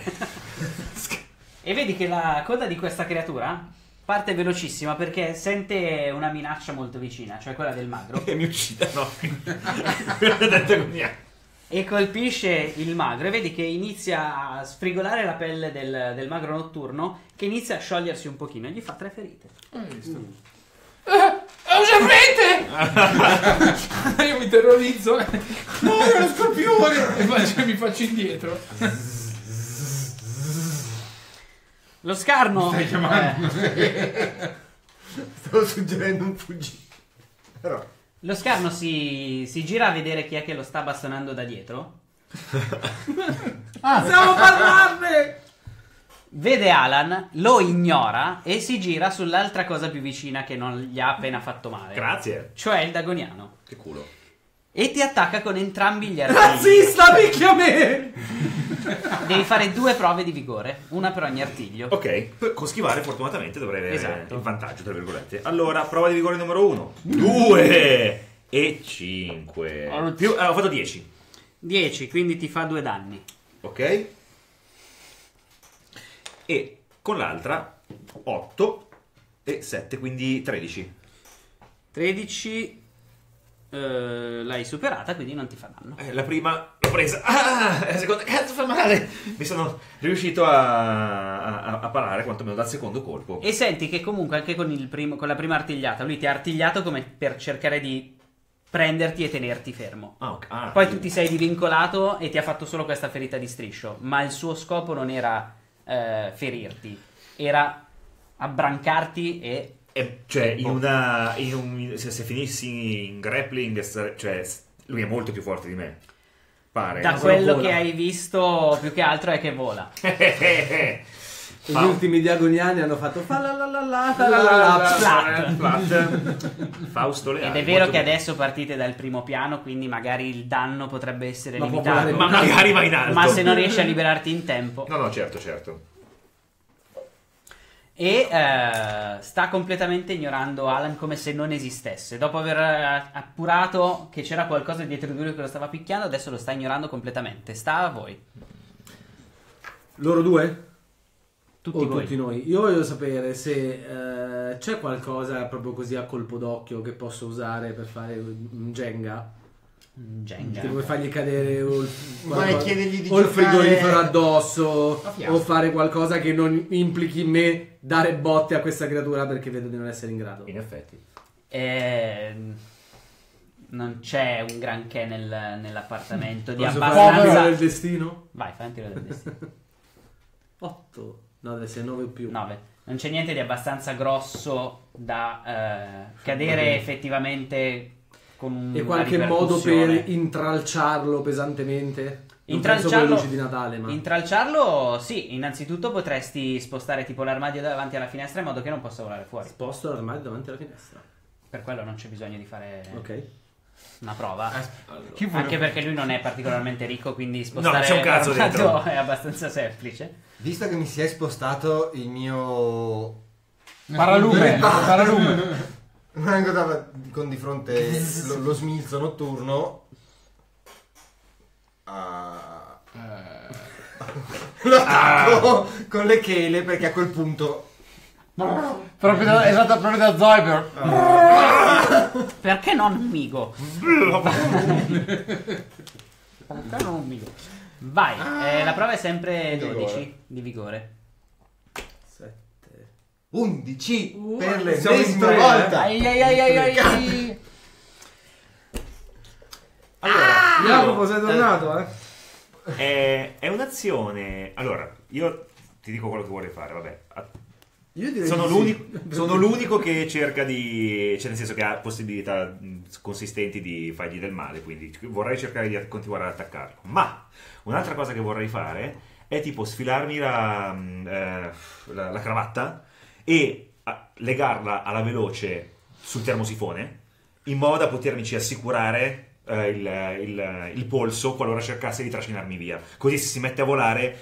[SPEAKER 1] E vedi che la coda di questa creatura parte velocissima perché sente una minaccia molto vicina, cioè quella del magro,
[SPEAKER 6] e mi uccidono.
[SPEAKER 1] E colpisce il magro e vedi che inizia a sfrigolare la pelle del, del magro notturno che inizia a sciogliersi un pochino e gli fa tre ferite.
[SPEAKER 7] È un serpente! io mi terrorizzo.
[SPEAKER 5] No, è lo scorpione!
[SPEAKER 7] e faccio- mi faccio indietro.
[SPEAKER 1] Lo scarno
[SPEAKER 5] Stai chiamando?
[SPEAKER 1] eh,
[SPEAKER 8] Stavo suggerendo un fuggito. Però.
[SPEAKER 1] lo scarno si, si gira a vedere chi è che lo sta bastonando da dietro.
[SPEAKER 2] Ah,
[SPEAKER 3] Possiamo parlarne!
[SPEAKER 1] Vede Alan, lo ignora e si gira sull'altra cosa più vicina che non gli ha appena fatto male.
[SPEAKER 6] Grazie.
[SPEAKER 1] Cioè il dagoniano.
[SPEAKER 6] Che culo.
[SPEAKER 1] E ti attacca con entrambi gli artigli.
[SPEAKER 3] Razzista, picchia me!
[SPEAKER 1] Devi fare due prove di vigore, una per ogni artiglio.
[SPEAKER 6] Ok, con schivare fortunatamente dovrei avere
[SPEAKER 1] Esatto.
[SPEAKER 6] il vantaggio, tra virgolette. Allora, prova di vigore numero 1. 2 e 5. Più, eh, ho fatto 10.
[SPEAKER 1] 10, quindi ti fa due danni.
[SPEAKER 6] Ok? E con l'altra 8 e 7, quindi 13.
[SPEAKER 1] 13 eh, l'hai superata, quindi non ti fa danno.
[SPEAKER 6] Eh, la prima l'ho presa. Ah, la seconda, cazzo fa male. Mi sono riuscito a, a, a parare quantomeno dal secondo colpo.
[SPEAKER 1] E senti che comunque anche con, il primo- con la prima artigliata, lui ti ha artigliato come per cercare di prenderti e tenerti fermo.
[SPEAKER 6] Ah, ok. Ah,
[SPEAKER 1] Poi tu ti sei divincolato e ti ha fatto solo questa ferita di striscio, ma il suo scopo non era eh, ferirti, era abbrancarti e
[SPEAKER 6] è- cioè, in una. in un- se, se finissi in grappling, cioè, lui è molto più forte di me. Pare.
[SPEAKER 1] Da quello
[SPEAKER 3] vola.
[SPEAKER 1] che hai visto, più che altro è che vola.
[SPEAKER 3] Gli ultimi diagoniani hanno fatto fa la la la la fa la la la
[SPEAKER 1] Flat.
[SPEAKER 6] Flat. Fausto Leali.
[SPEAKER 1] Ed è vero che
[SPEAKER 6] bene.
[SPEAKER 1] adesso partite dal primo piano, quindi magari il danno potrebbe essere
[SPEAKER 3] Ma
[SPEAKER 1] limitato.
[SPEAKER 6] Ma magari va in alto.
[SPEAKER 1] Ma se non riesci a liberarti in tempo.
[SPEAKER 6] No, no, certo, certo.
[SPEAKER 1] E eh, sta completamente ignorando Alan come se non esistesse. Dopo aver eh, appurato che c'era qualcosa dietro di lui che lo stava picchiando, adesso lo sta ignorando completamente. Sta a voi.
[SPEAKER 3] Loro due?
[SPEAKER 1] Tutti
[SPEAKER 3] o
[SPEAKER 1] voi.
[SPEAKER 3] tutti noi? Io voglio sapere se eh, c'è qualcosa proprio così a colpo d'occhio che posso usare per fare un Jenga.
[SPEAKER 1] Jenga.
[SPEAKER 3] Tipo per fargli cadere o il, qualcosa-
[SPEAKER 8] di
[SPEAKER 3] o il frigorifero addosso o fare qualcosa che non implichi me dare botte a questa creatura perché vedo di non essere in grado.
[SPEAKER 6] In effetti.
[SPEAKER 1] Ehm, non c'è un granché nel- nell'appartamento di
[SPEAKER 3] Posso fare
[SPEAKER 1] abbastanza.
[SPEAKER 3] del destino?
[SPEAKER 1] Vai, fai un tiro del destino.
[SPEAKER 3] 8. No, deve essere 9 più.
[SPEAKER 1] 9. Non c'è niente di abbastanza grosso da eh, cadere effettivamente con un
[SPEAKER 3] E qualche modo per intralciarlo pesantemente? Non
[SPEAKER 1] Intralciarlo,
[SPEAKER 3] luci di Natale, ma...
[SPEAKER 1] intralciarlo, sì, innanzitutto potresti spostare tipo l'armadio davanti alla finestra in modo che non possa volare fuori.
[SPEAKER 3] Sposto l'armadio davanti alla finestra.
[SPEAKER 1] Per quello non c'è bisogno di fare
[SPEAKER 3] Ok.
[SPEAKER 1] una prova.
[SPEAKER 5] Chi vuole-
[SPEAKER 1] Anche perché lui non è particolarmente ricco, quindi
[SPEAKER 6] No,
[SPEAKER 1] spostare
[SPEAKER 6] c'è un cazzo
[SPEAKER 1] l'armadio
[SPEAKER 6] dentro.
[SPEAKER 1] è abbastanza semplice.
[SPEAKER 4] Visto che mi si è spostato il mio...
[SPEAKER 2] Paralume, paralume.
[SPEAKER 4] Vengo da- con di fronte lo, lo smilzo notturno. Ah. Lo attacco con le chele perché a quel punto...
[SPEAKER 2] Proprio da, esatto, proprio da Zyber.
[SPEAKER 1] Perché non un migo? Perché non un migo? Vai, eh, la prova è sempre 12 di vigore.
[SPEAKER 3] 7.
[SPEAKER 4] 11
[SPEAKER 3] Uh,
[SPEAKER 4] per l'ennesima
[SPEAKER 3] eh.
[SPEAKER 4] volta.
[SPEAKER 2] Ai ai ai ai ai.
[SPEAKER 6] Allora,
[SPEAKER 3] Jacopo, sei
[SPEAKER 6] eh,
[SPEAKER 3] tornato, eh?
[SPEAKER 6] È, è un'azione. Allora, io ti dico quello che vuole fare, vabbè. A-
[SPEAKER 3] Io direi
[SPEAKER 6] Sono
[SPEAKER 3] di sì.
[SPEAKER 6] l'unico, sono l'unico che cerca di. cioè, nel senso che ha possibilità consistenti di fargli del male. Quindi vorrei cercare di continuare ad attaccarlo. Ma un'altra cosa che vorrei fare è tipo sfilarmi la, eh, la, la cravatta e legarla alla veloce sul termosifone in modo da potermici assicurare. eh, il, il- il polso qualora cercasse di trascinarmi via così se si mette a volare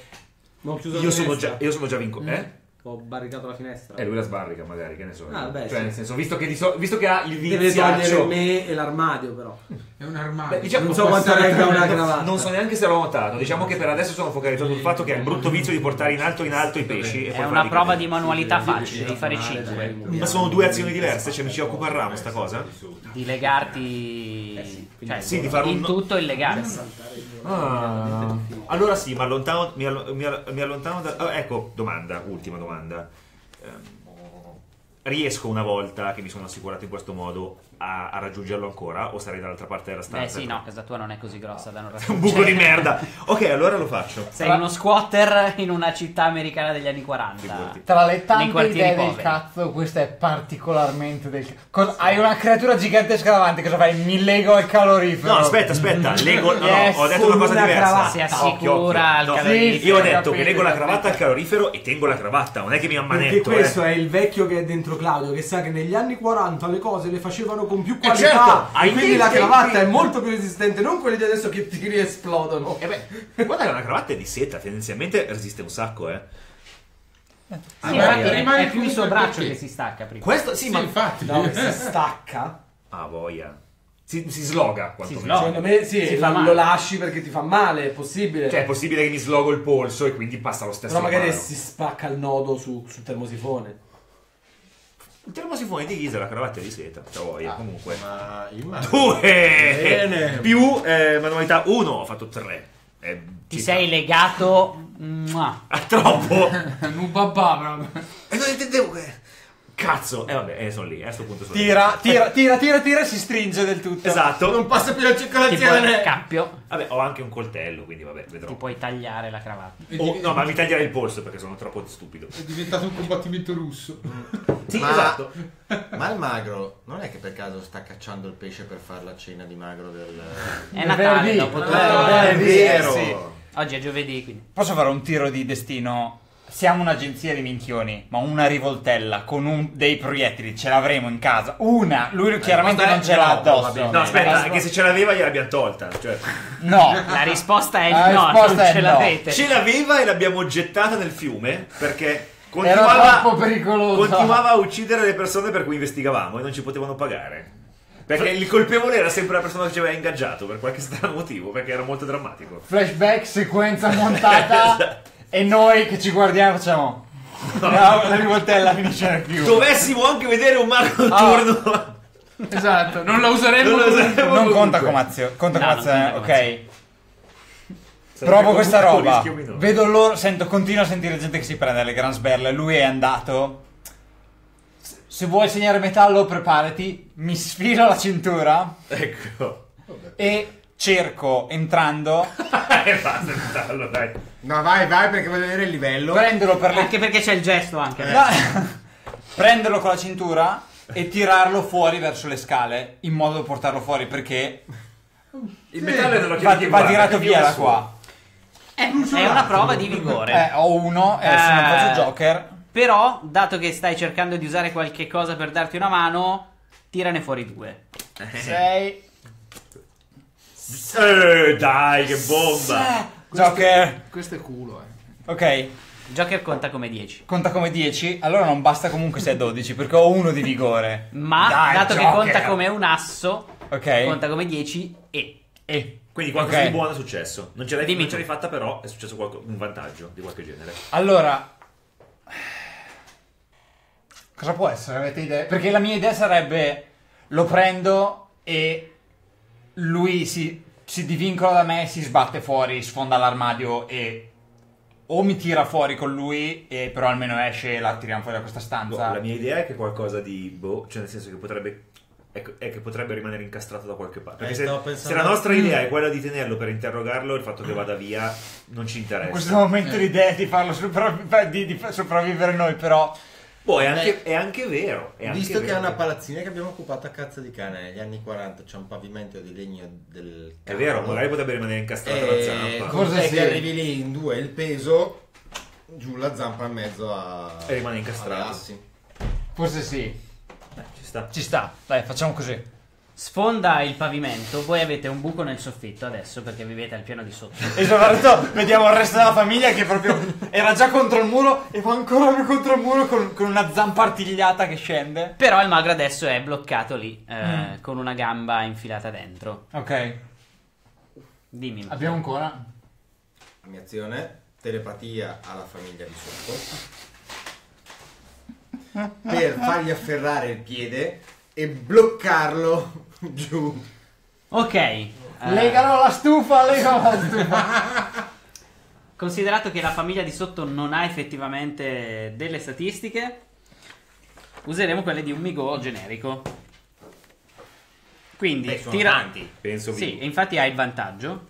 [SPEAKER 6] io sono, già, io sono già vinco eh?
[SPEAKER 3] Ho barricato la finestra.
[SPEAKER 6] E lui la sbarrica magari, che ne so.
[SPEAKER 3] Ah, beh,
[SPEAKER 6] cioè,
[SPEAKER 3] sì.
[SPEAKER 6] nel senso, visto che, so- visto che ha il
[SPEAKER 3] Deve togliere me e l'armadio, però.
[SPEAKER 5] È un armadio.
[SPEAKER 6] Beh, diciamo-
[SPEAKER 3] non so quanto regga una cravatta.
[SPEAKER 6] Non so neanche se l'ho notato. Diciamo che per adesso sono focalizzato sul fatto che ha il brutto vizio di portare in alto in alto i pesci. E
[SPEAKER 1] È una prova di manualità facile, devi fare 5.
[SPEAKER 6] Ma sono due azioni diverse, cioè mi ci occupa il ramo sta cosa?
[SPEAKER 1] Di legarti... Cioè,
[SPEAKER 6] Sì, di fare
[SPEAKER 1] in
[SPEAKER 6] un-
[SPEAKER 1] tutto il legare.
[SPEAKER 6] Ah. Allora sì, mi allontano, mi allo- mi allo- mi allontano da... oh, ecco, domanda, ultima domanda. Ehm, riesco una volta che mi sono assicurato in questo modo a, a raggiungerlo ancora o sarei dall'altra parte della stanza?
[SPEAKER 1] sì, no, casa tua non è così grossa da non
[SPEAKER 6] È un buco di
[SPEAKER 1] raggiungere.
[SPEAKER 6] merda. Ok, allora lo faccio.
[SPEAKER 1] Sei uno squatter in una città americana degli anni 40.
[SPEAKER 6] Figurati.
[SPEAKER 2] Tra le tante idee del
[SPEAKER 1] poveri.
[SPEAKER 2] cazzo, questa è particolarmente del cazzo. Hai una creatura gigantesca davanti, cosa fai? Mi lego al calorifero.
[SPEAKER 6] No, aspetta, aspetta, lego, no, no, ho detto una cosa
[SPEAKER 2] una
[SPEAKER 6] diversa.
[SPEAKER 2] cravatta.
[SPEAKER 1] Si assicura
[SPEAKER 6] occhio.
[SPEAKER 1] al
[SPEAKER 6] No,
[SPEAKER 1] calorifero.
[SPEAKER 6] Io ho
[SPEAKER 2] Sì,
[SPEAKER 6] detto
[SPEAKER 2] capito,
[SPEAKER 6] che lego la cravatta al calorifero e tengo la cravatta, non è che mi
[SPEAKER 3] Perché
[SPEAKER 6] ammanetto,
[SPEAKER 3] questo
[SPEAKER 6] eh.
[SPEAKER 3] è il vecchio che è dentro Claudio, che sa che negli anni 40 le cose le facevano con più
[SPEAKER 6] Eh,
[SPEAKER 3] qualità.
[SPEAKER 6] certo,
[SPEAKER 3] e quindi la cravatta è molto più resistente, non quelle di adesso che tiri e esplodono.
[SPEAKER 6] E beh, guarda che una cravatta è di seta, tendenzialmente resiste un sacco, eh.
[SPEAKER 1] Sì,
[SPEAKER 5] Ah, beh,
[SPEAKER 1] è,
[SPEAKER 5] rimane
[SPEAKER 1] è più il suo braccio
[SPEAKER 5] perché-
[SPEAKER 1] che si stacca prima.
[SPEAKER 6] Questo sì,
[SPEAKER 5] Sì,
[SPEAKER 6] ma
[SPEAKER 5] infatti.
[SPEAKER 3] No, si stacca.
[SPEAKER 6] Ah, voglia. Si, si sloga quantomeno.
[SPEAKER 1] sloga.
[SPEAKER 3] Secondo me sì,
[SPEAKER 1] Si
[SPEAKER 3] lo, lo lasci perché ti fa male, è possibile.
[SPEAKER 6] Cioè, è possibile che mi slogo il polso e quindi passa lo stesso
[SPEAKER 3] Però magari
[SPEAKER 6] mano.
[SPEAKER 3] si spacca il nodo su- sul termosifone.
[SPEAKER 6] Il termosifone di ghisa, la cravatta è di seta. Ciao, voglia,
[SPEAKER 4] Ah,
[SPEAKER 6] comunque.
[SPEAKER 4] Ma immagino.
[SPEAKER 6] Due!
[SPEAKER 3] Bene.
[SPEAKER 6] Più eh, manualità 1, ho fatto 3.
[SPEAKER 1] Ti sei legato... Mua.
[SPEAKER 6] Ah, troppo!
[SPEAKER 7] Un babà, proprio.
[SPEAKER 6] E non intendevo che. Cazzo! E vabbè, eh, sono lì, eh, a sto punto sono lì.
[SPEAKER 2] Tira, tira, tira, tira, tira e si stringe del tutto.
[SPEAKER 6] Esatto.
[SPEAKER 4] Non passa più la circolazione.
[SPEAKER 1] cappio,
[SPEAKER 6] Vabbè, ho anche un coltello, quindi vabbè, vedrò.
[SPEAKER 1] ti puoi tagliare la cravatta.
[SPEAKER 6] Oh, no, ma mi taglierei il polso perché sono troppo stupido.
[SPEAKER 5] è diventato un combattimento russo.
[SPEAKER 6] Sì,
[SPEAKER 4] Ma-
[SPEAKER 6] esatto.
[SPEAKER 4] Ma il magro non è che per caso sta cacciando il pesce per fare la cena di magro del...
[SPEAKER 1] È Natale, dopo tutto.
[SPEAKER 2] Ah,
[SPEAKER 4] è vero.
[SPEAKER 2] sì.
[SPEAKER 1] Oggi è giovedì, quindi.
[SPEAKER 2] Posso fare un tiro di destino? Siamo un'agenzia di minchioni, ma una rivoltella con un- dei proiettili ce l'avremo in casa. Una, lui chiaramente non ce l'ha
[SPEAKER 4] no,
[SPEAKER 2] addosso.
[SPEAKER 4] probabilmente.
[SPEAKER 6] No, aspetta,
[SPEAKER 2] La
[SPEAKER 6] anche se ce l'aveva gliel'abbiamo tolta. Cioè,
[SPEAKER 2] No,
[SPEAKER 1] La risposta è
[SPEAKER 2] La
[SPEAKER 1] no,
[SPEAKER 2] risposta
[SPEAKER 1] non
[SPEAKER 2] è
[SPEAKER 1] ce
[SPEAKER 2] no.
[SPEAKER 1] l'avete.
[SPEAKER 6] ce l'aveva e l'abbiamo gettata nel fiume perché
[SPEAKER 2] era
[SPEAKER 6] continuava,
[SPEAKER 2] troppo pericoloso.
[SPEAKER 6] continuava a uccidere le persone per cui investigavamo e non ci potevano pagare. Perché il colpevole era sempre la persona che ci aveva ingaggiato per qualche strano motivo, perché era molto drammatico.
[SPEAKER 2] Flashback, sequenza montata e noi che ci guardiamo facciamo... No, la rivoltella finisce nel fiume.
[SPEAKER 6] Dovessimo anche vedere un mago notturno.
[SPEAKER 7] Esatto, non la useremmo
[SPEAKER 6] Non la useremmo.
[SPEAKER 2] Non conta come azione. Conta
[SPEAKER 1] No,
[SPEAKER 2] come azione,
[SPEAKER 1] come
[SPEAKER 2] ok. Provo questa roba. Vedo loro, sento, continuo a sentire gente che si prende le gran sberle. Lui è andato. Se- Se vuoi segnare metallo, preparati. Mi sfilo la cintura
[SPEAKER 6] Ecco.
[SPEAKER 2] e cerco entrando.
[SPEAKER 6] E basta, metallo, dai.
[SPEAKER 4] No, vai, vai perché voglio vedere il livello.
[SPEAKER 2] prenderlo per le.
[SPEAKER 1] Anche perché c'è il gesto anche.
[SPEAKER 2] No. prenderlo con la cintura e tirarlo fuori verso le scale in modo da portarlo fuori perché
[SPEAKER 6] Il metallo è nello
[SPEAKER 2] va, va tirato via da qua.
[SPEAKER 1] È, è una prova di vigore.
[SPEAKER 2] Eh, ho uno e se non
[SPEAKER 1] Eh.
[SPEAKER 2] faccio Joker.
[SPEAKER 1] Però, dato che stai cercando di usare qualche cosa per darti una mano, tirane fuori due.
[SPEAKER 2] 6
[SPEAKER 6] Eh, dai, che bomba.
[SPEAKER 2] Joker.
[SPEAKER 7] Questo è culo, eh.
[SPEAKER 2] Ok,
[SPEAKER 1] Joker conta come 10.
[SPEAKER 2] conta come 10. Allora non basta comunque se è 12 perché ho uno di vigore.
[SPEAKER 1] Ma,
[SPEAKER 2] Dai,
[SPEAKER 1] dato che
[SPEAKER 2] Joker.
[SPEAKER 1] conta come un asso,
[SPEAKER 2] Ok.
[SPEAKER 1] conta come 10 e...
[SPEAKER 2] E
[SPEAKER 6] Quindi qualcosa
[SPEAKER 2] Ok.
[SPEAKER 6] di buono è successo. Non ce l'hai, non ce l'hai fatta, però è successo qualco- un vantaggio di qualche genere.
[SPEAKER 2] allora cosa può essere? Avete idee? Perché la mia idea sarebbe lo prendo e lui si, si divincola da me, si sbatte fuori, sfonda l'armadio e o mi tira fuori con lui e però almeno esce e la tiriamo fuori da questa stanza.
[SPEAKER 6] Boh, la mia idea è che qualcosa di boh, cioè nel senso che potrebbe è, è che potrebbe rimanere incastrato da qualche parte. Perché
[SPEAKER 4] Eh,
[SPEAKER 6] se,
[SPEAKER 4] stavo pensando-
[SPEAKER 6] se la nostra idea è quella di tenerlo per interrogarlo, il fatto che vada via non ci
[SPEAKER 2] In
[SPEAKER 6] interessa.
[SPEAKER 2] questo momento l'idea è di farlo sopravvi- di, di sopravvivere noi, però
[SPEAKER 6] È anche, è anche vero. È anche
[SPEAKER 4] Visto che
[SPEAKER 6] vero.
[SPEAKER 4] è una palazzina che abbiamo occupato a cazzo di cane negli anni 40, c'è un pavimento di legno del
[SPEAKER 6] È vero, magari potrebbe rimanere incastrato la
[SPEAKER 4] E
[SPEAKER 6] zampa.
[SPEAKER 2] Sì.
[SPEAKER 4] che arrivi lì in due il peso, giù la zampa in mezzo a...
[SPEAKER 6] E rimane
[SPEAKER 4] assi.
[SPEAKER 2] forse sì.
[SPEAKER 6] Eh, ci sta.
[SPEAKER 2] Ci sta, dai, facciamo così.
[SPEAKER 1] Sfonda il pavimento, voi avete un buco nel soffitto adesso perché vivete al piano di sotto.
[SPEAKER 2] E soprattutto vediamo il resto della famiglia che proprio era già contro il muro e va ancora più contro il muro con, con una zampa artigliata che scende.
[SPEAKER 1] Però il magro adesso è bloccato lì, eh, con una gamba infilata dentro.
[SPEAKER 2] Ok,
[SPEAKER 1] Dimmi. Matteo.
[SPEAKER 2] abbiamo ancora.
[SPEAKER 4] Mia azione, telepatia alla famiglia di sotto. per fargli afferrare il piede e bloccarlo giù.
[SPEAKER 1] Ok. eh,
[SPEAKER 2] Legalo alla stufa, legalo alla stufa.
[SPEAKER 1] Considerato che la famiglia di sotto non ha effettivamente delle statistiche, useremo quelle di un Migo generico. Quindi
[SPEAKER 6] Beh, sono
[SPEAKER 1] tira.
[SPEAKER 6] tanti, penso
[SPEAKER 1] Sì,
[SPEAKER 6] vivo.
[SPEAKER 1] e infatti hai il vantaggio.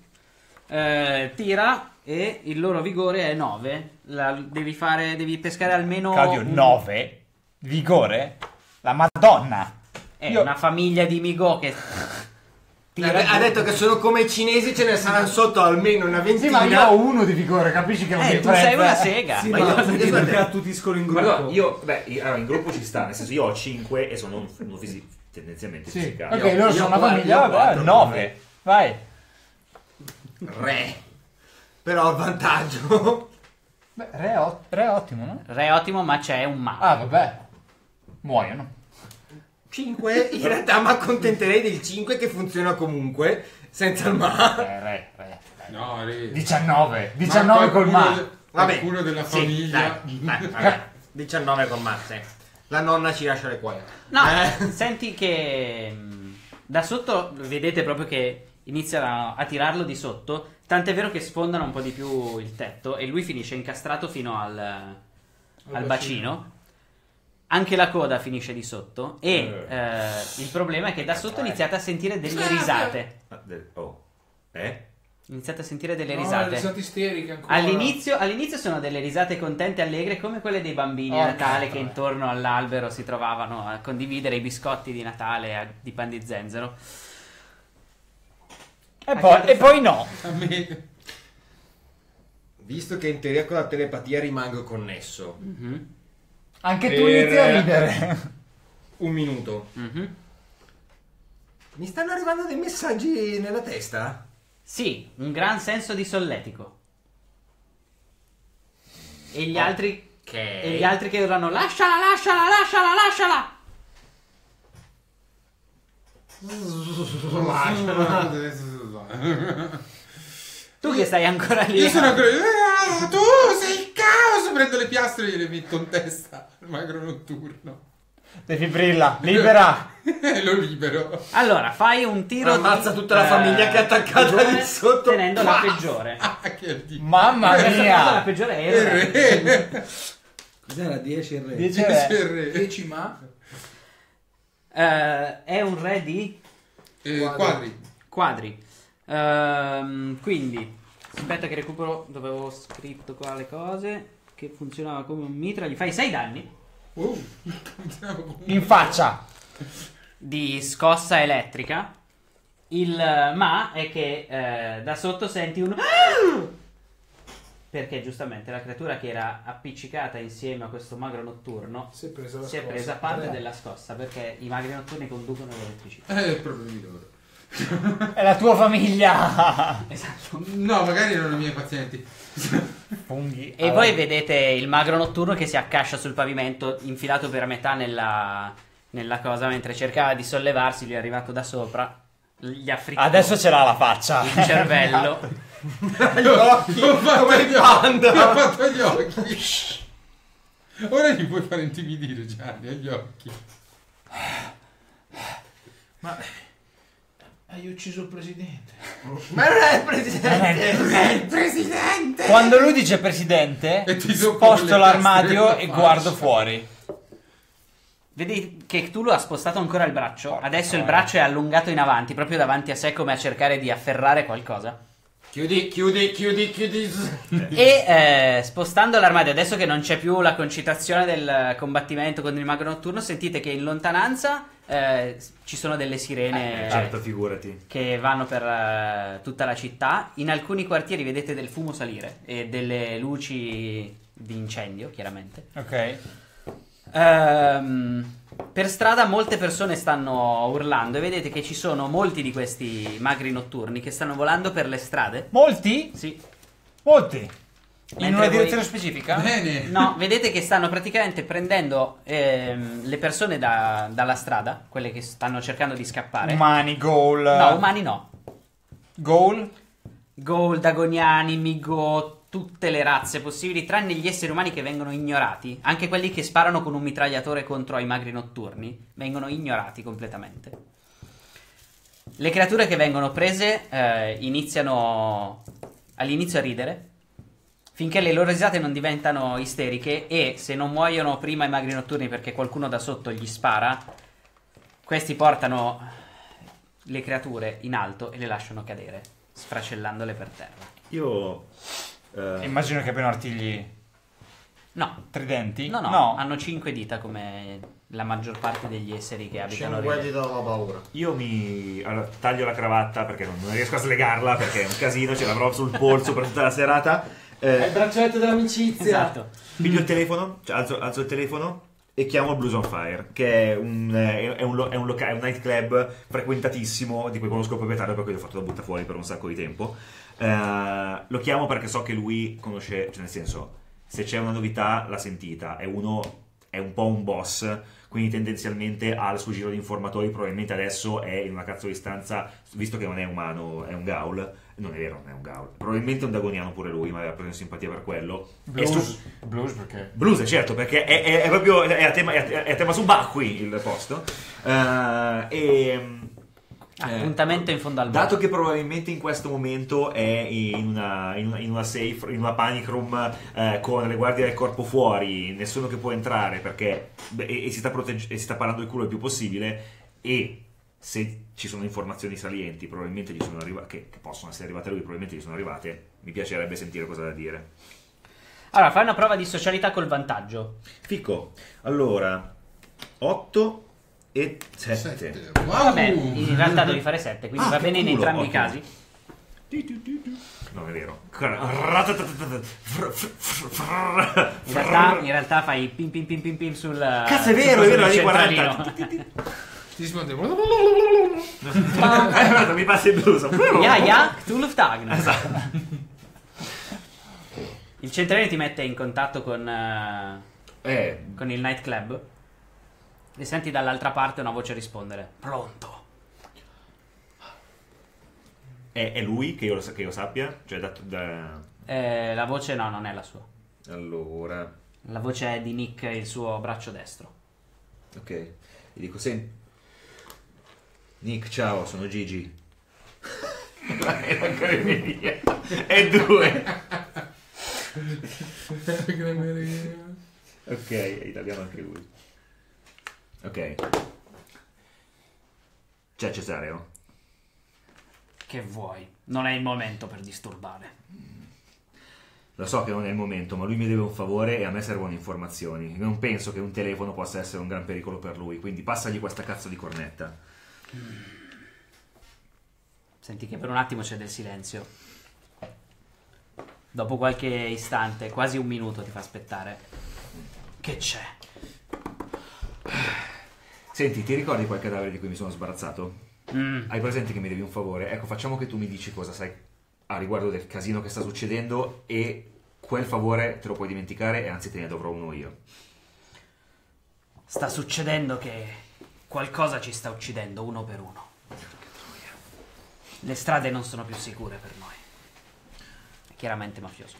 [SPEAKER 1] Eh, tira e il loro vigore è 9. La- devi fare. Devi pescare almeno.
[SPEAKER 2] Claudio,
[SPEAKER 1] un-
[SPEAKER 2] 9. Vigore? La madonna.
[SPEAKER 1] È
[SPEAKER 2] Io-
[SPEAKER 1] una famiglia di Migo che.
[SPEAKER 4] Ha detto che sono come i cinesi, ce ne saranno sotto almeno una
[SPEAKER 2] Sì,
[SPEAKER 4] ventina.
[SPEAKER 2] ma io ho uno di vigore, capisci che non
[SPEAKER 1] Eh,
[SPEAKER 2] mi
[SPEAKER 1] tu
[SPEAKER 2] prezza.
[SPEAKER 1] sei una sega.
[SPEAKER 3] Sì,
[SPEAKER 6] Ma
[SPEAKER 3] ma,
[SPEAKER 6] io-
[SPEAKER 3] perché
[SPEAKER 6] guarda-
[SPEAKER 3] attutiscono in gruppo?
[SPEAKER 6] no, io, beh, io- allora, in gruppo ci sta, nel senso io ho 5 e sono un- uno fisi- tendenzialmente
[SPEAKER 2] Sì.
[SPEAKER 6] fisicato.
[SPEAKER 2] Ok,
[SPEAKER 4] Io-
[SPEAKER 2] loro
[SPEAKER 4] io
[SPEAKER 2] sono una famiglia,
[SPEAKER 4] quattro,
[SPEAKER 2] 9. Vai.
[SPEAKER 4] Re. Però il vantaggio.
[SPEAKER 2] Beh, re, è ot- re è ottimo, no?
[SPEAKER 1] Re ottimo, ma c'è un ma.
[SPEAKER 2] Ah, vabbè. Muoiono.
[SPEAKER 4] 5, in realtà mi accontenterei del 5 che funziona comunque, senza il ma.
[SPEAKER 2] Eh, re, re.
[SPEAKER 5] No, re.
[SPEAKER 2] 19.
[SPEAKER 5] Ma
[SPEAKER 2] 19 col ma.
[SPEAKER 5] de-
[SPEAKER 4] Vabbè,
[SPEAKER 5] Qualcuno della
[SPEAKER 4] sì,
[SPEAKER 5] famiglia.
[SPEAKER 4] dai, dai, vabbè. 19 con Max. La nonna ci lascia le cuoia.
[SPEAKER 1] No,
[SPEAKER 4] Eh.
[SPEAKER 1] senti che mh, da sotto vedete proprio che iniziano a tirarlo di sotto. Tant'è vero che sfondano un po' di più il tetto e lui finisce incastrato fino al, al bacino. Anche la coda finisce di sotto e eh, il problema è che da sotto iniziate a sentire delle risate.
[SPEAKER 6] Ah, Oh. Eh?
[SPEAKER 1] Iniziate a sentire delle
[SPEAKER 7] No,
[SPEAKER 1] risate.
[SPEAKER 7] risate isteriche ancora.
[SPEAKER 1] All'inizio, all'inizio sono delle risate contente e allegre come quelle dei bambini
[SPEAKER 2] Oh,
[SPEAKER 1] a Natale che
[SPEAKER 2] eh.
[SPEAKER 1] intorno all'albero si trovavano a condividere i biscotti di Natale a- di pan di zenzero.
[SPEAKER 2] E poi, e poi no.
[SPEAKER 5] A me...
[SPEAKER 4] Visto che in teoria con la telepatia rimango connesso,
[SPEAKER 1] Mhm,
[SPEAKER 2] Anche tu inizi a ridere.
[SPEAKER 4] un minuto.
[SPEAKER 1] mhm.
[SPEAKER 4] Mi stanno arrivando dei messaggi nella testa?
[SPEAKER 1] Sì, un gran senso di solletico. E gli altri
[SPEAKER 4] Ok.
[SPEAKER 1] e gli altri che urlano lasciala, lasciala, lasciala, lasciala. Tu che stai ancora lì.
[SPEAKER 5] Io sono ancora... Ah, tu sei il caos! Prendo le piastre e gliele metto in testa. Il magro notturno.
[SPEAKER 2] Defibrilla, libera.
[SPEAKER 5] Lo libero.
[SPEAKER 1] Allora, fai un tiro
[SPEAKER 4] Ammazza
[SPEAKER 1] di,
[SPEAKER 4] tutta la famiglia che è attaccata
[SPEAKER 1] peggiore,
[SPEAKER 4] lì sotto.
[SPEAKER 1] tenendo la peggiore.
[SPEAKER 5] Ah, che.
[SPEAKER 2] Mamma
[SPEAKER 1] volta la
[SPEAKER 2] mia.
[SPEAKER 1] peggiore è
[SPEAKER 5] Il
[SPEAKER 1] re.
[SPEAKER 3] Cos'era 10 il re?
[SPEAKER 2] Dice
[SPEAKER 5] Il
[SPEAKER 2] re.
[SPEAKER 5] re.
[SPEAKER 7] Decima.
[SPEAKER 1] Eh, è un re di
[SPEAKER 5] Eh, quadri.
[SPEAKER 1] quadri. Ehm, quindi, aspetta che recupero dove avevo scritto qua le cose. Che funzionava come un mitra. Gli fai 6 danni
[SPEAKER 5] un-
[SPEAKER 2] In faccia.
[SPEAKER 1] di scossa elettrica. Il eh, ma è che eh, da sotto senti un. Perché giustamente la creatura che era appiccicata insieme a questo magro notturno
[SPEAKER 7] Si è presa la
[SPEAKER 1] si è
[SPEAKER 7] scossa.
[SPEAKER 1] presa parte
[SPEAKER 7] Eh.
[SPEAKER 1] della scossa perché i magri notturni conducono l'elettricità.
[SPEAKER 5] Eh, problemi loro.
[SPEAKER 2] È la tua famiglia.
[SPEAKER 1] Esatto.
[SPEAKER 5] No, magari erano i miei pazienti.
[SPEAKER 2] Funghi.
[SPEAKER 1] E voi vedete il magro notturno che si accascia sul pavimento, infilato per metà nella, nella cosa, mentre cercava di sollevarsi, gli è arrivato da sopra, gli ha fritto
[SPEAKER 2] Adesso ce l'ha la faccia.
[SPEAKER 1] il cervello.
[SPEAKER 4] Gli occhi, come il
[SPEAKER 5] Gli ho
[SPEAKER 4] panda.
[SPEAKER 5] fatto gli occhi. Ora gli puoi fare intimidire Gianni agli occhi.
[SPEAKER 7] Ma hai ucciso il presidente.
[SPEAKER 4] Ma non è il presidente.
[SPEAKER 2] Quando lui dice presidente,
[SPEAKER 5] E ti
[SPEAKER 2] sposto l'armadio e guardo fuori.
[SPEAKER 1] Vedi che Cthulhu ha spostato ancora il braccio. Adesso il braccio è allungato in avanti, proprio davanti a sé, come a cercare di afferrare qualcosa.
[SPEAKER 4] Chiudi, chiudi, chiudi, chiudi.
[SPEAKER 1] E eh, spostando l'armadio, adesso che non c'è più la concitazione del combattimento con il mago notturno, sentite che in lontananza eh, ci sono delle sirene.
[SPEAKER 6] Certo, figurati.
[SPEAKER 1] che vanno per eh, tutta la città. In alcuni quartieri vedete del fumo salire e delle luci di incendio, chiaramente.
[SPEAKER 2] Ok.
[SPEAKER 1] Ehm, per strada molte persone stanno urlando e vedete che ci sono molti di questi magri notturni che stanno volando per le strade.
[SPEAKER 2] Molti?
[SPEAKER 1] Sì.
[SPEAKER 2] Molti. In una
[SPEAKER 1] voi-
[SPEAKER 2] direzione specifica?
[SPEAKER 5] Bene.
[SPEAKER 1] No, vedete che stanno praticamente prendendo ehm, le persone da- dalla strada, quelle che stanno cercando di scappare.
[SPEAKER 2] Umani, goal.
[SPEAKER 1] No, umani no.
[SPEAKER 2] Goal.
[SPEAKER 1] Ghoul, Dagoniani, Migo, tutte le razze possibili, tranne gli esseri umani che vengono ignorati. Anche quelli che sparano con un mitragliatore contro i magri notturni vengono ignorati completamente. Le creature che vengono prese eh, iniziano all'inizio a ridere. Finché le loro risate non diventano isteriche e se non muoiono prima i magri notturni perché qualcuno da sotto gli spara, questi portano le creature in alto e le lasciano cadere, sfracellandole per terra.
[SPEAKER 6] Io... eh,
[SPEAKER 2] Immagino che abbiano artigli
[SPEAKER 1] No,
[SPEAKER 2] tridenti.
[SPEAKER 1] no, no,
[SPEAKER 2] no.
[SPEAKER 1] hanno cinque dita come la maggior parte degli esseri che abitano
[SPEAKER 4] Cinque
[SPEAKER 1] lì.
[SPEAKER 4] di dalla paura.
[SPEAKER 6] Io mi allora, taglio la cravatta perché non, non riesco a slegarla perché è un casino, ce l'avrò sul polso per tutta la serata.
[SPEAKER 3] È il
[SPEAKER 6] Eh,
[SPEAKER 3] braccialetto dell'amicizia.
[SPEAKER 1] Esatto.
[SPEAKER 6] piglio il telefono, cioè alzo, alzo il telefono e chiamo il Blues on Fire, che è un, eh, è un, è un, loca- è un nightclub frequentatissimo di cui conosco il proprietario perché l'ho fatto da butta fuori per un sacco di tempo. Eh, lo chiamo perché so che lui conosce, cioè nel senso, se c'è una novità l'ha sentita, è uno, è un po' un boss, quindi tendenzialmente ha il suo giro di informatori, probabilmente adesso è in una cazzo di stanza, visto che non è umano, è un gaul, non è vero, non è un gaul, probabilmente è un dagoniano pure lui, ma aveva preso simpatia per quello. È stu-
[SPEAKER 2] Blues. Blues perché?
[SPEAKER 6] Blues, certo, perché è, è- è proprio è a tema, è a- tema subacquei il posto. Eh, e,
[SPEAKER 1] Appuntamento in fondo al
[SPEAKER 6] Dato
[SPEAKER 1] bar.
[SPEAKER 6] che probabilmente in questo momento è in una, in una, in una safe, in una panic room eh, con le guardie del corpo fuori, nessuno che può entrare perché beh, e, e si sta protegg- e si sta parando il culo il più possibile e se ci sono informazioni salienti probabilmente gli sono arriva- che, che possono essere arrivate a lui, probabilmente gli sono arrivate, mi piacerebbe sentire cosa da dire.
[SPEAKER 1] Allora, fai una prova di socialità col vantaggio.
[SPEAKER 6] Fico, allora 8 e 7.
[SPEAKER 5] Sette. Wow!
[SPEAKER 1] Vabbè, in realtà devi fare 7, quindi
[SPEAKER 6] Ah,
[SPEAKER 1] va bene in
[SPEAKER 6] culo,
[SPEAKER 1] entrambi i
[SPEAKER 6] ottimo.
[SPEAKER 1] casi.
[SPEAKER 6] Non è vero.
[SPEAKER 1] In realtà, in realtà fai pim pim pim pim pim sul
[SPEAKER 6] Cazzo, è vero, è vero, è di 40.
[SPEAKER 1] centralino.
[SPEAKER 7] Ti risponde.
[SPEAKER 6] Eh, mi passa il blues.
[SPEAKER 1] Ja, ja, Cthulhu Tag.
[SPEAKER 6] Esatto.
[SPEAKER 1] Il centralino ti mette in contatto con, eh,
[SPEAKER 6] Eh,
[SPEAKER 1] con il nightclub e senti dall'altra parte una voce rispondere. Pronto.
[SPEAKER 6] è, è lui che io, che io sappia? Cioè, da, da-
[SPEAKER 1] Eh, la voce no, non è la sua.
[SPEAKER 6] Allora,
[SPEAKER 1] La voce è di Nick, il suo braccio destro.
[SPEAKER 6] ok. Gli dico, senti. Nick, ciao, sono Gigi. È in via. È due. Ok, italiano anche lui. Ok. C'è Cesareo?
[SPEAKER 1] Che vuoi? Non è il momento per disturbare.
[SPEAKER 6] Lo so che non è il momento, ma lui mi deve un favore e a me servono informazioni. Non penso che un telefono possa essere un gran pericolo per lui, quindi passagli questa cazzo di cornetta.
[SPEAKER 1] Senti che per un attimo c'è del silenzio. Dopo qualche istante, quasi un minuto ti fa aspettare. Che c'è?
[SPEAKER 6] Senti, ti ricordi quel cadavere di cui mi sono sbarazzato?
[SPEAKER 1] Mm,
[SPEAKER 6] Hai presente che mi devi un favore? Ecco, facciamo che tu mi dici cosa sai a riguardo del casino che sta succedendo e quel favore te lo puoi dimenticare e anzi te ne dovrò uno io.
[SPEAKER 1] sta succedendo che qualcosa ci sta uccidendo uno per uno. Le strade non sono più sicure per noi. È chiaramente mafioso.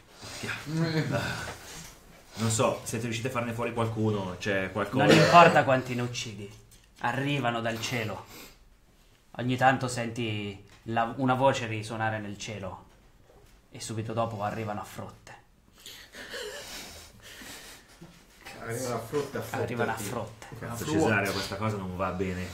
[SPEAKER 6] Non so, siete riusciti a farne fuori qualcuno? C'è qualcosa?
[SPEAKER 1] Non importa quanti ne uccidi, arrivano dal cielo. Ogni tanto senti la- una voce risuonare nel cielo e subito dopo arrivano a frotte.
[SPEAKER 4] Arriva la frutta a fotterti.
[SPEAKER 1] Arrivano a frotte.
[SPEAKER 6] Cazzo, Cesareo, questa cosa non va bene.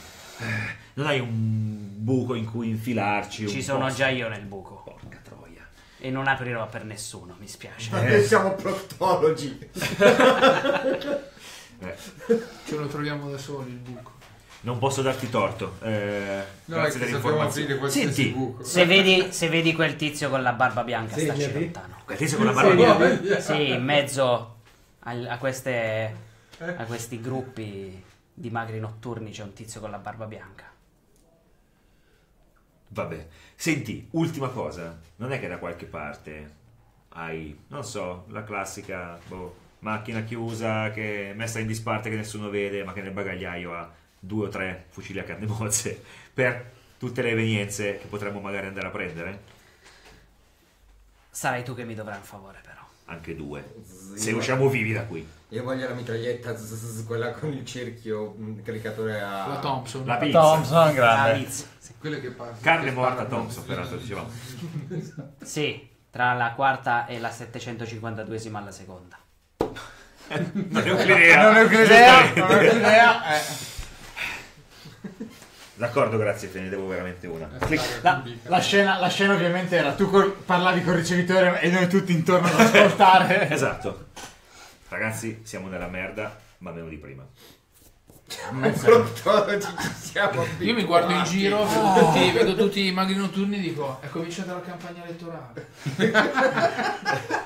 [SPEAKER 6] Non hai un buco in cui infilarci? un
[SPEAKER 1] Ci sono
[SPEAKER 6] posto?
[SPEAKER 1] già io nel buco
[SPEAKER 6] Porca troia.
[SPEAKER 1] e non aprirò per nessuno, mi spiace.
[SPEAKER 4] Ma noi siamo proctologi.
[SPEAKER 6] Eh,
[SPEAKER 7] Ce lo troviamo da soli il buco.
[SPEAKER 6] Non posso darti torto. Eh,
[SPEAKER 5] No,
[SPEAKER 6] grazie
[SPEAKER 5] qualsiasi
[SPEAKER 6] Senti,
[SPEAKER 5] buco.
[SPEAKER 1] Se vedi, se vedi quel tizio con la barba bianca,
[SPEAKER 3] Segnati.
[SPEAKER 1] staci lontano.
[SPEAKER 6] quel tizio con la barba
[SPEAKER 3] Sì,
[SPEAKER 6] bianca.
[SPEAKER 5] Vabbè,
[SPEAKER 1] Sì, in mezzo al- a, queste, a questi gruppi di magri notturni c'è un tizio con la barba bianca.
[SPEAKER 6] Vabbè. Senti, ultima cosa. Non è che da qualche parte hai, non so, la classica boh, macchina chiusa che è messa in disparte che nessuno vede, ma che nel bagagliaio ha due o tre fucili a canne mozze per tutte le evenienze che potremmo magari andare a prendere?
[SPEAKER 1] Sarai tu che mi dovrai un favore, però.
[SPEAKER 6] Anche due.
[SPEAKER 4] Sì,
[SPEAKER 6] Se usciamo vivi da qui.
[SPEAKER 4] Io voglio la mitraglietta, zzz, zzz, quella con il cerchio, un caricatore a...
[SPEAKER 7] La Thompson.
[SPEAKER 6] La pizza.
[SPEAKER 2] Thompson, grande.
[SPEAKER 1] Liz. Sì.
[SPEAKER 5] Quelle che passano.
[SPEAKER 6] Carne
[SPEAKER 5] che
[SPEAKER 6] morta. Thompson, peraltro dicevamo.
[SPEAKER 1] Sì, tra la quarta e la 752esima alla seconda.
[SPEAKER 6] Non è un'idea.
[SPEAKER 2] Non ho più idea, non ho più idea. Eh.
[SPEAKER 6] D'accordo, grazie, te ne devo veramente una.
[SPEAKER 2] La, la scena, la scena ovviamente era tu col- parlavi col ricevitore e noi tutti intorno ad ascoltare.
[SPEAKER 6] Esatto. Ragazzi, siamo nella merda, ma meno di prima.
[SPEAKER 4] Proctologi ci siamo
[SPEAKER 7] Io mi guardo in giro, vedo tutti, vedo tutti i magri notturni e dico: È cominciata la campagna elettorale.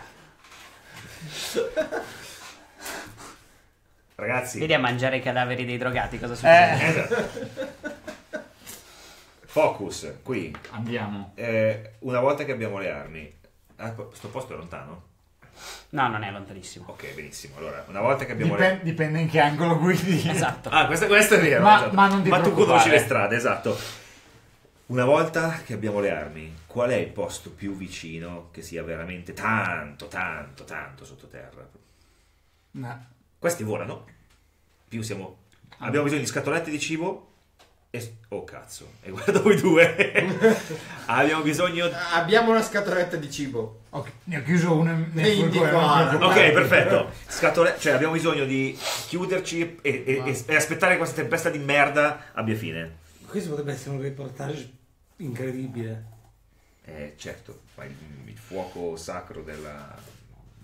[SPEAKER 6] Ragazzi,
[SPEAKER 1] Vedi a mangiare i cadaveri dei drogati, cosa succede?
[SPEAKER 2] Eh,
[SPEAKER 6] esatto. Focus, qui.
[SPEAKER 2] andiamo.
[SPEAKER 6] Eh, una volta che abbiamo le armi, ah, sto posto è lontano?
[SPEAKER 1] No, non è lontanissimo.
[SPEAKER 6] Ok, benissimo. Allora, una volta che abbiamo le
[SPEAKER 2] Dipen- dipende in che angolo guidi.
[SPEAKER 1] Esatto.
[SPEAKER 6] Ah, questo, questo è vero.
[SPEAKER 2] Ma-
[SPEAKER 6] esatto.
[SPEAKER 2] ma non ti
[SPEAKER 6] tu conosci le strade, esatto. Una volta che abbiamo le armi, qual è il posto più vicino che sia veramente tanto, tanto, tanto sottoterra?
[SPEAKER 2] No.
[SPEAKER 6] Questi volano. Più siamo. Abbiamo bisogno di scatolette di cibo. E- oh cazzo, e guarda voi due. abbiamo bisogno...
[SPEAKER 4] Abbiamo una scatoletta di cibo.
[SPEAKER 2] Ok, ne ho chiuso una nel
[SPEAKER 4] Ne indico
[SPEAKER 2] furgone, preoccupare.
[SPEAKER 6] Ok, perfetto. Scatole... Cioè abbiamo bisogno di chiuderci e, e- e- e aspettare che questa tempesta di merda abbia fine.
[SPEAKER 3] Questo potrebbe essere un reportage incredibile.
[SPEAKER 6] Eh, certo, il fuoco sacro della,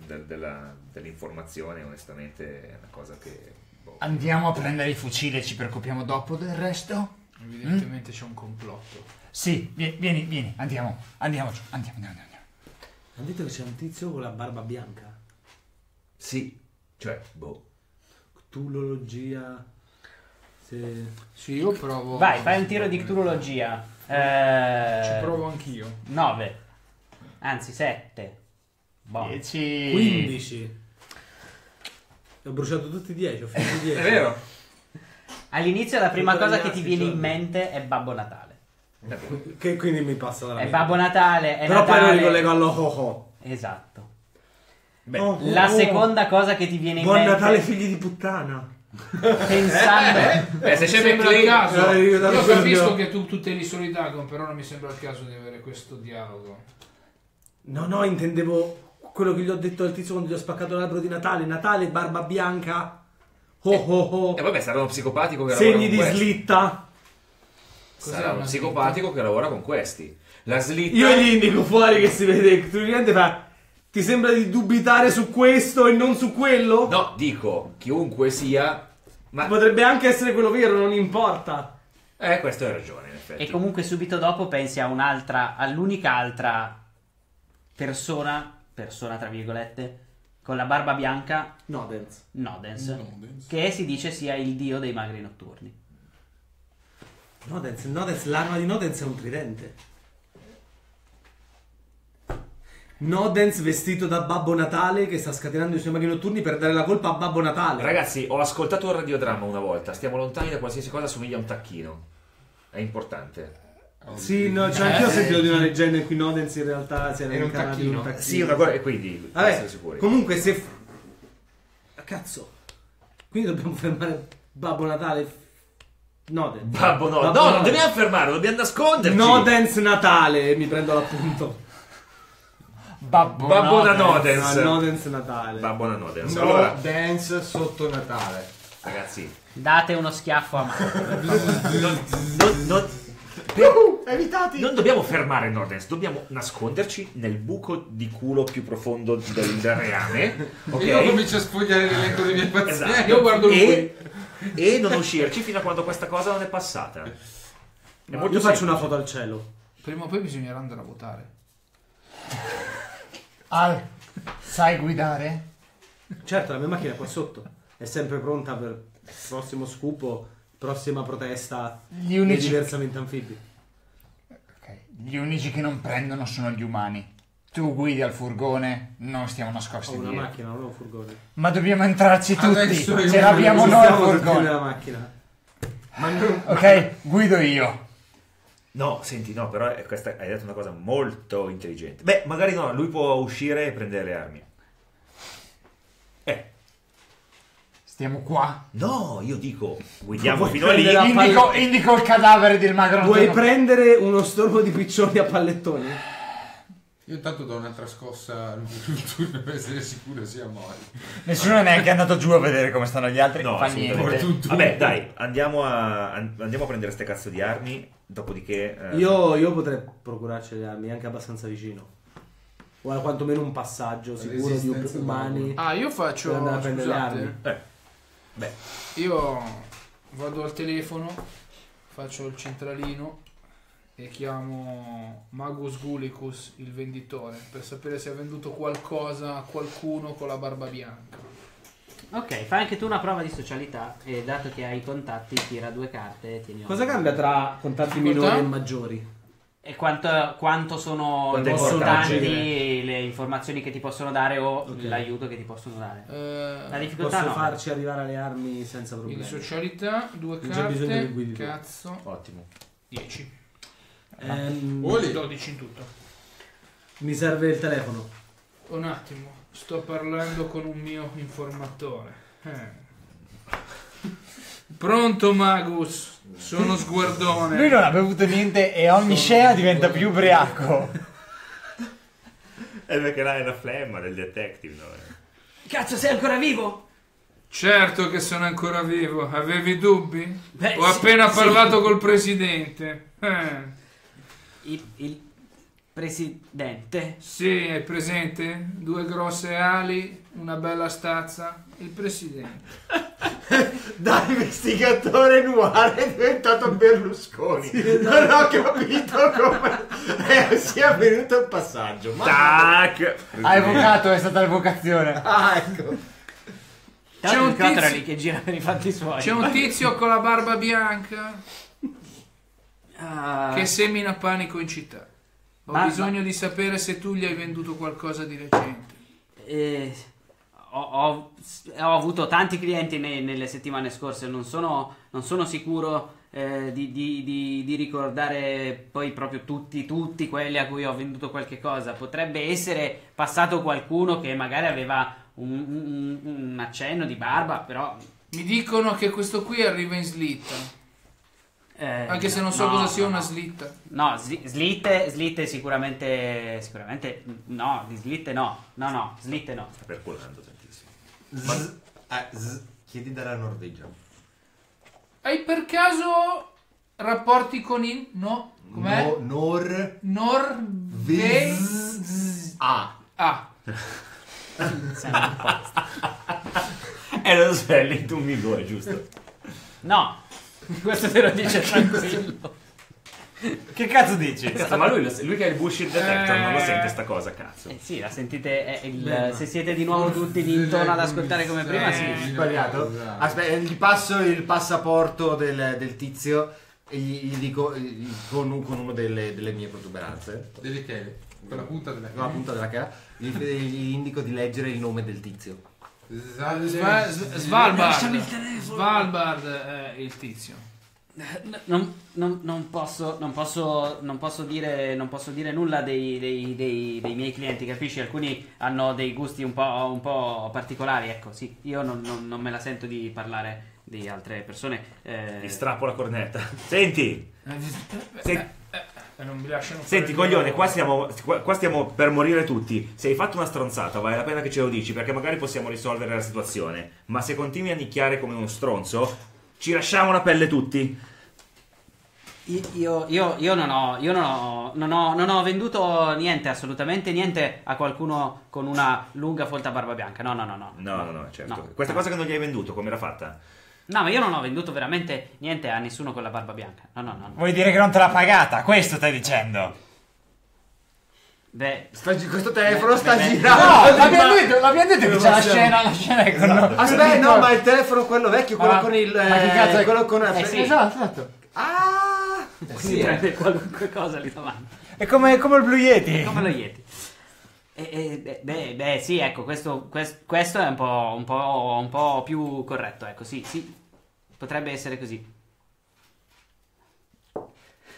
[SPEAKER 6] del- della- dell'informazione onestamente è una cosa che... boh.
[SPEAKER 2] Andiamo a prendere i fucili e ci preoccupiamo dopo del resto?
[SPEAKER 7] Evidentemente c'è un complotto.
[SPEAKER 2] Sì, vie- vieni, vieni, andiamo, andiamo giù, andiamo, andiamo, andiamo.
[SPEAKER 3] Hanno detto che c'è un tizio con la barba bianca.
[SPEAKER 6] Sì, cioè, boh.
[SPEAKER 3] Ctulologia. Se...
[SPEAKER 7] Sì, io provo.
[SPEAKER 1] Vai, fai un tiro di cturologia. Eh,
[SPEAKER 7] Ci provo anch'io.
[SPEAKER 1] 9. Anzi, 7. Boh.
[SPEAKER 2] 10.
[SPEAKER 3] 15. Ho bruciato tutti i 10, ho finito i 10.
[SPEAKER 5] È vero?
[SPEAKER 1] All'inizio la prima cosa che ti viene in
[SPEAKER 3] giorni.
[SPEAKER 1] mente è Babbo Natale.
[SPEAKER 3] Che quindi mi passa dalla
[SPEAKER 1] È
[SPEAKER 3] mente.
[SPEAKER 1] Babbo Natale, è
[SPEAKER 3] Però poi lo
[SPEAKER 1] Natale.
[SPEAKER 3] ricollego allo ho ho.
[SPEAKER 1] Esatto.
[SPEAKER 6] Beh,
[SPEAKER 3] Oh,
[SPEAKER 1] La
[SPEAKER 3] oh.
[SPEAKER 1] seconda cosa che ti viene in
[SPEAKER 3] Buon
[SPEAKER 1] mente
[SPEAKER 3] Natale figli di puttana.
[SPEAKER 1] pensando
[SPEAKER 5] Beh, se c'è
[SPEAKER 7] sembra il caso.
[SPEAKER 3] Eh, io
[SPEAKER 7] Io capisco che tu, tu te li soli Dagon, però non mi sembra il caso di avere questo dialogo.
[SPEAKER 3] No, no, intendevo quello che gli ho detto al tizio quando gli ho spaccato l'albero di Natale. Natale, barba bianca. Oh oh oh.
[SPEAKER 6] E vabbè, sarà uno psicopatico che
[SPEAKER 3] Segni
[SPEAKER 6] lavora
[SPEAKER 3] di
[SPEAKER 6] con questi.
[SPEAKER 3] slitta.
[SPEAKER 7] Cos'è
[SPEAKER 6] Sarà uno psicopatico che lavora con questi. La slitta...
[SPEAKER 3] Io gli indico fuori che si vede che tu cliente fa. Ti sembra di dubitare su questo e non su quello?
[SPEAKER 6] No, dico, chiunque sia... Ma...
[SPEAKER 3] Potrebbe anche essere quello vero, non importa.
[SPEAKER 6] Eh, questo hai ragione, in effetti.
[SPEAKER 1] e comunque subito dopo pensi a un'altra, all'unica altra persona, persona tra virgolette, con la barba bianca,
[SPEAKER 3] Nodens.
[SPEAKER 1] Nodens,
[SPEAKER 5] Nodens.
[SPEAKER 1] che si dice sia il dio dei magri notturni.
[SPEAKER 3] Nodens, Nodens, l'arma di Nodens è un tridente. Nodens vestito da Babbo Natale che sta scatenando i suoi maghi notturni per dare la colpa a Babbo Natale.
[SPEAKER 6] Ragazzi, ho ascoltato un radiodramma una volta. Stiamo lontani da qualsiasi cosa assomiglia a un tacchino. È importante.
[SPEAKER 3] Sì, no, cioè anch'io ho sentito di una leggenda in cui Nodens in realtà si era
[SPEAKER 5] Era un
[SPEAKER 3] incarnato in un
[SPEAKER 5] tacchino.
[SPEAKER 6] Sì, una cosa... E quindi,
[SPEAKER 3] Vabbè,
[SPEAKER 6] essere sicuri.
[SPEAKER 3] comunque se... Ah, Cazzo. Quindi dobbiamo fermare Babbo Natale. Nodens.
[SPEAKER 6] Babbo no,
[SPEAKER 3] Babbo
[SPEAKER 6] no, non dobbiamo fermarlo, dobbiamo nasconderci.
[SPEAKER 3] Nodens Natale, mi prendo l'appunto.
[SPEAKER 2] Babbo,
[SPEAKER 6] Babbo
[SPEAKER 2] Nodens.
[SPEAKER 6] Nodens.
[SPEAKER 3] Ah, Nodens Natale.
[SPEAKER 6] Babbo Nodens.
[SPEAKER 4] No
[SPEAKER 6] Allora,
[SPEAKER 4] dance sotto Natale.
[SPEAKER 6] ragazzi,
[SPEAKER 1] Date uno schiaffo a Marco.
[SPEAKER 6] non, non- non-
[SPEAKER 4] Evitati!
[SPEAKER 6] non dobbiamo fermare Nordens, dobbiamo nasconderci nel buco di culo più profondo del, del reame. Ok?
[SPEAKER 5] E io comincio a sfogliare l'elenco dei miei pazienti.
[SPEAKER 6] Esatto.
[SPEAKER 7] Io guardo lui.
[SPEAKER 6] e, e non uscirci fino a quando questa cosa non è passata. È
[SPEAKER 3] Io
[SPEAKER 6] molto
[SPEAKER 3] faccio
[SPEAKER 6] semplice.
[SPEAKER 3] una foto al cielo.
[SPEAKER 7] Prima o poi bisognerà andare a votare.
[SPEAKER 2] Al, sai guidare?
[SPEAKER 3] Certo, la mia macchina è qua sotto. È sempre pronta per il prossimo scoop, prossima protesta
[SPEAKER 2] Gli
[SPEAKER 3] dei
[SPEAKER 2] unici,
[SPEAKER 3] diversamente anfibi.
[SPEAKER 2] ok, gli unici che non prendono sono gli umani. Tu guidi al furgone, non stiamo nascosti
[SPEAKER 3] Ho una
[SPEAKER 2] dietro.
[SPEAKER 3] macchina, non ho un furgone.
[SPEAKER 2] Ma dobbiamo entrarci tutti.
[SPEAKER 5] Adesso
[SPEAKER 2] Ce l'abbiamo noi
[SPEAKER 3] tutti
[SPEAKER 2] furgone.
[SPEAKER 3] nella macchina. Ma non...
[SPEAKER 2] Ok, guido io.
[SPEAKER 6] No, senti, no, però è- questa, hai detto una cosa molto intelligente. Beh, magari no, lui può uscire e prendere le armi. Eh,
[SPEAKER 2] Stiamo qua.
[SPEAKER 6] no, io dico, guidiamo
[SPEAKER 3] Vuoi
[SPEAKER 6] fino a lì.
[SPEAKER 3] prendere la
[SPEAKER 2] Indico,
[SPEAKER 3] palle-
[SPEAKER 2] indico il cadavere del magro
[SPEAKER 3] Vuoi prendere uno stormo di piccioni a pallettoni?
[SPEAKER 5] Io intanto do un'altra scossa al turno per essere sicuro sia mori.
[SPEAKER 2] Nessuno è neanche andato giù a vedere come stanno gli altri.
[SPEAKER 6] No,
[SPEAKER 2] fa
[SPEAKER 6] assolutamente.
[SPEAKER 2] niente.
[SPEAKER 6] Vabbè, dai, andiamo a, an- andiamo a prendere ste cazzo di armi, dopodiché... eh,
[SPEAKER 3] Io, io potrei procurarci le armi anche abbastanza vicino. O quantomeno un passaggio sicuro di
[SPEAKER 5] Resistenza
[SPEAKER 3] umani.
[SPEAKER 7] Ah, io faccio.
[SPEAKER 3] Per andare a prendere le armi.
[SPEAKER 6] Eh, beh,
[SPEAKER 7] io vado al telefono, faccio il centralino e chiamo Magus Gulicus, il venditore, per sapere se ha venduto qualcosa a qualcuno con la barba bianca.
[SPEAKER 1] Ok, fai anche tu una prova di socialità e dato che hai i contatti tira due carte e tieni
[SPEAKER 3] Cosa cambia tra contatti minori e maggiori?
[SPEAKER 1] E quanto, quanto sono
[SPEAKER 6] Quanto è
[SPEAKER 1] importanti le informazioni che ti possono dare o
[SPEAKER 3] Ok.
[SPEAKER 1] l'aiuto che ti possono dare.
[SPEAKER 7] Eh,
[SPEAKER 1] La difficoltà
[SPEAKER 3] Posso
[SPEAKER 1] no.
[SPEAKER 3] farci arrivare alle armi senza
[SPEAKER 7] in
[SPEAKER 3] problemi.
[SPEAKER 7] socialità, due
[SPEAKER 3] Non c'è bisogno che
[SPEAKER 7] carte,
[SPEAKER 3] guidi tu.
[SPEAKER 7] cazzo,
[SPEAKER 6] ottimo.
[SPEAKER 7] 10.
[SPEAKER 3] Ehm,
[SPEAKER 5] Oli.
[SPEAKER 7] 12 in tutto.
[SPEAKER 3] mi serve il telefono.
[SPEAKER 7] Un attimo, sto parlando con un mio informatore. Eh. Pronto, Magus? Sono sguardone.
[SPEAKER 2] Lui non ha bevuto niente e ogni scena diventa più ubriaco.
[SPEAKER 6] È perché là è la flemma del detective, no?
[SPEAKER 1] Cazzo, sei ancora vivo?
[SPEAKER 7] Certo che sono ancora vivo. Avevi dubbi?
[SPEAKER 1] Beh,
[SPEAKER 7] Ho
[SPEAKER 1] sì,
[SPEAKER 7] appena
[SPEAKER 1] sì.
[SPEAKER 7] parlato col presidente. Eh.
[SPEAKER 1] Il, il presidente.
[SPEAKER 7] Sì, è presente? Due grosse ali, una bella stazza. Il presidente.
[SPEAKER 4] Da investigatore noir è diventato Berlusconi. Non ho capito come eh, sia avvenuto il passaggio. Ma...
[SPEAKER 6] Tac!
[SPEAKER 2] Ha evocato, è stata l'evocazione.
[SPEAKER 4] Ah, ecco.
[SPEAKER 1] C'è
[SPEAKER 7] un tizio-
[SPEAKER 1] lì che gira per i fatti suoi.
[SPEAKER 7] C'è un tizio con la barba bianca
[SPEAKER 1] Ah,
[SPEAKER 7] che semina panico in città. Ho
[SPEAKER 1] Ma-
[SPEAKER 7] bisogno di sapere se tu gli hai venduto qualcosa di recente.
[SPEAKER 1] eh, ho, ho- ho avuto tanti clienti ne- nelle settimane scorse, non sono, non sono sicuro eh, di, di- di- di ricordare poi proprio tutti, tutti quelli a cui ho venduto qualche cosa. Potrebbe essere passato qualcuno che magari aveva un, un- un accenno di barba, però...
[SPEAKER 7] Mi dicono che questo qui arriva in slitta.
[SPEAKER 1] Eh,
[SPEAKER 7] Anche se non so
[SPEAKER 1] no,
[SPEAKER 7] cosa sia
[SPEAKER 1] no,
[SPEAKER 7] una slitta.
[SPEAKER 1] No, sli- slitte, slitte sicuramente, sicuramente no, di slitte no, no, no, slitte no.
[SPEAKER 6] Sta percolando tantissimo.
[SPEAKER 4] Z, eh, z, chiedi dalla Norvegia.
[SPEAKER 7] Hai per caso rapporti con il... No? Com'è?
[SPEAKER 4] No, nor...
[SPEAKER 7] Norve...
[SPEAKER 4] Viz... Ah.
[SPEAKER 7] Ah.
[SPEAKER 1] Siamo a posto.
[SPEAKER 6] È lo spelling di un migore, giusto?
[SPEAKER 1] No, questo te lo dice tranquillo.
[SPEAKER 2] Che cazzo dici?
[SPEAKER 6] Cazzo, ma lui, lo- lui che è il bullshit detector non lo
[SPEAKER 7] Eh.
[SPEAKER 6] sente sta cosa, cazzo.
[SPEAKER 1] Eh sì, la sentite, è il- se siete di nuovo tutti lì intorno ad ascoltare come prima, sì.
[SPEAKER 4] Sbagliato.
[SPEAKER 5] Esatto.
[SPEAKER 4] Aspetta, gli passo il passaporto del, del tizio e gli, gli dico eh, con, con uno delle, delle mie protuberanze.
[SPEAKER 5] Delle chele. Con la punta della
[SPEAKER 4] No, appunto della cara. Gli, gli indico di leggere il nome del tizio.
[SPEAKER 7] Sva-
[SPEAKER 5] Sva-
[SPEAKER 7] S- Svalbard. Svalbard è il tizio.
[SPEAKER 1] N- Non, non- non posso, non, posso, non, posso dire, non posso dire nulla dei, dei- dei- dei miei clienti, capisci? Alcuni hanno dei gusti un po', un po' particolari, ecco, sì. Io non, non- non me la sento di parlare di altre persone. eh,
[SPEAKER 6] Gli strappo la cornetta. Senti, se-
[SPEAKER 7] Eh, non mi lasciano fare
[SPEAKER 6] senti coglione, qua stiamo, qua, qua stiamo per morire tutti. Se hai fatto una stronzata, vale la pena che ce lo dici, perché magari possiamo risolvere la situazione. Ma se continui a nicchiare come uno stronzo, ci lasciamo la pelle tutti.
[SPEAKER 1] Io, io- io non, ho, io non, ho, non, ho, non ho venduto niente, assolutamente niente a qualcuno con una lunga folta barba bianca. No, no, no, no.
[SPEAKER 6] No, no, no, certo.
[SPEAKER 1] No.
[SPEAKER 6] Questa cosa che non gli hai venduto, come era fatta?
[SPEAKER 1] No, ma io non ho venduto veramente niente a nessuno con la barba bianca. No, no, no. no.
[SPEAKER 2] Vuoi dire che non te l'ha pagata? Questo stai dicendo?
[SPEAKER 1] Beh,
[SPEAKER 4] Sta questo telefono
[SPEAKER 1] Beh,
[SPEAKER 4] sta
[SPEAKER 1] beh,
[SPEAKER 4] girando.
[SPEAKER 2] No, l'abbiamo detto, l'abbiamo detto che c'è la scena, la scena è con...
[SPEAKER 4] Aspetta, no, ma il telefono quello vecchio, quello
[SPEAKER 2] Ah,
[SPEAKER 4] con il.
[SPEAKER 2] ma che cazzo è?
[SPEAKER 4] quello con
[SPEAKER 1] Eh sì.
[SPEAKER 2] Esatto, esatto.
[SPEAKER 4] Ah!
[SPEAKER 1] quindi prende qualunque cosa lì davanti.
[SPEAKER 2] È come, come il Blue Yeti.
[SPEAKER 1] Come lo Yeti. E- e- beh, beh, sì, ecco, questo, quest- questo è un po', un, po', un po' più corretto, ecco, sì, sì. Potrebbe essere così.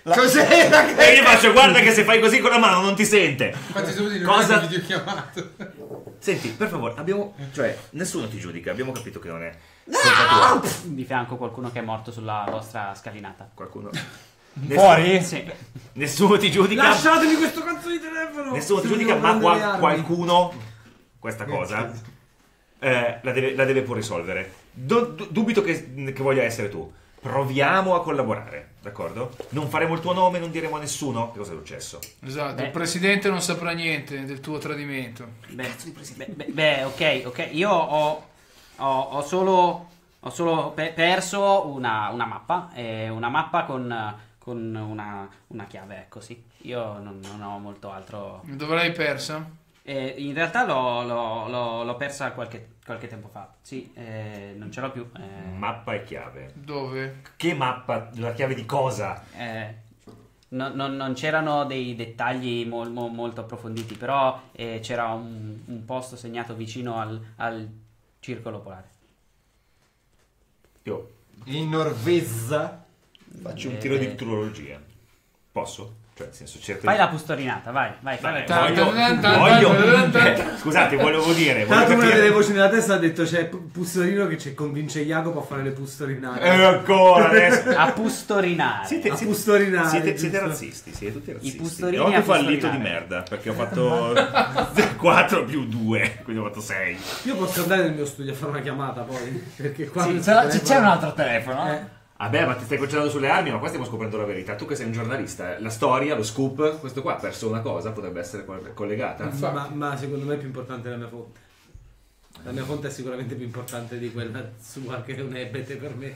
[SPEAKER 4] Cos'era che.
[SPEAKER 6] E io faccio, guarda che se fai così con la mano non ti sente.
[SPEAKER 5] Infatti sono di
[SPEAKER 6] Cosa-
[SPEAKER 5] videochiamato.
[SPEAKER 6] Senti, per favore, abbiamo... Cioè, nessuno ti giudica, abbiamo capito che non è tua.
[SPEAKER 1] Di fianco qualcuno che è morto sulla vostra scalinata.
[SPEAKER 6] Qualcuno...
[SPEAKER 2] Fuori?
[SPEAKER 1] Sì.
[SPEAKER 6] Nessuno ti giudica.
[SPEAKER 3] Lasciatemi questo cazzo di telefono!
[SPEAKER 6] Nessuno ti giudica, ma
[SPEAKER 3] prendere
[SPEAKER 6] qua-
[SPEAKER 3] le armi.
[SPEAKER 6] qualcuno questa cosa eh, la, deve, la deve pur risolvere. Do- du- dubito che, che voglia essere tu. Proviamo a collaborare, d'accordo? Non faremo il tuo nome, non diremo a nessuno che cosa è successo.
[SPEAKER 7] Esatto,
[SPEAKER 1] Beh.
[SPEAKER 7] il presidente non saprà niente del tuo tradimento.
[SPEAKER 1] Beh, beh, beh, beh, ok, ok. Io ho, ho- ho solo, ho solo pe- perso una, una mappa. eh, una mappa con, con una, una chiave, ecco sì. Io non, non ho molto altro.
[SPEAKER 7] Dove l'hai persa?
[SPEAKER 1] Eh, in realtà l'ho, l'ho- l'ho- l'ho persa qualche, qualche tempo fa. Sì, eh, non ce l'ho più. eh,
[SPEAKER 6] Mappa e chiave.
[SPEAKER 7] Dove?
[SPEAKER 6] Che mappa? La chiave di cosa?
[SPEAKER 1] eh, no- non, non c'erano dei dettagli mol- mo- molto approfonditi, però eh, c'era un, un posto segnato vicino al, al circolo polare.
[SPEAKER 6] Io
[SPEAKER 4] In Norvezza.
[SPEAKER 6] Faccio un
[SPEAKER 1] Eh,
[SPEAKER 6] tiro di
[SPEAKER 1] eh.
[SPEAKER 6] futurologia. Posso? Cioè, nel senso, cerco
[SPEAKER 1] Fai
[SPEAKER 6] di-
[SPEAKER 1] la pustorinata, vai, vai, fai la
[SPEAKER 7] Tan,
[SPEAKER 6] voglio, voglio- eh, scusate, volevo dire, voglio
[SPEAKER 3] Tanto una
[SPEAKER 6] capire-
[SPEAKER 3] delle voci nella testa ha detto c'è P- Pustorino che ci convince Jacopo a fare le pustorinate.
[SPEAKER 6] Eh, ancora adesso.
[SPEAKER 1] A pustorinare.
[SPEAKER 6] Siete,
[SPEAKER 3] A
[SPEAKER 6] siete-
[SPEAKER 3] pustorinare,
[SPEAKER 6] siete
[SPEAKER 3] giusto?
[SPEAKER 6] razzisti, siete tutti razzisti.
[SPEAKER 1] pustorini
[SPEAKER 6] Ho anche
[SPEAKER 1] a
[SPEAKER 6] fallito di merda perché ho fatto 4 più 2, quindi ho fatto 6.
[SPEAKER 3] Io posso andare nel mio studio a fare una chiamata poi. Perché qua
[SPEAKER 2] Sì, c'è, un altro telefono.
[SPEAKER 3] Eh.
[SPEAKER 6] Vabbè, ma ti stai concentrando sulle armi, ma qua stiamo scoprendo la verità. Tu che sei un giornalista, la storia, lo scoop, questo qua ha perso una cosa, potrebbe essere co- collegata.
[SPEAKER 3] Ma, ma secondo me è più importante la mia fonte. La mia fonte è sicuramente più importante di quella sua che non è ebete per me.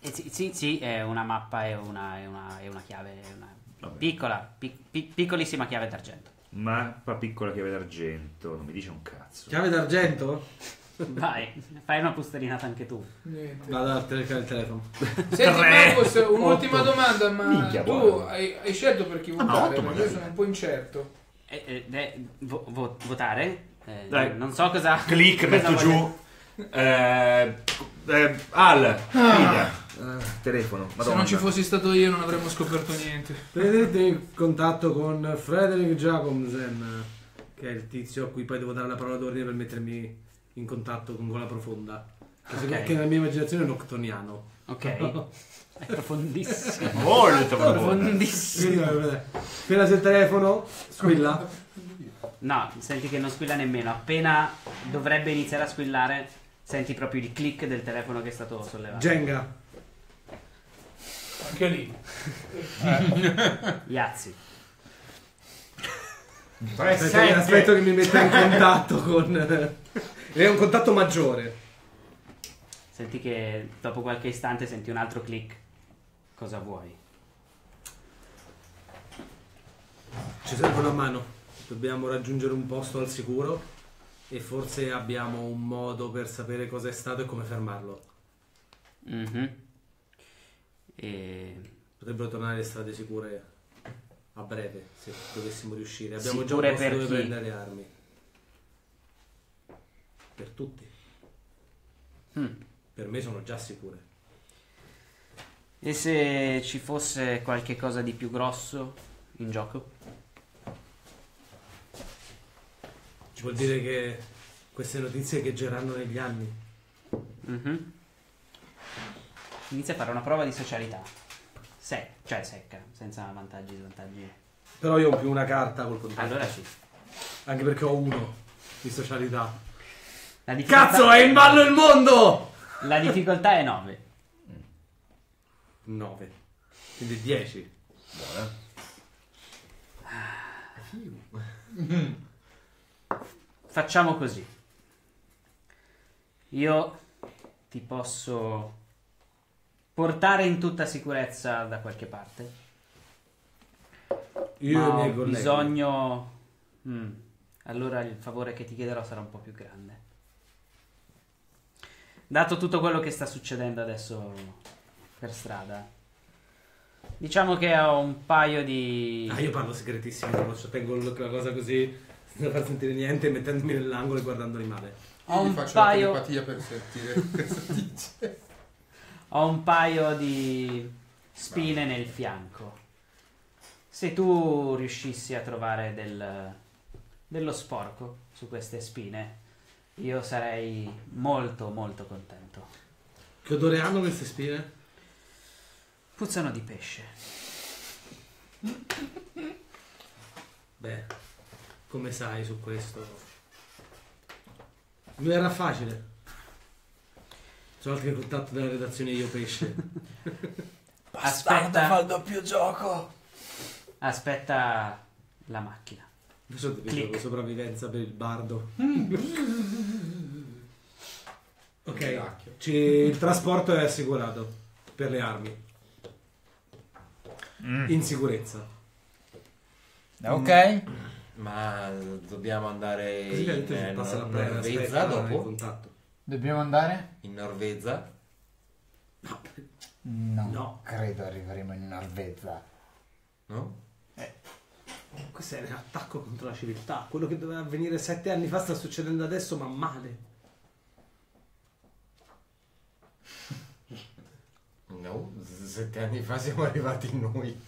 [SPEAKER 1] Eh, sì, sì, sì, è una mappa e una, è una, è una chiave, è una piccola, pic- pic- piccolissima chiave d'argento.
[SPEAKER 6] Mappa piccola chiave d'argento, non mi dice un cazzo.
[SPEAKER 3] Chiave d'argento?
[SPEAKER 1] Vai, fai una pustorinata anche tu.
[SPEAKER 7] Niente.
[SPEAKER 3] Vado a cercare il telefono.
[SPEAKER 7] Senti
[SPEAKER 6] Tre,
[SPEAKER 7] Marcus, un'ultima
[SPEAKER 3] otto.
[SPEAKER 7] domanda, ma
[SPEAKER 6] Minchia,
[SPEAKER 7] tu hai, hai scelto per chi
[SPEAKER 6] Ah, ma
[SPEAKER 7] votare?
[SPEAKER 6] magari.
[SPEAKER 7] io sono un po' incerto.
[SPEAKER 1] Eh, eh, eh, vo- vo- votare? Eh,
[SPEAKER 6] Dai.
[SPEAKER 1] Non so cosa...
[SPEAKER 6] Clic,
[SPEAKER 1] cosa
[SPEAKER 6] metto
[SPEAKER 1] voglia-
[SPEAKER 6] giù. Eh, eh, Al, figlia. Eh, telefono, madonna.
[SPEAKER 7] Se non ci fossi stato io non avremmo scoperto niente.
[SPEAKER 3] Prendete in contatto con Frederick Jacobsen, che è il tizio a cui poi devo dare la parola d'ordine per mettermi in contatto con Gola Profonda. Che, secondo-
[SPEAKER 1] Ok.
[SPEAKER 3] che nella mia immaginazione è noctoniano.
[SPEAKER 1] Ok. È profondissimo.
[SPEAKER 6] Molto profondo.
[SPEAKER 1] profondissimo.
[SPEAKER 3] Vabbè, Appena sul telefono, squilla.
[SPEAKER 1] No, senti che non squilla nemmeno. Appena dovrebbe iniziare a squillare, senti proprio il click del telefono che è stato sollevato.
[SPEAKER 3] Jenga.
[SPEAKER 7] Anche lì.
[SPEAKER 1] Iazzi.
[SPEAKER 3] Aspetta, aspetto che mi metta in contatto con... È un contatto maggiore.
[SPEAKER 1] Senti che dopo qualche istante senti un altro click. Cosa vuoi?
[SPEAKER 3] Ci serve una mano. Dobbiamo raggiungere un posto al sicuro e forse abbiamo un modo per sapere cosa è stato e come fermarlo.
[SPEAKER 1] Mhm. E...
[SPEAKER 3] Potrebbero tornare le strade sicure a breve, se dovessimo riuscire. Abbiamo
[SPEAKER 1] Sicure
[SPEAKER 3] già un posto dove
[SPEAKER 1] chi?
[SPEAKER 3] prendere le armi. Per tutti.
[SPEAKER 1] Mm.
[SPEAKER 3] Per me sono già sicure.
[SPEAKER 1] E se ci fosse qualche cosa di più grosso in gioco?
[SPEAKER 3] Ci vuol dire che queste notizie che gireranno negli anni.
[SPEAKER 1] Mhm. Inizia a fare una prova di socialità. Se- cioè secca, senza vantaggi e svantaggi.
[SPEAKER 3] Però io ho più una carta col contatto.
[SPEAKER 1] Allora sì.
[SPEAKER 3] Anche perché ho uno di socialità.
[SPEAKER 1] La difficoltà,
[SPEAKER 3] Cazzo, è in ballo il mondo!
[SPEAKER 1] la difficoltà è 9.
[SPEAKER 3] 9. Quindi 10.
[SPEAKER 1] Facciamo così. Io ti posso portare in tutta sicurezza da qualche parte.
[SPEAKER 3] Io
[SPEAKER 1] ma ho bisogno... Mm. Allora il favore che ti chiederò sarà un po' più grande. Dato tutto quello che sta succedendo adesso per strada, diciamo che ho un paio di...
[SPEAKER 3] Ah, io parlo segretissimo, non posso tengo la cosa così senza far sentire niente, mettendomi nell'angolo e guardandoli male.
[SPEAKER 1] Ho un
[SPEAKER 7] faccio
[SPEAKER 1] paio-
[SPEAKER 7] la telepatia per sentire cosa dice.
[SPEAKER 1] Ho un paio di spine nel fianco. Se tu riuscissi a trovare del- dello sporco su queste spine, io sarei molto molto contento.
[SPEAKER 3] Che odore hanno queste spine?
[SPEAKER 1] Puzzano di pesce.
[SPEAKER 3] Beh, come sai su questo? Non era facile. Sono altri contatto della redazione io pesce.
[SPEAKER 1] Aspetta,
[SPEAKER 2] il doppio gioco.
[SPEAKER 1] aspetta la macchina.
[SPEAKER 3] Adesso ti vedo sopravvivenza per il bardo. ok,
[SPEAKER 7] Cacchio.
[SPEAKER 3] ci- il trasporto è assicurato per le armi. In sicurezza.
[SPEAKER 2] Ok.
[SPEAKER 4] Ma dobbiamo andare
[SPEAKER 3] Così
[SPEAKER 4] in
[SPEAKER 3] si passa la
[SPEAKER 4] Nor-
[SPEAKER 3] prova
[SPEAKER 4] Norvezza
[SPEAKER 3] il
[SPEAKER 4] dopo?
[SPEAKER 3] contatto.
[SPEAKER 2] Dobbiamo andare?
[SPEAKER 4] In Norvezza?
[SPEAKER 2] No.
[SPEAKER 3] No.
[SPEAKER 2] Credo arriveremo in Norvezza.
[SPEAKER 4] No?
[SPEAKER 3] Questo è un attacco contro la civiltà. Quello che doveva avvenire sette anni fa sta succedendo adesso, ma male.
[SPEAKER 4] No, sette anni fa siamo arrivati noi.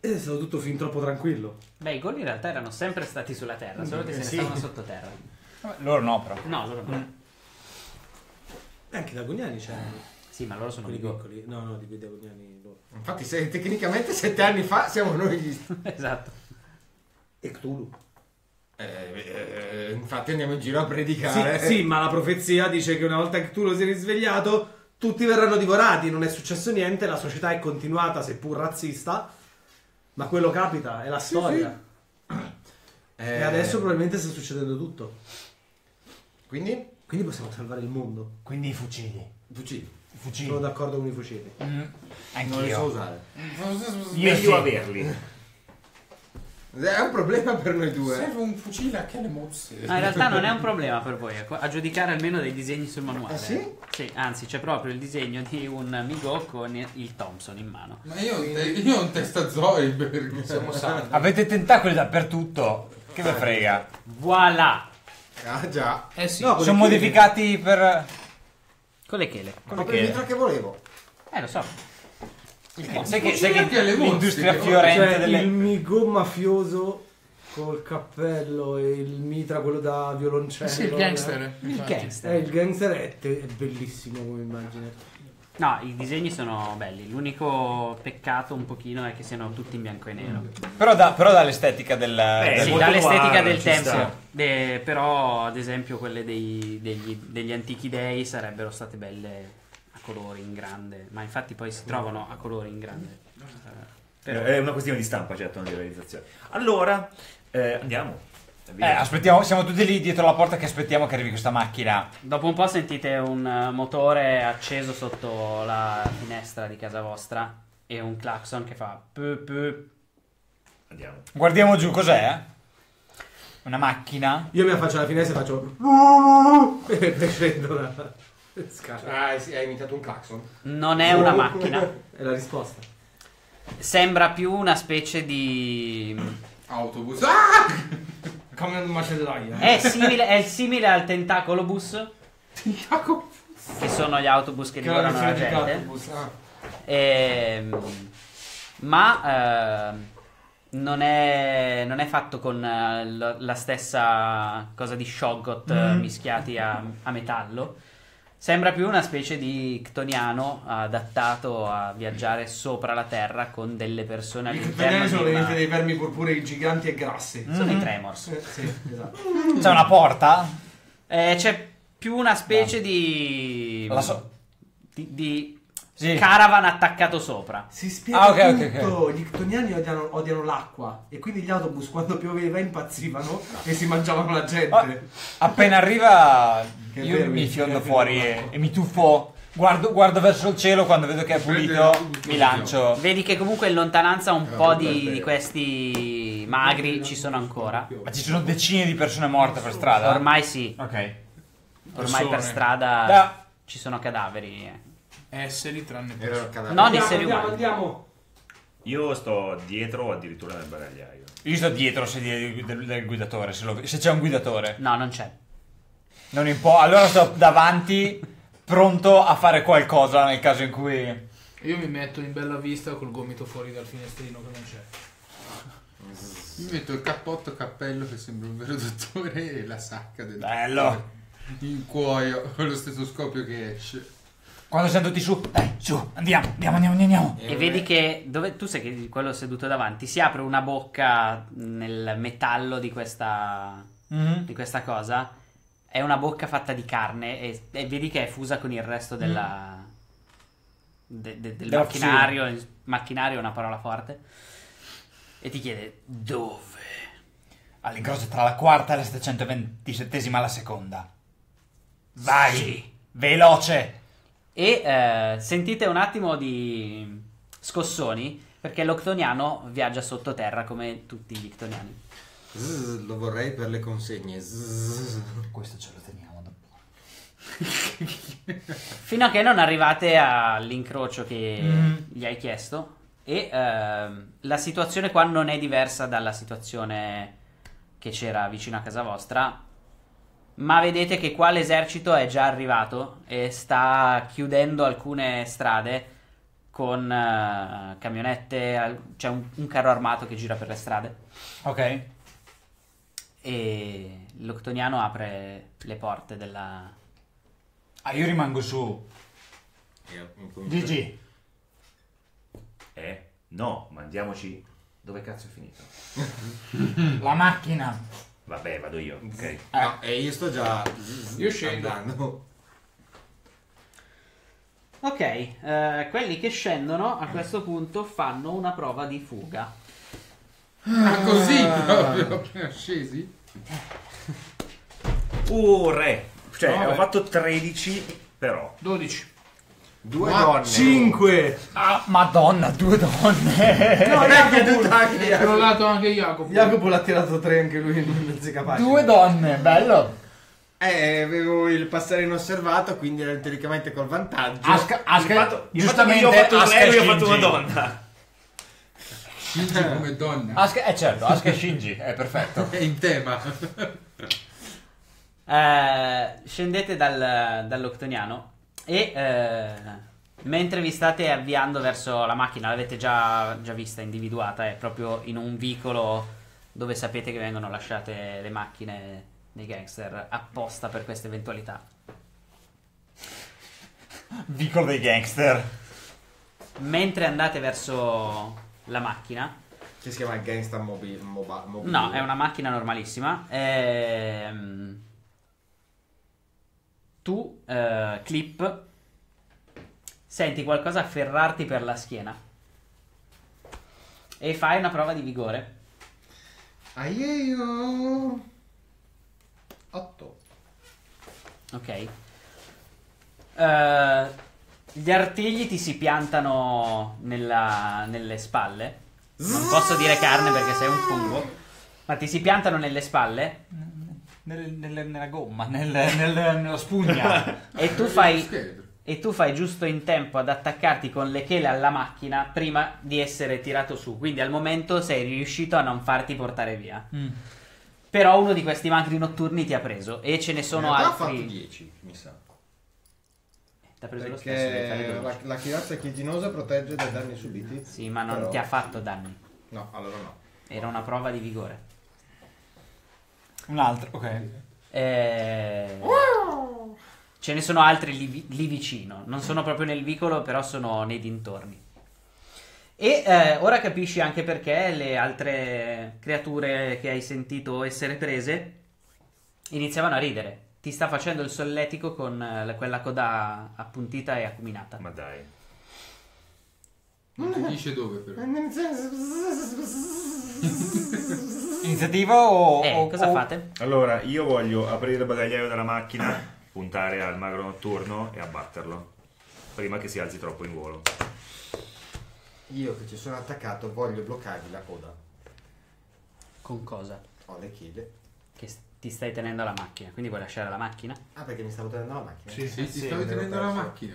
[SPEAKER 3] È stato tutto fin troppo tranquillo.
[SPEAKER 1] Beh, i gol in realtà erano sempre stati sulla terra, solo che se ne
[SPEAKER 4] Sì.
[SPEAKER 1] stavano sottoterra.
[SPEAKER 2] Vabbè, Loro no, però.
[SPEAKER 1] No, loro no.
[SPEAKER 3] E anche da Agognani c'erano.
[SPEAKER 1] Sì, ma loro sono
[SPEAKER 3] Quelli
[SPEAKER 1] i
[SPEAKER 3] piccoli. No, no, di quei loro.
[SPEAKER 4] Infatti, se, tecnicamente sette anni fa siamo noi gli...
[SPEAKER 1] esatto.
[SPEAKER 3] E Cthulhu.
[SPEAKER 4] Eh, eh, infatti andiamo in giro a predicare.
[SPEAKER 3] Sì, sì, ma la profezia dice che una volta che Cthulhu si è risvegliato, tutti verranno divorati. Non è successo niente, la società è continuata, seppur razzista. Ma quello capita, è la storia.
[SPEAKER 4] Eh,
[SPEAKER 3] E adesso probabilmente sta succedendo tutto.
[SPEAKER 4] Quindi?
[SPEAKER 3] Quindi possiamo salvare il mondo.
[SPEAKER 2] Quindi i fucili.
[SPEAKER 4] Fucili.
[SPEAKER 2] Fucili.
[SPEAKER 3] Sono d'accordo con i fucili.
[SPEAKER 4] Non li so
[SPEAKER 2] Anch'io.
[SPEAKER 4] usare.
[SPEAKER 2] Io
[SPEAKER 6] Meglio
[SPEAKER 2] sì.
[SPEAKER 6] averli.
[SPEAKER 4] È un problema per noi due.
[SPEAKER 5] Serve un fucile a che le mozze.
[SPEAKER 1] No, in realtà non è un problema per voi, a giudicare almeno dei disegni sul manuale.
[SPEAKER 4] Ah, sì?
[SPEAKER 1] Sì, anzi c'è proprio il disegno di un Migo con il Thompson in mano.
[SPEAKER 5] Ma io, io ho un testazoid, siamo salvi.
[SPEAKER 2] Avete tentacoli dappertutto. Che ve frega.
[SPEAKER 1] Voilà!
[SPEAKER 4] Ah già.
[SPEAKER 7] Eh sì.
[SPEAKER 3] No,
[SPEAKER 2] Sono modificati per...
[SPEAKER 1] Con le chele.
[SPEAKER 4] Proprio il mitra che volevo.
[SPEAKER 1] Eh, lo so.
[SPEAKER 2] Sai che, sai che
[SPEAKER 5] alle mozze,
[SPEAKER 2] l'industria fiorente
[SPEAKER 3] Cioè,
[SPEAKER 2] delle...
[SPEAKER 3] il migo mafioso col cappello e il mitra, quello da violoncello.
[SPEAKER 7] Sì, il gangster.
[SPEAKER 1] Il
[SPEAKER 7] infatti.
[SPEAKER 1] gangster.
[SPEAKER 3] Eh, il gangster è, te- è bellissimo come immagine.
[SPEAKER 1] No, i disegni sono belli. L'unico peccato un pochino è che siano tutti in bianco e nero.
[SPEAKER 2] Però, da- però dall'estetica del...
[SPEAKER 6] Beh,
[SPEAKER 2] del-
[SPEAKER 1] sì, dall'estetica del tempo. De- però, ad esempio, quelle dei- degli, degli antichi dei sarebbero state belle a colori in grande. Ma infatti poi si trovano a colori in grande. Eh, però-
[SPEAKER 6] È una questione di stampa, certo, non di realizzazione. Allora, eh, andiamo.
[SPEAKER 2] Eh, aspettiamo, siamo tutti lì dietro la porta che aspettiamo che arrivi questa macchina.
[SPEAKER 1] Dopo un po' sentite un eh, motore acceso sotto la finestra di casa vostra e un clacson che fa pu pu.
[SPEAKER 6] Andiamo.
[SPEAKER 2] Guardiamo giù, cos'è? Una macchina?
[SPEAKER 3] Io mi affaccio alla finestra e faccio. e scendo la scala.
[SPEAKER 4] Ah, sì, hai imitato un clacson.
[SPEAKER 1] Non è una macchina,
[SPEAKER 3] È la risposta.
[SPEAKER 1] sembra più una specie di.
[SPEAKER 5] Autobus. Ah!
[SPEAKER 3] Come un macellaio.
[SPEAKER 1] È simile, è simile al tentacolo bus, che sono gli autobus che divorano la gente.
[SPEAKER 5] Autobus, ah.
[SPEAKER 1] Ehm, ma ehm, non, è, non è fatto con eh, la, stessa cosa di Shoggoth eh, mischiati a, a metallo. Sembra più una specie di Ctoniano adattato a viaggiare sopra la Terra con delle persone all'interno
[SPEAKER 3] sono
[SPEAKER 1] una-
[SPEAKER 3] veramente dei vermi purpurei giganti e grassi.
[SPEAKER 1] Sono i Tremors.
[SPEAKER 3] Eh, sì, esatto.
[SPEAKER 2] C'è una porta?
[SPEAKER 1] Eh, c'è più una specie di...
[SPEAKER 2] La so-
[SPEAKER 1] di, di
[SPEAKER 2] Sì.
[SPEAKER 1] caravan attaccato sopra.
[SPEAKER 3] Si spiega
[SPEAKER 2] Ah, ok, ok,
[SPEAKER 3] tutto. Gli ctoniani odiano, odiano l'acqua e quindi gli autobus quando pioveva impazzivano e si mangiavano la gente.
[SPEAKER 2] Ah, appena arriva
[SPEAKER 3] Che
[SPEAKER 2] io
[SPEAKER 3] bello,
[SPEAKER 2] mi fiondo fuori e, e mi tuffo. Guardo, guardo verso il cielo quando vedo che è pulito, mi lancio.
[SPEAKER 1] Vedi che comunque in lontananza un
[SPEAKER 4] Era
[SPEAKER 1] po' di,
[SPEAKER 4] vero.
[SPEAKER 1] di questi magri ci sono ancora.
[SPEAKER 2] Ma ci sono decine di persone morte per strada?
[SPEAKER 1] Ormai sì,
[SPEAKER 2] Ok.
[SPEAKER 1] ormai per
[SPEAKER 7] Persone.
[SPEAKER 1] strada
[SPEAKER 2] Da-
[SPEAKER 1] ci sono cadaveri.
[SPEAKER 7] Esseri tranne
[SPEAKER 4] Era il cadavere.
[SPEAKER 1] Non
[SPEAKER 3] andiamo,
[SPEAKER 1] esseri
[SPEAKER 3] andiamo,
[SPEAKER 1] umani.
[SPEAKER 3] andiamo.
[SPEAKER 6] Io sto dietro o addirittura nel bagagliaio.
[SPEAKER 2] Io sto dietro il sedile del, del guidatore, se, lo- se c'è un guidatore.
[SPEAKER 1] No, non c'è.
[SPEAKER 2] Non importa. Allora sto davanti, pronto a fare qualcosa nel caso in cui...
[SPEAKER 7] Io mi metto in bella vista col gomito fuori dal finestrino che non c'è.
[SPEAKER 5] Mi metto il cappotto cappello che sembra un vero dottore e la sacca del
[SPEAKER 2] Bello.
[SPEAKER 5] dottore. In cuoio con lo stetoscopio che esce.
[SPEAKER 2] Quando siamo tutti su, dai, su, andiamo, andiamo, andiamo, andiamo.
[SPEAKER 1] E vedi che dove tu sei che- quello seduto davanti, si apre una bocca nel metallo di questa,
[SPEAKER 2] Mhm.
[SPEAKER 1] di questa cosa. È una bocca fatta di carne e, e vedi che è fusa con il resto della, de- de- del
[SPEAKER 2] Della
[SPEAKER 1] macchinario. Macchinario è una parola forte. E ti chiede dove?
[SPEAKER 2] All'incrocio tra la quarta e la 727 la seconda. Vai,
[SPEAKER 1] Sì.
[SPEAKER 2] veloce.
[SPEAKER 1] E eh, sentite un attimo di scossoni perché l'octoniano viaggia sottoterra come tutti gli octoniani.
[SPEAKER 4] Zzz, lo vorrei per le consegne. Zzz.
[SPEAKER 2] Questo ce lo teniamo da
[SPEAKER 1] Fino a che non arrivate all'incrocio che
[SPEAKER 2] Mm.
[SPEAKER 1] gli hai chiesto. E ehm, la situazione qua non è diversa dalla situazione che c'era vicino a casa vostra. Ma vedete che qua l'esercito è già arrivato e sta chiudendo alcune strade con eh, camionette, al- c'è un, un carro armato che gira per le strade
[SPEAKER 2] Ok.
[SPEAKER 1] e l'Octoniano apre le porte della...
[SPEAKER 2] Ah, io rimango su. GG.
[SPEAKER 6] Eh? No, ma andiamoci. Dove cazzo è finito?
[SPEAKER 2] La macchina.
[SPEAKER 6] Vabbè, vado io, ok.
[SPEAKER 4] No, e io sto già
[SPEAKER 5] Io scendo.
[SPEAKER 4] andando.
[SPEAKER 1] Ok, eh, quelli che scendono a questo punto fanno una prova di fuga.
[SPEAKER 5] Ah, così proprio appena scesi?
[SPEAKER 6] Uh, re. Cioè,
[SPEAKER 5] Vabbè.
[SPEAKER 6] ho fatto 13, però.
[SPEAKER 7] 12.
[SPEAKER 4] Due
[SPEAKER 5] Ma
[SPEAKER 4] donne.
[SPEAKER 3] 5!
[SPEAKER 2] Ah, madonna, due donne.
[SPEAKER 3] No, Jacopo,
[SPEAKER 5] Ho
[SPEAKER 3] Jacopo,
[SPEAKER 5] crollato anche Jacopo.
[SPEAKER 3] Jacopo l'ha tirato 3 anche lui, non sei capace.
[SPEAKER 2] due donne, bello.
[SPEAKER 4] Eh, avevo il passare inosservato, quindi ero teoricamente col vantaggio.
[SPEAKER 2] Aska,
[SPEAKER 6] il fatto,
[SPEAKER 2] giustamente
[SPEAKER 6] io ho fatto un
[SPEAKER 2] e
[SPEAKER 6] lui ha fatto una donna.
[SPEAKER 5] Shinji come donna.
[SPEAKER 2] Aska, eh certo, Aska e Shinji, è perfetto.
[SPEAKER 5] È in tema.
[SPEAKER 1] Eh, scendete dal, dall'Octoniano e eh, mentre vi state avviando verso la macchina, l'avete già, già vista, individuata, è proprio in un vicolo dove sapete che vengono lasciate le macchine dei gangster apposta per queste eventualità.
[SPEAKER 2] Vicolo dei gangster.
[SPEAKER 1] Mentre andate verso la macchina,
[SPEAKER 4] Che si chiama Gangsta Mobile. Moba, mobile.
[SPEAKER 1] no, è una macchina normalissima. ehm, tu, eh, Clip, senti qualcosa afferrarti per la schiena e fai una prova di vigore.
[SPEAKER 4] Aieio. 8.
[SPEAKER 1] Ok. Eh, gli artigli ti si piantano nella- nelle spalle. Non posso dire carne perché sei un fungo. Ma ti si piantano nelle spalle
[SPEAKER 2] Nel- nel- nella gomma, nel- nel- nella spugna.
[SPEAKER 1] e tu fai. E tu fai giusto in tempo ad attaccarti con le chele alla macchina prima di essere tirato su. Quindi al momento sei riuscito a non farti portare via.
[SPEAKER 2] Mm.
[SPEAKER 1] Però uno di questi magri notturni ti ha preso. E ce ne sono
[SPEAKER 4] In realtà ha fatto
[SPEAKER 1] altri.
[SPEAKER 4] 10, mi sa.
[SPEAKER 1] Ti ha preso lo stesso, devi fare
[SPEAKER 4] Perché
[SPEAKER 1] 12.
[SPEAKER 4] la, la chirazza chiginosa protegge dai danni subiti.
[SPEAKER 1] Sì, ma non
[SPEAKER 4] Però-
[SPEAKER 1] ti ha fatto danni.
[SPEAKER 4] No, allora no.
[SPEAKER 1] Era una prova di vigore.
[SPEAKER 2] Un altro, ok.
[SPEAKER 1] Eh, Ce ne sono altri lì, lì vicino. Non sono proprio nel vicolo, però sono nei dintorni. E eh, ora capisci anche perché le altre creature che hai sentito essere prese iniziavano a ridere. Ti sta facendo il solletico con eh, la- quella coda appuntita e acuminata.
[SPEAKER 6] Ma dai.
[SPEAKER 5] Non dice dove però.
[SPEAKER 2] Iniziativa o...
[SPEAKER 1] Eh,
[SPEAKER 2] o-
[SPEAKER 1] cosa
[SPEAKER 2] o-
[SPEAKER 1] fate?
[SPEAKER 6] Allora, io voglio aprire il bagagliaio della macchina, puntare al magro notturno e abbatterlo. Prima che si alzi troppo in volo.
[SPEAKER 4] Io che ci sono attaccato voglio bloccargli la coda.
[SPEAKER 1] Con cosa?
[SPEAKER 4] Ho le chile.
[SPEAKER 1] Che ti stai tenendo alla macchina. Quindi vuoi lasciare la macchina?
[SPEAKER 4] Ah, perché mi stavo tenendo la macchina?
[SPEAKER 5] Sì, sì, ti
[SPEAKER 4] Sì,
[SPEAKER 5] stavi tenendo la macchina.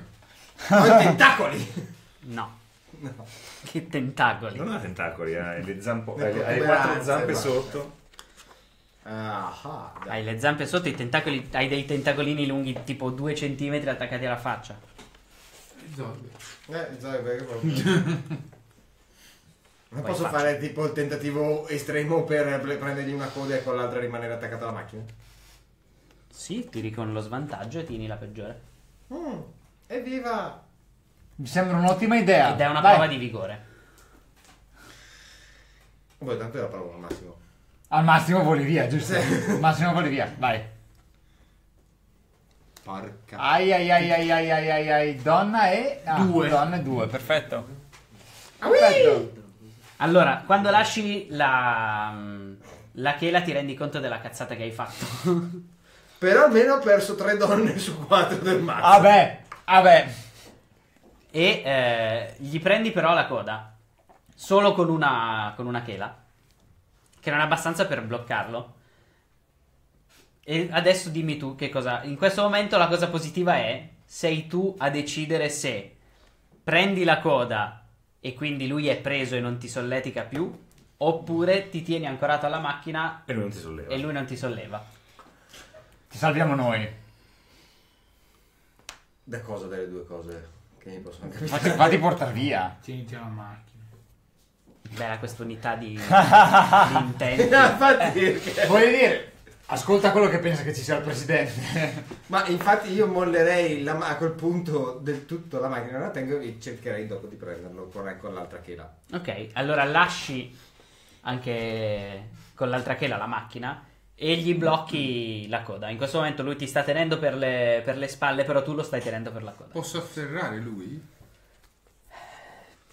[SPEAKER 4] Ho i tentacoli!
[SPEAKER 1] No.
[SPEAKER 4] No.
[SPEAKER 1] Che tentacoli.
[SPEAKER 6] Non ha tentacoli, ha le, zampo-
[SPEAKER 4] Le
[SPEAKER 6] le- le quattro zampe sotto.
[SPEAKER 4] Ah.
[SPEAKER 1] Hai le zampe sotto, i tentacoli, hai dei tentacolini lunghi tipo 2 cm attaccati alla faccia.
[SPEAKER 5] Zorbe.
[SPEAKER 4] Eh, Zoe, perché proprio- Non
[SPEAKER 1] Poi
[SPEAKER 4] posso
[SPEAKER 1] faccio.
[SPEAKER 4] fare tipo il tentativo estremo per pre- prendergli una coda e con l'altra rimanere attaccata alla macchina?
[SPEAKER 1] Sì, tiri con lo svantaggio e tieni la peggiore.
[SPEAKER 4] Mm, evviva!
[SPEAKER 2] Mi sembra un'ottima idea.
[SPEAKER 1] Ed è una
[SPEAKER 2] Dai.
[SPEAKER 1] prova di vigore.
[SPEAKER 4] Poi tanto era parola al massimo.
[SPEAKER 2] Al massimo voli via, giusto?
[SPEAKER 4] Sì.
[SPEAKER 2] Al massimo voli via, vai.
[SPEAKER 4] Porca.
[SPEAKER 2] Ai ai ai ai ai ai ai ai donna e ah,
[SPEAKER 7] Due.
[SPEAKER 2] donna e due, perfetto. Perfetto.
[SPEAKER 1] Allora, quando lasci la, la chela ti rendi conto della cazzata che hai fatto.
[SPEAKER 4] Però almeno ho perso tre donne su quattro del mazzo.
[SPEAKER 2] Vabbè, vabbè.
[SPEAKER 1] E eh, gli prendi però la coda. Solo con una, con una chela. Che non è abbastanza per bloccarlo. E adesso dimmi tu che cosa. In questo momento la cosa positiva è: sei tu a decidere se prendi la coda e quindi lui è preso e non ti solletica più. Oppure ti tieni ancorato alla macchina
[SPEAKER 6] E lui non ti solleva.
[SPEAKER 1] e lui non ti solleva.
[SPEAKER 2] Ti salviamo noi.
[SPEAKER 4] Da cosa delle due cose che mi possono capire?
[SPEAKER 2] Fatti, portare via.
[SPEAKER 7] Tieniti alla macchina.
[SPEAKER 1] Bella questa unità di, di intenti.
[SPEAKER 4] infatti, perché-
[SPEAKER 2] Voglio dire, ascolta quello che pensa che ci sia il presidente.
[SPEAKER 4] Ma infatti io mollerei la a quel punto del tutto la macchina, la tengo e cercherei dopo di prenderlo con, con l'altra chela.
[SPEAKER 1] Ok, allora lasci anche con l'altra chela la macchina e gli blocchi la coda. In questo momento lui ti sta tenendo per le, per le spalle, però tu lo stai tenendo per la coda.
[SPEAKER 5] Posso afferrare lui?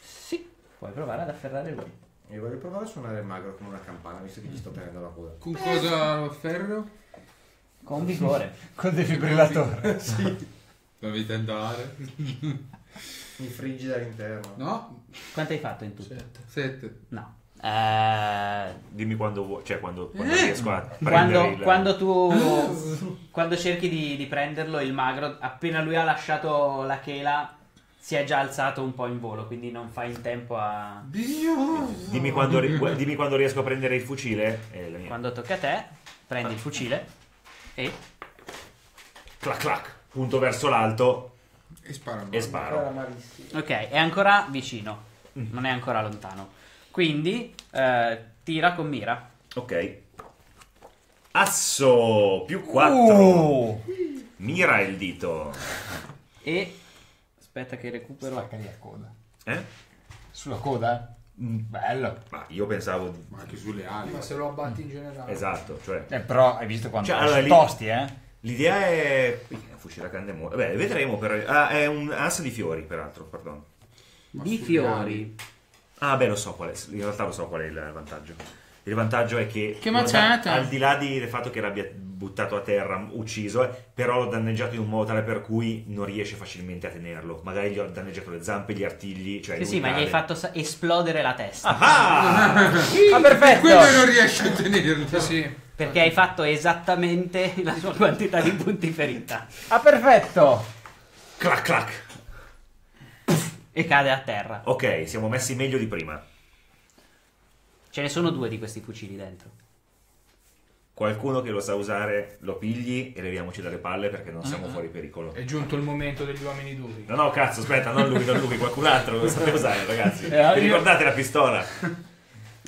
[SPEAKER 1] Sì, puoi provare ad afferrare lui.
[SPEAKER 4] Io voglio provare a suonare magro con una campana, visto che gli sto tenendo la coda.
[SPEAKER 5] Con cosa lo afferro?
[SPEAKER 1] Con vigore.
[SPEAKER 2] Col defibrillatore.
[SPEAKER 5] Dovete andare?
[SPEAKER 4] Mi friggi dall'interno.
[SPEAKER 5] No?
[SPEAKER 1] Quanto hai fatto in tutto?
[SPEAKER 5] Sette.
[SPEAKER 1] No. Eh,
[SPEAKER 6] Dimmi quando vuoi, cioè quando, quando
[SPEAKER 5] Eh.
[SPEAKER 6] riesco a prendere
[SPEAKER 1] quando,
[SPEAKER 6] il...
[SPEAKER 1] quando tu quando cerchi di, di prenderlo, il magro, appena lui ha lasciato la chela, si è già alzato un po' in volo, quindi non fa in tempo a.
[SPEAKER 6] Dimmi quando, dimmi quando riesco a prendere il fucile. E mia-
[SPEAKER 1] Quando tocca a te, prendi il fucile e
[SPEAKER 6] Clac clac. Punto verso l'alto
[SPEAKER 5] E spara.
[SPEAKER 6] e sparo.
[SPEAKER 1] Ok, è ancora vicino, non è ancora lontano. Quindi eh, tira con mira.
[SPEAKER 6] Ok. Asso più 4.
[SPEAKER 2] Uh,
[SPEAKER 6] Mira il dito.
[SPEAKER 1] E aspetta che recupero.
[SPEAKER 2] Spacca lì a coda.
[SPEAKER 6] Eh?
[SPEAKER 2] Sulla coda? Mm, bello.
[SPEAKER 6] Ma io pensavo di...
[SPEAKER 5] Ma anche sulle ali.
[SPEAKER 7] Ma se lo abbatti in generale.
[SPEAKER 6] Esatto, cioè...
[SPEAKER 2] Eh, però hai visto quanto
[SPEAKER 6] Cioè,
[SPEAKER 2] sono
[SPEAKER 6] allora, lì-
[SPEAKER 2] tosti, eh?
[SPEAKER 6] L'idea è... Un fucile a grande mo- Beh, vedremo però... Ah, è un asso di fiori, peraltro, perdono.
[SPEAKER 1] Di fiori.
[SPEAKER 6] Ah, beh, lo so qual è. In realtà lo so qual è il vantaggio. Il vantaggio è che.
[SPEAKER 7] Che mazzata!
[SPEAKER 6] Al di là di- del fatto che l'abbia buttato a terra, ucciso, eh, però l'ho danneggiato in un modo tale per cui non riesce facilmente a tenerlo. Magari gli ho danneggiato le zampe, gli artigli. Cioè
[SPEAKER 1] Sì, sì, ma gli hai fatto sa- esplodere la testa.
[SPEAKER 6] Ah!
[SPEAKER 2] Ah, perfetto!
[SPEAKER 5] Quello non riesce a tenerlo.
[SPEAKER 7] Sì, sì.
[SPEAKER 1] Perché hai fatto esattamente la sua quantità di punti ferita.
[SPEAKER 2] Ah, perfetto!
[SPEAKER 6] clac clac.
[SPEAKER 1] E cade a terra.
[SPEAKER 6] Ok, siamo messi meglio di prima.
[SPEAKER 1] Ce ne sono due di questi fucili dentro.
[SPEAKER 6] Qualcuno che lo sa usare lo pigli e leviamoci dalle palle perché non
[SPEAKER 1] Ah.
[SPEAKER 6] siamo fuori pericolo.
[SPEAKER 7] È giunto il momento degli uomini duri.
[SPEAKER 6] No, no, cazzo, aspetta, non lui, non lui, qualcun altro lo sapete usare, ragazzi.
[SPEAKER 2] Eh,
[SPEAKER 6] Vi ricordate la pistola?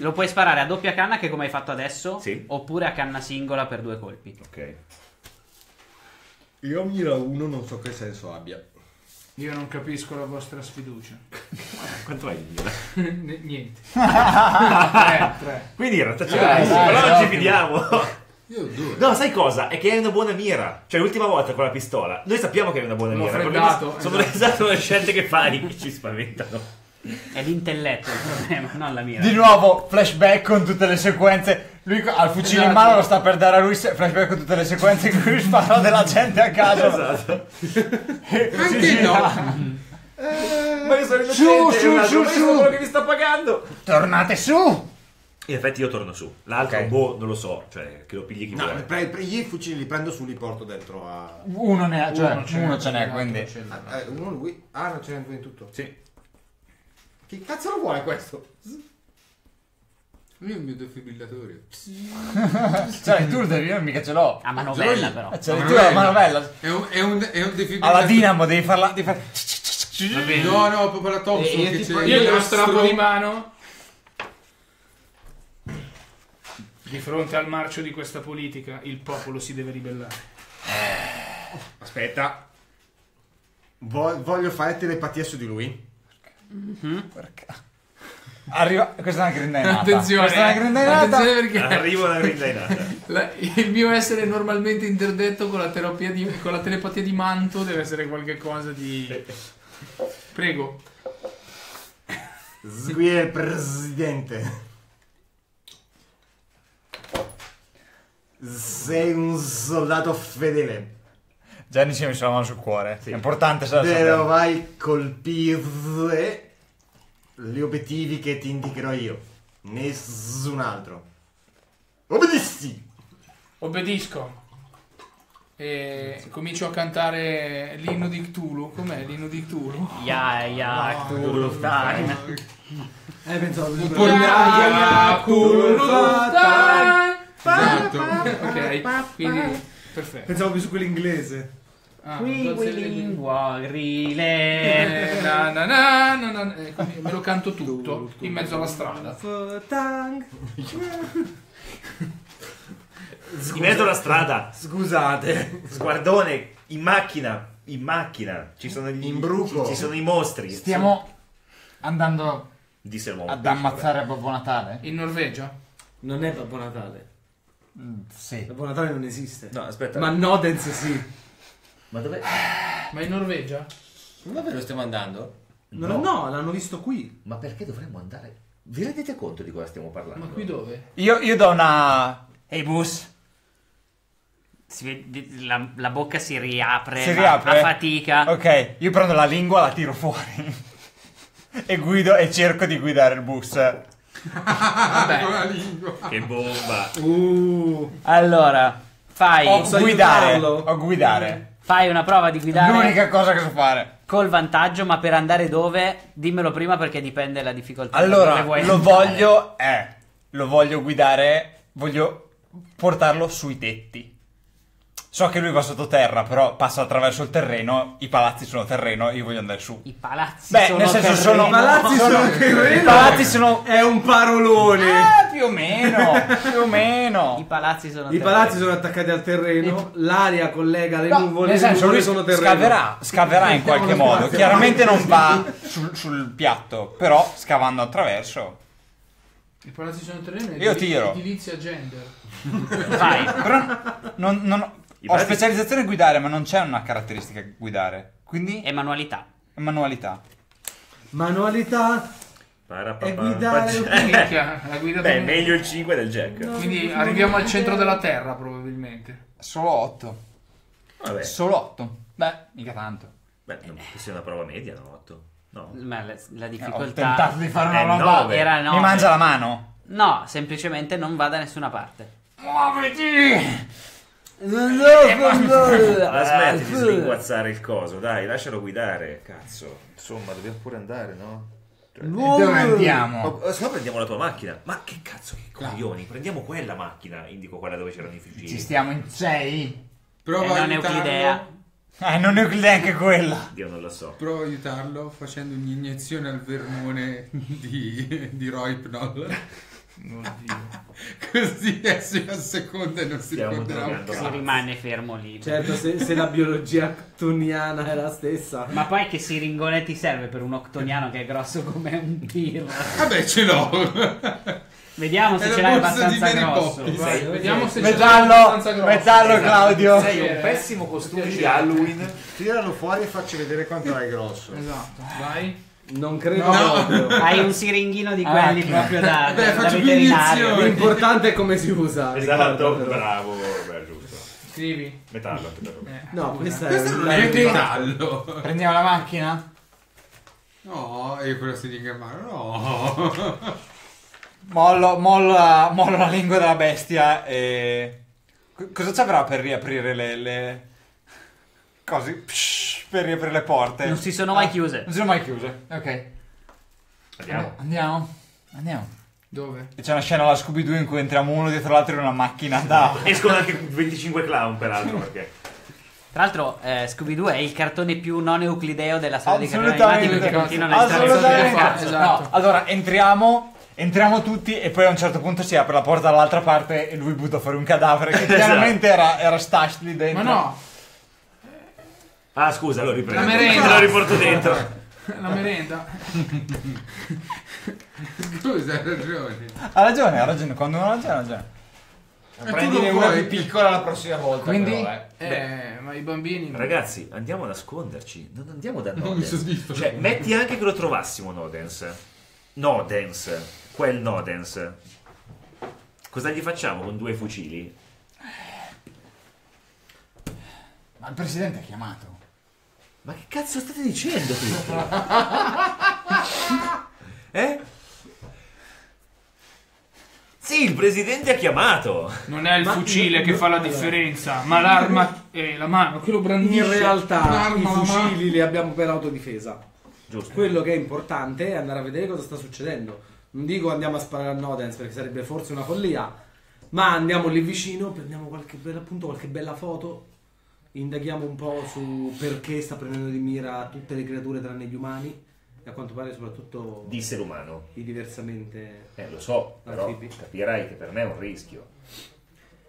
[SPEAKER 1] Lo puoi sparare a doppia canna che come hai fatto adesso,
[SPEAKER 6] Sì.
[SPEAKER 1] oppure a canna singola per due colpi.
[SPEAKER 6] Ok.
[SPEAKER 4] Io mira uno, non so che senso abbia.
[SPEAKER 7] Io non capisco la vostra sfiducia.
[SPEAKER 6] Quanto hai di mira?
[SPEAKER 7] N- niente. tre, tre.
[SPEAKER 6] Quindi in realtà c'è
[SPEAKER 2] Dai,
[SPEAKER 6] benissimo,
[SPEAKER 2] dai,
[SPEAKER 6] però non ci fidiamo.
[SPEAKER 5] Io ho due.
[SPEAKER 6] No, sai cosa? È che hai una buona mira. Cioè, l'ultima volta con la pistola, noi sappiamo che hai una buona
[SPEAKER 7] L'ho
[SPEAKER 6] mira.
[SPEAKER 7] freddato,
[SPEAKER 6] problema Sono
[SPEAKER 7] esatto.
[SPEAKER 6] esatto le scelte che fai che ci spaventano.
[SPEAKER 1] È l'intelletto il problema, non la mira.
[SPEAKER 2] Di nuovo, flashback con tutte le sequenze. Lui ha il fucile in
[SPEAKER 7] Esatto.
[SPEAKER 2] mano, lo sta per dare a lui. se- Flashback con tutte le sequenze in cui lui spara della gente a caso.
[SPEAKER 6] Esatto.
[SPEAKER 5] Anche no.
[SPEAKER 6] Ma io sono
[SPEAKER 2] Su,
[SPEAKER 6] innocente,
[SPEAKER 2] su, su, su.
[SPEAKER 6] sono quello che vi sta pagando.
[SPEAKER 2] Tornate su!
[SPEAKER 6] In effetti io torno su. L'altro,
[SPEAKER 2] Ok.
[SPEAKER 6] boh, non lo so. Cioè, che lo pigli chi
[SPEAKER 4] No,
[SPEAKER 6] vuole.
[SPEAKER 4] pre- pre- i fucili li prendo su, li porto dentro a...
[SPEAKER 2] Uno ne ha, cioè,
[SPEAKER 7] Uno
[SPEAKER 2] uno,
[SPEAKER 7] ce
[SPEAKER 2] ce
[SPEAKER 7] n'è,
[SPEAKER 2] n'è, quindi.
[SPEAKER 7] l'altro ce n'è.
[SPEAKER 4] Ah, eh, uno lui. Ah, no, ce n'è due in tutto.
[SPEAKER 6] Sì.
[SPEAKER 4] Che cazzo lo vuole questo?
[SPEAKER 5] Lui è il mio defibrillatore.
[SPEAKER 2] Cioè, tu lo devi, io mica ce l'ho.
[SPEAKER 1] A manovella però.
[SPEAKER 2] Eh,
[SPEAKER 5] Ma
[SPEAKER 2] tu la
[SPEAKER 5] è-
[SPEAKER 2] manovella.
[SPEAKER 5] È un, è un, è un defibrillatore.
[SPEAKER 2] Alla dinamo devi farla. Devi
[SPEAKER 7] bene.
[SPEAKER 5] No, no, proprio la Thompson
[SPEAKER 4] E io
[SPEAKER 5] che
[SPEAKER 4] tipo-
[SPEAKER 5] c'è
[SPEAKER 7] Io
[SPEAKER 5] il
[SPEAKER 7] glielo
[SPEAKER 5] nastro.
[SPEAKER 7] strappo di mano. Di fronte al marcio di questa politica, il popolo si deve ribellare.
[SPEAKER 6] Aspetta.
[SPEAKER 4] Vo- voglio fare telepatia su di lui.
[SPEAKER 2] Arriva. Questa è una grindainata.
[SPEAKER 7] Attenzione,
[SPEAKER 2] Questa è una grindainata.
[SPEAKER 7] attenzione perché
[SPEAKER 6] Arrivo alla grindainata.
[SPEAKER 7] la- il mio essere normalmente interdetto con la, terapia di, con la telepatia di manto deve essere qualcosa di... Prego.
[SPEAKER 4] Qui è il presidente. Sei un soldato fedele.
[SPEAKER 2] Gianni ci ha messo la mano sul cuore.
[SPEAKER 6] Sì.
[SPEAKER 2] È importante se la
[SPEAKER 4] Però
[SPEAKER 2] sapere.
[SPEAKER 4] vai a colpire gli obiettivi che ti indicherò io. Nessun altro. Obbedissi!
[SPEAKER 7] Obbedisco. E comincio a cantare l'inno di Cthulhu. Com'è l'inno di Cthulhu?
[SPEAKER 1] Ya, ya, Cthulhu time.
[SPEAKER 3] Eh, pensavo di
[SPEAKER 7] Ya, Cthulhu time.
[SPEAKER 5] Esatto.
[SPEAKER 7] Ok, quindi Perfetto.
[SPEAKER 3] Pensavo più su quell'inglese.
[SPEAKER 7] Ah,
[SPEAKER 1] Qui,
[SPEAKER 7] Donzelle
[SPEAKER 1] qui,
[SPEAKER 7] Lingue.
[SPEAKER 1] lingua grile.
[SPEAKER 7] Na, na, na, na, na, eh, quindi me lo canto tutto in mezzo alla strada.
[SPEAKER 3] Tang.
[SPEAKER 6] In mezzo alla strada,
[SPEAKER 3] Scusate.
[SPEAKER 6] sguardone, in macchina, in macchina, ci sono gli
[SPEAKER 4] In bruco.
[SPEAKER 6] Ci sono i mostri.
[SPEAKER 2] Stiamo andando
[SPEAKER 6] Disse l'uomo.
[SPEAKER 2] ad ammazzare Babbo Natale?
[SPEAKER 7] In Norvegia?
[SPEAKER 3] Non è Babbo Natale.
[SPEAKER 2] Mm, sì.
[SPEAKER 3] Babbo Natale non esiste.
[SPEAKER 6] No, aspetta.
[SPEAKER 3] Ma Nodens sì.
[SPEAKER 6] Ma dov'è?
[SPEAKER 7] Ma in Norvegia?
[SPEAKER 4] Davvero stiamo andando?
[SPEAKER 3] No, no, l'hanno visto qui.
[SPEAKER 6] Ma perché dovremmo andare? Vi rendete conto di cosa stiamo parlando?
[SPEAKER 7] Ma qui dove?
[SPEAKER 2] Io, io do una... Ehi bus,
[SPEAKER 1] Si vede- la, la bocca si riapre,
[SPEAKER 2] si riapre?
[SPEAKER 1] a fatica.
[SPEAKER 2] Ok, io prendo la lingua, la tiro fuori. e guido e cerco di guidare il bus.
[SPEAKER 7] Vabbè.
[SPEAKER 5] Con la lingua.
[SPEAKER 6] Che bomba!
[SPEAKER 3] Uh.
[SPEAKER 1] Allora, fai,
[SPEAKER 2] O
[SPEAKER 3] Posso
[SPEAKER 2] guidare.
[SPEAKER 3] aiutarlo?
[SPEAKER 2] O guidare.
[SPEAKER 1] Fai una prova di guidare
[SPEAKER 2] L'unica cosa che so fare.
[SPEAKER 1] col vantaggio, ma per andare dove? Dimmelo prima perché dipende dalla difficoltà.
[SPEAKER 2] Allora, lo
[SPEAKER 1] andare.
[SPEAKER 2] voglio... Eh, lo voglio guidare... Voglio portarlo sui tetti. So che lui va sottoterra, però passa attraverso il terreno. I palazzi sono terreno, io voglio andare su.
[SPEAKER 1] I palazzi
[SPEAKER 2] Beh,
[SPEAKER 1] sono
[SPEAKER 2] nel senso sono...
[SPEAKER 3] I palazzi sono terreno.
[SPEAKER 2] I palazzi sono...
[SPEAKER 3] È un parolone.
[SPEAKER 2] Eh, più o meno, più o
[SPEAKER 1] I
[SPEAKER 2] meno.
[SPEAKER 1] palazzi sono
[SPEAKER 3] I palazzi sono attaccati al terreno, l'aria collega le
[SPEAKER 2] No,
[SPEAKER 3] nuvole,
[SPEAKER 2] nel
[SPEAKER 3] le
[SPEAKER 2] senso,
[SPEAKER 3] nuvole
[SPEAKER 2] lui
[SPEAKER 3] sono terreno.
[SPEAKER 2] scaverà, scaverà in qualche modo.
[SPEAKER 3] spazio.
[SPEAKER 2] Chiaramente non va sul, sul piatto, però scavando attraverso.
[SPEAKER 7] I palazzi sono terreni.
[SPEAKER 2] Io tiro.
[SPEAKER 7] Edilizia gender.
[SPEAKER 1] Vai.
[SPEAKER 2] Però non, non-
[SPEAKER 6] I
[SPEAKER 2] ho
[SPEAKER 6] palazzi-
[SPEAKER 2] specializzazione guidare, ma non c'è una caratteristica guidare. Quindi
[SPEAKER 1] E manualità.
[SPEAKER 2] manualità.
[SPEAKER 3] Manualità
[SPEAKER 6] Parapapà.
[SPEAKER 3] e guidare.
[SPEAKER 7] La guida
[SPEAKER 6] Beh, meglio il 5 del Jack.
[SPEAKER 7] Quindi arriviamo al centro della terra probabilmente.
[SPEAKER 2] Solo 8.
[SPEAKER 6] Vabbè,
[SPEAKER 2] Solo 8. Beh, mica tanto.
[SPEAKER 6] beh, non sia una prova media, no? 8. No.
[SPEAKER 1] Ma la, la
[SPEAKER 2] Ho
[SPEAKER 1] difficoltà
[SPEAKER 2] tentato di fare una
[SPEAKER 6] Eh,
[SPEAKER 2] roba.
[SPEAKER 1] era no.
[SPEAKER 2] Mi mangia la mano.
[SPEAKER 1] No, semplicemente non va da nessuna parte.
[SPEAKER 2] Muoviti!
[SPEAKER 6] Ma smetti di slinguazzare il coso, dai, lascialo guidare. Cazzo. Insomma, dobbiamo pure andare, no? Cioè-
[SPEAKER 2] Dove andiamo?
[SPEAKER 6] Se no prendiamo la tua macchina. Ma che cazzo, che coglioni. Prendiamo quella macchina. Indico quella dove c'erano i
[SPEAKER 2] Ci
[SPEAKER 6] fucili.
[SPEAKER 2] stiamo in 6?
[SPEAKER 5] Prova
[SPEAKER 1] E
[SPEAKER 5] a
[SPEAKER 1] non è
[SPEAKER 5] aiutarlo.
[SPEAKER 1] Euclidea.
[SPEAKER 2] Eh, non ne ho neanche quella.
[SPEAKER 6] Dio non lo so.
[SPEAKER 5] Prova a aiutarlo facendo un'iniezione al vermone di, di Roipnol. Così adesso a seconda non si
[SPEAKER 6] Stiamo
[SPEAKER 5] ricorderà un
[SPEAKER 6] drogando
[SPEAKER 5] cazzo.
[SPEAKER 1] Si rimane fermo lì.
[SPEAKER 3] Certo, se, se la biologia ctoniana è la stessa.
[SPEAKER 1] Ma poi che siringone ti serve per un octoniano che è grosso come un birra?
[SPEAKER 5] Vabbè, ce l'ho.
[SPEAKER 1] Vediamo se ce l'hai
[SPEAKER 5] borsa di
[SPEAKER 1] abbastanza
[SPEAKER 5] Mary
[SPEAKER 1] grosso.
[SPEAKER 5] Poppins.
[SPEAKER 1] Vai.
[SPEAKER 7] Vediamo se c'è abbastanza grosso.
[SPEAKER 1] Esatto.
[SPEAKER 2] Claudio.
[SPEAKER 6] Sei un pessimo costume di Halloween.
[SPEAKER 4] Tiralo fuori e facci vedere quanto è grosso.
[SPEAKER 7] Esatto, vai.
[SPEAKER 3] Non credo
[SPEAKER 5] No.
[SPEAKER 3] proprio.
[SPEAKER 1] Hai un siringhino di
[SPEAKER 2] Ah,
[SPEAKER 1] quelli
[SPEAKER 2] che-
[SPEAKER 1] proprio da,
[SPEAKER 5] Beh,
[SPEAKER 1] da
[SPEAKER 5] faccio più
[SPEAKER 1] veterinario.
[SPEAKER 3] L'importante è come si usa.
[SPEAKER 6] Esatto,
[SPEAKER 3] ricordatelo.
[SPEAKER 6] bravo. Beh, giusto.
[SPEAKER 7] Scrivi.
[SPEAKER 6] Metallo.
[SPEAKER 7] Eh.
[SPEAKER 3] No, questa è
[SPEAKER 5] Questo non è metallo.
[SPEAKER 2] Prendiamo la macchina?
[SPEAKER 5] No, e quella siringa in mano. No.
[SPEAKER 2] Mollo, mollo la, mollo la lingua della bestia e... Co- Cosa ci avrà per riaprire le... le... Cose? Psh, per riaprire le porte?
[SPEAKER 1] Non si sono mai chiuse.
[SPEAKER 2] Non si sono mai chiuse. Ok.
[SPEAKER 6] Andiamo.
[SPEAKER 2] Andiamo. Andiamo.
[SPEAKER 7] Dove?
[SPEAKER 2] E c'è una scena alla Scooby-Doo in cui entriamo uno dietro l'altro in una macchina da...
[SPEAKER 6] Escono anche 25 clown, peraltro, perché...
[SPEAKER 1] Tra l'altro, eh, Scooby-Doo è il cartone più non euclideo della storia dei cartoni
[SPEAKER 2] Assolutamente.
[SPEAKER 1] animati perché continuano a stare
[SPEAKER 2] Assolutamente.
[SPEAKER 7] Esatto.
[SPEAKER 2] No, allora entriamo, entriamo tutti e poi a un certo punto si apre la porta dall'altra parte e lui butta fuori un cadavere che chiaramente era, era stashed lì dentro.
[SPEAKER 7] Ma no,
[SPEAKER 6] Ah, scusa, lo riprendo.
[SPEAKER 7] La merenda.
[SPEAKER 6] Te lo riporto dentro.
[SPEAKER 7] la merenda.
[SPEAKER 5] Scusa, hai ragione.
[SPEAKER 2] Ha ragione, ha ragione, quando uno ha ragione, ha ragione.
[SPEAKER 5] tu
[SPEAKER 8] Prendine una più piccola la prossima volta.
[SPEAKER 2] Quindi?
[SPEAKER 8] però, eh.
[SPEAKER 7] Eh, ma i bambini.
[SPEAKER 6] Ragazzi, andiamo a nasconderci. Non andiamo da
[SPEAKER 5] Non mi
[SPEAKER 6] Nodens. Cioè, metti anche che lo trovassimo Nodens. Nodens. Quel Nodens. Cosa gli facciamo con due fucili?
[SPEAKER 2] Ma il presidente ha chiamato.
[SPEAKER 6] Ma che cazzo state dicendo tutti? eh? Sì, il presidente ha chiamato.
[SPEAKER 7] Non è il fucile che fa la differenza, ma l'arma e la mano che lo brandisce.
[SPEAKER 3] In realtà i fucili li abbiamo per autodifesa.
[SPEAKER 6] Giusto.
[SPEAKER 3] Quello che è importante è andare a vedere cosa sta succedendo. Non dico andiamo a sparare a Nodens perché sarebbe forse una follia. Ma andiamo lì vicino, prendiamo qualche bella, appunto, qualche bella foto, indaghiamo un po' su perché sta prendendo di mira tutte le creature tranne gli umani e a quanto pare soprattutto
[SPEAKER 6] Disse l'umano.
[SPEAKER 3] i diversamente...
[SPEAKER 6] Eh, lo so, però
[SPEAKER 3] Anfibi.
[SPEAKER 6] capirai che per me è un rischio.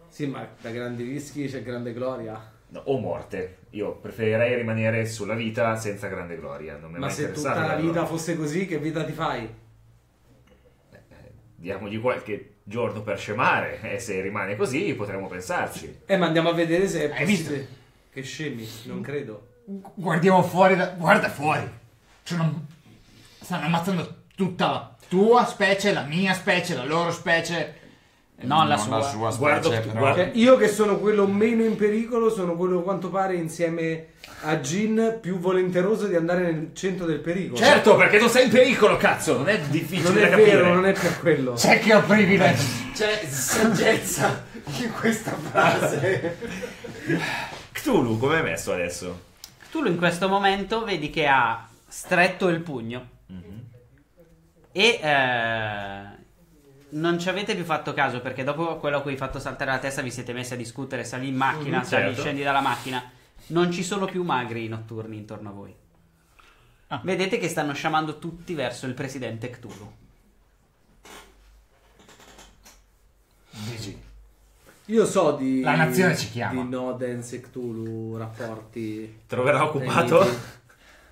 [SPEAKER 3] Sì, ma da grandi rischi c'è grande gloria.
[SPEAKER 6] No, o morte. Io preferirei rimanere sulla vita senza grande gloria. Non mi è
[SPEAKER 3] Ma
[SPEAKER 6] mai
[SPEAKER 3] se tutta la vita
[SPEAKER 6] gloria.
[SPEAKER 3] fosse così, che vita ti fai?
[SPEAKER 6] Eh, Diamogli qualche giorno per scemare e se rimane così potremmo pensarci.
[SPEAKER 3] Eh, ma andiamo a vedere se è
[SPEAKER 2] Hai
[SPEAKER 3] possibile. Che scemi, non credo.
[SPEAKER 2] Guardiamo fuori, da- guarda fuori. Sono- stanno ammazzando tutta la tua specie, la mia specie, la loro specie.
[SPEAKER 1] Non la sua.
[SPEAKER 6] Guardo-
[SPEAKER 2] specie, però.
[SPEAKER 6] guardo-
[SPEAKER 3] Cioè, io che sono quello meno in pericolo, sono quello a quanto pare insieme a Jin più volenteroso di andare nel centro del pericolo.
[SPEAKER 6] Certo, perché non sei in pericolo, cazzo! Non è difficile
[SPEAKER 3] Non
[SPEAKER 6] da
[SPEAKER 3] è
[SPEAKER 6] capire.
[SPEAKER 3] vero, non è per quello.
[SPEAKER 2] C'è che ho privilegio.
[SPEAKER 4] C'è saggezza in questa frase.
[SPEAKER 6] Cthulhu, come è messo adesso?
[SPEAKER 1] Tu in questo momento vedi che ha stretto il pugno e eh, non ci avete più fatto caso perché dopo quello a cui hai fatto saltare la testa vi siete messi a discutere, sali in macchina,
[SPEAKER 6] Mhm,
[SPEAKER 1] sali,
[SPEAKER 6] certo.
[SPEAKER 1] scendi dalla macchina. Non ci sono più magri notturni intorno a voi.
[SPEAKER 2] Ah.
[SPEAKER 1] Vedete che stanno sciamando tutti verso il presidente Cthulhu.
[SPEAKER 2] Dici.
[SPEAKER 3] Io so di.
[SPEAKER 2] La nazione ci chiama.
[SPEAKER 3] Di Nodens e Cthulhu, rapporti.
[SPEAKER 6] Troverà occupato?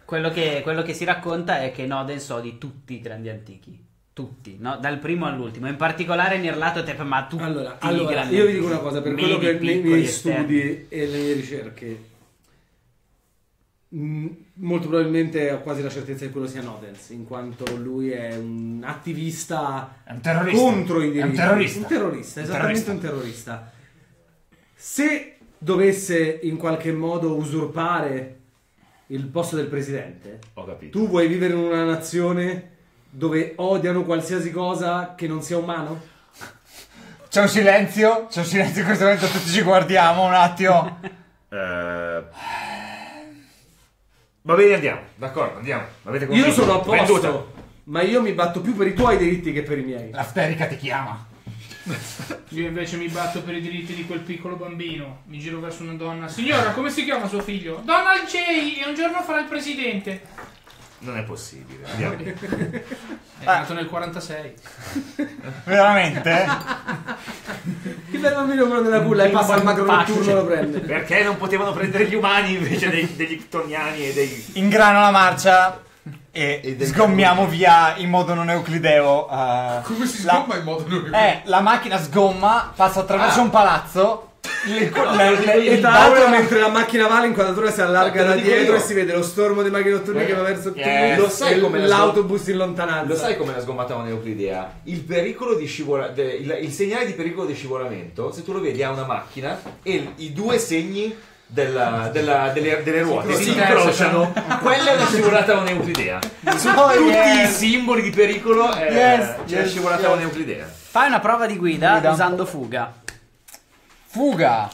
[SPEAKER 1] Quello che, quello che si racconta è che Noden so di tutti i grandi antichi. Tutti, no? dal primo all'ultimo. In particolare Nirlatotep, ma tutti
[SPEAKER 3] Allora,
[SPEAKER 1] i
[SPEAKER 3] allora
[SPEAKER 1] grandi
[SPEAKER 3] io vi dico una cosa: per
[SPEAKER 1] Medi,
[SPEAKER 3] quello che nei miei studi e le mie ricerche, molto probabilmente ho quasi la certezza che quello sia Nodens, in quanto lui è un attivista
[SPEAKER 2] È un terrorista.
[SPEAKER 3] contro i
[SPEAKER 2] È
[SPEAKER 3] diritti.
[SPEAKER 2] un terrorista.
[SPEAKER 3] Un terrorista,
[SPEAKER 2] Un
[SPEAKER 3] esattamente
[SPEAKER 2] terrorista.
[SPEAKER 3] un terrorista. Se dovesse in qualche modo usurpare il posto del presidente,
[SPEAKER 6] Ho capito.
[SPEAKER 3] tu vuoi vivere in una nazione dove odiano qualsiasi cosa che non sia umano?
[SPEAKER 2] C'è un silenzio, c'è un silenzio in questo momento, tutti ci guardiamo un attimo.
[SPEAKER 6] Eh, Va bene, andiamo. D'accordo, andiamo. Avete
[SPEAKER 3] Io sono a posto,
[SPEAKER 6] Venduta.
[SPEAKER 3] ma io mi batto più per i tuoi diritti che per i miei.
[SPEAKER 2] L'afterica ti chiama.
[SPEAKER 7] Io invece mi batto per i diritti di quel piccolo bambino. Mi giro verso una donna. Signora, come si chiama suo figlio? Donald J. E un giorno farà il presidente.
[SPEAKER 6] Non è possibile. Andiamo.
[SPEAKER 7] È nato nel 46.
[SPEAKER 2] Veramente?
[SPEAKER 3] Che bel bambino quello della culla e passa al macro notturno lo prende.
[SPEAKER 6] Perché non potevano prendere gli umani invece dei- degli chtoniani e dei...
[SPEAKER 2] Ingrano la marcia e,
[SPEAKER 4] E del
[SPEAKER 2] sgommiamo via in modo non euclideo. eh,
[SPEAKER 5] Come si
[SPEAKER 2] la-
[SPEAKER 5] sgomma in modo non
[SPEAKER 2] Eh, la macchina sgomma, passa attraverso un palazzo. Le, il
[SPEAKER 3] tra l'altro
[SPEAKER 2] baule-
[SPEAKER 3] mentre la macchina va l'inquadratura si allarga da dietro e si vede lo stormo dei macchine notturne che va verso
[SPEAKER 2] Yes.
[SPEAKER 3] Cthulhu
[SPEAKER 4] Lo sai come la
[SPEAKER 3] l'autobus in lontananza.
[SPEAKER 4] Lo sai come la sgommata una euclidea? Il pericolo di scivola- de- il, il segnale di pericolo di scivolamento, se tu lo vedi, ha una macchina e i due segni della- della- delle, delle ruote si,
[SPEAKER 7] Si
[SPEAKER 4] incrociano. Quella è una scivolata una euclidea. Su
[SPEAKER 2] Oh,
[SPEAKER 4] tutti
[SPEAKER 2] yes.
[SPEAKER 4] i simboli di pericolo eh,
[SPEAKER 2] Yes,
[SPEAKER 4] c'è la
[SPEAKER 2] yes,
[SPEAKER 4] scivolata
[SPEAKER 2] yes.
[SPEAKER 4] una euclidea.
[SPEAKER 1] Fai una prova di guida,
[SPEAKER 2] Guida.
[SPEAKER 1] usando fuga.
[SPEAKER 2] Fuga.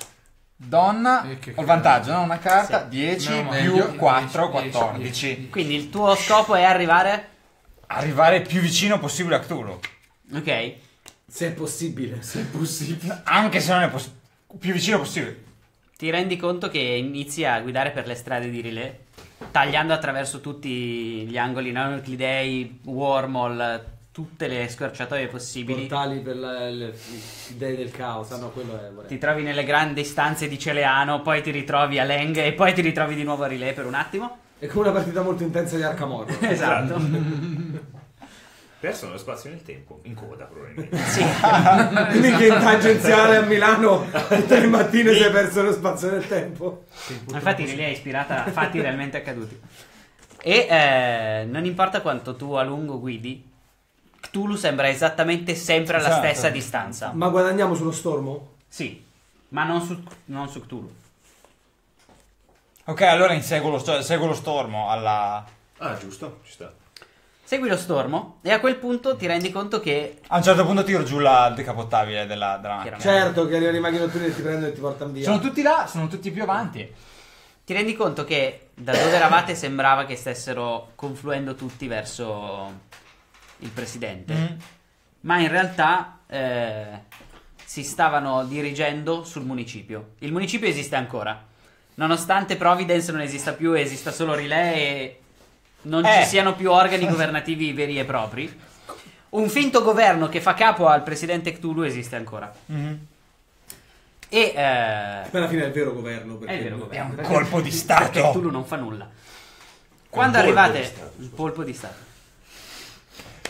[SPEAKER 2] Donna. Ho il vantaggio, no? Una carta.
[SPEAKER 1] Sì.
[SPEAKER 2] 10
[SPEAKER 7] No,
[SPEAKER 2] più
[SPEAKER 7] meglio.
[SPEAKER 2] 4,
[SPEAKER 7] 10,
[SPEAKER 2] 14.
[SPEAKER 1] Quindi il tuo scopo è arrivare.
[SPEAKER 2] Arrivare il più vicino possibile a Cthulhu.
[SPEAKER 1] Ok.
[SPEAKER 3] Se è possibile. Se è possibile.
[SPEAKER 2] Anche se non è possibile. Più vicino possibile.
[SPEAKER 1] Ti rendi conto che inizi a guidare per le strade di Relay, tagliando attraverso tutti gli angoli non euclidei, wormhole, tutte le scorciatoie possibili.
[SPEAKER 3] Portali per la- le- i dei del caos. Ah no, quello è... vorrei.
[SPEAKER 1] Ti trovi nelle grandi stanze di Celeano, poi ti ritrovi a Leng e poi ti ritrovi di nuovo a Relay per un attimo.
[SPEAKER 3] È come una partita molto intensa di Arkham Horror.
[SPEAKER 1] Esatto.
[SPEAKER 6] Perso nello spazio e nel tempo, in coda probabilmente.
[SPEAKER 1] sì.
[SPEAKER 3] Quindi che in tangenziale a Milano tutte le mattine si è perso lo spazio del tempo.
[SPEAKER 1] Infatti Relay è ispirata a fatti realmente accaduti. E eh, non importa quanto tu a lungo guidi, Cthulhu sembra esattamente sempre alla
[SPEAKER 2] Esatto.
[SPEAKER 1] stessa distanza.
[SPEAKER 3] Ma guadagniamo sullo stormo?
[SPEAKER 1] Sì, ma non su, non su Cthulhu.
[SPEAKER 2] Ok, allora inseguo lo, seguo lo stormo alla...
[SPEAKER 6] Ah, giusto, ci sta.
[SPEAKER 1] Segui lo stormo e a quel punto ti rendi conto che
[SPEAKER 2] A un certo punto tiro giù la il decapottabile della, della macchina.
[SPEAKER 3] Certo che arrivano i notturne e ti prendono e ti portano via.
[SPEAKER 2] Sono tutti là, sono tutti più avanti.
[SPEAKER 1] ti rendi conto che da dove eravate sembrava che stessero confluendo tutti verso il presidente.
[SPEAKER 2] Mm.
[SPEAKER 1] Ma in realtà eh, si stavano dirigendo sul municipio. Il municipio esiste ancora. Nonostante Providence non esista più, esista solo Relay e non
[SPEAKER 2] Eh.
[SPEAKER 1] ci siano più organi governativi veri e propri. Un finto governo che fa capo al presidente Cthulhu esiste ancora.
[SPEAKER 2] Mhm.
[SPEAKER 1] E eh,
[SPEAKER 3] alla fine è il vero governo. Perché
[SPEAKER 1] è il vero governo.
[SPEAKER 2] È un
[SPEAKER 1] perché-
[SPEAKER 2] colpo di
[SPEAKER 1] Perché
[SPEAKER 2] stato.
[SPEAKER 1] Cthulhu non fa nulla. Quando arrivate il colpo di stato.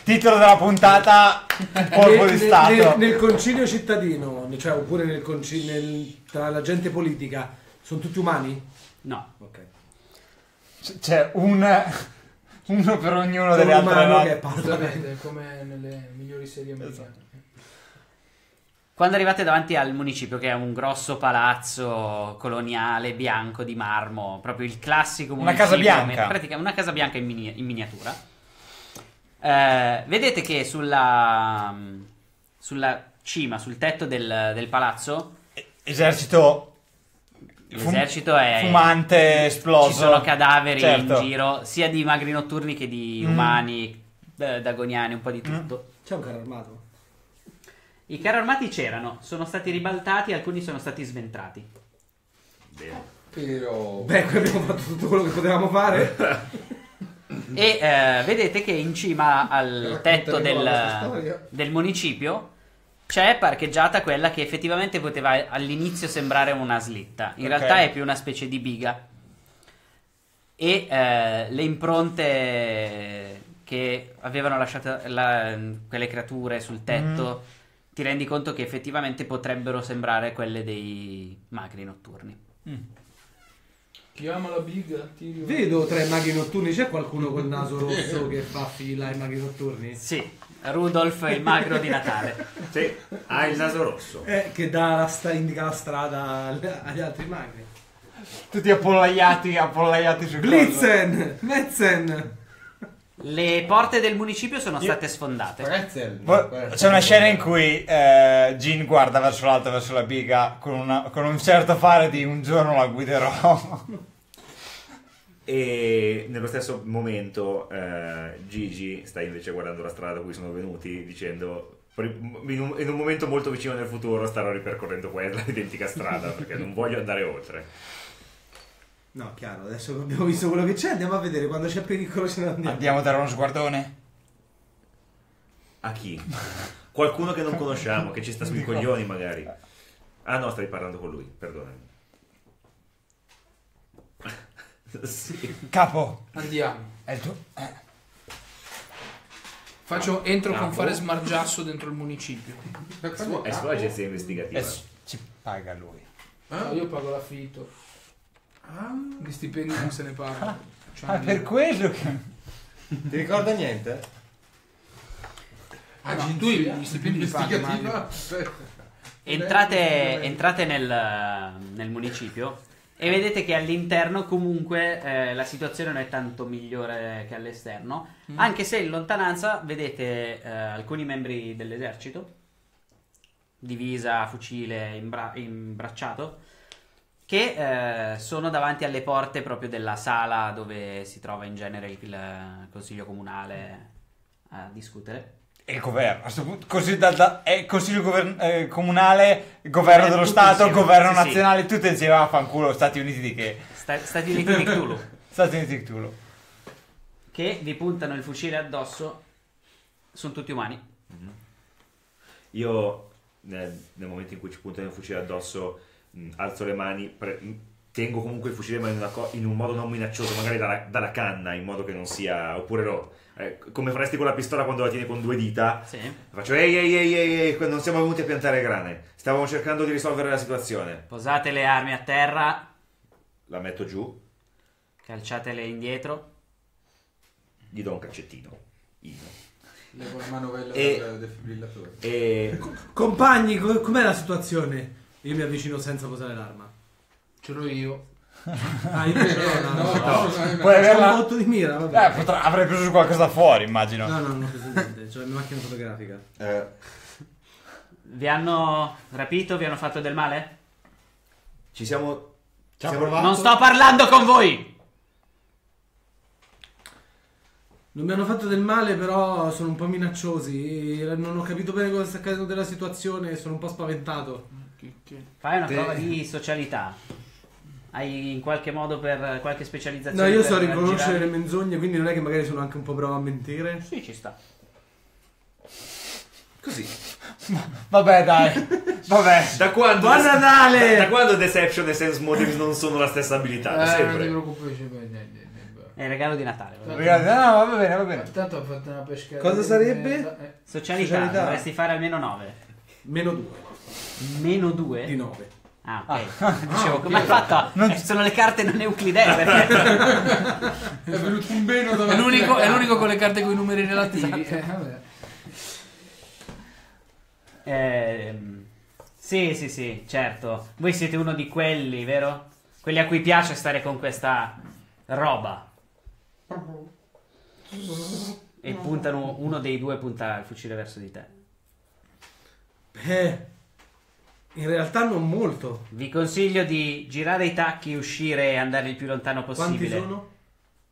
[SPEAKER 2] Titolo della puntata: Colpo
[SPEAKER 3] Nel-
[SPEAKER 2] di stato.
[SPEAKER 3] Nel, nel concilio cittadino, cioè oppure nel conci- nel- tra la gente politica, sono tutti umani?
[SPEAKER 1] No.
[SPEAKER 3] Ok.
[SPEAKER 2] C- C'è un. Uno per ognuno
[SPEAKER 3] Solo
[SPEAKER 2] delle altre
[SPEAKER 3] parla.
[SPEAKER 7] Giustamente, come nelle migliori serie
[SPEAKER 2] Esatto.
[SPEAKER 7] americane.
[SPEAKER 1] Quando arrivate davanti al municipio, che è un grosso palazzo coloniale bianco di marmo, proprio il classico
[SPEAKER 2] Una
[SPEAKER 1] municipio,
[SPEAKER 2] casa bianca.
[SPEAKER 1] pratica- una casa bianca in, mini- in miniatura. Eh, vedete che sulla, sulla cima, sul tetto del, del palazzo,
[SPEAKER 2] Esercito.
[SPEAKER 1] l'esercito è
[SPEAKER 2] Fumante esploso.
[SPEAKER 1] Ci sono cadaveri
[SPEAKER 2] Certo.
[SPEAKER 1] in giro, sia di magri notturni che di
[SPEAKER 2] Mm.
[SPEAKER 1] umani, d- dagoniani, un po' di tutto.
[SPEAKER 3] C'è un carro armato.
[SPEAKER 1] I carri armati c'erano, sono stati ribaltati, alcuni sono stati sventrati.
[SPEAKER 6] Bene.
[SPEAKER 5] Però...
[SPEAKER 3] Beh, qui abbiamo fatto tutto quello che potevamo fare.
[SPEAKER 1] E eh, vedete che in cima al tetto del, del municipio c'è parcheggiata quella che effettivamente poteva all'inizio sembrare una slitta. In
[SPEAKER 2] Ok.
[SPEAKER 1] realtà è più una specie di biga. E eh, le impronte che avevano lasciato la- quelle creature sul tetto, ti rendi conto che effettivamente potrebbero sembrare quelle dei magri notturni.
[SPEAKER 7] Chiama la biga, Tirio.
[SPEAKER 3] Vedo tra i maghi notturni, c'è qualcuno col naso rosso che fa fila ai maghi notturni?
[SPEAKER 1] Sì, Rudolf il magro di Natale.
[SPEAKER 6] Sì, ha il naso rosso.
[SPEAKER 3] Eh, che dà la sta- indica la strada al- agli altri magri.
[SPEAKER 2] Tutti appollaiati, appollaiati sul collo.
[SPEAKER 3] Blitzen! Metzen!
[SPEAKER 1] Le porte del municipio sono state sfondate.
[SPEAKER 8] Pretzel.
[SPEAKER 2] Vo- C'è una scena in cui eh, Jean guarda verso l'alto, verso la biga, con, una- con un certo fare di un giorno la guiderò.
[SPEAKER 6] E nello stesso momento eh, Gigi sta invece guardando la strada da cui sono venuti dicendo "Pri- in un, in un momento molto vicino nel futuro starò ripercorrendo quella identica strada perché non voglio andare oltre.
[SPEAKER 3] No, chiaro, adesso che abbiamo visto quello che c'è, andiamo a vedere quando c'è pericolo ce ne andiamo.
[SPEAKER 2] Andiamo a dare uno sguardone.
[SPEAKER 6] A chi? Qualcuno che non conosciamo, che ci sta sui coglioni magari. Ah no, stai parlando con lui, perdonami. sì.
[SPEAKER 2] Capo,
[SPEAKER 7] Andiamo.
[SPEAKER 2] è il tuo... eh.
[SPEAKER 7] Faccio, entro con fare smargiasso dentro il municipio.
[SPEAKER 6] È su- è sull'agenzia investigativa.
[SPEAKER 2] Adesso ci paga lui.
[SPEAKER 7] No, io pago l'affitto. Di stipendi non se ne parla. Cioè,
[SPEAKER 2] Ah, per quello che...
[SPEAKER 8] Ti ricorda niente?
[SPEAKER 7] Ah, no, tu gli stipendi li paghi,
[SPEAKER 5] investigativa.
[SPEAKER 1] Entrate, entrate nel, nel municipio e vedete che all'interno comunque eh, la situazione non è tanto migliore che all'esterno, anche se in lontananza vedete eh, alcuni membri dell'esercito, divisa, fucile, imbra- imbracciato, che eh, sono davanti alle porte proprio della sala dove si trova in genere il, il consiglio comunale a discutere.
[SPEAKER 2] E il governo, a questo punto, così da, da- è consiglio govern- eh, comunale, governo
[SPEAKER 1] Eh,
[SPEAKER 2] dello Stato,
[SPEAKER 1] insieme,
[SPEAKER 2] governo
[SPEAKER 1] sì, sì.
[SPEAKER 2] nazionale, tutti insieme a fanculo, Stati Uniti di che?
[SPEAKER 1] Sta- Stati Uniti di Cthulhu.
[SPEAKER 2] Stati Uniti di Cthulhu.
[SPEAKER 1] che vi puntano il fucile addosso. Sono tutti umani.
[SPEAKER 6] Io nel, nel momento in cui ci puntano il fucile addosso mh, alzo le mani, pre- tengo comunque il fucile ma in, co- in un modo non minaccioso, magari dalla, dalla canna, in modo che non sia... oppure no, eh, come faresti con la pistola quando la tieni con due dita.
[SPEAKER 1] Sì.
[SPEAKER 6] Faccio ehi ehi ehi ehi, non siamo venuti a piantare grane, stavamo cercando di risolvere la situazione.
[SPEAKER 1] Posate le armi a terra,
[SPEAKER 6] La metto giù,
[SPEAKER 1] calciatele indietro.
[SPEAKER 6] gli do un calcettino. Io.
[SPEAKER 5] Levo la manovella
[SPEAKER 6] E-
[SPEAKER 5] del defibrillatore.
[SPEAKER 6] E
[SPEAKER 3] Compagni, co- com'è la situazione? Io mi avvicino senza posare l'arma.
[SPEAKER 7] Ce l'ho io.
[SPEAKER 3] Ah, io ce l'ho.
[SPEAKER 5] No,
[SPEAKER 3] No,
[SPEAKER 5] no, no,
[SPEAKER 2] Puoi
[SPEAKER 3] C'ho un
[SPEAKER 2] averla...
[SPEAKER 3] botto di mira, vabbè.
[SPEAKER 2] Eh, potrà- avrei preso qualcosa fuori, immagino.
[SPEAKER 3] No, no, non ho preso niente. C'ho la mia macchina fotografica.
[SPEAKER 4] Eh,
[SPEAKER 1] Vi hanno rapito? Vi hanno fatto del male?
[SPEAKER 6] ci siamo...
[SPEAKER 8] Ci
[SPEAKER 6] siamo-
[SPEAKER 8] provato?
[SPEAKER 1] Non sto parlando con voi!
[SPEAKER 3] Non mi hanno fatto del male, però sono un po' minacciosi. Non ho capito bene cosa sta accadendo della situazione e sono un po' spaventato.
[SPEAKER 1] Fai una
[SPEAKER 3] Te-
[SPEAKER 1] prova di socialità. Hai in qualche modo per qualche
[SPEAKER 3] No,
[SPEAKER 1] specializzazione?
[SPEAKER 3] io
[SPEAKER 1] per
[SPEAKER 3] so riconoscere le
[SPEAKER 1] aggirare?
[SPEAKER 3] menzogne, quindi non è che magari sono anche un po' bravo a mentire.
[SPEAKER 1] Sì, ci sta.
[SPEAKER 4] Così.
[SPEAKER 2] Vabbè, dai. Vabbè.
[SPEAKER 4] Da quando,
[SPEAKER 3] Buon Natale!
[SPEAKER 4] Da quando Deception e Sense Motive non sono la stessa abilità? Da
[SPEAKER 7] Eh, non ti
[SPEAKER 4] sempre.
[SPEAKER 7] preoccupare, c'è bene, bene, bene.
[SPEAKER 1] È il regalo di Natale. vabbè.
[SPEAKER 2] Ragazzi, no, va bene, va bene.
[SPEAKER 7] Tanto ho fatto una pesca.
[SPEAKER 3] Cosa sarebbe?
[SPEAKER 7] Eh,
[SPEAKER 1] Socialità,
[SPEAKER 3] Socialità.
[SPEAKER 1] dovresti fare almeno 9.
[SPEAKER 3] Meno due
[SPEAKER 1] Meno
[SPEAKER 3] di
[SPEAKER 1] 2?
[SPEAKER 3] 9.
[SPEAKER 1] Ah, ok. Dicevo, come hai fatto? Eh, sono le carte non euclidee perché...
[SPEAKER 7] È venuto un bene È l'unico, è l'unico con le carte con i numeri relativi. Eh, vabbè.
[SPEAKER 1] Ehm, sì, sì, sì, certo. Voi siete uno di quelli, vero? Quelli a cui piace stare con questa roba. E puntano, uno dei due punta il fucile verso di te.
[SPEAKER 3] Eh, in realtà non molto.
[SPEAKER 1] Vi consiglio di girare i tacchi, uscire e andare il più lontano
[SPEAKER 3] Quanti
[SPEAKER 1] possibile.
[SPEAKER 3] sono?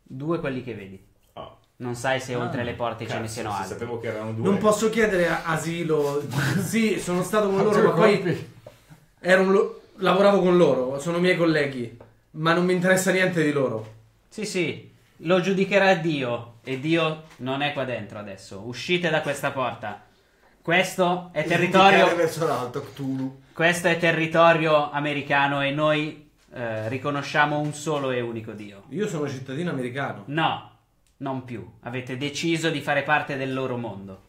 [SPEAKER 1] Due quelli che vedi.
[SPEAKER 4] Ah,
[SPEAKER 1] Non sai se oltre le porte ce ne
[SPEAKER 4] cazzo,
[SPEAKER 1] siano altri.
[SPEAKER 4] sapevo che erano due.
[SPEAKER 3] Non posso chiedere asilo. sì, sono stato con loro, ma poi lo- lavoravo con loro, sono miei colleghi, ma non mi interessa niente di loro.
[SPEAKER 1] Sì, sì, lo giudicherà Dio e Dio non è qua dentro adesso. Uscite da questa porta. Questo è territorio,
[SPEAKER 8] verso l'alto, Cthulhu.
[SPEAKER 1] Questo è territorio americano e noi eh, riconosciamo un solo e unico Dio.
[SPEAKER 3] Io sono cittadino americano.
[SPEAKER 1] No, non più. Avete deciso di fare parte del loro mondo.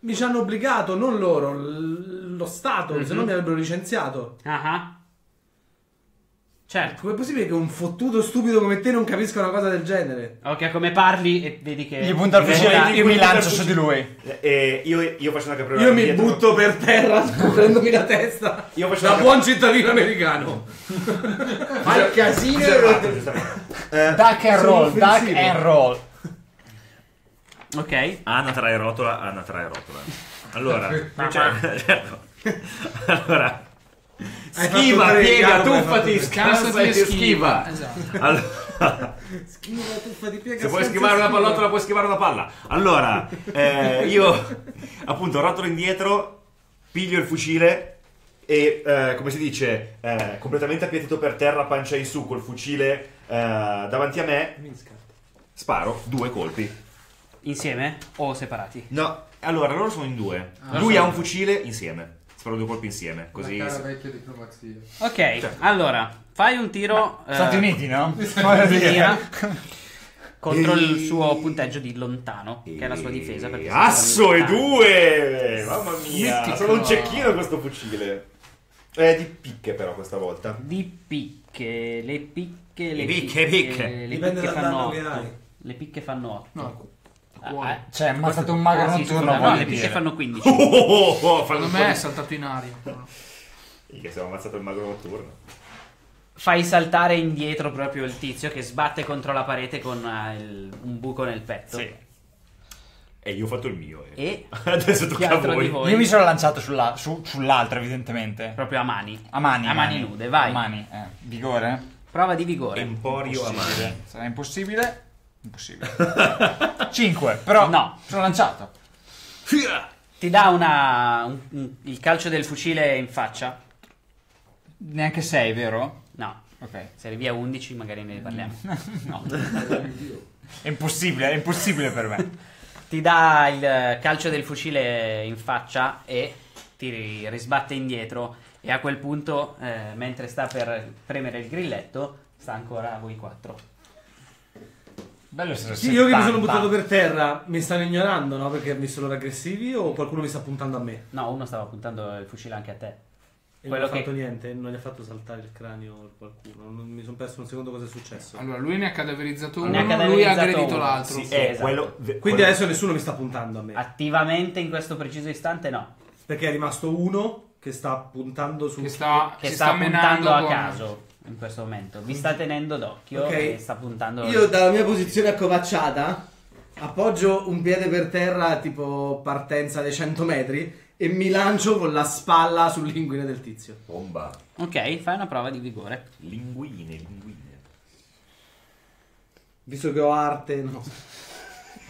[SPEAKER 3] Mi ci hanno obbligato, non loro, l- lo Stato, se
[SPEAKER 1] Mhm.
[SPEAKER 3] no mi avrebbero licenziato.
[SPEAKER 1] Ah ah. Certo.
[SPEAKER 3] Com'è possibile che un fottuto stupido come te non capisca una cosa del genere?
[SPEAKER 1] Ok, come parli e vedi che...
[SPEAKER 2] Gli punta il fucile, io mi lancio su di lui.
[SPEAKER 4] Eh, io, io faccio una capriola
[SPEAKER 3] Io mi
[SPEAKER 4] indietro.
[SPEAKER 3] butto per terra scoprendomi la testa.
[SPEAKER 4] Io faccio
[SPEAKER 3] Da
[SPEAKER 4] una
[SPEAKER 3] buon cittadino americano.
[SPEAKER 8] Fai casino e
[SPEAKER 4] Osservato, giustamente. Eh,
[SPEAKER 2] Duck and roll, duck and roll.
[SPEAKER 1] Ok.
[SPEAKER 6] Anatra e rotola, anatra e rotola. Allora, cioè, certo. Allora,
[SPEAKER 4] Schiva, piega, tuffati, scansa
[SPEAKER 7] e schiva.
[SPEAKER 4] schiva.
[SPEAKER 7] Esatto.
[SPEAKER 6] allora
[SPEAKER 3] Schiva, tuffati, piega,
[SPEAKER 6] se puoi
[SPEAKER 3] scansa,
[SPEAKER 6] schivare una pallottola, puoi schivare una palla. Allora, eh, io appunto rotolo indietro, piglio il fucile e, eh, come si dice, eh, completamente appiattito per terra, pancia in su, col fucile eh, davanti a me, sparo due colpi.
[SPEAKER 1] Insieme o separati?
[SPEAKER 6] No, allora loro sono in due.
[SPEAKER 7] Ah,
[SPEAKER 6] Lui ha un fucile insieme. Sparo due colpi insieme. Così.
[SPEAKER 5] La cara vecchia diplomazia.
[SPEAKER 1] Ok, allora, fai un tiro... eh,
[SPEAKER 2] Stati Uniti, no? dire.
[SPEAKER 1] mira contro il suo punteggio di lontano, che è la sua difesa.
[SPEAKER 6] Asso e due! Mamma mia,
[SPEAKER 7] Metti
[SPEAKER 6] sono un cecchino questo fucile. È di picche però questa volta.
[SPEAKER 1] Di picche, le picche, le
[SPEAKER 6] Le picche, picche.
[SPEAKER 1] Le
[SPEAKER 3] Dipende
[SPEAKER 1] picche
[SPEAKER 3] dal
[SPEAKER 1] fanno
[SPEAKER 3] danno che
[SPEAKER 1] 8.
[SPEAKER 3] hai.
[SPEAKER 1] Le picche fanno 8.
[SPEAKER 7] No,
[SPEAKER 1] Ah,
[SPEAKER 2] Cioè, ha ammazzato un mago
[SPEAKER 1] ah, sì,
[SPEAKER 2] notturno,
[SPEAKER 1] scusa, no, le picche fanno 15.
[SPEAKER 6] Oh, oh, oh, fanno
[SPEAKER 7] secondo me è saltato in aria.
[SPEAKER 6] Che siamo ammazzato il mago notturno.
[SPEAKER 1] Fai saltare indietro proprio il tizio che sbatte contro la parete con eh, il- un buco nel petto.
[SPEAKER 6] Sì. E io ho fatto il mio. eh.
[SPEAKER 1] E
[SPEAKER 6] Adesso tocca a voi.
[SPEAKER 1] voi?
[SPEAKER 2] Io mi sono lanciato sulla- su- sull'altro, evidentemente.
[SPEAKER 1] Proprio a mani.
[SPEAKER 2] A mani.
[SPEAKER 1] A mani nude, vai.
[SPEAKER 2] A mani, eh. Vigore?
[SPEAKER 1] Prova di vigore.
[SPEAKER 6] Emporio a mani.
[SPEAKER 2] Sarà impossibile? Impossibile. 5, però
[SPEAKER 1] No.
[SPEAKER 2] sono lanciato.
[SPEAKER 1] Ti dà una, un- un- il calcio del fucile in faccia?
[SPEAKER 2] Neanche 6, vero?
[SPEAKER 1] No.
[SPEAKER 2] Ok.
[SPEAKER 1] Se arrivi a 11 magari ne parliamo.
[SPEAKER 2] No. È impossibile, è impossibile per me.
[SPEAKER 1] Ti dà il calcio del fucile in faccia e ti ri- risbatte indietro e a quel punto, eh, mentre sta per premere il grilletto, sta ancora a voi quattro.
[SPEAKER 2] Bello essere
[SPEAKER 3] Sì, io che mi sono
[SPEAKER 2] 70.
[SPEAKER 3] buttato per terra, mi stanno ignorando, no? Perché mi sono aggressivi o qualcuno mi sta puntando a me?
[SPEAKER 1] No, uno stava puntando il fucile anche a te.
[SPEAKER 3] E
[SPEAKER 1] Quello
[SPEAKER 3] non ha
[SPEAKER 1] che-
[SPEAKER 3] fatto niente, non gli ha fatto saltare il cranio qualcuno. Non- mi sono perso un secondo cosa è successo.
[SPEAKER 7] Allora, lui ne ha cadaverizzato uno,
[SPEAKER 1] Ne ha
[SPEAKER 7] lui ha
[SPEAKER 1] cadaverizzato
[SPEAKER 7] aggredito
[SPEAKER 1] uno.
[SPEAKER 7] l'altro.
[SPEAKER 1] Sì,
[SPEAKER 6] È
[SPEAKER 1] esatto.
[SPEAKER 6] quello, ve-
[SPEAKER 3] Quindi
[SPEAKER 6] quello-
[SPEAKER 3] adesso nessuno mi sta puntando a me.
[SPEAKER 1] Attivamente in questo preciso istante no.
[SPEAKER 3] Perché è rimasto uno che sta puntando su...
[SPEAKER 7] Che sta,
[SPEAKER 1] Che
[SPEAKER 7] si
[SPEAKER 1] sta,
[SPEAKER 7] menando
[SPEAKER 1] puntando a
[SPEAKER 7] con-
[SPEAKER 1] caso in questo momento. Vi sta tenendo d'occhio
[SPEAKER 3] Ok.
[SPEAKER 1] e sta puntando...
[SPEAKER 3] Io dalla mia posizione accovacciata appoggio un piede per terra tipo partenza dei 100 metri e mi lancio con la spalla sull'inguine del tizio.
[SPEAKER 6] Bomba.
[SPEAKER 1] Ok, fai una prova di vigore.
[SPEAKER 6] Linguine, linguine.
[SPEAKER 3] Visto che ho arte, no.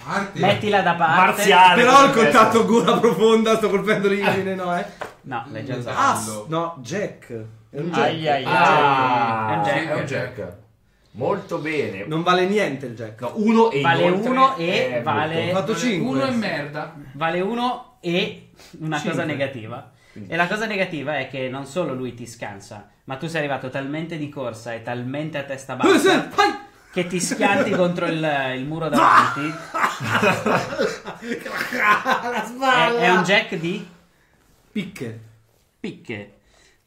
[SPEAKER 5] Arte.
[SPEAKER 1] Mettila da parte.
[SPEAKER 6] Marziale.
[SPEAKER 3] Però il contatto gola profonda, sto colpendo l'imagine, no, eh?
[SPEAKER 1] No, l'hai già usato.
[SPEAKER 3] Ah, no, Jack. È un Jack.
[SPEAKER 2] Ai, ai, ai.
[SPEAKER 6] Ah,
[SPEAKER 1] È un jack.
[SPEAKER 6] è un jack. Molto bene.
[SPEAKER 3] Non vale niente il Jack.
[SPEAKER 6] No, uno e
[SPEAKER 1] Vale uno e vale-
[SPEAKER 3] Ho fatto 5.
[SPEAKER 7] Uno è merda.
[SPEAKER 1] Vale uno e una
[SPEAKER 3] Cinque.
[SPEAKER 1] cosa negativa. E la cosa negativa è che non solo lui ti scansa, ma tu sei arrivato talmente di corsa e talmente a testa bassa
[SPEAKER 3] Vai!
[SPEAKER 1] che ti schianti contro il, il muro davanti.
[SPEAKER 3] La
[SPEAKER 1] È, è un jack di
[SPEAKER 3] Picche.
[SPEAKER 1] picche.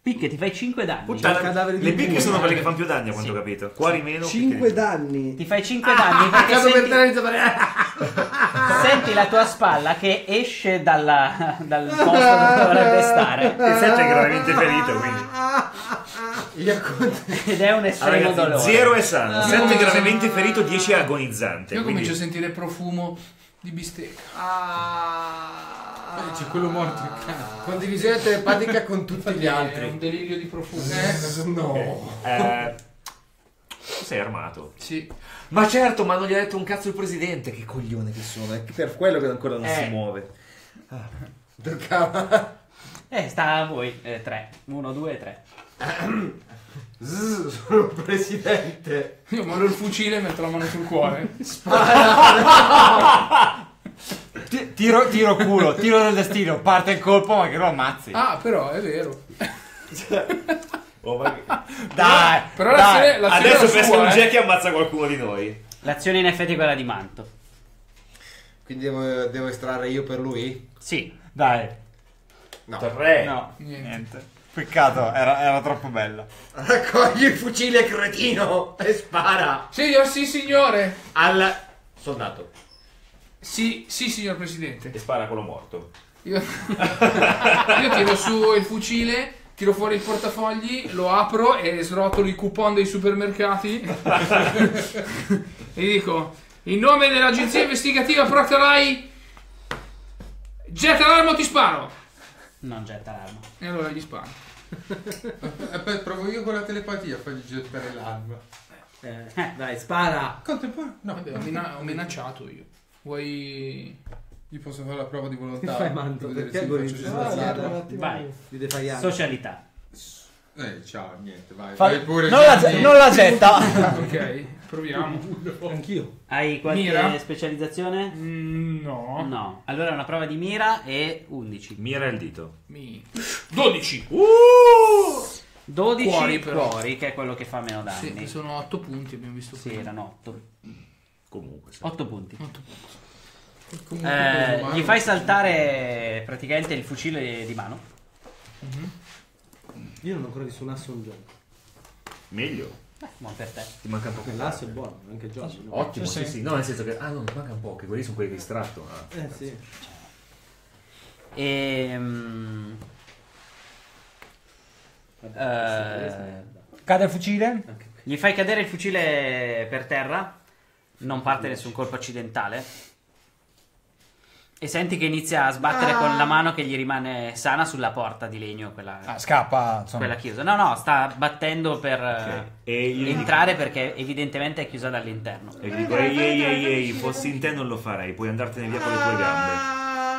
[SPEAKER 1] Picche, ti fai 5 danni.
[SPEAKER 6] Puttana, le picche sono quelle che fanno più danni a quanto
[SPEAKER 1] Sì.
[SPEAKER 6] ho capito. Cuori meno.
[SPEAKER 3] 5
[SPEAKER 6] picche-
[SPEAKER 3] danni.
[SPEAKER 1] Ti fai 5 danni perché
[SPEAKER 3] Caso per
[SPEAKER 1] senti, senti la tua spalla che esce dalla- dal posto dove dovrebbe stare.
[SPEAKER 6] Il 7 è gravemente ferito, quindi.
[SPEAKER 1] Ed è un
[SPEAKER 6] Ah,
[SPEAKER 1] estremo
[SPEAKER 6] ragazzi,
[SPEAKER 1] dolore.
[SPEAKER 6] 0 è sano,
[SPEAKER 7] Ah.
[SPEAKER 6] 7 è gravemente ferito, 10 è agonizzante.
[SPEAKER 7] Io
[SPEAKER 6] quindi-
[SPEAKER 7] comincio a sentire profumo di bistecca.
[SPEAKER 5] Eh, c'è quello morto in casa.
[SPEAKER 8] Condivisione telepatica con tutti gli
[SPEAKER 7] È un
[SPEAKER 8] altri.
[SPEAKER 7] delirio di profumo.
[SPEAKER 5] Eh,
[SPEAKER 8] No.
[SPEAKER 6] Eh, tu sei armato.
[SPEAKER 7] Sì.
[SPEAKER 4] Ma certo, ma non gli ha detto un cazzo il presidente. Che coglione che sono. È per quello che ancora non
[SPEAKER 1] Eh.
[SPEAKER 4] si muove.
[SPEAKER 8] Toccava.
[SPEAKER 1] Eh, sta a voi. 3. 1, 2, 3.
[SPEAKER 8] Zzz, sono il presidente.
[SPEAKER 7] Io mando il fucile e metto la mano sul cuore.
[SPEAKER 2] Ti- Tiro, tiro culo, tiro del destino, parte il colpo ma che lo ammazzi.
[SPEAKER 7] Ah, però è vero.
[SPEAKER 6] Oh, ma-
[SPEAKER 2] Dai,
[SPEAKER 7] Però
[SPEAKER 2] dai.
[SPEAKER 7] l'azione, l'azione
[SPEAKER 6] Adesso pesca
[SPEAKER 7] sua,
[SPEAKER 6] un
[SPEAKER 7] eh.
[SPEAKER 6] jack e ammazza qualcuno di noi.
[SPEAKER 1] L'azione in effetti è quella di Manto.
[SPEAKER 8] Quindi devo, devo estrarre io per lui?
[SPEAKER 1] Sì.
[SPEAKER 2] Dai,
[SPEAKER 8] No.
[SPEAKER 6] 3.
[SPEAKER 2] no,
[SPEAKER 7] Niente.
[SPEAKER 2] niente. Peccato, era, era troppo bella.
[SPEAKER 8] Raccogli il fucile cretino e spara
[SPEAKER 7] Signor, sì, signore.
[SPEAKER 8] al soldato.
[SPEAKER 7] Sì, sì, signor presidente.
[SPEAKER 6] E spara quello morto.
[SPEAKER 7] Io, io tiro su il fucile, tiro fuori il portafogli, lo apro e srotolo i coupon dei supermercati. e gli dico: In nome dell'agenzia investigativa Proctor Eye, getta l'arma o ti sparo.
[SPEAKER 1] Non getta l'arma.
[SPEAKER 7] E allora gli sparo.
[SPEAKER 5] Aspetta, provo io con la telepatia a fargli gettare l'arma.
[SPEAKER 3] Eh, dai, spara.
[SPEAKER 5] Contemporaneo? No,
[SPEAKER 7] Vabbè, ho, mina- ho minacciato io. Vuoi.
[SPEAKER 5] Gli posso fare la prova di volontà.
[SPEAKER 3] Che fai, Manto? Perché
[SPEAKER 5] faccio
[SPEAKER 3] attimo.
[SPEAKER 1] Vai.
[SPEAKER 3] Di defaiare.
[SPEAKER 1] Socialità.
[SPEAKER 5] Eh, ciao, niente, vai.
[SPEAKER 2] Fa-
[SPEAKER 5] vai pure.
[SPEAKER 2] non, la, non la getta.
[SPEAKER 7] Ok, proviamo.
[SPEAKER 3] Anch'io.
[SPEAKER 1] Hai qualche
[SPEAKER 7] Mira?
[SPEAKER 1] specializzazione?
[SPEAKER 7] Mm, no.
[SPEAKER 1] No. Allora una prova di mira e 11.
[SPEAKER 6] Mira il dito.
[SPEAKER 7] Mi... 12.
[SPEAKER 1] 12
[SPEAKER 7] Cuori,
[SPEAKER 1] cuori, che è quello che fa meno
[SPEAKER 7] Sì,
[SPEAKER 1] danni.
[SPEAKER 7] sono 8 punti, abbiamo visto
[SPEAKER 1] Sì,
[SPEAKER 7] prima.
[SPEAKER 1] erano 8.
[SPEAKER 6] Comunque. sì.
[SPEAKER 1] 8 punti.
[SPEAKER 7] Otto punti.
[SPEAKER 5] Comunque,
[SPEAKER 1] Eh, gli fai saltare praticamente il fucile di mano.
[SPEAKER 3] Io non ho ancora visto un asso un gioco.
[SPEAKER 6] Meglio.
[SPEAKER 1] Eh, buon per te.
[SPEAKER 6] Ti manca un po'
[SPEAKER 3] L'asso è buono, anche il gioco. no?
[SPEAKER 6] Ottimo,
[SPEAKER 2] Sì,
[SPEAKER 6] sì,
[SPEAKER 2] sì.
[SPEAKER 6] sì. No, nel senso che. Ah, no, mi manca un po', che quelli sono quelli che distratto. Ah.
[SPEAKER 3] Eh sì.
[SPEAKER 1] Ehm... eh,
[SPEAKER 2] Cade il fucile?
[SPEAKER 1] gli fai cadere il fucile per terra. Non parte nessun colpo accidentale. E senti che inizia a sbattere con la mano che gli rimane sana sulla porta di legno, quella,
[SPEAKER 2] Ah, scappa, insomma.
[SPEAKER 1] quella chiusa. No, no, sta battendo per
[SPEAKER 6] Ok.
[SPEAKER 1] eh,
[SPEAKER 6] E gli dico-
[SPEAKER 1] entrare perché evidentemente è chiusa dall'interno.
[SPEAKER 6] E gli dico, ehi, ehi, ehi, ehi, fossi in te non lo farei, puoi andartene via con le tue gambe.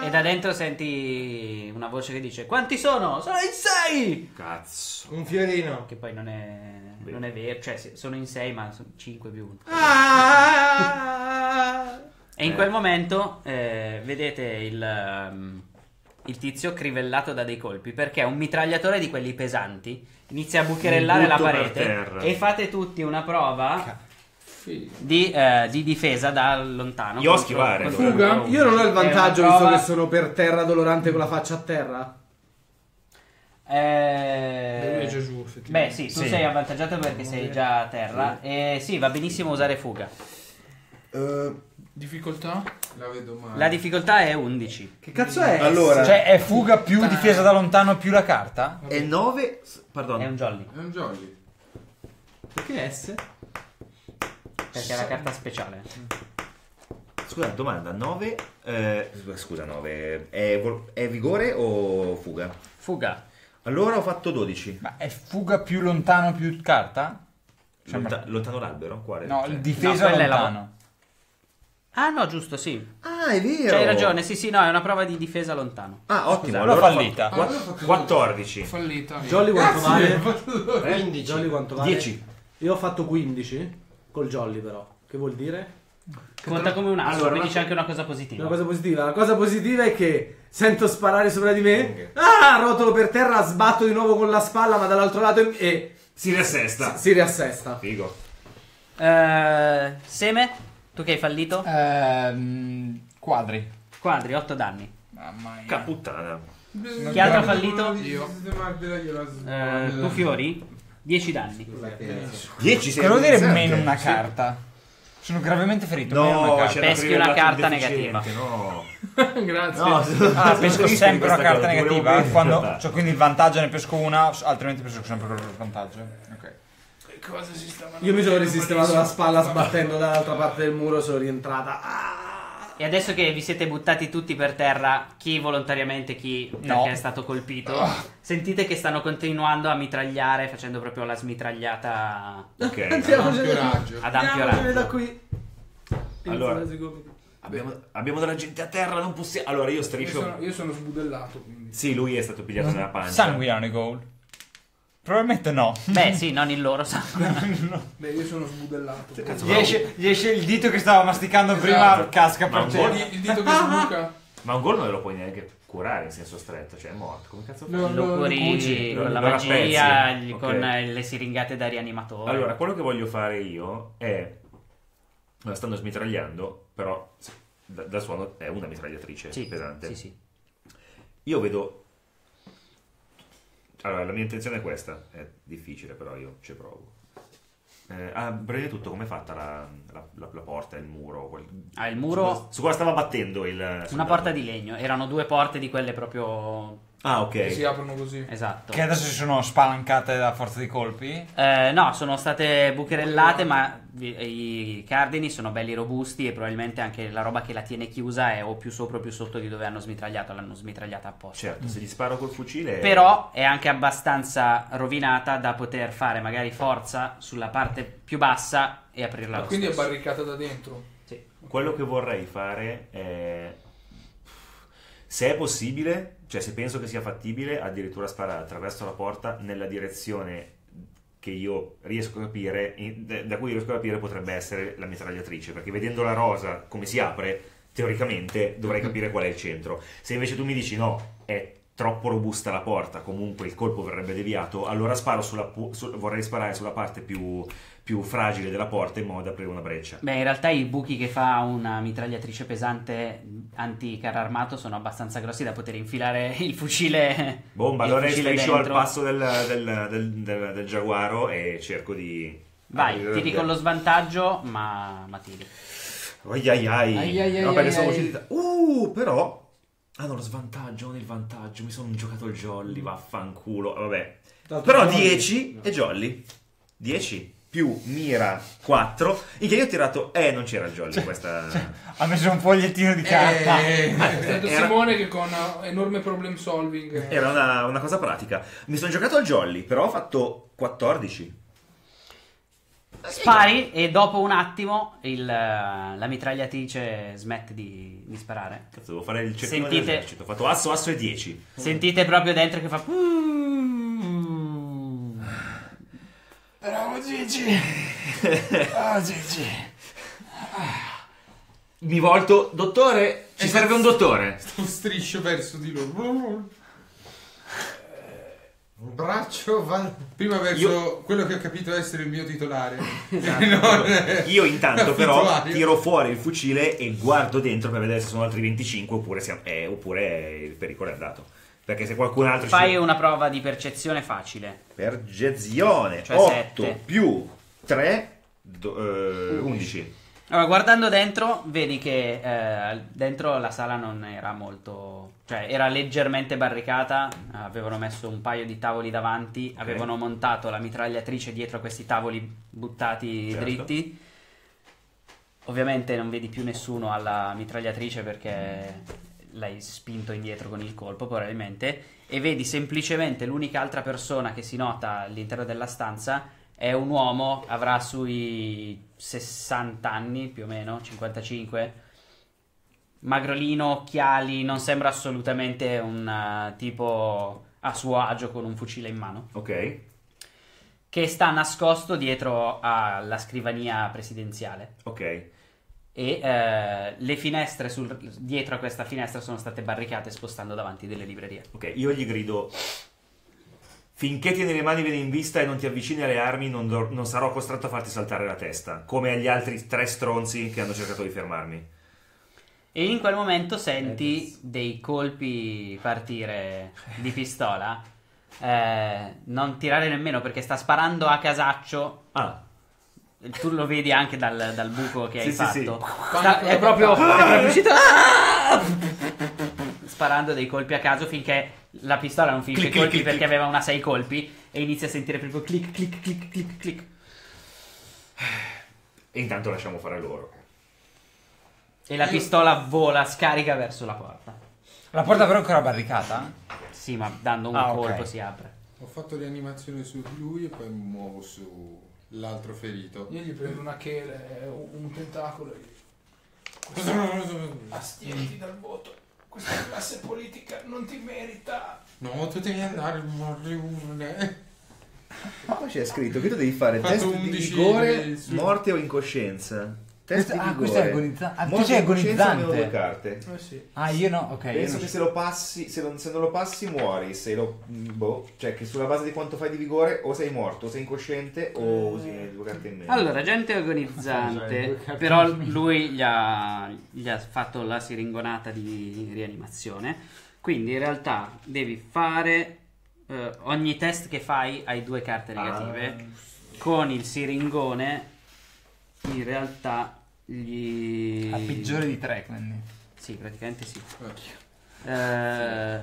[SPEAKER 1] E da dentro senti una voce che dice: Quanti sono? Sono in sei!
[SPEAKER 6] Cazzo.
[SPEAKER 8] Un fiorino.
[SPEAKER 1] Che poi non è, non è vero, cioè sono in sei, ma sono 5 più 1. E in
[SPEAKER 6] Eh.
[SPEAKER 1] quel momento eh, vedete il, um, il tizio crivellato da dei colpi perché un mitragliatore di quelli pesanti inizia a bucherellare la parete e fate tutti una prova
[SPEAKER 7] Sì.
[SPEAKER 1] di, eh, di difesa da lontano.
[SPEAKER 6] Io schivare,
[SPEAKER 1] contro-
[SPEAKER 3] Io non ho il vantaggio visto
[SPEAKER 1] prova-
[SPEAKER 3] che sono per terra dolorante con la faccia a terra.
[SPEAKER 1] Eh,
[SPEAKER 7] effettivamente.
[SPEAKER 1] Beh, sì, tu
[SPEAKER 2] Sì.
[SPEAKER 1] sei avvantaggiato perché sei già a terra. E sì, va benissimo usare fuga.
[SPEAKER 7] Difficoltà?
[SPEAKER 5] La vedo male.
[SPEAKER 1] La difficoltà è 11.
[SPEAKER 3] Che cazzo è?
[SPEAKER 4] Allora,
[SPEAKER 2] Cioè, è fuga più difesa da lontano più la carta?
[SPEAKER 4] è 9.
[SPEAKER 1] È
[SPEAKER 4] Pardon.
[SPEAKER 1] un jolly.
[SPEAKER 5] È un jolly.
[SPEAKER 3] Perché S?
[SPEAKER 1] Perché è la carta speciale.
[SPEAKER 6] Scusa, domanda, 9... Eh, scusa, 9... È, è vigore o fuga?
[SPEAKER 1] Fuga.
[SPEAKER 6] Allora ho fatto 12.
[SPEAKER 2] Ma è fuga più lontano più carta?
[SPEAKER 6] Lonta- lontano l'albero? Quale?
[SPEAKER 2] No,
[SPEAKER 6] Cioè,
[SPEAKER 2] il difesa
[SPEAKER 1] No, è
[SPEAKER 2] lontano.
[SPEAKER 1] Ah, no, giusto, sì.
[SPEAKER 6] Ah, è vero.
[SPEAKER 1] C'hai ragione, sì, sì, no, è una prova di difesa lontano.
[SPEAKER 6] Ah, ottimo.
[SPEAKER 2] L'ho
[SPEAKER 6] Allora
[SPEAKER 2] fallita.
[SPEAKER 6] fa-
[SPEAKER 5] Ah, fatto
[SPEAKER 6] 14.
[SPEAKER 7] Fallita. via.
[SPEAKER 3] Jolly quanto vale?
[SPEAKER 5] due.
[SPEAKER 8] 15.
[SPEAKER 3] Jolly quanto vale?
[SPEAKER 6] 10.
[SPEAKER 3] Io ho fatto 15 col Jolly però. Che vuol dire?
[SPEAKER 1] Conta come un asso,
[SPEAKER 6] Allora,
[SPEAKER 1] quindi
[SPEAKER 6] una
[SPEAKER 1] c'è anche una cosa positiva.
[SPEAKER 3] Una cosa positiva. La cosa positiva è che sento sparare sopra di me. Ah, rotolo per terra, sbatto di nuovo con la spalla, ma dall'altro lato e
[SPEAKER 6] Si riassesta.
[SPEAKER 3] si riassesta.
[SPEAKER 6] Figo.
[SPEAKER 1] Eh, seme, tu che hai fallito?
[SPEAKER 2] Ehm, quadri.
[SPEAKER 1] Quadri, 8 danni.
[SPEAKER 2] Mamma mia.
[SPEAKER 6] Caputtana.
[SPEAKER 1] Chi altro ha fallito?
[SPEAKER 5] Io.
[SPEAKER 1] Eh, tu fiori, 10 danni.
[SPEAKER 6] 10 sei
[SPEAKER 2] Cosa vuol dire meno una carta? Sono gravemente ferito. meno una
[SPEAKER 6] No,
[SPEAKER 2] carta.
[SPEAKER 1] Peschi una
[SPEAKER 6] il lato
[SPEAKER 1] carta
[SPEAKER 6] deficiente,
[SPEAKER 1] negativa.
[SPEAKER 6] No.
[SPEAKER 7] Grazie.
[SPEAKER 6] No,
[SPEAKER 2] Ah, pesco sempre una carta negativa. Quando, cioè, quindi il vantaggio ne pesco una, altrimenti pesco sempre quello il vantaggio. Ok.
[SPEAKER 7] Cosa si stavano
[SPEAKER 3] Io mi sono risistemato la spalla sbattendo dall'altra parte del muro, sono rientrata. Ah!
[SPEAKER 1] E adesso che vi siete buttati tutti per terra, chi volontariamente, chi perché
[SPEAKER 2] No.
[SPEAKER 1] è stato colpito, sentite che stanno continuando a mitragliare, facendo proprio la smitragliata
[SPEAKER 6] Ok.
[SPEAKER 3] Andiamocene da
[SPEAKER 5] Ampio
[SPEAKER 3] qui.
[SPEAKER 1] ad ampio raggio.
[SPEAKER 3] da qui.
[SPEAKER 6] Allora. Abbiamo, abbiamo della gente a terra, non possiamo. Allora io
[SPEAKER 7] Io
[SPEAKER 6] striscio.
[SPEAKER 7] sono, io sono sbudellato, quindi.
[SPEAKER 6] Sì, lui è stato pigliato nella pancia.
[SPEAKER 2] Sanguinano i goal? Probabilmente no.
[SPEAKER 1] Beh, sì, non il loro sangue.
[SPEAKER 7] Beh, io sono sbudellato.
[SPEAKER 2] Gli esce, gli esce il dito che stava masticando prima, casca
[SPEAKER 6] Ma
[SPEAKER 2] per
[SPEAKER 6] un
[SPEAKER 2] terra.
[SPEAKER 7] Il, il dito che sbuca.
[SPEAKER 6] Ma un gol non lo puoi neanche curare in senso stretto, cioè è morto. Come cazzo fai?
[SPEAKER 7] No,
[SPEAKER 1] Lo
[SPEAKER 7] lo
[SPEAKER 1] curi con la magia, gli-
[SPEAKER 6] ok.
[SPEAKER 1] con eh, le siringate da rianimatore.
[SPEAKER 6] Allora, quello che voglio fare io è. La stanno smitragliando, però da, da suono è una mitragliatrice
[SPEAKER 1] sì,
[SPEAKER 6] pesante.
[SPEAKER 1] sì, sì.
[SPEAKER 6] Io vedo. Allora, la mia intenzione è questa. È difficile, però io ci provo. Eh, ah, prima di tutto, com'è fatta la, la- la- la porta, il muro? quel-
[SPEAKER 1] Ah, il
[SPEAKER 6] Su,
[SPEAKER 1] muro,
[SPEAKER 6] cosa- su cosa stava battendo il.
[SPEAKER 1] una porta di legno. Erano due porte di quelle proprio...
[SPEAKER 6] Ah, ok.
[SPEAKER 7] Che si aprono così.
[SPEAKER 1] Esatto.
[SPEAKER 2] Che adesso si sono spalancate a forza di colpi.
[SPEAKER 1] Eh, no, sono state bucherellate, ma i cardini sono belli robusti e probabilmente anche la roba che la tiene chiusa è o più sopra o più sotto di dove hanno smitragliato, l'hanno smitragliata apposta.
[SPEAKER 6] Certo, se gli sparo col fucile.
[SPEAKER 1] Però è anche abbastanza rovinata da poter fare magari forza sulla parte più bassa e aprirla
[SPEAKER 7] Ma
[SPEAKER 1] lo
[SPEAKER 7] quindi è
[SPEAKER 1] stesso.
[SPEAKER 7] barricata da dentro.
[SPEAKER 1] Sì.
[SPEAKER 6] Quello che vorrei fare è. Se è possibile, cioè se penso che sia fattibile, addirittura sparare attraverso la porta nella direzione che io riesco a capire, da cui riesco a capire potrebbe essere la mitragliatrice, perché vedendo la rosa come si apre, teoricamente dovrei capire qual è il centro. Se invece tu mi dici no, è troppo robusta la porta, comunque il colpo verrebbe deviato, allora sparo sulla su- vorrei sparare sulla parte più, più fragile della porta in modo da aprire una breccia.
[SPEAKER 1] Beh, in realtà i buchi che fa una mitragliatrice pesante anti-carro armato sono abbastanza grossi da poter infilare il fucile.
[SPEAKER 6] Bomba,
[SPEAKER 1] il
[SPEAKER 6] allora striscio al passo del, del, del, del- del giaguaro e cerco di...
[SPEAKER 1] Vai,
[SPEAKER 6] aprire
[SPEAKER 1] tiri
[SPEAKER 6] la-
[SPEAKER 1] con lo svantaggio, ma, ma tiri.
[SPEAKER 6] Ai ai ai.
[SPEAKER 7] Ai ai ai
[SPEAKER 6] no, perché
[SPEAKER 7] ai
[SPEAKER 6] sono da- Uh, però... Ah no, lo svantaggio, non il vantaggio. Mi sono giocato il jolly, vaffanculo. Vabbè. Però
[SPEAKER 3] jolly.
[SPEAKER 6] 10 è jolly. 10 più mira 4. In che io ho tirato... Eh, non c'era il jolly questa...
[SPEAKER 2] Ha messo un fogliettino di carta.
[SPEAKER 7] Eh, è stato
[SPEAKER 6] Era-
[SPEAKER 7] Simone che con eh, enorme problem solving. eh,
[SPEAKER 6] Era una, una cosa pratica. Mi sono giocato al jolly, però ho fatto 14.
[SPEAKER 1] Spari e dopo un attimo il, la mitragliatrice smette di, di sparare.
[SPEAKER 6] Cazzo, devo fare il cecchino
[SPEAKER 1] Sentite-
[SPEAKER 6] dell'esercito. Ho fatto asso, asso e 10.
[SPEAKER 1] Sentite proprio dentro che fa...
[SPEAKER 2] Bravo Gigi. Ah, Gigi.
[SPEAKER 6] Mi volto, dottore, ci serve un dottore.
[SPEAKER 5] Un striscio verso di loro.
[SPEAKER 8] Un braccio va...
[SPEAKER 5] Prima verso quello che ho capito essere il mio titolare.
[SPEAKER 6] Esatto.
[SPEAKER 5] Non, eh,
[SPEAKER 6] Io intanto però
[SPEAKER 5] affittuario.
[SPEAKER 6] tiro fuori il fucile e guardo dentro per vedere se sono altri 25 oppure, siamo- eh, oppure il pericolo è andato. Perché se qualcun altro
[SPEAKER 1] Fai
[SPEAKER 6] ci...
[SPEAKER 1] una prova di percezione facile.
[SPEAKER 6] Percezione
[SPEAKER 1] Cioè
[SPEAKER 6] 8
[SPEAKER 1] sette.
[SPEAKER 6] più 3 do- eh, 11.
[SPEAKER 1] Allora, guardando dentro, vedi che eh, dentro la sala non era molto. cioè era leggermente barricata. Avevano messo un paio di tavoli davanti, avevano montato la mitragliatrice dietro a questi tavoli buttati
[SPEAKER 6] Certo.
[SPEAKER 1] dritti. Ovviamente non vedi più nessuno alla mitragliatrice perché l'hai spinto indietro con il colpo, probabilmente. E vedi semplicemente l'unica altra persona che si nota all'interno della stanza è un uomo, avrà sui 60 anni più o meno, 55, magrolino, occhiali, non sembra assolutamente un eh, tipo a suo agio con un fucile in mano,
[SPEAKER 6] Ok,
[SPEAKER 1] che sta nascosto dietro alla scrivania presidenziale.
[SPEAKER 6] ok.
[SPEAKER 1] E eh, le finestre sul- dietro a questa finestra sono state barricate spostando davanti delle librerie.
[SPEAKER 6] Ok, io gli grido. Finché tieni le mani bene in vista e non ti avvicini alle armi, non, dor- non sarò costretto a farti saltare la testa, come agli altri tre stronzi che hanno cercato di fermarmi.
[SPEAKER 1] E in quel momento senti dei colpi partire di pistola. Eh, non tirare nemmeno perché sta sparando a casaccio.
[SPEAKER 6] Ah,
[SPEAKER 1] Tu lo vedi anche dal, dal buco che
[SPEAKER 6] Sì,
[SPEAKER 1] hai
[SPEAKER 6] sì, sì.
[SPEAKER 1] fatto. Sta- è, proprio, è proprio uscito. Sparando dei colpi a caso finché la pistola non finisce i
[SPEAKER 6] Clic, clic,
[SPEAKER 1] colpi
[SPEAKER 6] clic,
[SPEAKER 1] perché
[SPEAKER 6] clic.
[SPEAKER 1] aveva una 6 colpi. E inizia a sentire proprio clic, clic, clic, clic, clic.
[SPEAKER 6] e intanto lasciamo fare loro.
[SPEAKER 1] E la pistola vola, scarica verso la porta.
[SPEAKER 2] La porta però è ancora barricata?
[SPEAKER 1] Sì, ma dando un
[SPEAKER 2] Ah,
[SPEAKER 1] colpo si apre.
[SPEAKER 5] Ho fatto rianimazione su lui e poi mi muovo su l'altro ferito.
[SPEAKER 7] Io gli prendo una chele, un un tentacolo e astieniti dal voto. Questa classe politica non ti merita.
[SPEAKER 5] No, tu devi andare morire.
[SPEAKER 4] Ma qua c'è scritto che tu devi fare test di
[SPEAKER 5] 11
[SPEAKER 4] vigore, morte o incoscienza. Test
[SPEAKER 2] Questo-
[SPEAKER 4] di
[SPEAKER 2] ah,
[SPEAKER 4] vigore.
[SPEAKER 2] questo è agonizzante. Ah,
[SPEAKER 4] e incoscienza
[SPEAKER 2] agonizzante.
[SPEAKER 4] due carte.
[SPEAKER 7] Eh sì.
[SPEAKER 2] Ah, io no, ok.
[SPEAKER 4] Penso
[SPEAKER 2] non-
[SPEAKER 4] che se lo passi, se, non, se non lo passi muori, se lo, boh, cioè che sulla base di quanto fai di vigore o sei morto, o sei incosciente o usi le due carte in meno.
[SPEAKER 1] Allora, gente agonizzante, però lui gli ha, gli ha fatto la siringonata di rianimazione. Quindi in realtà devi fare eh, ogni test che fai hai due carte negative.
[SPEAKER 3] Ah.
[SPEAKER 1] Con il siringone in realtà gli...
[SPEAKER 2] Al peggiore di tre, quindi.
[SPEAKER 1] Sì, praticamente sì. Eh,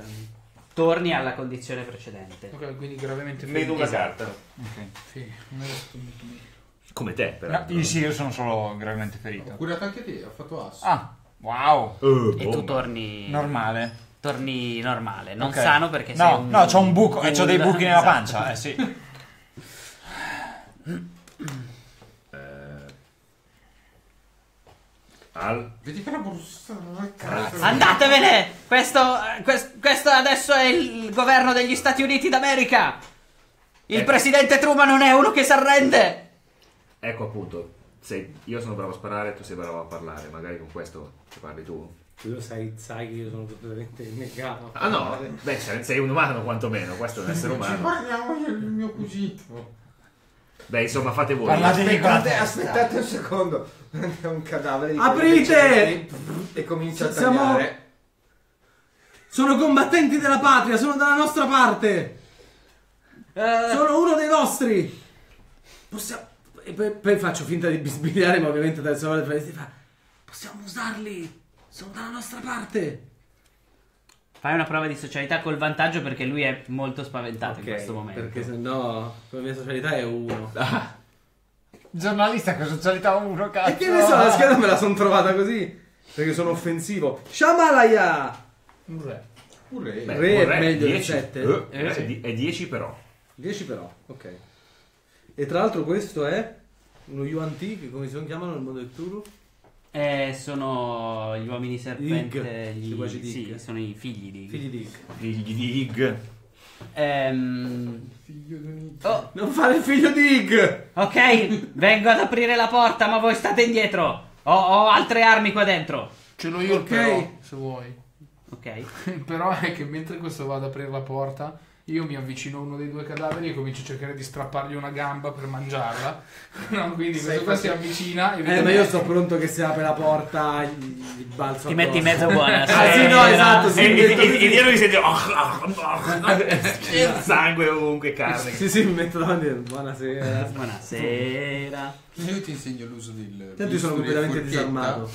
[SPEAKER 1] torni alla condizione precedente.
[SPEAKER 7] Ok, quindi gravemente
[SPEAKER 6] Meno una
[SPEAKER 1] Esatto.
[SPEAKER 6] carta.
[SPEAKER 2] Ok.
[SPEAKER 7] Sì, non è stato molto meglio.
[SPEAKER 6] Come te,
[SPEAKER 2] No,
[SPEAKER 6] peraltro.
[SPEAKER 2] io sì, io sono solo gravemente
[SPEAKER 5] Ho
[SPEAKER 2] ferito.
[SPEAKER 5] curato anche te, ho fatto asso.
[SPEAKER 2] Ah, wow.
[SPEAKER 6] Eh,
[SPEAKER 1] E tu torni...
[SPEAKER 2] Normale.
[SPEAKER 1] Torni normale, non
[SPEAKER 2] Ok.
[SPEAKER 1] sano perché sei
[SPEAKER 2] No,
[SPEAKER 1] un
[SPEAKER 2] no, c'ho un buco e c'ho dei buchi nella
[SPEAKER 1] Esatto.
[SPEAKER 2] pancia, eh sì.
[SPEAKER 6] Al.
[SPEAKER 5] Vedi che la
[SPEAKER 2] Grazie.
[SPEAKER 1] Andatevene! Questo, eh, quest- questo adesso è il governo degli Stati Uniti d'America! Il
[SPEAKER 6] Eh.
[SPEAKER 1] presidente Truman non è uno che si arrende!
[SPEAKER 6] Ecco appunto. sei- io sono bravo a sparare, tu sei bravo a parlare. Magari con questo ci parli tu.
[SPEAKER 3] Tu lo sai, sai che io sono completamente negato.
[SPEAKER 6] Ah no? Beh, sei un umano quantomeno. Questo è un essere
[SPEAKER 5] Ci
[SPEAKER 6] umano.
[SPEAKER 5] parliamo io e il mio cugino.
[SPEAKER 6] Beh, insomma, fate voi.
[SPEAKER 2] Parlatevi con la
[SPEAKER 8] Aspettate, un secondo. È un cadavere di
[SPEAKER 3] Aprite!
[SPEAKER 8] E comincia a
[SPEAKER 3] Siamo-
[SPEAKER 8] tagliare.
[SPEAKER 3] Sono combattenti della patria, sono dalla nostra parte.
[SPEAKER 1] Eh,
[SPEAKER 3] Sono uno dei vostri. Possiamo... E poi, poi faccio finta di bisbigliare, ma ovviamente adesso vale fa Possiamo usarli. Sono dalla nostra parte.
[SPEAKER 1] Fai una prova di socialità col vantaggio perché lui è molto spaventato in questo momento.
[SPEAKER 3] Perché se no, la mia socialità è uno.
[SPEAKER 2] Giornalista con socialità 1, cazzo.
[SPEAKER 3] E che ne so, la scheda me la sono trovata così. Perché sono offensivo. Shamalaya!
[SPEAKER 7] Un re.
[SPEAKER 5] Pure
[SPEAKER 6] Beh,
[SPEAKER 3] Re è
[SPEAKER 6] vorrei-
[SPEAKER 3] meglio di
[SPEAKER 6] 10.
[SPEAKER 3] sette?
[SPEAKER 6] Eh,
[SPEAKER 1] Eh,
[SPEAKER 6] eh,
[SPEAKER 1] sì.
[SPEAKER 6] di- è 10 però.
[SPEAKER 3] 10 però, ok. E tra l'altro questo è uno Yuan Ti, che come si chiamano nel mondo del Turu?
[SPEAKER 1] Eh, sono gli uomini serpente.
[SPEAKER 3] Ig.
[SPEAKER 1] Gli,
[SPEAKER 3] di
[SPEAKER 1] sì,
[SPEAKER 3] Ig.
[SPEAKER 1] sono i figli di Ig.
[SPEAKER 3] Figli di Ig.
[SPEAKER 6] Figli di Ig.
[SPEAKER 1] Ehm,
[SPEAKER 5] Figlio di un
[SPEAKER 1] oh,
[SPEAKER 3] Non fare il figlio di Ig!
[SPEAKER 1] ok, vengo ad aprire la porta, ma voi state indietro. Ho, ho altre armi qua dentro.
[SPEAKER 7] Ce l'ho io il
[SPEAKER 3] Ok.
[SPEAKER 7] però, se vuoi.
[SPEAKER 1] Ok.
[SPEAKER 7] però è che mentre questo va ad aprire la porta, io mi avvicino a uno dei due cadaveri e comincio a cercare di strappargli una gamba per mangiarla. No, quindi
[SPEAKER 3] Sei
[SPEAKER 7] questo qua si avvicina e
[SPEAKER 3] Eh,
[SPEAKER 7] vede
[SPEAKER 3] ma
[SPEAKER 7] me.
[SPEAKER 3] io sto pronto che si apre la porta, gli, gli balzo
[SPEAKER 1] Ti metti in mezzo buona.
[SPEAKER 3] Ah, sì, no, esatto, sì.
[SPEAKER 6] E, e, dietro mi senti sangue ovunque, carne.
[SPEAKER 3] Sì, sì, mi metto davanti. Buonasera.
[SPEAKER 1] Buonasera.
[SPEAKER 5] Io ti insegno l'uso del.
[SPEAKER 3] Tanto io sono completamente disarmato.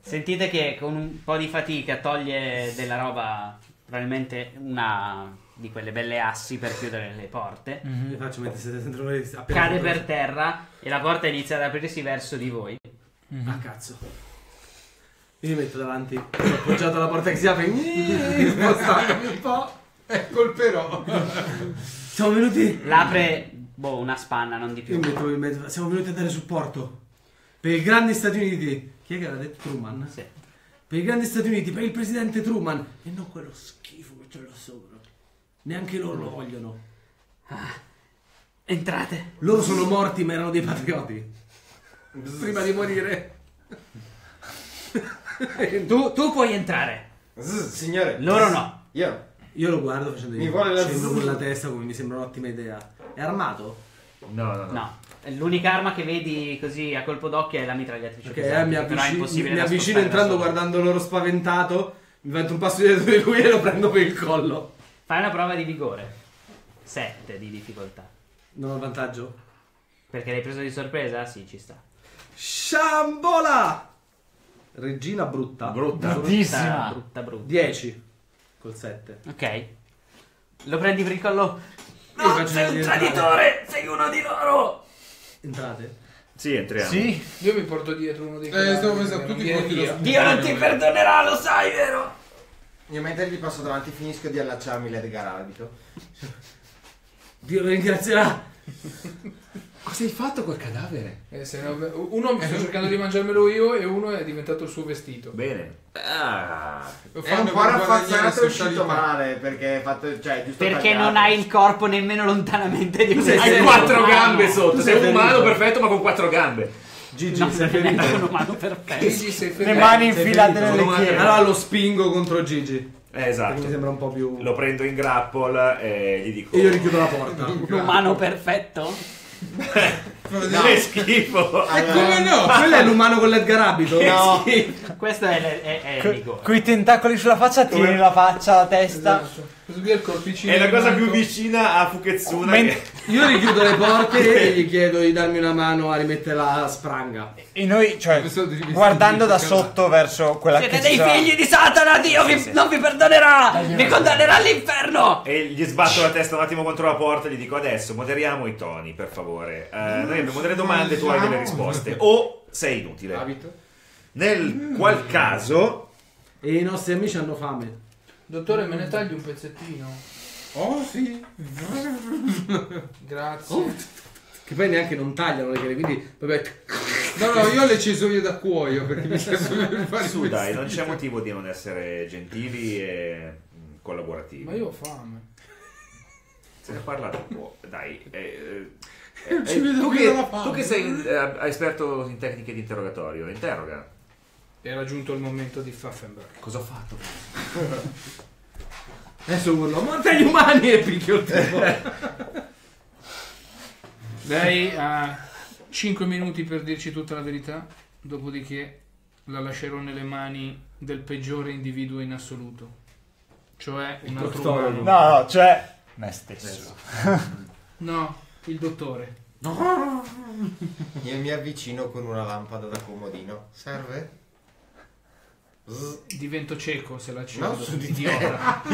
[SPEAKER 1] Sentite che con un po' di fatica toglie della roba, probabilmente una di quelle belle assi per chiudere le porte.
[SPEAKER 3] Mi faccio mentre siete dentro appena
[SPEAKER 1] Cade per terra e la porta inizia ad aprirsi verso di voi.
[SPEAKER 3] Ah, cazzo. Io mi metto davanti, ho appoggiato alla porta che si apre, spostandomi un po'.
[SPEAKER 5] Ecco il però.
[SPEAKER 3] Siamo venuti.
[SPEAKER 1] L'apre, boh, una spanna, non di
[SPEAKER 3] Io
[SPEAKER 1] più.
[SPEAKER 3] mi metto. Siamo venuti a dare supporto. Per i grandi Stati Uniti. Chi è che l'ha detto? Truman?
[SPEAKER 1] Sì.
[SPEAKER 3] Per i grandi Stati Uniti, per il presidente Truman. E non quello schifo che c'è là sopra. Neanche loro lo vogliono.
[SPEAKER 1] Entrate.
[SPEAKER 3] Loro sono morti, ma erano dei patrioti. Prima di morire.
[SPEAKER 1] Tu, tu puoi entrare.
[SPEAKER 8] Signore.
[SPEAKER 1] Loro no.
[SPEAKER 8] Io.
[SPEAKER 3] Io lo guardo facendo
[SPEAKER 8] Mi vuole la
[SPEAKER 3] con la testa come mi sembra un'ottima idea. È armato?
[SPEAKER 4] No, no, no.
[SPEAKER 1] No. L'unica arma che vedi così a colpo d'occhio è la mitragliatrice.
[SPEAKER 3] Ok,
[SPEAKER 1] pesante,
[SPEAKER 3] eh, mi
[SPEAKER 1] però è
[SPEAKER 3] avvicino,
[SPEAKER 1] impossibile
[SPEAKER 3] mi
[SPEAKER 1] da
[SPEAKER 3] avvicino entrando
[SPEAKER 1] solo.
[SPEAKER 3] guardando loro spaventato. Mi metto un passo dietro di lui e lo prendo per il collo.
[SPEAKER 1] Fai una prova di vigore. 7 di difficoltà.
[SPEAKER 3] Non ho vantaggio?
[SPEAKER 1] Perché l'hai preso di sorpresa? Sì, ci sta.
[SPEAKER 3] Sciambola! Regina brutta.
[SPEAKER 4] Brutta.
[SPEAKER 2] Bruttissima.
[SPEAKER 1] Brutta, brutta.
[SPEAKER 3] 10 col 7.
[SPEAKER 1] Ok. Lo prendi per il collo. No, sei un traditore! Sei uno di loro!
[SPEAKER 3] Entrate.
[SPEAKER 6] Sì, entriamo.
[SPEAKER 2] Sì.
[SPEAKER 7] Io mi porto dietro uno dei
[SPEAKER 5] Eh, stavo pensando, tutti porti lo.
[SPEAKER 1] Dio non ti perdonerà, lo sai, vero?
[SPEAKER 8] Io mentre gli passo davanti finisco di allacciarmi l'Edgar Abito.
[SPEAKER 3] Dio lo ringrazierà.
[SPEAKER 4] Cosa hai fatto col cadavere?
[SPEAKER 7] Eh, se no- uno sto cercando di mangiarmelo io e uno è diventato il suo vestito.
[SPEAKER 6] Bene. Ah,
[SPEAKER 8] È un po' e è uscito
[SPEAKER 7] socialità.
[SPEAKER 8] male perché fatto, cioè, giusto
[SPEAKER 1] Perché
[SPEAKER 8] tagliato.
[SPEAKER 1] non hai il corpo nemmeno lontanamente di un
[SPEAKER 4] hai quattro
[SPEAKER 1] umano.
[SPEAKER 4] gambe sotto.
[SPEAKER 3] Tu
[SPEAKER 4] Sei
[SPEAKER 3] sei
[SPEAKER 4] un umano perfetto, ma con quattro gambe.
[SPEAKER 3] Gigi,
[SPEAKER 1] No,
[SPEAKER 3] sei ferito.
[SPEAKER 1] è un umano perfetto.
[SPEAKER 7] Gigi, sei
[SPEAKER 2] Le
[SPEAKER 7] ferito.
[SPEAKER 2] mani
[SPEAKER 3] sei
[SPEAKER 2] infilate nelle chiere.
[SPEAKER 3] Allora lo spingo contro Gigi.
[SPEAKER 6] eh,
[SPEAKER 3] Perché
[SPEAKER 6] esatto.
[SPEAKER 3] mi sembra un po' più.
[SPEAKER 6] Lo prendo in grapple e gli dico...
[SPEAKER 3] E io richiudo la porta.
[SPEAKER 1] Un umano perfetto?
[SPEAKER 6] Che schifo.
[SPEAKER 5] E come no?
[SPEAKER 3] Quello è l'umano con l'Edgar Abito?
[SPEAKER 2] No.
[SPEAKER 1] Questo è, è, è, è
[SPEAKER 2] Co-. Con i tentacoli sulla faccia, tieni la faccia, la testa.
[SPEAKER 7] Esatto. Questo qui è il corpicino.
[SPEAKER 6] È la cosa più vicina a Fuketsuna.
[SPEAKER 2] Men-
[SPEAKER 6] che-
[SPEAKER 3] Io richiudo le porte e gli chiedo di darmi una mano a rimettere la spranga.
[SPEAKER 2] E noi, cioè, guardando da sotto verso quella
[SPEAKER 1] Siete
[SPEAKER 2] che
[SPEAKER 1] dei
[SPEAKER 2] sarà-
[SPEAKER 1] figli di Satana, Dio vi- non vi perdonerà! Vi condannerà all'inferno!
[SPEAKER 6] E gli sbatto la testa un attimo contro la porta e gli dico adesso moderiamo i toni, per favore. Eh, noi abbiamo delle domande, tu hai delle risposte. O sei inutile.
[SPEAKER 5] Abito.
[SPEAKER 6] Nel qual caso...
[SPEAKER 3] E i nostri amici hanno fame.
[SPEAKER 7] Dottore, me ne tagli un pezzettino?
[SPEAKER 5] Oh sì.
[SPEAKER 7] Grazie.
[SPEAKER 3] Oh. Che poi neanche non tagliano le chiere, quindi vabbè.
[SPEAKER 5] No, no, io le cesoie da cuoio perché mi serve per fare
[SPEAKER 6] Su dai, non c'è motivo di non essere gentili e mm, collaborativi.
[SPEAKER 7] Ma io ho fame.
[SPEAKER 6] Se ne parla dopo. Dai. eh, eh,
[SPEAKER 5] Non ci
[SPEAKER 6] eh,
[SPEAKER 5] vedo
[SPEAKER 6] tu, che, tu che sei eh, esperto in tecniche di interrogatorio, interroga.
[SPEAKER 7] È raggiunto il momento di Pfaffenberg.
[SPEAKER 6] Cosa ho fatto?
[SPEAKER 3] Adesso urlo, monta gli umani e picchio il tipo.
[SPEAKER 7] Lei ha 5 minuti per dirci tutta la verità, dopodiché la lascerò nelle mani del peggiore individuo in assoluto. Cioè un altro umano.
[SPEAKER 2] No, no, cioè me stesso.
[SPEAKER 7] No, il dottore.
[SPEAKER 8] Io mi avvicino con una lampada da comodino. Serve?
[SPEAKER 7] Divento cieco se la
[SPEAKER 8] No,
[SPEAKER 7] accendo.
[SPEAKER 8] su di
[SPEAKER 7] idiota.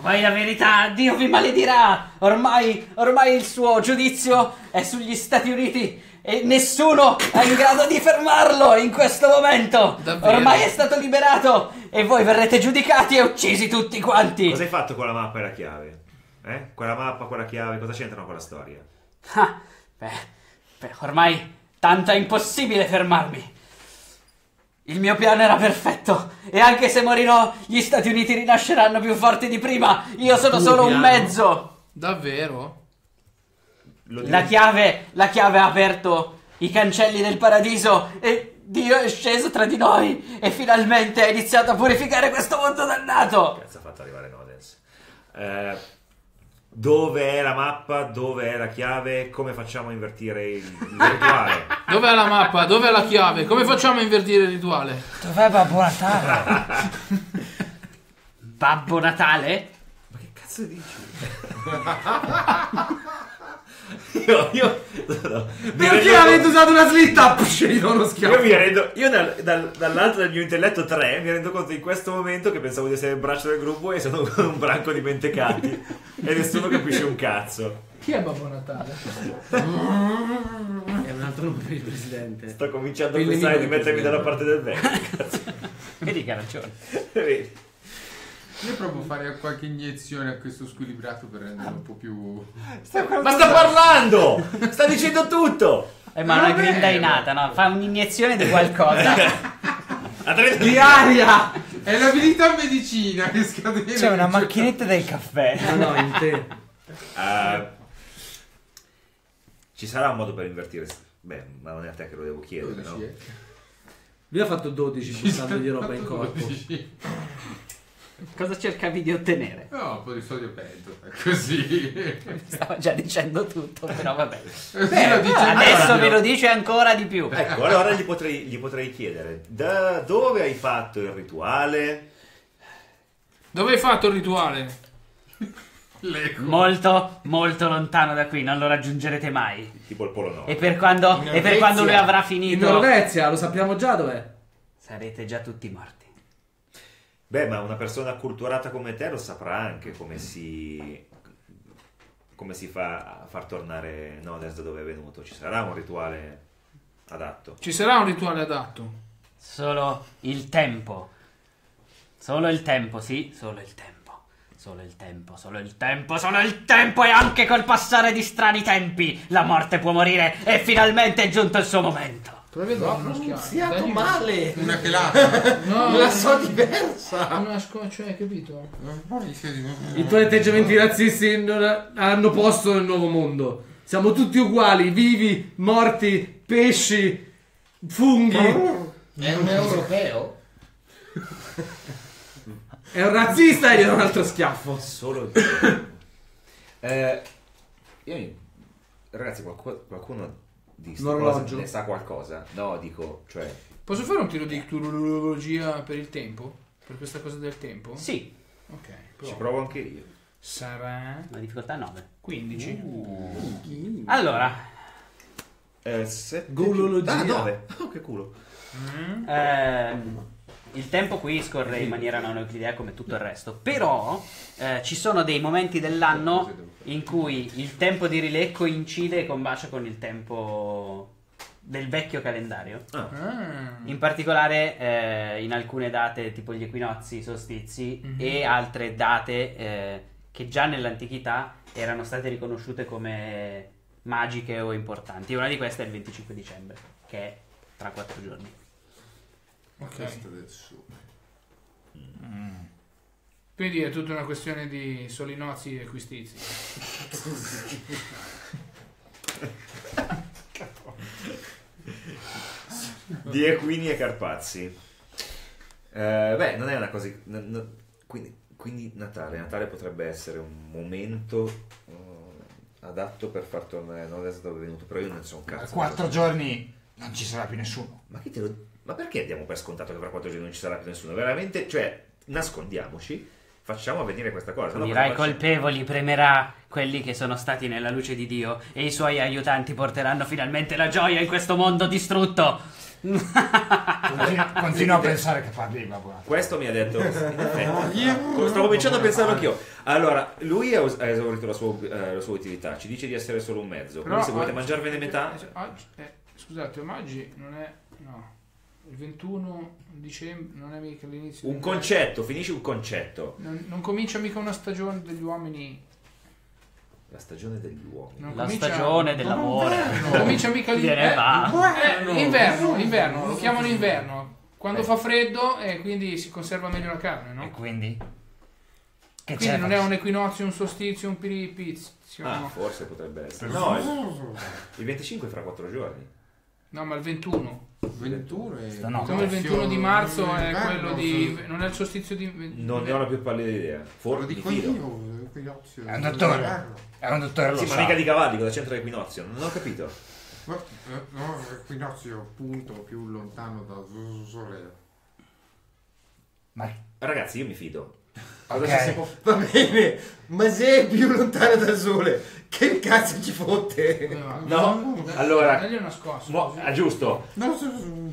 [SPEAKER 1] Vuoi la verità? Dio vi maledirà! Ormai, ormai il suo giudizio è sugli Stati Uniti e nessuno è in grado di fermarlo in questo momento!
[SPEAKER 7] Davvero?
[SPEAKER 1] Ormai è stato liberato e voi verrete giudicati e uccisi tutti quanti!
[SPEAKER 6] Cosa hai fatto con la mappa e la chiave? Eh? Quella mappa, quella chiave, cosa c'entrano con la storia?
[SPEAKER 1] Ah, beh, beh, ormai tanto è impossibile fermarmi. Il mio piano era perfetto e anche se morirò, gli Stati Uniti rinasceranno più forti di prima. Io sono
[SPEAKER 3] tuo
[SPEAKER 1] solo un
[SPEAKER 3] piano?
[SPEAKER 1] mezzo.
[SPEAKER 7] Davvero?
[SPEAKER 1] La chiave, la chiave ha aperto i cancelli del paradiso e Dio è sceso tra di noi e finalmente ha iniziato a purificare questo mondo dannato.
[SPEAKER 6] Cazzo ha fatto arrivare Nodens? Eh, dove è la mappa? Dove è la chiave? Come facciamo a invertire il, il rituale?
[SPEAKER 7] Dov'è la mappa? Dov'è la chiave? Come facciamo a invertire il rituale?
[SPEAKER 2] Dov'è Babbo Natale?
[SPEAKER 1] Babbo Natale?
[SPEAKER 6] Ma che cazzo dici? io, io, no,
[SPEAKER 3] Perché
[SPEAKER 6] rendo
[SPEAKER 3] avete usato una slitta? Psh, gli do uno
[SPEAKER 6] Io
[SPEAKER 3] schiaffo.
[SPEAKER 6] mi rendo, io dal, dal- dall'alto del mio intelletto 3 mi rendo conto in questo momento che pensavo di essere il braccio del gruppo e sono un branco di mentecati e nessuno capisce un cazzo.
[SPEAKER 7] Chi è Babbo Natale?
[SPEAKER 3] È un altro nome per il presidente.
[SPEAKER 6] Sto cominciando a pensare di mettermi dalla parte del vecchio.
[SPEAKER 1] Vedi che ha ragione.
[SPEAKER 6] Vedi?
[SPEAKER 5] Io provo a fare qualche iniezione a questo squilibrato per renderlo un po' più...
[SPEAKER 6] Ma sta parlando! Sta dicendo tutto!
[SPEAKER 1] Eh, ma una
[SPEAKER 5] Non è
[SPEAKER 1] grinda
[SPEAKER 5] vero.
[SPEAKER 1] innata, no? Fa un'iniezione di qualcosa.
[SPEAKER 3] Di aria!
[SPEAKER 5] È l'abilità medicina che scade.
[SPEAKER 2] C'è una macchinetta del caffè.
[SPEAKER 3] No, no, in te.
[SPEAKER 6] Eh, ci sarà un modo per invertire. Beh, ma non è a te che lo devo chiedere, no?
[SPEAKER 3] Lui ha fatto 12 bussandogli roba in corpo.
[SPEAKER 1] Cosa cercavi di ottenere?
[SPEAKER 5] No, un po' di sodio pento, così.
[SPEAKER 1] Stava già dicendo tutto, però vabbè.
[SPEAKER 5] Beh, lo dice
[SPEAKER 1] Adesso ve lo dice ancora di più.
[SPEAKER 6] Ecco, allora gli potrei, gli potrei chiedere da dove hai fatto il rituale?
[SPEAKER 7] Dove hai fatto il rituale?
[SPEAKER 5] L'eco.
[SPEAKER 1] Molto, molto lontano da qui, non lo raggiungerete mai.
[SPEAKER 6] Tipo il Polo Nord.
[SPEAKER 1] E per quando,
[SPEAKER 8] In
[SPEAKER 1] e per quando lui avrà
[SPEAKER 3] In
[SPEAKER 1] finito,
[SPEAKER 3] Norvezia, lo sappiamo già dov'è.
[SPEAKER 1] sarete già tutti morti.
[SPEAKER 6] Beh, ma una persona acculturata come te lo saprà anche come si. come si fa a far tornare Nodes da dove è venuto. Ci sarà un rituale adatto.
[SPEAKER 7] Ci sarà un rituale adatto.
[SPEAKER 1] Solo il tempo. Solo il tempo, sì, solo il tempo. Solo il tempo, solo il tempo, solo il tempo e anche col passare di strani tempi la morte può morire e finalmente è giunto il suo momento.
[SPEAKER 7] A dare uno schiaffo.
[SPEAKER 8] Male.
[SPEAKER 5] Una chelata.
[SPEAKER 7] No,
[SPEAKER 8] La so diversa.
[SPEAKER 7] Una sco- cioè, capito?
[SPEAKER 3] I tuoi atteggiamenti razzisti non hanno posto nel nuovo mondo. Siamo tutti uguali, vivi, morti, pesci, funghi.
[SPEAKER 8] È un europeo?
[SPEAKER 3] È un razzista e gli do un altro schiaffo.
[SPEAKER 6] Solo tempo. eh, io mi- Ragazzi, qualcuno, qualcuno di sta
[SPEAKER 3] L'orologio.
[SPEAKER 6] cosa ne sa qualcosa? No, dico, cioè.
[SPEAKER 7] Posso fare un tiro di turologia per il tempo? Per questa cosa del tempo?
[SPEAKER 1] Sì,
[SPEAKER 7] Ok.
[SPEAKER 6] Ci
[SPEAKER 7] provo.
[SPEAKER 6] provo anche io.
[SPEAKER 7] Sarà
[SPEAKER 1] la difficoltà 9.
[SPEAKER 7] 15.
[SPEAKER 1] Allora,
[SPEAKER 6] Eh, sette
[SPEAKER 3] Golologia.
[SPEAKER 6] Ah, 9. Oh, che culo.
[SPEAKER 1] ehm, il tempo qui scorre in maniera non euclidea come tutto il resto, però eh, ci sono dei momenti dell'anno in cui il tempo di rilè coincide e combacia con il tempo del vecchio calendario.
[SPEAKER 7] Ah.
[SPEAKER 1] In particolare eh, in alcune date tipo gli equinozi, i solstizi
[SPEAKER 7] Mhm.
[SPEAKER 1] e altre date eh, che già nell'antichità erano state riconosciute come magiche o importanti. Una di queste è il 25 dicembre, che è tra quattro giorni.
[SPEAKER 7] Ok.
[SPEAKER 5] Testa del sole.
[SPEAKER 7] Quindi è tutta una questione di solinozzi e quistizi.
[SPEAKER 6] Di Equini e Carpazzi. Eh, beh, non è una cosa. n- n- quindi, quindi Natale. Natale potrebbe essere un momento eh, adatto per far tornare Nodes dove è venuto. Però io non so un
[SPEAKER 2] Tra
[SPEAKER 6] cazzo.
[SPEAKER 2] quattro giorni non ci sarà più nessuno.
[SPEAKER 6] Ma, chi te lo- ma perché diamo per scontato che fra quattro giorni non ci sarà più nessuno? Veramente, cioè, nascondiamoci, facciamo avvenire questa cosa. no?
[SPEAKER 1] Dirai
[SPEAKER 6] Cosa facciamo?
[SPEAKER 1] colpevoli, premerà quelli che sono stati nella luce di Dio e i suoi aiutanti porteranno finalmente la gioia in questo mondo distrutto.
[SPEAKER 2] Continua, continua a pensare che parli di Babbo.
[SPEAKER 6] Questo mi ha detto. effetti, Stavo cominciando a pensarlo anch'io. Allora, lui ha, esaurito la sua, eh, la sua utilità, ci dice di essere solo un mezzo. Quindi, se volete
[SPEAKER 7] oggi-
[SPEAKER 6] mangiarvene metà,
[SPEAKER 7] eh, oggi- eh, scusate, ma oggi non è. No. Il 21 dicembre non è mica l'inizio.
[SPEAKER 6] un concetto, finisci un concetto.
[SPEAKER 7] Non, non comincia mica una stagione degli uomini.
[SPEAKER 6] La stagione degli uomini.
[SPEAKER 7] Non
[SPEAKER 1] La
[SPEAKER 7] comincia-
[SPEAKER 1] stagione dell'amore.
[SPEAKER 7] Non comincia mica
[SPEAKER 1] e
[SPEAKER 7] l'inverno. Eh, inverno, inverno, lo chiamano inverno. Quando fa freddo e quindi si conserva meglio la carne,
[SPEAKER 2] E
[SPEAKER 7] no?
[SPEAKER 2] quindi? Che
[SPEAKER 7] Quindi
[SPEAKER 2] c'è?
[SPEAKER 7] non è un equinozio, un solstizio, un piripizio.
[SPEAKER 6] Ah,
[SPEAKER 7] no.
[SPEAKER 6] forse potrebbe essere. No, il, il 25 è fra quattro giorni.
[SPEAKER 7] No, ma il 21.
[SPEAKER 5] 21 e...
[SPEAKER 2] Stanotte.
[SPEAKER 7] Come il 21 di marzo è
[SPEAKER 5] Inverno,
[SPEAKER 7] quello di.
[SPEAKER 5] so-
[SPEAKER 7] Non è il solstizio di.
[SPEAKER 6] Non ne ho la più pallida idea.
[SPEAKER 5] Dico
[SPEAKER 6] fido.
[SPEAKER 5] io, equinozio.
[SPEAKER 2] È un dottore. È un dottore,
[SPEAKER 6] Sì, ma mica di cavalli, cosa c'entra l'equinozio? Non ho capito.
[SPEAKER 5] Eh, No, equinozio punto più lontano da sole.
[SPEAKER 2] Ma
[SPEAKER 6] Ragazzi, io mi fido.
[SPEAKER 2] Ok.
[SPEAKER 6] Cosa ci si può-
[SPEAKER 8] Va bene, ma se è più lontano dal sole, che cazzo ci fotte?
[SPEAKER 6] No, allora-
[SPEAKER 7] Dagli una scossa.
[SPEAKER 6] Mo-
[SPEAKER 7] così.
[SPEAKER 6] ah, giusto.
[SPEAKER 5] No,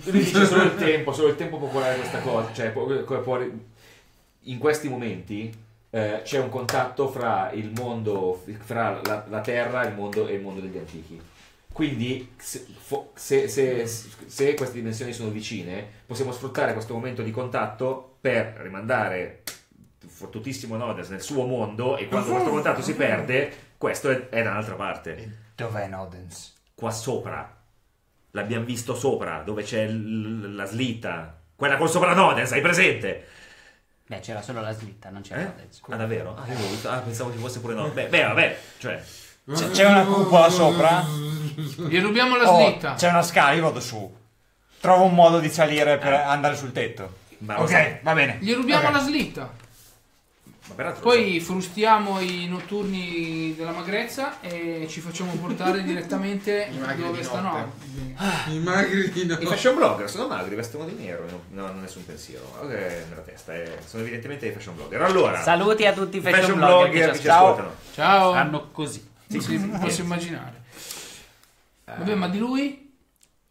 [SPEAKER 6] dici solo il tempo, solo il tempo può curare questa cosa. Cioè, può- può- può- in questi momenti eh, c'è un contatto fra il mondo, fra la, la Terra il mondo, e il mondo degli antichi. Quindi, se, se- se- se queste dimensioni sono vicine, possiamo sfruttare questo momento di contatto per rimandare fottutissimo Nodens nel suo mondo e quando questo contatto si perde, questo è, è da un'altra parte.
[SPEAKER 2] Dov'è Nodens?
[SPEAKER 6] Qua sopra. L'abbiamo visto sopra, dove c'è l- la slitta. Quella con sopra Nodens, hai presente?
[SPEAKER 1] Beh, c'era solo la slitta, non c'era
[SPEAKER 6] Eh?
[SPEAKER 1] Nodens.
[SPEAKER 6] Ah, davvero? Ah, io ah, pensavo ci fosse pure Nodens. Beh, beh, vabbè, cioè...
[SPEAKER 2] C'è, c'è una cupola sopra?
[SPEAKER 7] Gli rubiamo la
[SPEAKER 2] Oh,
[SPEAKER 7] slitta.
[SPEAKER 2] c'è una scala, io vado su. Trovo un modo di salire per andare sul tetto.
[SPEAKER 6] Ma
[SPEAKER 2] ok, va bene.
[SPEAKER 7] Gli rubiamo
[SPEAKER 2] Ok.
[SPEAKER 7] la slitta. Poi frustiamo i notturni della magrezza e ci facciamo portare direttamente
[SPEAKER 8] I magri
[SPEAKER 7] dove
[SPEAKER 8] di
[SPEAKER 7] stanno.
[SPEAKER 8] notte. I magri di
[SPEAKER 6] I
[SPEAKER 8] no.
[SPEAKER 6] fashion blogger sono magri, vestono di nero e non, hanno nessun pensiero. Ok, nella testa, eh, sono evidentemente dei fashion blogger. Allora,
[SPEAKER 1] Saluti a tutti i fashion,
[SPEAKER 6] fashion
[SPEAKER 1] blogger,
[SPEAKER 6] blogger
[SPEAKER 1] che ci
[SPEAKER 6] ci
[SPEAKER 1] ascoltano.
[SPEAKER 7] Ciao.
[SPEAKER 1] Fanno così.
[SPEAKER 7] Sì, sì, posso immaginare. Vabbè, ma di lui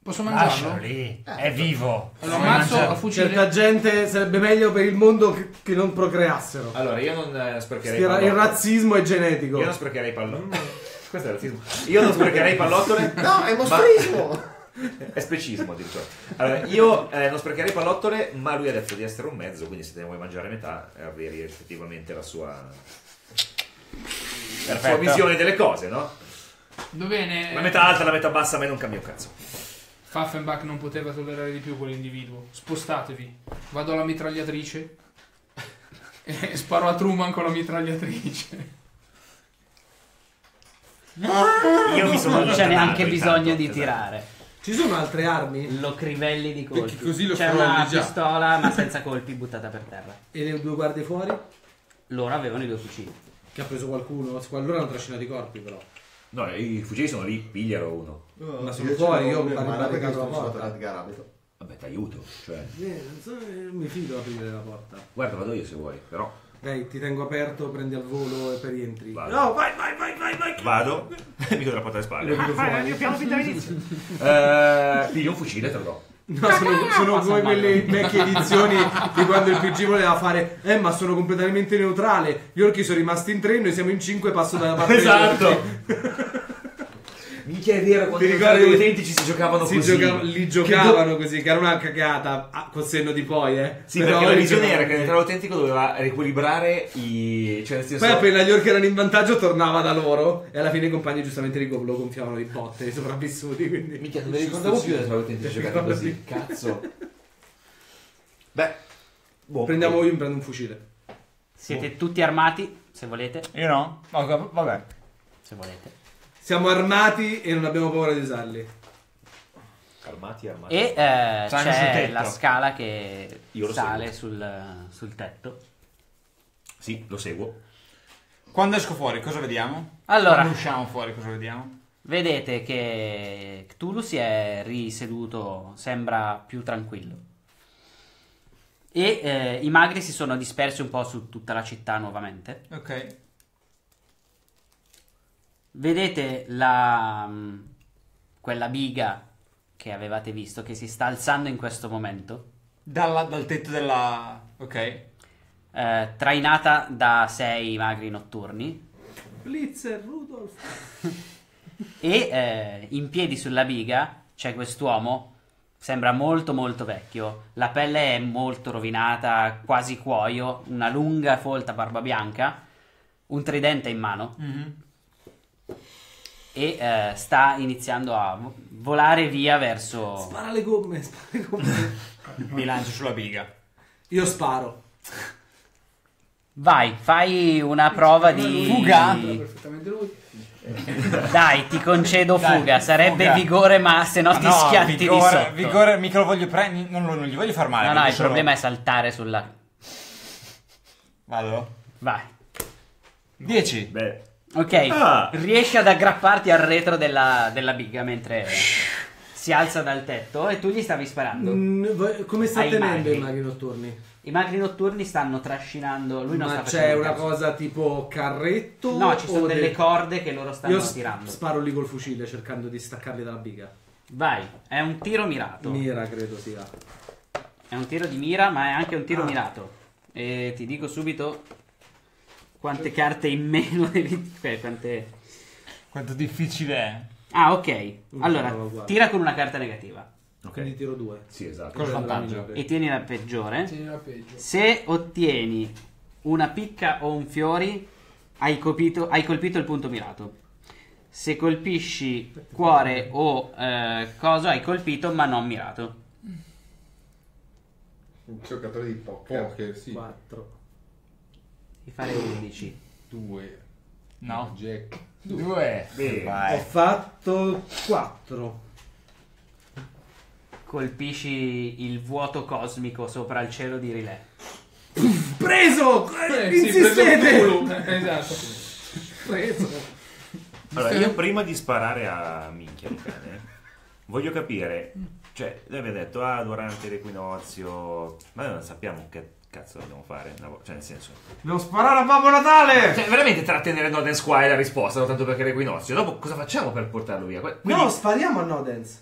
[SPEAKER 7] posso mangiarlo?
[SPEAKER 2] Lascialo lì, è vivo.
[SPEAKER 7] Lo ammazzo a
[SPEAKER 3] Certa
[SPEAKER 7] fucile.
[SPEAKER 3] gente sarebbe meglio per il mondo che, che non procreassero.
[SPEAKER 6] Allora, io non eh, sprecherei
[SPEAKER 3] Sti ra- il razzismo è genetico.
[SPEAKER 6] Io non sprecherei pallottole. Questo è razzismo. Io non sprecherei pallottole.
[SPEAKER 8] No, è mostrismo!
[SPEAKER 6] È specismo addirittura. Allora, io eh, non sprecherei pallottole, ma lui ha detto di essere un mezzo, quindi se te ne vuoi mangiare metà, eh, avveri effettivamente la sua, la sua
[SPEAKER 2] Perfetto.
[SPEAKER 6] visione delle cose, no?
[SPEAKER 7] Va bene.
[SPEAKER 6] La metà alta, la metà bassa, a me non cambia un cazzo.
[SPEAKER 7] Pfaffenbach non poteva tollerare di più quell'individuo. Spostatevi. Vado alla mitragliatrice. E sparo a Truman con la mitragliatrice.
[SPEAKER 6] Io mi sono
[SPEAKER 1] Non c'è
[SPEAKER 6] allontanato
[SPEAKER 1] neanche bisogno di
[SPEAKER 6] esatto.
[SPEAKER 1] tirare.
[SPEAKER 3] Ci sono altre armi?
[SPEAKER 1] Lo crivelli di colpi.
[SPEAKER 8] Perché così lo
[SPEAKER 1] C'è una
[SPEAKER 8] già.
[SPEAKER 1] pistola, ma senza colpi, buttata per terra.
[SPEAKER 3] E le due guardie fuori?
[SPEAKER 1] Loro avevano i due fucili.
[SPEAKER 3] Che ha preso qualcuno? Loro hanno trascinato i corpi però.
[SPEAKER 6] No, i fucili sono lì, piglialo uno.
[SPEAKER 3] Ma sono fuori, io ho
[SPEAKER 8] ma
[SPEAKER 3] barricato la
[SPEAKER 8] sono
[SPEAKER 3] porta.
[SPEAKER 6] Vabbè, t'aiuto. Cioè,
[SPEAKER 3] Eh, non so, eh, mi fido a aprire la porta.
[SPEAKER 6] guarda, vado io se vuoi, però.
[SPEAKER 3] Dai, ti tengo aperto, prendi al volo e poi rientri.
[SPEAKER 6] Vado.
[SPEAKER 3] No, vai, vai, vai, vai, vai.
[SPEAKER 6] Vado, mi do la porta alle spalle.
[SPEAKER 3] Lo vedo fuori.
[SPEAKER 6] piano fin dall'inizio. Eh, piglio un fucile, te lo do.
[SPEAKER 3] No, sono, sono come quelle vecchie edizioni di quando il PG voleva fare Eh, ma sono completamente neutrale. Gli orchi sono rimasti in tre, noi siamo in cinque, passo dalla parte
[SPEAKER 6] Esatto. Minchia è vero, quando
[SPEAKER 3] Ti
[SPEAKER 6] i
[SPEAKER 3] ricordi-
[SPEAKER 6] due utenti ci si giocavano
[SPEAKER 3] Si
[SPEAKER 6] così.
[SPEAKER 3] giocava- li giocavano così, che era una cagata ah, col senno di poi, eh.
[SPEAKER 6] Sì,
[SPEAKER 3] Però
[SPEAKER 6] perché la visione era che nell'entrare autentico doveva riequilibrare i... Cioè, nel senso...
[SPEAKER 3] Poi appena gli orchi erano in vantaggio tornava da loro e alla fine i compagni giustamente li lo gonfiavano di botte, i sopravvissuti, quindi...
[SPEAKER 6] Minchia, non mi ricordavo più dell'entrare autentico giocati così. Cazzo. Beh, boh.
[SPEAKER 3] Prendiamo io, mi prendo un fucile.
[SPEAKER 1] Siete tutti armati, se volete.
[SPEAKER 2] Io no? Ok, vabbè.
[SPEAKER 1] Se volete.
[SPEAKER 3] Siamo armati e non abbiamo paura di usarli.
[SPEAKER 6] Armati, armati.
[SPEAKER 1] E eh,
[SPEAKER 2] sul
[SPEAKER 1] c'è
[SPEAKER 2] tetto.
[SPEAKER 1] la scala che
[SPEAKER 6] Io lo
[SPEAKER 1] sale sul, sul tetto.
[SPEAKER 6] Sì, lo seguo.
[SPEAKER 2] Quando esco fuori, cosa vediamo?
[SPEAKER 1] Allora.
[SPEAKER 2] Quando usciamo fuori, cosa vediamo?
[SPEAKER 1] Vedete che Cthulhu si è riseduto, sembra più tranquillo. E eh, i magri si sono dispersi un po' su tutta la città nuovamente.
[SPEAKER 2] Ok.
[SPEAKER 1] Vedete la, mh, quella biga che avevate visto che si sta alzando in questo momento,
[SPEAKER 2] Dalla- dal tetto della... Ok.
[SPEAKER 1] eh, trainata da sei magri notturni.
[SPEAKER 3] Blitzer, Rudolf.
[SPEAKER 1] E eh, in piedi sulla biga c'è quest'uomo, sembra molto molto vecchio, la pelle è molto rovinata, quasi cuoio, una lunga folta barba bianca, un tridente in mano e eh, sta iniziando a vo- volare via verso...
[SPEAKER 3] Spara le gomme, spara le gomme.
[SPEAKER 2] Mi lancio sulla biga.
[SPEAKER 3] Io sparo.
[SPEAKER 1] Vai, fai una prova di...
[SPEAKER 2] Fuga?
[SPEAKER 7] Perfettamente lui.
[SPEAKER 1] Dai, ti concedo
[SPEAKER 2] Dai,
[SPEAKER 1] fuga, sarebbe
[SPEAKER 2] fuga.
[SPEAKER 1] vigore ma se no ti schiatti di
[SPEAKER 2] vigore,
[SPEAKER 1] sotto.
[SPEAKER 2] vigore, mica lo voglio prendere, non, lo- non gli voglio far male.
[SPEAKER 1] No, no, il
[SPEAKER 2] solo-
[SPEAKER 1] problema è saltare sulla...
[SPEAKER 2] Vado?
[SPEAKER 1] Vai.
[SPEAKER 2] 10.
[SPEAKER 6] Beh,
[SPEAKER 1] Ok,
[SPEAKER 6] Ah.
[SPEAKER 1] riesci ad aggrapparti al retro della, della biga mentre si alza dal tetto e tu gli stavi sparando.
[SPEAKER 3] Mm, come sta
[SPEAKER 1] Ai
[SPEAKER 3] tenendo
[SPEAKER 1] maghi.
[SPEAKER 3] i maghi notturni?
[SPEAKER 1] I magri notturni stanno trascinando. Lui non
[SPEAKER 3] Ma
[SPEAKER 1] sta
[SPEAKER 3] c'è una
[SPEAKER 1] caso.
[SPEAKER 3] cosa tipo carretto?
[SPEAKER 1] No, ci sono delle
[SPEAKER 3] del-
[SPEAKER 1] corde che loro stanno
[SPEAKER 3] Io
[SPEAKER 1] tirando.
[SPEAKER 3] sparo lì col fucile cercando di staccarli dalla biga.
[SPEAKER 1] Vai, è un tiro mirato.
[SPEAKER 3] Mira, credo sia.
[SPEAKER 1] È un tiro di mira, ma è anche un tiro
[SPEAKER 3] Ah.
[SPEAKER 1] mirato. E ti dico subito quante carte in meno devi. eh, quante...
[SPEAKER 2] Quanto difficile è.
[SPEAKER 1] Ah, ok. Allora, tira con una carta negativa.
[SPEAKER 3] Quindi
[SPEAKER 6] ok.
[SPEAKER 3] tiro due.
[SPEAKER 6] Sì, esatto.
[SPEAKER 3] La
[SPEAKER 2] vantaggio.
[SPEAKER 1] E tieni la peggiore.
[SPEAKER 7] Tieni la peggio.
[SPEAKER 1] Se ottieni una picca o un fiori, hai colpito, hai colpito il punto mirato. Se colpisci cuore o eh, coso, hai colpito ma non mirato.
[SPEAKER 8] Un giocatore di poker.
[SPEAKER 5] Poker, sì.
[SPEAKER 3] 4.
[SPEAKER 1] Devi fare 11.
[SPEAKER 5] Due.
[SPEAKER 2] No.
[SPEAKER 5] Jack.
[SPEAKER 2] Due.
[SPEAKER 6] Bene.
[SPEAKER 3] Ho
[SPEAKER 2] Vai.
[SPEAKER 3] fatto 4.
[SPEAKER 1] Colpisci il vuoto cosmico sopra il cielo di Rilè.
[SPEAKER 3] Preso!
[SPEAKER 7] Eh, sì, preso
[SPEAKER 3] Insistete!
[SPEAKER 7] il culo. Eh, Esatto.
[SPEAKER 3] Preso.
[SPEAKER 6] Allora, io prima di sparare a minchia di cane, voglio capire, cioè, lei aveva detto, ah, durante l'equinozio, ma noi non sappiamo che cazzo dobbiamo fare, una vo- cioè, nel senso,
[SPEAKER 3] Devo sparare a Babbo Natale!
[SPEAKER 6] cioè, veramente trattenere Noden Squire la risposta, non tanto perché è l'equinozio, dopo cosa facciamo per portarlo via? Quindi,
[SPEAKER 3] No, spariamo a Nodens.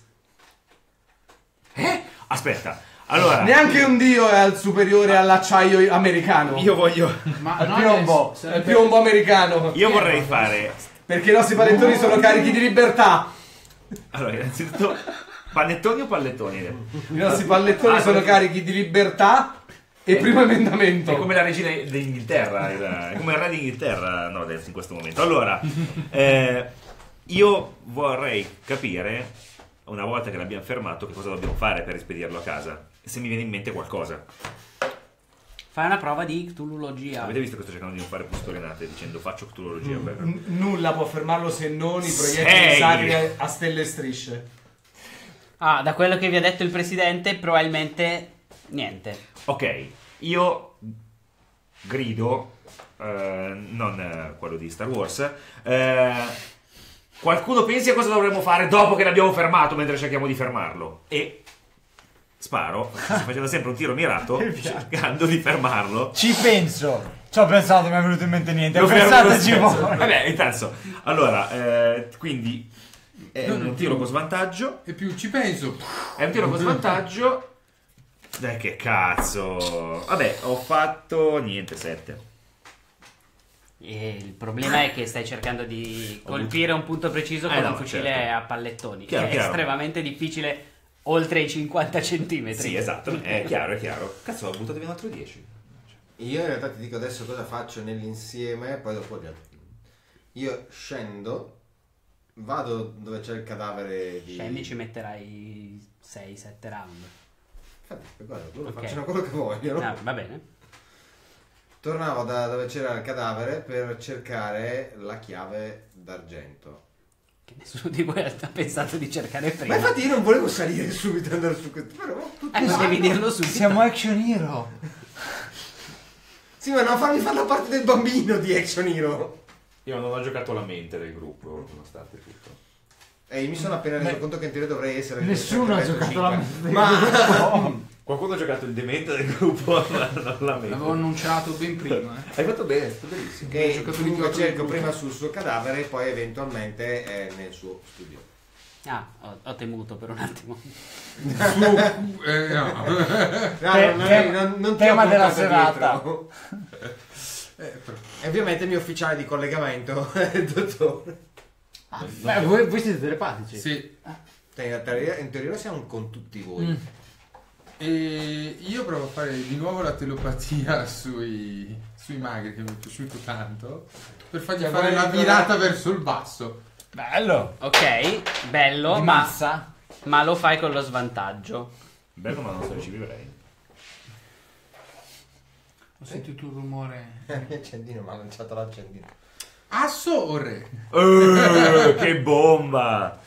[SPEAKER 6] eh? Aspetta, allora,
[SPEAKER 3] Neanche un dio è al superiore all'acciaio americano.
[SPEAKER 6] io voglio,
[SPEAKER 7] Ma
[SPEAKER 3] Al
[SPEAKER 7] no,
[SPEAKER 3] piombo. Al
[SPEAKER 7] sarebbe-
[SPEAKER 3] piombo americano.
[SPEAKER 6] io vorrei fare,
[SPEAKER 3] Perché i nostri panettoni sono carichi di libertà.
[SPEAKER 6] allora, innanzitutto, panettoni o pallettoni?
[SPEAKER 3] I nostri pallettoni
[SPEAKER 6] Ah,
[SPEAKER 3] sono
[SPEAKER 6] perché-
[SPEAKER 3] carichi di libertà e primo emendamento.
[SPEAKER 6] È come la regina d'Inghilterra, il- è come il re d'Inghilterra Nodens in questo momento. Allora, eh, io vorrei capire, una volta che l'abbiamo fermato, che cosa dobbiamo fare per rispedirlo a casa. Se mi viene in mente qualcosa.
[SPEAKER 1] Fai una prova di ctulologia.
[SPEAKER 6] Avete visto che sto cercando di non fare pustolenate dicendo faccio ctulologia? beh.
[SPEAKER 3] N- nulla può fermarlo se non i proiettili sacri a- a stelle e strisce.
[SPEAKER 1] Ah, da quello che vi ha detto il presidente, probabilmente niente.
[SPEAKER 6] Ok, io grido, eh, non eh, quello di Star Wars, eh, qualcuno pensi a cosa dovremmo fare dopo che l'abbiamo fermato mentre cerchiamo di fermarlo. E sparo, facendo sempre un tiro mirato, cercando di fermarlo.
[SPEAKER 2] Ci penso. Ci ho pensato, non mi è venuto in mente niente.
[SPEAKER 6] Lo lo
[SPEAKER 2] Pensateci voi.
[SPEAKER 6] Vabbè, intanto, allora, eh, quindi è un tiro con svantaggio.
[SPEAKER 5] E più ci penso.
[SPEAKER 6] È un tiro con svantaggio. Dai, che cazzo. Vabbè, ho fatto niente, 7.
[SPEAKER 1] E il problema è che stai cercando di colpire un punto preciso
[SPEAKER 6] Eh,
[SPEAKER 1] con
[SPEAKER 6] no,
[SPEAKER 1] un fucile
[SPEAKER 6] certo.
[SPEAKER 1] a pallettoni.
[SPEAKER 6] Chiaro,
[SPEAKER 1] che è
[SPEAKER 6] chiaro.
[SPEAKER 1] estremamente difficile oltre i 50 centimetri.
[SPEAKER 6] Sì, esatto, è chiaro, è chiaro. Cazzo, ho buttato via un altro 10.
[SPEAKER 8] Io in realtà ti dico adesso cosa faccio nell'insieme, poi dopo Io scendo, vado dove c'è il cadavere di...
[SPEAKER 1] Scendi ci metterai 6-7 round.
[SPEAKER 8] Infatti, guarda, loro
[SPEAKER 1] Ok.
[SPEAKER 8] facciano quello che vogliono.
[SPEAKER 1] Ah, va bene.
[SPEAKER 8] Tornavo da dove c'era il cadavere per cercare la chiave d'argento.
[SPEAKER 1] Che nessuno di voi ha pensato di cercare prima.
[SPEAKER 8] Ma infatti io non volevo salire subito e andare su questo, però
[SPEAKER 1] Eh, ma devi dirlo subito.
[SPEAKER 2] Siamo action hero.
[SPEAKER 8] Sì, ma non fammi fare la parte del bambino di Action Hero.
[SPEAKER 4] Io non ho giocato la mente del gruppo, nonostante tutto.
[SPEAKER 8] E io mi sono appena reso conto che in teoria dovrei essere...
[SPEAKER 2] Nessuno ha giocato la
[SPEAKER 8] cinque.
[SPEAKER 2] Ma
[SPEAKER 4] Qualcuno ha giocato il demente del gruppo, mente.
[SPEAKER 7] L'avevo annunciato ben prima. Eh.
[SPEAKER 4] Hai fatto bene, è stato bellissimo.
[SPEAKER 8] Che
[SPEAKER 7] giocato
[SPEAKER 8] comunque cerco prima sul suo cadavere e poi eventualmente è nel suo studio.
[SPEAKER 1] Ah, ho, ho temuto per un attimo.
[SPEAKER 5] Su, eh, no.
[SPEAKER 8] No,
[SPEAKER 2] Te-
[SPEAKER 8] non,
[SPEAKER 2] te-
[SPEAKER 8] non, non ti
[SPEAKER 2] tema della serata.
[SPEAKER 8] dietro. E ovviamente il mio ufficiale di collegamento è il dottore.
[SPEAKER 3] Beh, voi, voi siete telepatici.
[SPEAKER 5] Sì.
[SPEAKER 8] In teoria, in teoria lo siamo con tutti voi.
[SPEAKER 5] E io provo a fare di nuovo la telepatia sui, sui magri che mi è piaciuto tanto. Per fargli
[SPEAKER 8] Cioè,
[SPEAKER 5] fare la
[SPEAKER 8] entrare-
[SPEAKER 5] virata verso il basso.
[SPEAKER 2] bello.
[SPEAKER 1] Ok, bello,
[SPEAKER 2] Di
[SPEAKER 1] ma,
[SPEAKER 2] massa.
[SPEAKER 1] ma lo fai con lo svantaggio.
[SPEAKER 6] Bello, ma non so se ci vivrei.
[SPEAKER 7] Ho sentito un rumore.
[SPEAKER 8] L'accendino, mi ha lanciato l'accendino.
[SPEAKER 5] Asso o re?
[SPEAKER 6] Eh, che bomba!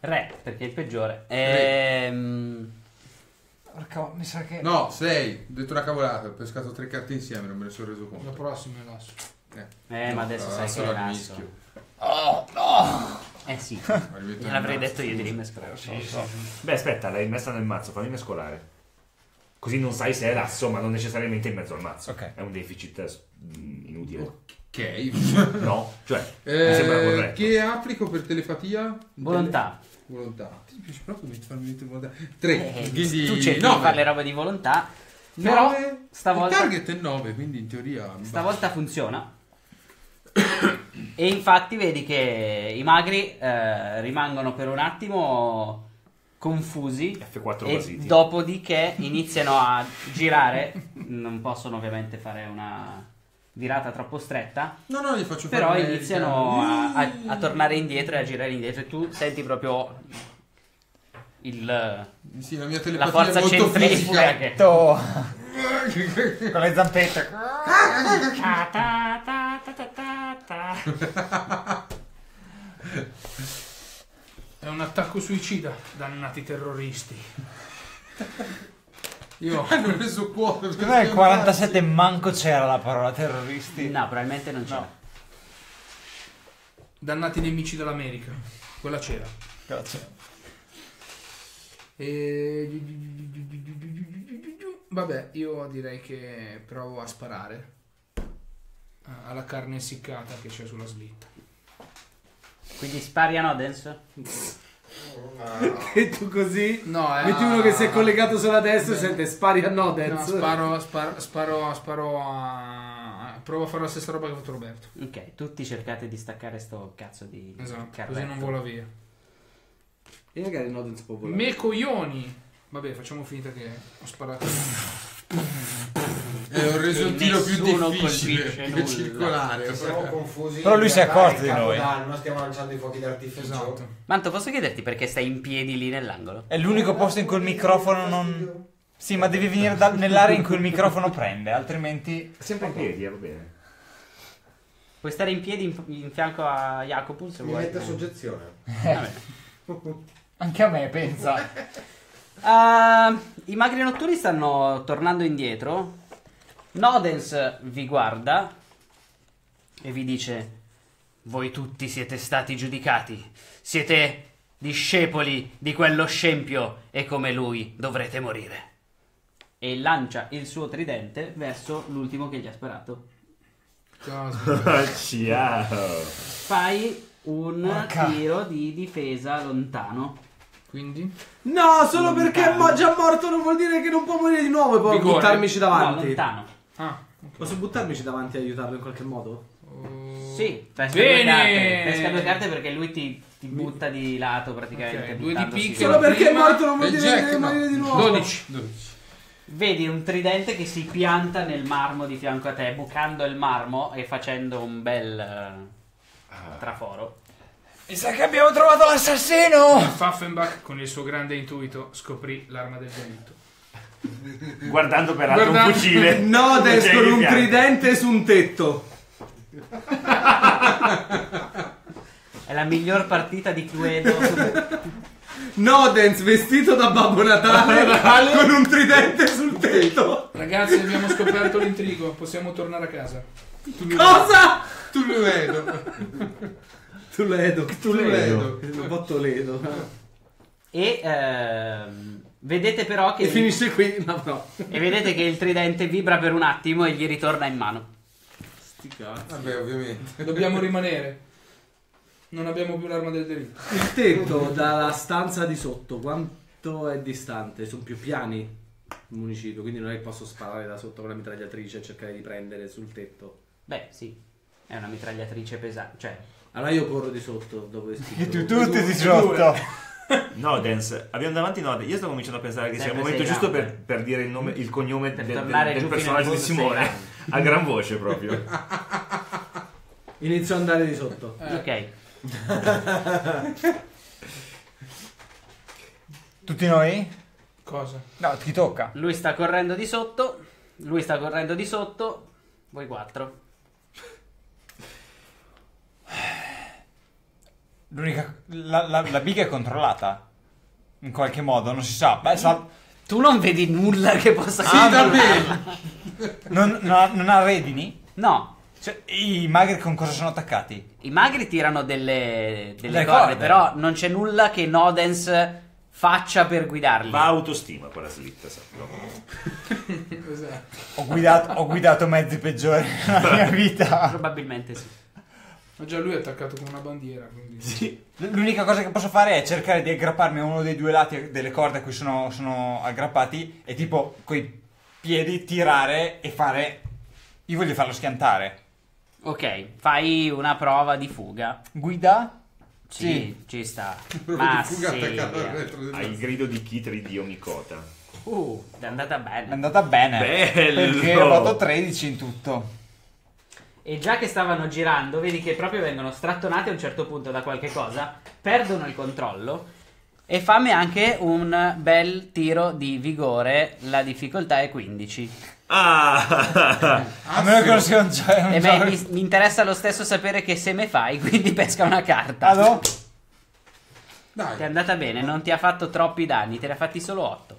[SPEAKER 1] Re, perché è il peggiore. Ehm,
[SPEAKER 2] Porca, mi sa che...
[SPEAKER 5] No, sei. Ho detto una cavolata. Ho pescato tre carte insieme, non me ne sono reso
[SPEAKER 7] La
[SPEAKER 5] conto.
[SPEAKER 7] prossima è l'asso.
[SPEAKER 1] eh, ma adesso sai
[SPEAKER 5] Asso
[SPEAKER 1] che è
[SPEAKER 5] la
[SPEAKER 1] l'asso.
[SPEAKER 5] mischio.
[SPEAKER 1] Eh sì,
[SPEAKER 5] metto
[SPEAKER 1] l'avrei detto io di rimescolare.
[SPEAKER 6] Beh, aspetta, l'hai messa nel mazzo, fammi mescolare. Così non sai se è l'asso, ma non necessariamente in mezzo al mazzo.
[SPEAKER 2] Ok.
[SPEAKER 6] È un deficit mm, inutile.
[SPEAKER 5] Ok.
[SPEAKER 6] No? Cioè, mi sembra
[SPEAKER 5] Eh,
[SPEAKER 6] corretto.
[SPEAKER 5] che applico per telepatia?
[SPEAKER 1] Volontà.
[SPEAKER 5] Tele- Volontà. Ti piace proprio farmi mettere volontà? Tre.
[SPEAKER 1] Eh,
[SPEAKER 5] quindi
[SPEAKER 1] tu cerchi
[SPEAKER 5] nove.
[SPEAKER 1] di fare le robe di volontà, però
[SPEAKER 5] Nove.
[SPEAKER 1] stavolta-
[SPEAKER 5] Il target è 9, quindi in teoria.
[SPEAKER 1] stavolta funziona. E infatti vedi che i magri eh, rimangono per un attimo confusi
[SPEAKER 6] F4
[SPEAKER 1] e
[SPEAKER 6] basiti.
[SPEAKER 1] dopodiché iniziano a girare, non possono ovviamente fare una virata troppo stretta,
[SPEAKER 5] No, no, gli faccio
[SPEAKER 1] però
[SPEAKER 5] fare
[SPEAKER 1] iniziano a, a- a tornare indietro e a girare indietro e tu senti proprio il,
[SPEAKER 5] Sì, la mia
[SPEAKER 1] la
[SPEAKER 5] telepatia
[SPEAKER 1] forza
[SPEAKER 5] è molto
[SPEAKER 1] centrifuga
[SPEAKER 5] fisica.
[SPEAKER 1] che...
[SPEAKER 2] Con le zampette.
[SPEAKER 1] Ta ta ta ta ta ta ta.
[SPEAKER 7] È un attacco suicida, dannati terroristi. Io
[SPEAKER 5] Hanno preso cuore.
[SPEAKER 2] Secondo me nel 47 manco c'era la parola terroristi.
[SPEAKER 1] No, probabilmente non c'è.
[SPEAKER 7] dannati nemici dell'America. Quella c'era.
[SPEAKER 2] Grazie.
[SPEAKER 7] E... Vabbè, io direi che provo a sparare ah, alla carne essiccata che c'è sulla slitta.
[SPEAKER 1] Quindi spari a Nodens?
[SPEAKER 3] E tu così
[SPEAKER 7] No, è
[SPEAKER 3] metti uno che si è collegato solo adesso e sente spari a Nodens.
[SPEAKER 7] No, sparo, sparo, sparo, sparo a... Provo a fare la stessa roba che ha fatto Roberto.
[SPEAKER 1] Ok, tutti cercate di staccare sto cazzo di
[SPEAKER 7] Esatto,
[SPEAKER 1] carretto.
[SPEAKER 7] così non vola via.
[SPEAKER 3] E magari Nodens può volare.
[SPEAKER 7] Me coglioni! Vabbè, facciamo finta che ho sparato.
[SPEAKER 5] È un reso il
[SPEAKER 1] E
[SPEAKER 5] tiro più difficile
[SPEAKER 1] nulla.
[SPEAKER 5] circolare.
[SPEAKER 8] Ci siamo confusi.
[SPEAKER 2] Però lui si è accorto di noi.
[SPEAKER 8] Capodanno, stiamo lanciando i fuochi d'artificio.
[SPEAKER 7] Esatto.
[SPEAKER 1] Manto, posso chiederti perché stai in piedi lì nell'angolo?
[SPEAKER 2] È l'unico posto in cui il microfono non... Sì, ma devi venire da- nell'area in cui il microfono prende, altrimenti...
[SPEAKER 6] Sempre in piedi, eh, va bene.
[SPEAKER 1] Puoi stare in piedi in, in fianco a Jacopo se
[SPEAKER 8] Mi
[SPEAKER 1] vuoi.
[SPEAKER 8] mette soggezione.
[SPEAKER 2] Anche a me, pensa.
[SPEAKER 1] Ah, I magri notturni stanno tornando indietro. Nodens vi guarda e vi dice: Voi tutti siete stati giudicati. Siete discepoli di quello scempio e come lui dovrete morire. E lancia il suo tridente verso l'ultimo che gli ha sparato.
[SPEAKER 6] Ciao.
[SPEAKER 1] Fai un
[SPEAKER 2] Porca.
[SPEAKER 1] tiro di difesa lontano.
[SPEAKER 7] Quindi?
[SPEAKER 3] No, solo
[SPEAKER 1] Lontano.
[SPEAKER 3] perché è mo- già morto non vuol dire che non può morire di nuovo e poi
[SPEAKER 7] Vigore.
[SPEAKER 3] buttarmici
[SPEAKER 1] No,
[SPEAKER 3] davanti.
[SPEAKER 1] lontano.
[SPEAKER 7] Ah,
[SPEAKER 3] Posso buttarmici davanti e aiutarlo in qualche modo?
[SPEAKER 1] Sì, pesca
[SPEAKER 7] Bene.
[SPEAKER 1] due carte. Pesca due carte perché lui ti, ti butta di lato praticamente.
[SPEAKER 7] Ok, due di
[SPEAKER 1] giù.
[SPEAKER 3] Solo perché è morto non vuol dire
[SPEAKER 5] Jack,
[SPEAKER 3] che deve
[SPEAKER 5] no.
[SPEAKER 3] morire di nuovo.
[SPEAKER 7] 12. 12.
[SPEAKER 1] Vedi un tridente che si pianta nel marmo di fianco a te, bucando il marmo e facendo un bel eh, traforo.
[SPEAKER 2] Mi sa che abbiamo trovato l'assassino!
[SPEAKER 7] Pfaffenbach, con il suo grande intuito, scoprì l'arma del delitto.
[SPEAKER 6] Guardando peraltro un
[SPEAKER 7] Guardando-
[SPEAKER 6] fucile.
[SPEAKER 3] Nodens
[SPEAKER 6] C'è
[SPEAKER 3] con un
[SPEAKER 6] fianco.
[SPEAKER 3] tridente su un tetto.
[SPEAKER 1] È la miglior partita di Cluedo.
[SPEAKER 3] Nodens vestito da Babbo Natale con un tridente sul tetto.
[SPEAKER 7] Ragazzi, abbiamo scoperto l'intrigo. Possiamo tornare a casa.
[SPEAKER 3] Cosa?
[SPEAKER 5] Tu lo vedo.
[SPEAKER 3] Toledo.
[SPEAKER 5] Toledo.
[SPEAKER 3] Un po' Toledo.
[SPEAKER 1] e ehm, vedete però che
[SPEAKER 3] E finisce qui. No, no.
[SPEAKER 1] e vedete che il tridente vibra per un attimo e gli ritorna in mano.
[SPEAKER 3] Sti cazzi.
[SPEAKER 5] Vabbè, ovviamente.
[SPEAKER 7] Dobbiamo rimanere. Non abbiamo più l'arma del delitto.
[SPEAKER 3] Il tetto dalla stanza di sotto quanto è distante? Sono più piani il municipio, quindi non è che posso sparare da sotto con la mitragliatrice e cercare di prendere sul tetto.
[SPEAKER 1] Beh, sì. È una mitragliatrice pesante, cioè
[SPEAKER 3] Allora io corro di sotto dopo che
[SPEAKER 2] E tu tutti di sotto.
[SPEAKER 6] No, Dance, abbiamo davanti Nodens. Io sto cominciando a pensare che sia il momento giusto per, per dire il, nome, il cognome
[SPEAKER 1] Per
[SPEAKER 6] del, del- del personaggio di Simone. A gran voce proprio.
[SPEAKER 3] Inizio ad andare di sotto.
[SPEAKER 1] Ok.
[SPEAKER 2] Tutti noi?
[SPEAKER 7] Cosa?
[SPEAKER 2] No, ti tocca.
[SPEAKER 1] Lui sta correndo di sotto. Lui sta correndo di sotto. Voi quattro.
[SPEAKER 2] La, la, la biga è controllata. In qualche modo, non si sa. Beh, sa...
[SPEAKER 1] Tu non vedi nulla che possa
[SPEAKER 5] bene.
[SPEAKER 2] Non, non ha, non ha redini?
[SPEAKER 1] No.
[SPEAKER 2] Cioè, i magri con cosa sono attaccati?
[SPEAKER 1] I magri tirano delle, delle
[SPEAKER 2] Le
[SPEAKER 1] corde,
[SPEAKER 2] corde.
[SPEAKER 1] però non c'è nulla che Nodens faccia per guidarli.
[SPEAKER 6] Va autostima quella slitta.
[SPEAKER 7] Esatto.
[SPEAKER 2] Ho guidato, ho guidato mezzi peggiori nella mia vita.
[SPEAKER 1] Probabilmente sì.
[SPEAKER 7] Ma già lui è attaccato con una bandiera, quindi...
[SPEAKER 2] L'unica cosa che posso fare è cercare di aggrapparmi a uno dei due lati delle corde a cui sono, sono aggrappati e tipo coi piedi tirare e fare... Io voglio farlo schiantare.
[SPEAKER 1] Ok, fai una prova di fuga.
[SPEAKER 2] Guida?
[SPEAKER 1] Sì, ci sta. Ma
[SPEAKER 5] di fuga
[SPEAKER 1] sì.
[SPEAKER 5] attaccato al retro del
[SPEAKER 6] Hai il grido di Kitri di Omicota.
[SPEAKER 1] Uh, è andata
[SPEAKER 2] È
[SPEAKER 1] bene.
[SPEAKER 2] andata bene.
[SPEAKER 6] Bello!
[SPEAKER 2] Perché ho fatto 13 in tutto.
[SPEAKER 1] E già che stavano girando, vedi che proprio vengono strattonati a un certo punto da qualche cosa, perdono il controllo e fammi anche un bel tiro di vigore, la difficoltà è 15.
[SPEAKER 6] Ah!
[SPEAKER 2] A meno che non sia un, gio- un
[SPEAKER 1] E beh,
[SPEAKER 2] gioco.
[SPEAKER 1] mi, mi interessa lo stesso sapere che se me fai, quindi pesca una carta.
[SPEAKER 2] Ah, no?
[SPEAKER 5] Dai.
[SPEAKER 1] Ti è andata bene, non ti ha fatto troppi danni, te ne ha fatti solo 8.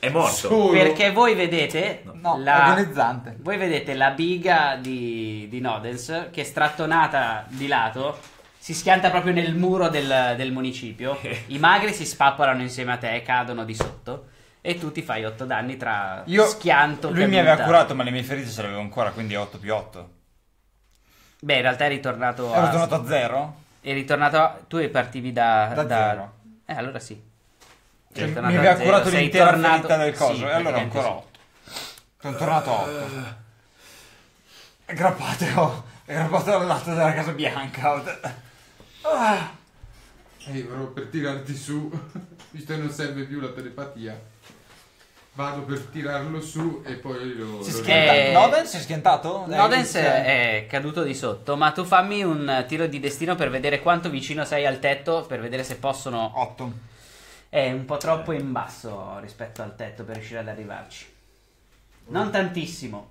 [SPEAKER 6] È morto.
[SPEAKER 5] Solo.
[SPEAKER 1] Perché voi vedete
[SPEAKER 2] No,
[SPEAKER 1] la,
[SPEAKER 2] organizzante.
[SPEAKER 1] voi vedete la biga di, di Nodens che strattonata di lato si schianta proprio nel muro del, del municipio. I magri si spappolano insieme a te cadono di sotto. E tu ti fai 8 danni tra
[SPEAKER 2] Io,
[SPEAKER 1] schianto
[SPEAKER 2] lui mi
[SPEAKER 1] caduta.
[SPEAKER 2] aveva curato, ma le mie ferite ce l'avevo ancora, quindi 8 più 8.
[SPEAKER 1] Beh, in realtà è ritornato
[SPEAKER 2] Ero
[SPEAKER 1] a...
[SPEAKER 2] tornato a 0?
[SPEAKER 1] È ritornato a... Tu partivi da...
[SPEAKER 2] Da zero.
[SPEAKER 1] Eh, allora sì.
[SPEAKER 2] Cioè, mi aveva curato ferita del coso,
[SPEAKER 1] sì,
[SPEAKER 2] e allora
[SPEAKER 1] praticamente
[SPEAKER 2] ancora
[SPEAKER 1] sì.
[SPEAKER 2] 8. Sono tornato a 8. Aggrappate, oh. Aggrappate al lato della Casa Bianca. Ah.
[SPEAKER 5] Ehi, però per tirarti su, visto che non serve più la telepatia, vado per tirarlo su e poi lo...
[SPEAKER 2] Si
[SPEAKER 5] lo-
[SPEAKER 2] schienta-
[SPEAKER 1] Eh,
[SPEAKER 2] Noden si è schientato?
[SPEAKER 1] Nodens
[SPEAKER 2] Eh,
[SPEAKER 1] è caduto di sotto, ma tu fammi un tiro di destino per vedere quanto vicino sei al tetto, per vedere se possono...
[SPEAKER 2] 8.
[SPEAKER 1] È un po' troppo in basso rispetto al tetto per riuscire ad arrivarci. Non tantissimo,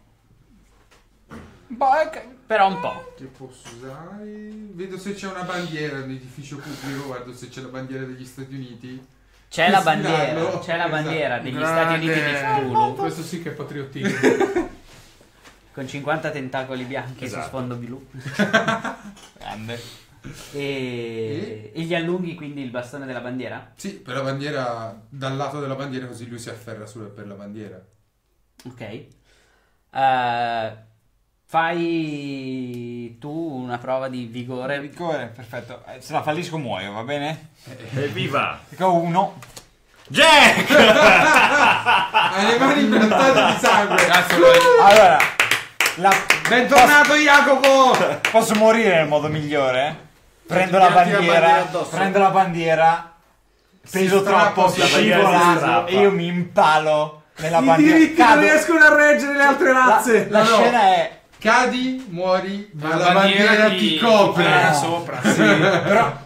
[SPEAKER 1] però un po'.
[SPEAKER 5] Che posso usare? Vedo se c'è una bandiera nell'edificio pubblico, guardo se c'è la bandiera degli Stati Uniti.
[SPEAKER 1] C'è la
[SPEAKER 5] Sfilarlo.
[SPEAKER 1] bandiera, c'è la
[SPEAKER 5] Esatto.
[SPEAKER 1] bandiera degli
[SPEAKER 7] Grande.
[SPEAKER 1] Stati Uniti di Cthulhu
[SPEAKER 7] Questo sì che è patriottismo.
[SPEAKER 1] con 50 tentacoli bianchi
[SPEAKER 6] Esatto.
[SPEAKER 1] su sfondo blu.
[SPEAKER 2] Grande.
[SPEAKER 1] E... e gli allunghi quindi il bastone della bandiera?
[SPEAKER 5] Sì, per la bandiera, dal lato della bandiera così lui si afferra solo per la bandiera.
[SPEAKER 1] Ok. Eh, fai tu una prova di vigore.
[SPEAKER 2] Vigore, perfetto. Eh, Se la fallisco muoio, va bene?
[SPEAKER 6] Evviva!
[SPEAKER 2] Dico 1.
[SPEAKER 6] Jack!
[SPEAKER 5] Ha le mani piantate di sangue.
[SPEAKER 7] Cazzo.
[SPEAKER 2] Allora, la...
[SPEAKER 8] Bentornato Jacopo!
[SPEAKER 2] posso morire nel modo migliore? Prendo la
[SPEAKER 8] la bandiera
[SPEAKER 2] bandiera,
[SPEAKER 8] addosso.
[SPEAKER 2] prendo la bandiera, peso troppo,
[SPEAKER 6] la bandiera strappa.
[SPEAKER 2] e io mi impalo nella
[SPEAKER 3] I
[SPEAKER 2] bandiera.
[SPEAKER 3] diritti non
[SPEAKER 2] Cado.
[SPEAKER 3] riescono a reggere le altre
[SPEAKER 2] La,
[SPEAKER 3] razze.
[SPEAKER 2] la
[SPEAKER 5] No, no.
[SPEAKER 2] scena è
[SPEAKER 5] Cadi, muori, ma
[SPEAKER 7] La
[SPEAKER 5] la bandiera, ti copre.
[SPEAKER 7] eh,
[SPEAKER 2] No.
[SPEAKER 7] sopra.
[SPEAKER 2] però,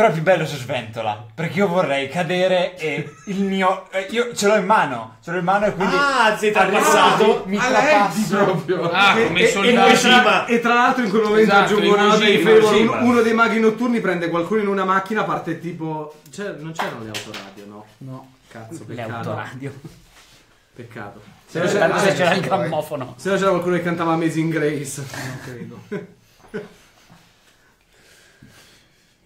[SPEAKER 2] però è più bello se sventola. Perché io vorrei cadere e il mio. eh, io ce l'ho in mano. Ce l'ho in mano e quindi.
[SPEAKER 6] Ah,
[SPEAKER 2] arrivo
[SPEAKER 6] trapassato.
[SPEAKER 2] lì, Mi
[SPEAKER 5] Alla Eddie
[SPEAKER 2] trapasso.
[SPEAKER 5] proprio.
[SPEAKER 7] Ah,
[SPEAKER 3] E-
[SPEAKER 7] come
[SPEAKER 3] e- e,
[SPEAKER 7] soldati.
[SPEAKER 3] e tra, e tra l'altro in quel momento
[SPEAKER 7] Esatto,
[SPEAKER 3] aggiungo
[SPEAKER 7] in
[SPEAKER 3] una nota di
[SPEAKER 7] Ujima,
[SPEAKER 3] favore,
[SPEAKER 6] Ujima.
[SPEAKER 3] uno, uno dei maghi notturni prende qualcuno in una macchina, parte tipo... C'è- non c'erano le autoradio, no?
[SPEAKER 7] No.
[SPEAKER 3] Cazzo,
[SPEAKER 1] Le
[SPEAKER 3] peccato.
[SPEAKER 1] autoradio.
[SPEAKER 3] Peccato.
[SPEAKER 8] Se
[SPEAKER 3] Se no c'era,
[SPEAKER 1] Tanto se c'era il grammofono.
[SPEAKER 3] se no c'era qualcuno che cantava Amazing Grace. Non credo.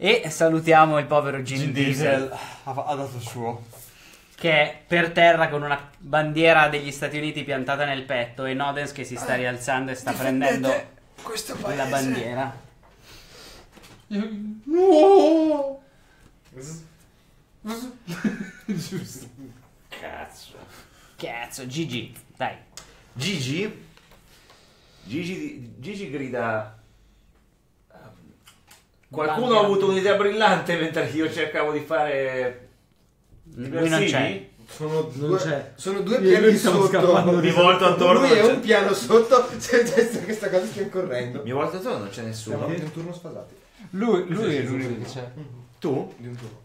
[SPEAKER 1] E salutiamo il povero Gin,
[SPEAKER 2] Gin
[SPEAKER 1] Diesel,
[SPEAKER 2] Diesel ha, ha dato il suo.
[SPEAKER 1] che è per terra con una bandiera degli Stati Uniti piantata nel petto e Nodens che si sta rialzando e sta prendendo
[SPEAKER 2] questo
[SPEAKER 1] la bandiera.
[SPEAKER 5] No! Giusto.
[SPEAKER 6] Cazzo.
[SPEAKER 1] Cazzo, GG, dai.
[SPEAKER 6] Gigi? Gigi, Gigi grida... Qualcuno ha avuto un'idea brillante mentre io cercavo di fare...
[SPEAKER 1] Lui non c'è.
[SPEAKER 8] Sono
[SPEAKER 3] Non
[SPEAKER 8] due,
[SPEAKER 3] c'è.
[SPEAKER 8] sono due piani sotto.
[SPEAKER 3] scappando
[SPEAKER 6] Mi volto attorno.
[SPEAKER 8] Lui è un piano sotto. Questa cosa stiamo correndo.
[SPEAKER 6] Mi volto attorno, non c'è
[SPEAKER 8] Siamo
[SPEAKER 6] nessuno.
[SPEAKER 8] di un turno sfasati.
[SPEAKER 2] Lui, lui è l'unico che c'è.
[SPEAKER 6] Tu?
[SPEAKER 8] Di un turno.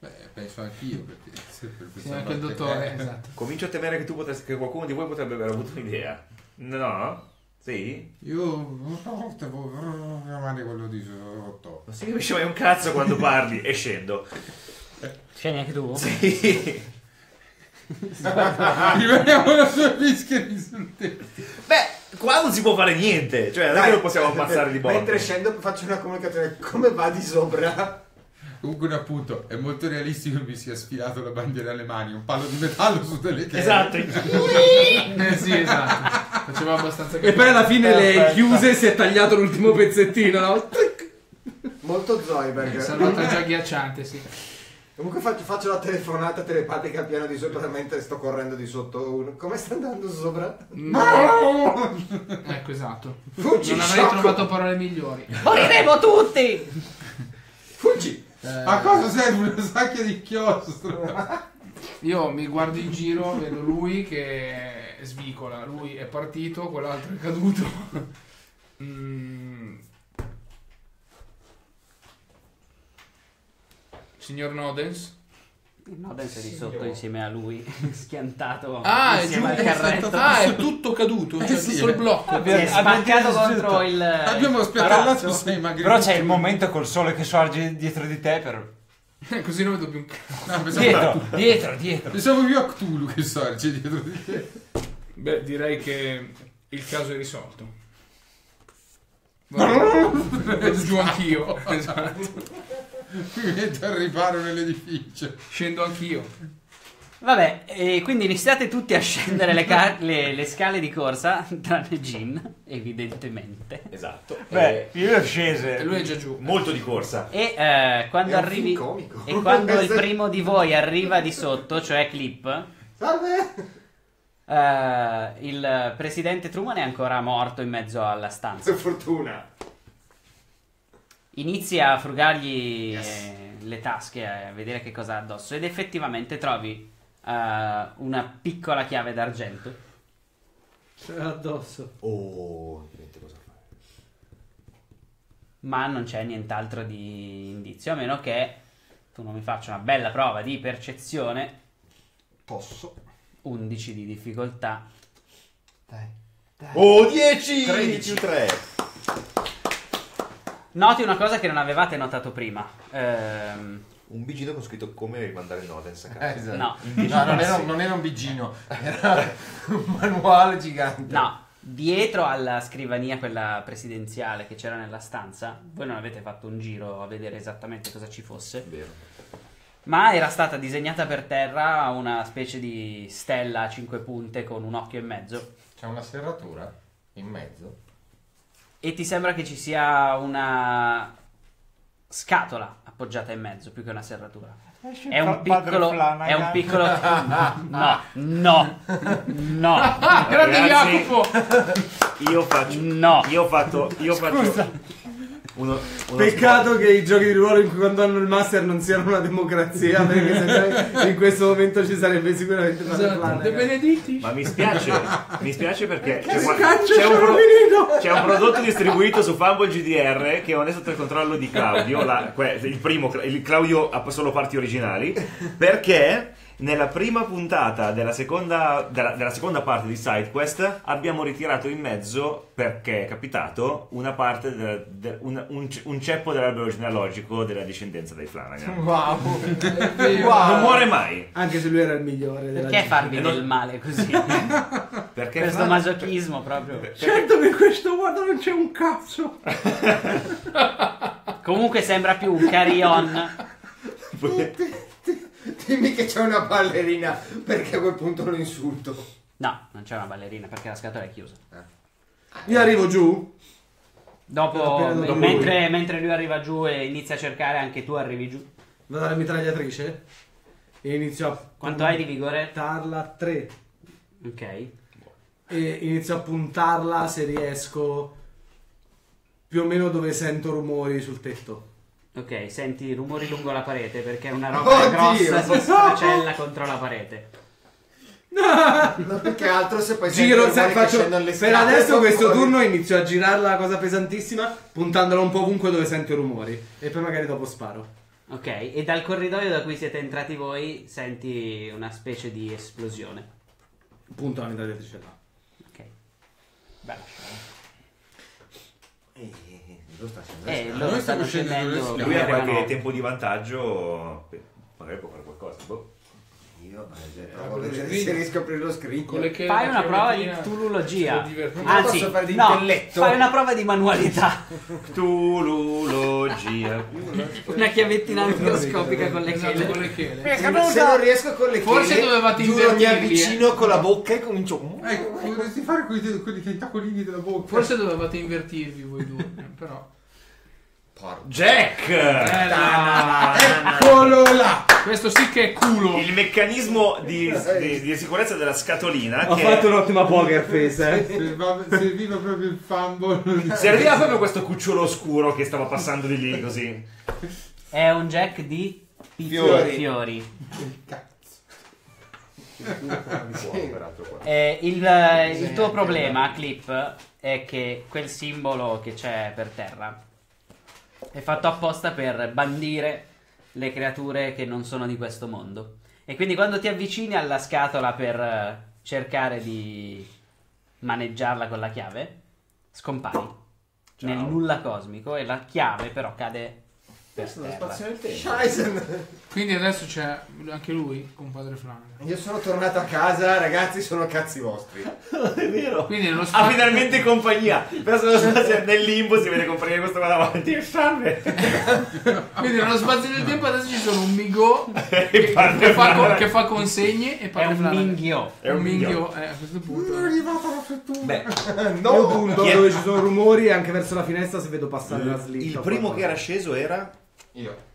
[SPEAKER 5] Beh, penso anch'io perché sempre per
[SPEAKER 7] Sì, anche il dottore, esatto.
[SPEAKER 6] Comincio a temere che tu potresti, che qualcuno di voi potrebbe aver avuto un'idea. No? Sì?
[SPEAKER 5] Io una volta chiamare quello di sotto.
[SPEAKER 6] Non si capisce mai un cazzo quando parli e scendo.
[SPEAKER 1] Scendi anche tu?
[SPEAKER 6] Sì.
[SPEAKER 5] Rimaniamo la sua fischia sul tetto.
[SPEAKER 6] Beh, qua non si può fare niente. Cioè, non è che lo possiamo ammazzare di botte.
[SPEAKER 8] Mentre scendo faccio una comunicazione. Come va di sopra?
[SPEAKER 5] Comunque un appunto, è molto realistico che mi sia sfilato la bandiera alle mani, un palo di metallo su delle che
[SPEAKER 6] Esatto.
[SPEAKER 7] Eh sì, esatto. Faceva abbastanza
[SPEAKER 3] E poi alla fine le chiuse si è tagliato l'ultimo pezzettino, no?
[SPEAKER 8] Molto
[SPEAKER 7] Eh,
[SPEAKER 8] Zoiberg.
[SPEAKER 7] salvataggio agghiacciante, sì.
[SPEAKER 8] Comunque faccio, faccio la telefonata telepatica al piano di sopra mentre sto correndo di sotto uno. Come sta andando sopra?
[SPEAKER 7] Ecco, esatto.
[SPEAKER 8] Fuggi,
[SPEAKER 7] Non avrei
[SPEAKER 8] sciocco!
[SPEAKER 7] trovato parole migliori.
[SPEAKER 1] Moriremo tutti!
[SPEAKER 5] A cosa serve una sacchia di chiostro?
[SPEAKER 7] Io mi guardo in giro, vedo lui che svicola, lui è partito, quell'altro è caduto. Mm. Signor Nodens?
[SPEAKER 1] Nodens è di sotto insieme a lui, schiantato
[SPEAKER 7] Ah, è, giù,
[SPEAKER 1] insieme al carretto.
[SPEAKER 7] ah, è tutto caduto, cioè
[SPEAKER 5] sì,
[SPEAKER 7] tutto il
[SPEAKER 5] eh.
[SPEAKER 7] blocco.
[SPEAKER 1] Si è spaccato
[SPEAKER 2] Abbiamo-
[SPEAKER 1] contro il...
[SPEAKER 5] Abbiamo
[SPEAKER 1] palazzo.
[SPEAKER 5] sei magri.
[SPEAKER 2] Però c'è il momento col sole che sorge dietro di te per...
[SPEAKER 7] Così non vedo più un cazzo.
[SPEAKER 5] No, pensavo,
[SPEAKER 2] Dietro, dietro, dietro.
[SPEAKER 5] pensavo più a Cthulhu che sorge dietro di te.
[SPEAKER 7] Beh, direi che il caso è risolto. Vado giù anch'io. Esatto.
[SPEAKER 5] Mi metto al riparo nell'edificio.
[SPEAKER 7] Scendo anch'io.
[SPEAKER 1] Vabbè, e quindi iniziate tutti a scendere le, ca- le- le scale di corsa, tranne Gin, evidentemente.
[SPEAKER 6] Esatto.
[SPEAKER 2] Beh,
[SPEAKER 6] Eh,
[SPEAKER 2] io
[SPEAKER 7] E
[SPEAKER 2] scese.
[SPEAKER 7] lui è già giù.
[SPEAKER 6] molto di corsa.
[SPEAKER 1] E eh, quando
[SPEAKER 8] È un
[SPEAKER 1] arrivi...
[SPEAKER 8] film comico.
[SPEAKER 1] E quando il primo di voi arriva di sotto, cioè Clip,
[SPEAKER 8] Salve!
[SPEAKER 1] eh, il presidente Truman è ancora morto in mezzo alla stanza.
[SPEAKER 8] Per fortuna.
[SPEAKER 1] Inizi a frugargli eh, le tasche, a vedere che cosa ha addosso ed effettivamente trovi eh, una piccola chiave d'argento.
[SPEAKER 3] Ce l'ha addosso.
[SPEAKER 4] Oh, niente cosa fare.
[SPEAKER 1] ma non c'è nient'altro di indizio, a meno che tu non mi faccia una bella prova di percezione,
[SPEAKER 8] Posso.
[SPEAKER 1] 11 di difficoltà.
[SPEAKER 8] Dai. Dai.
[SPEAKER 4] Oh, 10!
[SPEAKER 8] 13 più 3.
[SPEAKER 1] Noti una cosa che non avevate notato prima. Ehm,
[SPEAKER 4] Un bigino con scritto come rimandare Nodens a
[SPEAKER 8] Eh,
[SPEAKER 4] casa.
[SPEAKER 8] esatto.
[SPEAKER 1] no,
[SPEAKER 8] No, non era, non era un bigino, era un manuale gigante.
[SPEAKER 1] no, dietro alla scrivania, quella presidenziale che c'era nella stanza, voi non avete fatto un giro a vedere esattamente cosa ci fosse,
[SPEAKER 4] Vero.
[SPEAKER 1] ma era stata disegnata per terra una specie di stella a 5 punte con un occhio e mezzo.
[SPEAKER 8] C'è una serratura in mezzo.
[SPEAKER 1] E ti sembra che ci sia una scatola appoggiata in mezzo più che una serratura. È un piccolo. È un piccolo. No, no, no,
[SPEAKER 7] Ah, grande Jacopo!
[SPEAKER 6] Io faccio.
[SPEAKER 1] no.
[SPEAKER 6] Io ho fatto. Io faccio. Uno, uno
[SPEAKER 3] Peccato che i giochi di ruolo in cui quando hanno il master non siano una democrazia, perché in questo momento ci sarebbe sicuramente una
[SPEAKER 7] Esatto. De Benedetti.
[SPEAKER 6] Ma mi spiace, mi spiace perché c'è,
[SPEAKER 3] caccia
[SPEAKER 6] c'è un, pro- c'è un prodotto distribuito su Fumble GDR che non è sotto il controllo di Claudio, la- que- il primo, il Claudio ha solo parti originali, perché nella prima puntata della seconda, della, della seconda parte di SideQuest abbiamo ritirato in mezzo, perché è capitato, una parte, del- del- un, un, un ceppo dell'albero genealogico della discendenza dei Flanagan.
[SPEAKER 8] Wow.
[SPEAKER 6] Non muore mai,
[SPEAKER 3] Anche se lui era il migliore della
[SPEAKER 1] Perché farvi
[SPEAKER 6] non-
[SPEAKER 1] del male così?
[SPEAKER 6] perché
[SPEAKER 1] Questo
[SPEAKER 6] Flanagan-
[SPEAKER 1] masochismo proprio.
[SPEAKER 3] Certo che in questo modo non c'è un cazzo.
[SPEAKER 1] Comunque sembra più un carry on.
[SPEAKER 8] Dimmi che c'è una ballerina, perché a quel punto lo insulto.
[SPEAKER 1] No, non c'è una ballerina perché la scatola è chiusa.
[SPEAKER 3] Io arrivo giù.
[SPEAKER 1] Dopo,
[SPEAKER 3] dopo
[SPEAKER 1] mentre, mentre lui arriva giù e inizia a cercare, anche tu arrivi giù.
[SPEAKER 3] Vado alla mitragliatrice. E inizio a
[SPEAKER 1] Quanto hai di vigore?
[SPEAKER 3] puntarla a 3.
[SPEAKER 1] Ok.
[SPEAKER 3] E inizio a puntarla se riesco. Più o meno dove sento rumori sul tetto.
[SPEAKER 1] Ok, senti rumori lungo la parete perché una roba
[SPEAKER 8] Oddio!
[SPEAKER 1] grossa si sfracella contro la parete.
[SPEAKER 8] Ma perché altro se poi
[SPEAKER 3] Giro, se faccio, per adesso questo
[SPEAKER 8] fuori.
[SPEAKER 3] turno inizio a girare la cosa pesantissima, puntandola un po' ovunque dove sento i rumori. E poi magari dopo sparo.
[SPEAKER 1] Ok, e dal corridoio da cui siete entrati voi senti una specie di esplosione.
[SPEAKER 3] Punto la mitragliatrice là.
[SPEAKER 1] Ok. Bella scena.
[SPEAKER 8] Eh, lo sta scendendo.
[SPEAKER 1] Eh, loro stanno
[SPEAKER 5] scendendo
[SPEAKER 6] Lui ha qualche tempo di vantaggio, magari può fare qualcosa. boh.
[SPEAKER 8] Io eh, provo a vedere se riesco a aprire lo.
[SPEAKER 7] Con che-
[SPEAKER 1] Fai una prova di tulologia. Anzi,
[SPEAKER 8] posso fare di
[SPEAKER 1] no,
[SPEAKER 8] intelletto?
[SPEAKER 1] fai una prova di manualità.
[SPEAKER 6] Cthulhulogia.
[SPEAKER 1] Una chiavettina microscopica con le
[SPEAKER 7] Esatto,
[SPEAKER 1] chele.
[SPEAKER 7] con le chele.
[SPEAKER 8] Se non riesco con le
[SPEAKER 7] Forse
[SPEAKER 8] chele,
[SPEAKER 7] dovevate
[SPEAKER 8] giuro, mi avvicino con la bocca e comincio.
[SPEAKER 5] Ecco, dovresti fare quei, quei tentacolini della bocca.
[SPEAKER 7] Forse dovevate invertirvi voi due, però.
[SPEAKER 8] Porco.
[SPEAKER 6] Jack!
[SPEAKER 8] Eccolo là!
[SPEAKER 7] Questo sì che è culo.
[SPEAKER 6] Il meccanismo di, di- di sicurezza della scatolina
[SPEAKER 3] Ho
[SPEAKER 6] che
[SPEAKER 3] fatto un'ottima poker face, eh.
[SPEAKER 5] Serviva, proprio il fumble.
[SPEAKER 6] serviva proprio questo cucciolo oscuro che stava passando di lì così.
[SPEAKER 1] È un jack di
[SPEAKER 8] Fiori.
[SPEAKER 1] fiori.
[SPEAKER 4] qua.
[SPEAKER 1] Eh, il, il tuo problema, Clip, è che quel simbolo che c'è per terra è fatto apposta per bandire le creature che non sono di questo mondo. E quindi quando ti avvicini alla scatola per eh, cercare di maneggiarla con la chiave, scompari nel nulla cosmico e la chiave però cade per
[SPEAKER 4] Lo
[SPEAKER 1] terra.
[SPEAKER 4] spazio nel tempo.
[SPEAKER 7] Quindi adesso c'è anche lui con padre Flanagan.
[SPEAKER 8] Io sono tornato a casa, ragazzi, sono cazzi vostri.
[SPEAKER 6] è vero.
[SPEAKER 7] Quindi nello
[SPEAKER 6] Ha
[SPEAKER 7] spazio
[SPEAKER 6] finalmente compagnia. Però se lo spazio nel limbo si vede compagnia questo qua davanti. E salve.
[SPEAKER 7] Quindi nello spazio del tempo adesso ci sono un Migo che, che fa, che fa consegne e
[SPEAKER 1] È
[SPEAKER 7] padre
[SPEAKER 1] un minghio.
[SPEAKER 6] È un
[SPEAKER 7] minghio eh, a questo punto.
[SPEAKER 6] Beh,
[SPEAKER 3] No,
[SPEAKER 8] No!
[SPEAKER 3] punto
[SPEAKER 6] Chi è-
[SPEAKER 3] dove ci sono rumori e anche verso la finestra se vedo passare la slitta.
[SPEAKER 6] il primo che era sceso era.
[SPEAKER 8] Io.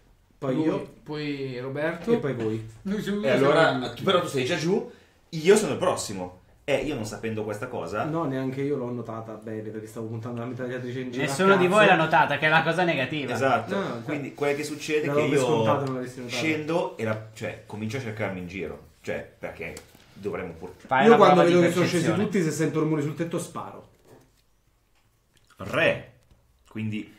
[SPEAKER 3] Poi
[SPEAKER 7] Lui,
[SPEAKER 3] io
[SPEAKER 7] poi Roberto.
[SPEAKER 3] e poi voi.
[SPEAKER 5] Noi siamo
[SPEAKER 6] E allora, però tu sei già giù. Io sono il prossimo. E io non sapendo questa cosa.
[SPEAKER 3] No, neanche io l'ho notata bene perché stavo puntando la mitragliatrice in giro.
[SPEAKER 1] Nessuno di voi l'ha notata, che è la cosa negativa.
[SPEAKER 6] Esatto.
[SPEAKER 3] No, no,
[SPEAKER 6] Quindi quello che succede è che io scendo e la, cioè, comincio a cercarmi in giro. Cioè, perché dovremmo pur...
[SPEAKER 1] Fai
[SPEAKER 3] Io quando vedo che sono scesi tutti, se sento rumori sul tetto sparo.
[SPEAKER 6] Re. Quindi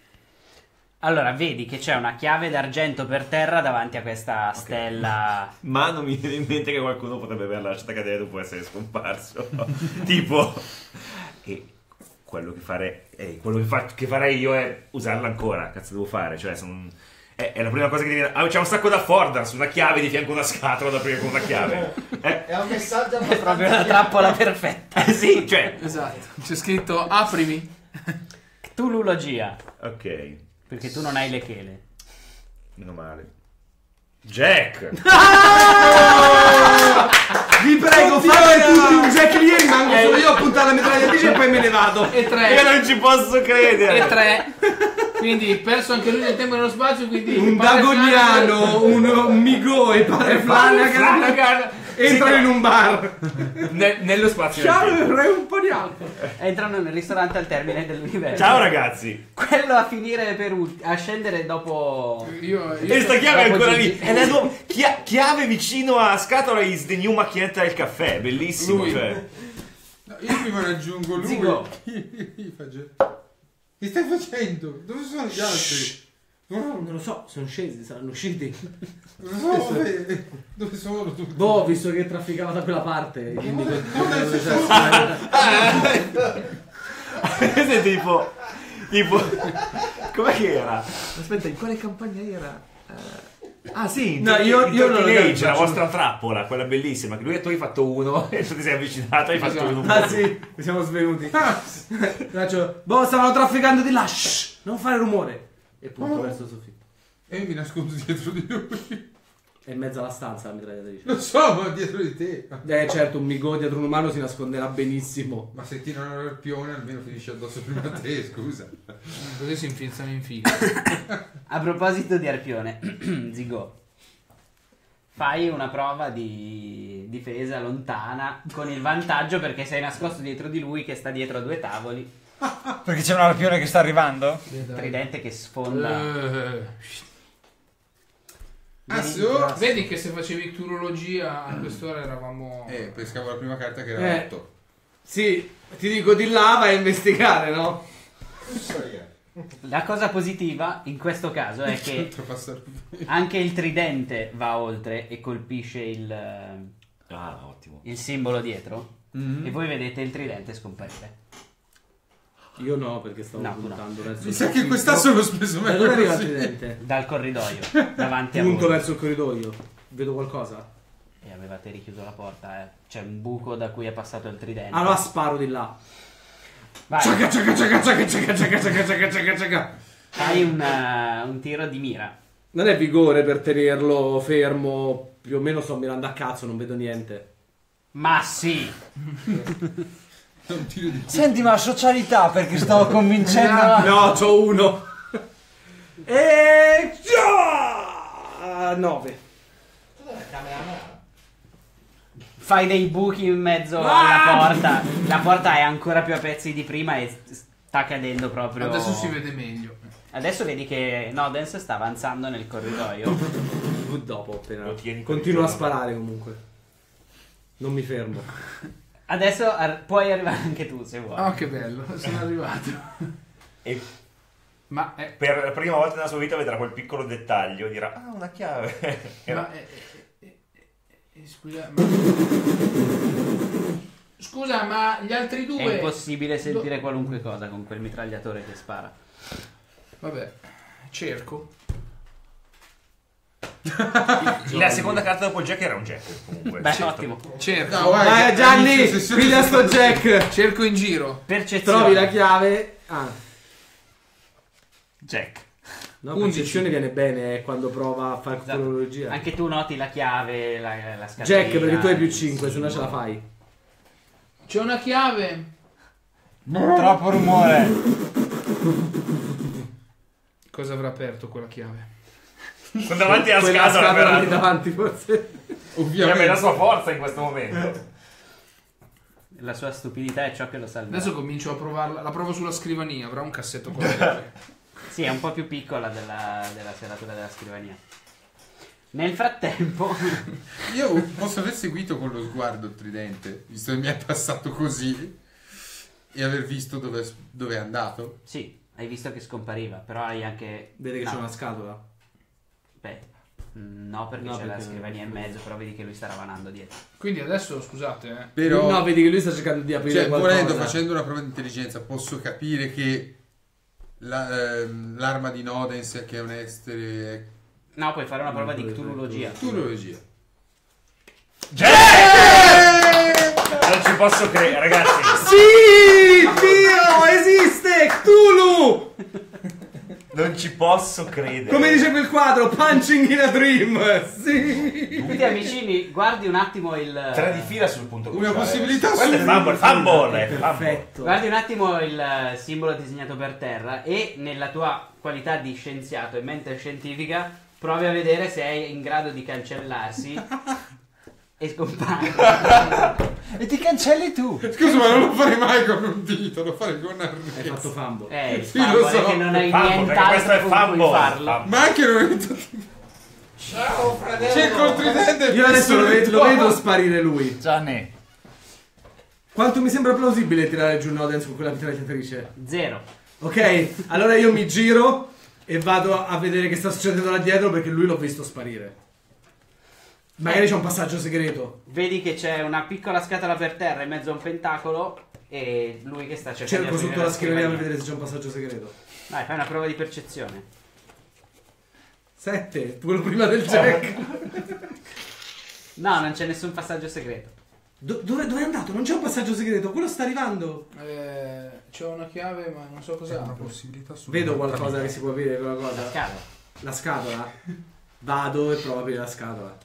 [SPEAKER 1] Allora, vedi che c'è una chiave d'argento per terra davanti a questa stella.
[SPEAKER 6] Ma non mi viene in mente che qualcuno potrebbe averla lasciata cadere dopo essere scomparso. tipo. E quello che, fare, eh, quello che, fa- che farei io è usarla ancora. Cazzo devo fare? Cioè, son- è, è la prima cosa che ti viene. Ah, c'è un sacco da Forders, una chiave di fianco a una scatola da aprire con una chiave. Eh,
[SPEAKER 8] È un messaggio
[SPEAKER 1] È proprio una trappola perfetta.
[SPEAKER 6] eh sì, cioè.
[SPEAKER 7] Esatto. C'è scritto aprimi.
[SPEAKER 1] Cthulhulogia.
[SPEAKER 6] Ok,
[SPEAKER 1] Perché tu non hai le chele.
[SPEAKER 6] meno male. Jack!
[SPEAKER 3] Vi prego, fate tutti un jack lì e rimango solo io a puntare la mitragliatrice e poi me ne vado.
[SPEAKER 7] E
[SPEAKER 6] Io
[SPEAKER 7] tre.
[SPEAKER 6] non ci posso credere!
[SPEAKER 7] e tre. Quindi perso anche lui nel tempo e nello spazio. Quindi
[SPEAKER 3] Un Dagoniano, un, un Migo e Flanagan
[SPEAKER 7] Flanagan.
[SPEAKER 3] Entrano in un bar.
[SPEAKER 6] Ne- nello spazio.
[SPEAKER 3] Ciao, vorrei un po' di alcol.
[SPEAKER 1] Entrano nel ristorante al termine dell'universo.
[SPEAKER 6] Ciao ragazzi!
[SPEAKER 1] Quello a finire per ultimo. A scendere dopo.
[SPEAKER 7] Io,
[SPEAKER 6] E
[SPEAKER 7] io
[SPEAKER 6] sta chiave è ancora
[SPEAKER 1] Gigi.
[SPEAKER 6] lì. È la tua chia- chiave vicino a scatola is the new macchinetta del caffè. Bellissimo.
[SPEAKER 7] Lui.
[SPEAKER 6] Cioè.
[SPEAKER 5] No, io prima raggiungo lui.
[SPEAKER 1] Zigo.
[SPEAKER 5] Che stai facendo? Dove sono gli altri?
[SPEAKER 3] Non lo so, sono scesi, saranno usciti.
[SPEAKER 5] Non so dove, dove sono tutti.
[SPEAKER 3] Boh, ho visto che trafficava da quella parte. Quindi
[SPEAKER 5] Dove sono?
[SPEAKER 6] Questo è tipo. Tipo. Com'è che era? Aspetta, in quale campagna era? Eh, Ah sì, in
[SPEAKER 3] No, io- io non lo
[SPEAKER 6] Age,
[SPEAKER 3] faccio-
[SPEAKER 6] la vostra trappola, quella bellissima. Che lui tu hai fatto uno e tu ti sei avvicinato e hai fatto uno.
[SPEAKER 3] Ah sì, mi siamo svenuti. Faccio, boh, stavano trafficando di là. shh, non fare rumore. E punto verso il soffitto.
[SPEAKER 5] E io mi nascondo dietro di lui.
[SPEAKER 3] È in mezzo alla stanza la mitragliatrice.
[SPEAKER 5] Lo so, ma dietro di te.
[SPEAKER 3] Eh certo, un Migo dietro un umano si nasconderà benissimo.
[SPEAKER 5] Ma se tirano l'arpione almeno finisce addosso prima a te, scusa.
[SPEAKER 7] Così si infilzano in fila.
[SPEAKER 1] A proposito di Arpione, Zigo. Fai una prova di difesa lontana con il vantaggio perché sei nascosto dietro di lui che sta dietro a due tavoli.
[SPEAKER 2] Perché c'è un arpione che sta arrivando?
[SPEAKER 1] Tridente che sfonda.
[SPEAKER 7] Eh,
[SPEAKER 5] Ah, su!
[SPEAKER 7] Vedi che se facevi cturologia a quest'ora eravamo.
[SPEAKER 5] Eh, pescavo la prima carta che era
[SPEAKER 3] Eh.
[SPEAKER 5] 8.
[SPEAKER 3] Sì, ti dico di là vai a investigare, no?
[SPEAKER 1] La cosa positiva in questo caso è che anche il tridente va oltre e colpisce il, eh,
[SPEAKER 6] Ah, ottimo.
[SPEAKER 1] il simbolo dietro. E voi vedete il tridente scomparire.
[SPEAKER 3] Io no, perché stavo
[SPEAKER 1] No, tu no.
[SPEAKER 3] puntando verso
[SPEAKER 5] Mi sa che quest'asso l'ho speso
[SPEAKER 3] Da
[SPEAKER 5] meglio
[SPEAKER 3] dove arriva il
[SPEAKER 5] così.
[SPEAKER 1] Dal corridoio, davanti a
[SPEAKER 3] Punto
[SPEAKER 1] voi.
[SPEAKER 3] verso il corridoio. Vedo qualcosa?
[SPEAKER 1] E avevate richiuso la porta, eh. C'è un buco da cui è passato il tridente.
[SPEAKER 3] Allora sparo di là.
[SPEAKER 1] Vai,
[SPEAKER 3] Ciaca ciaca ciaca ciaca ciaca ciaca ciaca ciaca ciaca ciaca.
[SPEAKER 1] fai un, eh, un tiro di mira.
[SPEAKER 3] Non è vigore per tenerlo fermo. Più o meno sto mirando a cazzo, non vedo niente.
[SPEAKER 1] Ma sì!
[SPEAKER 2] Senti, ma socialità perché stavo convincendo. la-
[SPEAKER 3] No, c'ho uno. E... già! 9.
[SPEAKER 1] Fai dei buchi in mezzo
[SPEAKER 3] Ah!
[SPEAKER 1] alla porta. La porta è ancora più a pezzi di prima e sta cadendo proprio.
[SPEAKER 7] Adesso si vede meglio.
[SPEAKER 1] Adesso vedi che Nodens sta avanzando nel corridoio.
[SPEAKER 3] Dopo appena.
[SPEAKER 6] Lo tieni per
[SPEAKER 3] Continuo
[SPEAKER 6] il
[SPEAKER 3] a
[SPEAKER 6] giorno.
[SPEAKER 3] sparare comunque. Non mi fermo.
[SPEAKER 1] Adesso ar- puoi arrivare anche tu se vuoi.
[SPEAKER 7] Oh, che bello, sono arrivato.
[SPEAKER 6] E
[SPEAKER 7] Ma, eh,
[SPEAKER 6] per la prima volta nella sua vita vedrà quel piccolo dettaglio, dirà, ah, una chiave.
[SPEAKER 7] ma, eh, eh, eh, eh, scusa, ma... Scusa, ma gli altri
[SPEAKER 1] È
[SPEAKER 7] due...
[SPEAKER 1] impossibile sentire qualunque cosa con quel mitragliatore che spara.
[SPEAKER 7] Vabbè, cerco.
[SPEAKER 6] La seconda carta dopo il Jack era un Jack, comunque.
[SPEAKER 1] Beh,
[SPEAKER 6] Certo.
[SPEAKER 1] ottimo.
[SPEAKER 7] Cerco.
[SPEAKER 5] No, guarda,
[SPEAKER 3] Vai
[SPEAKER 5] che
[SPEAKER 3] Gianni, piglia sto Jack.
[SPEAKER 7] Cerco in giro.
[SPEAKER 1] Percezione.
[SPEAKER 3] Trovi la chiave. Ah,
[SPEAKER 6] Jack.
[SPEAKER 3] no,
[SPEAKER 7] 11.
[SPEAKER 3] percezione viene bene quando prova a fare
[SPEAKER 1] Esatto.
[SPEAKER 3] cronologia.
[SPEAKER 1] Anche tu noti la chiave, la, la scatolina.
[SPEAKER 3] Jack, perché tu hai più
[SPEAKER 1] il
[SPEAKER 3] 5, se no ce la fai.
[SPEAKER 7] C'è una chiave.
[SPEAKER 2] Troppo rumore.
[SPEAKER 7] Cosa avrà aperto quella chiave?
[SPEAKER 6] Con davanti alla
[SPEAKER 3] Quella
[SPEAKER 6] scatola,
[SPEAKER 3] scatola lì davanti, forse.
[SPEAKER 6] Chiave la
[SPEAKER 5] Ovviamente.
[SPEAKER 6] sua forza in questo momento.
[SPEAKER 1] La sua stupidità è ciò che lo salverà.
[SPEAKER 7] Adesso comincio a provarla. La provo sulla scrivania. Avrà un cassetto con la chiave.
[SPEAKER 1] Sì, è un po' più piccola della, della serratura della scrivania. Nel frattempo,
[SPEAKER 5] Io posso aver seguito con lo sguardo il tridente, visto che mi è passato così, e aver visto dove, dove è andato.
[SPEAKER 1] sì, hai visto che scompariva, però hai anche...
[SPEAKER 3] Vede che
[SPEAKER 1] no,
[SPEAKER 3] c'è una scatola.
[SPEAKER 1] Beh, no, perché
[SPEAKER 3] No,
[SPEAKER 1] c'è la
[SPEAKER 3] perché-
[SPEAKER 1] scrivania in mezzo, però vedi che lui sta ravanando dietro.
[SPEAKER 7] Quindi adesso, scusate, eh.
[SPEAKER 5] Però,
[SPEAKER 3] No, vedi che lui sta cercando di aprire
[SPEAKER 5] cioè,
[SPEAKER 3] qualcosa.
[SPEAKER 5] volendo, facendo una prova di intelligenza, posso capire che la- ehm, l'arma di Nodens, che è un estere,
[SPEAKER 1] No, puoi fare una prova di ctulologia.
[SPEAKER 5] è turologia.
[SPEAKER 6] Non ci posso credere, ragazzi.
[SPEAKER 3] Sì! Dio! Esiste! Cthulhu!
[SPEAKER 6] Non ci posso credere.
[SPEAKER 3] Come dice quel quadro, Punching in a Dream! Sì!
[SPEAKER 1] Quindi amici, guardi un attimo il...
[SPEAKER 6] Tre di fila sul punto
[SPEAKER 5] Una
[SPEAKER 6] cruciale.
[SPEAKER 5] possibilità
[SPEAKER 6] è
[SPEAKER 5] su-
[SPEAKER 6] fumble, fumble.
[SPEAKER 3] Perfetto.
[SPEAKER 1] Guardi un attimo il eh, simbolo disegnato per terra e nella tua qualità di scienziato e mente scientifica provi a vedere se è in grado di cancellarsi e scompare.
[SPEAKER 2] E ti cancelli tu.
[SPEAKER 5] Scusa, ma non lo farei mai con un dito, lo farei con una
[SPEAKER 3] Hai fatto fumble.
[SPEAKER 1] Eh,
[SPEAKER 5] Sì, lo
[SPEAKER 1] fumble
[SPEAKER 5] so.
[SPEAKER 1] che non hai
[SPEAKER 6] Fumble, perché questo
[SPEAKER 1] nient'altro
[SPEAKER 6] è fumble.
[SPEAKER 1] farlo.
[SPEAKER 5] Ma anche non
[SPEAKER 7] Ciao, fratello.
[SPEAKER 5] Cerco il tridente
[SPEAKER 3] Io adesso lo, ve- lo
[SPEAKER 5] vedo
[SPEAKER 3] vedo sparire lui.
[SPEAKER 2] Gianni.
[SPEAKER 3] Quanto mi sembra plausibile tirare giù Nodens con quella mitragliatrice?
[SPEAKER 1] Zero.
[SPEAKER 3] Ok, allora io mi giro e vado a vedere che sta succedendo là dietro perché lui l'ho visto sparire. Magari c'è un passaggio segreto.
[SPEAKER 1] Vedi che c'è una piccola scatola per terra in mezzo a un pentacolo e lui che sta cercando
[SPEAKER 3] Cerco
[SPEAKER 1] di
[SPEAKER 3] sotto la scrivania per vedere se c'è un passaggio segreto.
[SPEAKER 1] Dai, fai una prova di percezione.
[SPEAKER 3] 7, quello prima del Jack.
[SPEAKER 1] No, non c'è nessun passaggio segreto.
[SPEAKER 3] Do- dove, dove è andato? Non c'è un passaggio segreto, quello sta arrivando.
[SPEAKER 7] Eh, c'ho una chiave, ma non so cos'è.
[SPEAKER 5] una possibilità su
[SPEAKER 3] Vedo qualcosa che si può aprire quella
[SPEAKER 1] La scatola.
[SPEAKER 3] La scatola. Vado e provo a aprire la scatola.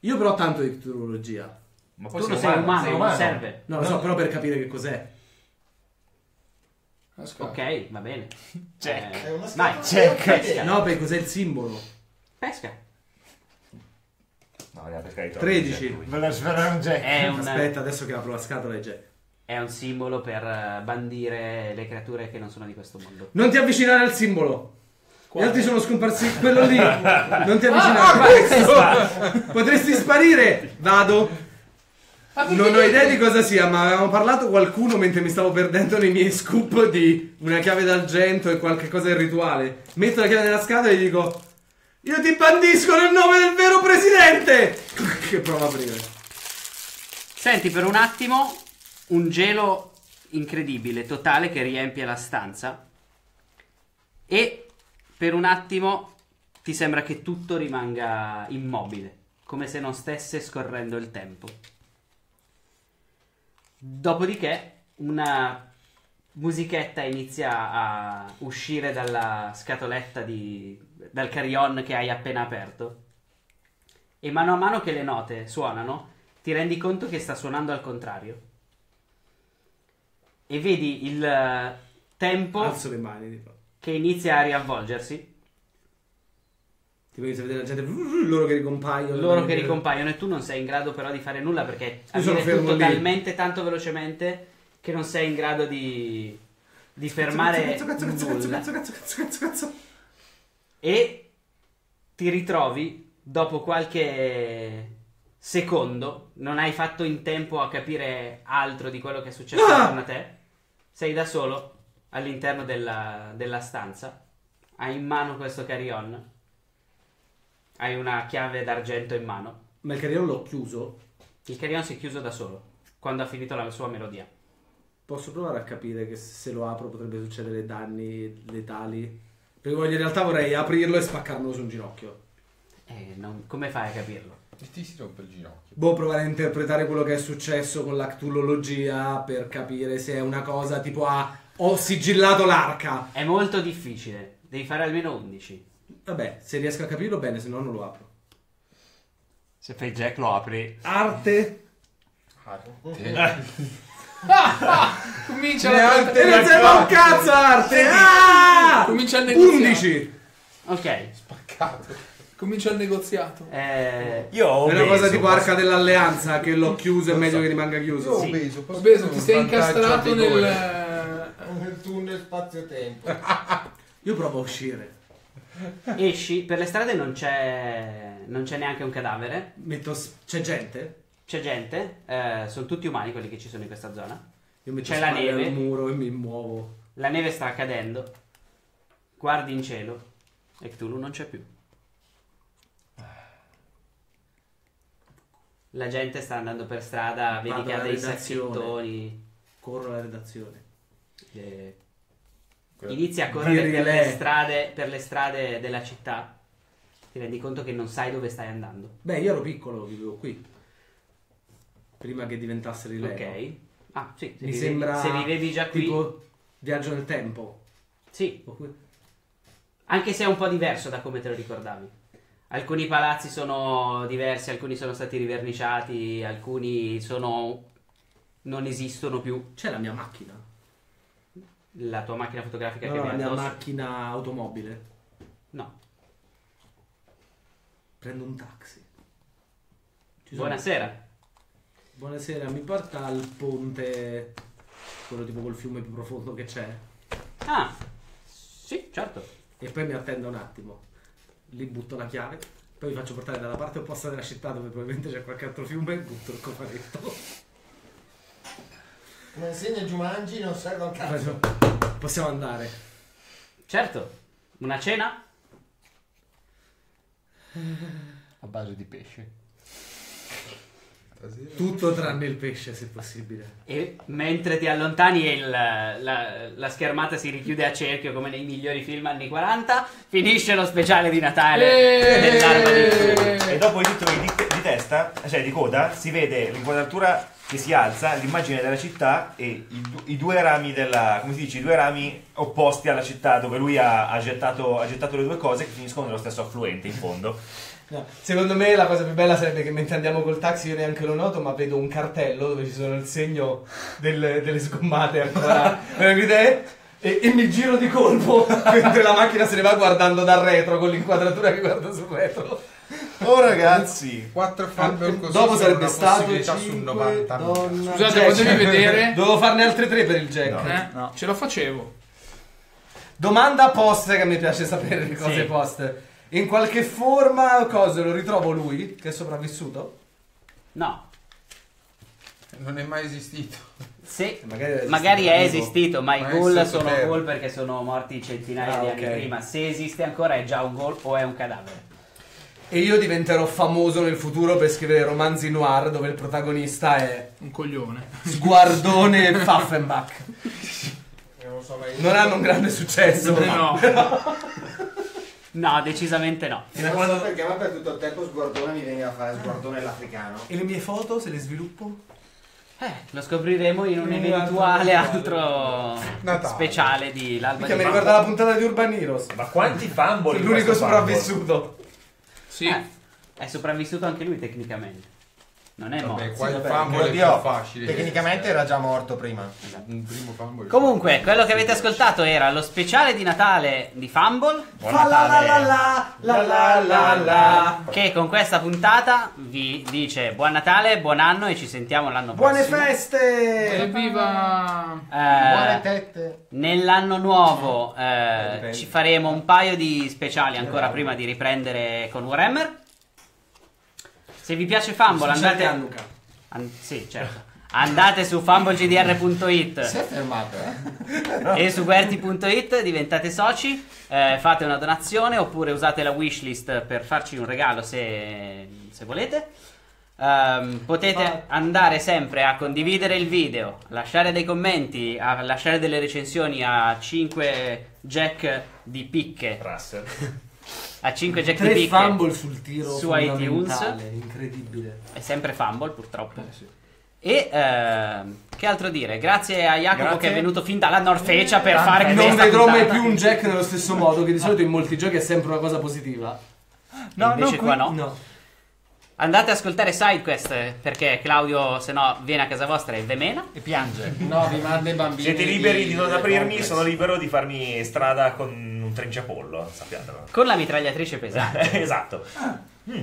[SPEAKER 3] Io però tanto di ctulologia.
[SPEAKER 6] Ma
[SPEAKER 1] Tu non sei umano, non serve.
[SPEAKER 3] No, lo so, però per capire che cos'è.
[SPEAKER 7] La.
[SPEAKER 1] Ok, va bene.
[SPEAKER 2] Jack.
[SPEAKER 1] Eh,
[SPEAKER 8] È una
[SPEAKER 1] vai,
[SPEAKER 8] scatola.
[SPEAKER 1] pesca.
[SPEAKER 3] No, perché cos'è il simbolo?
[SPEAKER 1] Pesca.
[SPEAKER 6] No, abbiamo pescato i torri.
[SPEAKER 3] 13.
[SPEAKER 2] Volevo sferrare un Jack.
[SPEAKER 1] È un,
[SPEAKER 3] Aspetta, adesso che apro la scatola e Jack.
[SPEAKER 1] è un simbolo per eh, bandire le creature che non sono di questo mondo.
[SPEAKER 3] Non ti avvicinare al simbolo. Gli altri sono scomparsi. Quello lì. Non ti
[SPEAKER 1] Ah,
[SPEAKER 3] avvicinare. Potresti sparire. Vado. Non ho idea di cosa sia, ma avevamo parlato qualcuno mentre mi stavo perdendo nei miei scoop di una chiave d'argento e qualche cosa del rituale. Metto la chiave nella scatola e gli dico: Io ti bandisco nel nome del vero presidente! che prova a aprire.
[SPEAKER 1] Senti per un attimo un gelo incredibile, totale, che riempie la stanza. E per un attimo ti sembra che tutto rimanga immobile, come se non stesse scorrendo il tempo. Dopodiché una musichetta inizia a uscire dalla scatoletta di, dal carillon che hai appena aperto. E mano a mano che le note suonano, ti rendi conto che sta suonando al contrario. E vedi il eh, tempo
[SPEAKER 3] Alzo le mani. Tipo.
[SPEAKER 1] Che inizia a riavvolgersi,
[SPEAKER 3] Tipo inizio a vedere la gente. Loro che ricompaiono.
[SPEAKER 1] loro che ricompaiono e tu non sei in grado però di fare nulla perché avviene tutto
[SPEAKER 3] lì.
[SPEAKER 1] talmente tanto velocemente che non sei in grado di... di fermare
[SPEAKER 3] Cazzo, cazzo, cazzo, cazzo, cazzo, cazzo, cazzo, cazzo, cazzo.
[SPEAKER 1] e ti ritrovi dopo qualche secondo, non hai fatto in tempo a capire altro di quello che è successo
[SPEAKER 3] Ah!
[SPEAKER 1] intorno a te, sei da solo all'interno della, della stanza, hai in mano questo carry-on, hai una chiave d'argento in mano,
[SPEAKER 3] Ma il carriero l'ho chiuso.
[SPEAKER 1] il carry-on si è chiuso da solo quando ha finito la sua melodia.
[SPEAKER 3] Posso provare a capire che se lo apro potrebbe succedere danni letali? Perché voglio, in realtà vorrei aprirlo e spaccarmelo su un ginocchio.
[SPEAKER 1] Eh, non- come fai a capirlo?
[SPEAKER 5] E ti si rompe il ginocchio.
[SPEAKER 3] Boh, provare a interpretare quello che è successo con la ctulologia per capire se è una cosa tipo ah, ho sigillato l'arca.
[SPEAKER 1] È molto difficile, devi fare almeno 11.
[SPEAKER 3] Vabbè, se riesco a capirlo bene, se no non lo apro.
[SPEAKER 2] Se fai Jack lo apri.
[SPEAKER 3] Arte.
[SPEAKER 7] Comincia
[SPEAKER 3] E
[SPEAKER 7] la
[SPEAKER 3] non serve un cazzo arte! Ah!
[SPEAKER 7] Comincia il negoziato.
[SPEAKER 3] 11!
[SPEAKER 1] Ok,
[SPEAKER 7] Comincia il negoziato.
[SPEAKER 1] eh,
[SPEAKER 6] Io ho
[SPEAKER 3] È una cosa tipo Arca dell'Alleanza che l'ho chiuso, è meglio che rimanga
[SPEAKER 5] Io
[SPEAKER 3] chiuso.
[SPEAKER 5] ho
[SPEAKER 1] Sì.
[SPEAKER 5] obeso, posso
[SPEAKER 7] Vabbè,
[SPEAKER 5] fare
[SPEAKER 7] ti sei incastrato
[SPEAKER 5] a
[SPEAKER 7] nel...
[SPEAKER 8] Nel tunnel spazio-tempo.
[SPEAKER 3] Io provo a uscire.
[SPEAKER 1] esci, per le strade non c'è, non c'è neanche un cadavere,
[SPEAKER 3] Metto s- c'è gente?
[SPEAKER 1] c'è gente, eh, sono tutti umani quelli che ci sono in questa zona.
[SPEAKER 3] Io metto
[SPEAKER 1] C'è la
[SPEAKER 3] spalle
[SPEAKER 1] neve.
[SPEAKER 3] al muro e mi muovo.
[SPEAKER 1] La neve sta cadendo, guardi in cielo e Cthulhu non c'è più. La gente sta andando per strada, vedi
[SPEAKER 3] Vado
[SPEAKER 1] che ha
[SPEAKER 3] alla
[SPEAKER 1] dei
[SPEAKER 3] redazione.
[SPEAKER 1] sacchettoni.
[SPEAKER 3] Corro alla redazione.
[SPEAKER 1] Eh, Inizi a correre per le, strade, per le strade della città. Ti rendi conto che non sai dove stai andando.
[SPEAKER 3] Beh, io ero piccolo, vivevo qui. Prima che diventasse rilievo.
[SPEAKER 1] Ok. Ah, sì, se,
[SPEAKER 3] Mi
[SPEAKER 1] vivevi,
[SPEAKER 3] sembra
[SPEAKER 1] se vivevi già qui.
[SPEAKER 3] tipo viaggio nel tempo.
[SPEAKER 1] Sì, anche se è un po' diverso da come te lo ricordavi. Alcuni palazzi sono diversi, alcuni sono stati riverniciati, alcuni sono non esistono più.
[SPEAKER 3] C'è la mia macchina.
[SPEAKER 1] La tua macchina fotografica
[SPEAKER 3] No,
[SPEAKER 1] che
[SPEAKER 3] no, la
[SPEAKER 1] abbiamo
[SPEAKER 3] mia
[SPEAKER 1] addosso?
[SPEAKER 3] macchina automobile.
[SPEAKER 1] No.
[SPEAKER 3] Prendo un taxi. Ci sono-
[SPEAKER 1] Buonasera.
[SPEAKER 3] Buonasera, mi porta al ponte, quello tipo col fiume più profondo che c'è.
[SPEAKER 1] Ah, sì, certo.
[SPEAKER 3] E poi mi attendo un attimo. Lì butto la chiave. Poi vi faccio portare dalla parte opposta della città dove probabilmente c'è qualche altro fiume e butto il cofanetto.
[SPEAKER 8] Come insegna Jumanji non serve un cazzo.
[SPEAKER 3] Possiamo andare.
[SPEAKER 1] Certo. Una cena?
[SPEAKER 2] A base di pesce.
[SPEAKER 3] Tutto tranne il pesce, se possibile.
[SPEAKER 1] E mentre ti allontani e il- la, la schermata si richiude a cerchio come nei migliori film anni 40, finisce lo speciale di Natale dell'arma di.
[SPEAKER 6] E dopo i titoli di, di testa, cioè di coda, si vede l'inquadratura che si alza, l'immagine della città e i, i due rami della, come si dice, i due rami opposti alla città dove lui ha, ha gettato, ha gettato le due cose che finiscono nello stesso affluente in fondo.
[SPEAKER 3] No, Secondo me la cosa più bella sarebbe che mentre andiamo col taxi io neanche lo noto, ma vedo un cartello dove ci sono il segno del- delle sgommate ancora e, e mi giro di colpo mentre la macchina se ne va guardando dal retro con l'inquadratura che guarda sul retro.
[SPEAKER 6] Oh ragazzi!
[SPEAKER 5] 4 Fumble così
[SPEAKER 3] Dopo sarebbe stato
[SPEAKER 5] possibilità su
[SPEAKER 3] 5,
[SPEAKER 5] 90
[SPEAKER 3] donna,
[SPEAKER 7] Scusate, potevi vedere?
[SPEAKER 3] Dovevo farne altre tre per il Jack.
[SPEAKER 7] Eh?
[SPEAKER 2] No.
[SPEAKER 7] Ce la facevo.
[SPEAKER 3] Domanda post che mi piace sapere le cose
[SPEAKER 1] Sì.
[SPEAKER 3] post. In qualche forma, cosa, lo ritrovo lui che è sopravvissuto?
[SPEAKER 1] No,
[SPEAKER 5] Non è mai esistito.
[SPEAKER 1] se
[SPEAKER 3] Magari è
[SPEAKER 1] magari è
[SPEAKER 3] esistito
[SPEAKER 1] esistito, ma i
[SPEAKER 5] Ma è
[SPEAKER 1] gol sono gol perché sono morti centinaia
[SPEAKER 3] Ah,
[SPEAKER 1] di anni
[SPEAKER 3] ok.
[SPEAKER 1] prima. Se esiste ancora è già un gol o è un cadavere.
[SPEAKER 3] E io diventerò famoso nel futuro per scrivere romanzi noir dove il protagonista è
[SPEAKER 7] Un coglione.
[SPEAKER 3] Sguardone Pfaffenbach.
[SPEAKER 8] Io non so.
[SPEAKER 3] Non hanno un grande successo.
[SPEAKER 7] Eh, no.
[SPEAKER 1] No, decisamente no.
[SPEAKER 8] Non so perché ma per tutto il tempo sguardone mi veniva a fare sguardone l'africano.
[SPEAKER 3] E le mie foto se le sviluppo?
[SPEAKER 1] Eh, lo scopriremo in un eventuale
[SPEAKER 3] altro-
[SPEAKER 5] Natale.
[SPEAKER 1] speciale di l'alba
[SPEAKER 3] Mica
[SPEAKER 1] di
[SPEAKER 3] mi ricorda la puntata di Urban Heroes.
[SPEAKER 6] Ma quanti fumble
[SPEAKER 3] L'unico sopravvissuto.
[SPEAKER 7] Sì.
[SPEAKER 1] Eh, è sopravvissuto anche lui tecnicamente. Non è
[SPEAKER 5] Vabbè,
[SPEAKER 1] morto.
[SPEAKER 5] qua il
[SPEAKER 3] vabbè,
[SPEAKER 5] fumble è facile.
[SPEAKER 8] tecnicamente era già morto prima.
[SPEAKER 5] Un primo fumble.
[SPEAKER 1] Comunque, quello che avete ascoltato era lo speciale di Natale di Fumble.
[SPEAKER 6] Buon
[SPEAKER 3] Fa la la la
[SPEAKER 6] Natale.
[SPEAKER 3] la la la la la.
[SPEAKER 1] Che con questa puntata vi dice buon Natale, buon anno e ci sentiamo l'anno
[SPEAKER 3] Buone
[SPEAKER 1] prossimo.
[SPEAKER 3] feste!
[SPEAKER 7] Evviva!
[SPEAKER 1] Eh,
[SPEAKER 8] Buone tette.
[SPEAKER 1] Nell'anno nuovo eh, ci faremo un paio di speciali ancora prima di riprendere con Warhammer. Se vi piace Fumble,
[SPEAKER 3] Andate a Luca.
[SPEAKER 1] an- sì, certo. Andate su fumblegdr.it
[SPEAKER 8] Si è fermato, eh?
[SPEAKER 1] e su Guerti.it diventate soci, eh, fate una donazione oppure usate la wishlist per farci un regalo se, se volete. Ehm, potete andare sempre a condividere il video, lasciare dei commenti, a lasciare delle recensioni a 5 jack di picche.
[SPEAKER 6] Russell.
[SPEAKER 1] A 5 jack di
[SPEAKER 3] Tre
[SPEAKER 1] picche.
[SPEAKER 3] fumble sul tiro
[SPEAKER 1] su
[SPEAKER 3] fondamentale, incredibile.
[SPEAKER 1] È sempre fumble purtroppo.
[SPEAKER 3] Eh, sì.
[SPEAKER 1] E ehm, che altro dire? Grazie a Jacopo
[SPEAKER 2] Grazie.
[SPEAKER 1] che è venuto fin dalla Norvegia per fare
[SPEAKER 3] Non
[SPEAKER 1] questa
[SPEAKER 3] vedrò mai
[SPEAKER 1] puntata.
[SPEAKER 3] più un jack nello stesso modo, che di solito in molti giochi è sempre una cosa positiva.
[SPEAKER 1] No, invece qua no.
[SPEAKER 3] No.
[SPEAKER 1] Andate ad ascoltare SideQuest perché Claudio se no viene a casa vostra e ve mena.
[SPEAKER 2] E piange.
[SPEAKER 8] No, vi manda i bambini.
[SPEAKER 6] Siete liberi di non aprirmi, sono libero di farmi strada con trinciapollo, sappiatelo.
[SPEAKER 1] Con la mitragliatrice pesante.
[SPEAKER 6] esatto. Mm.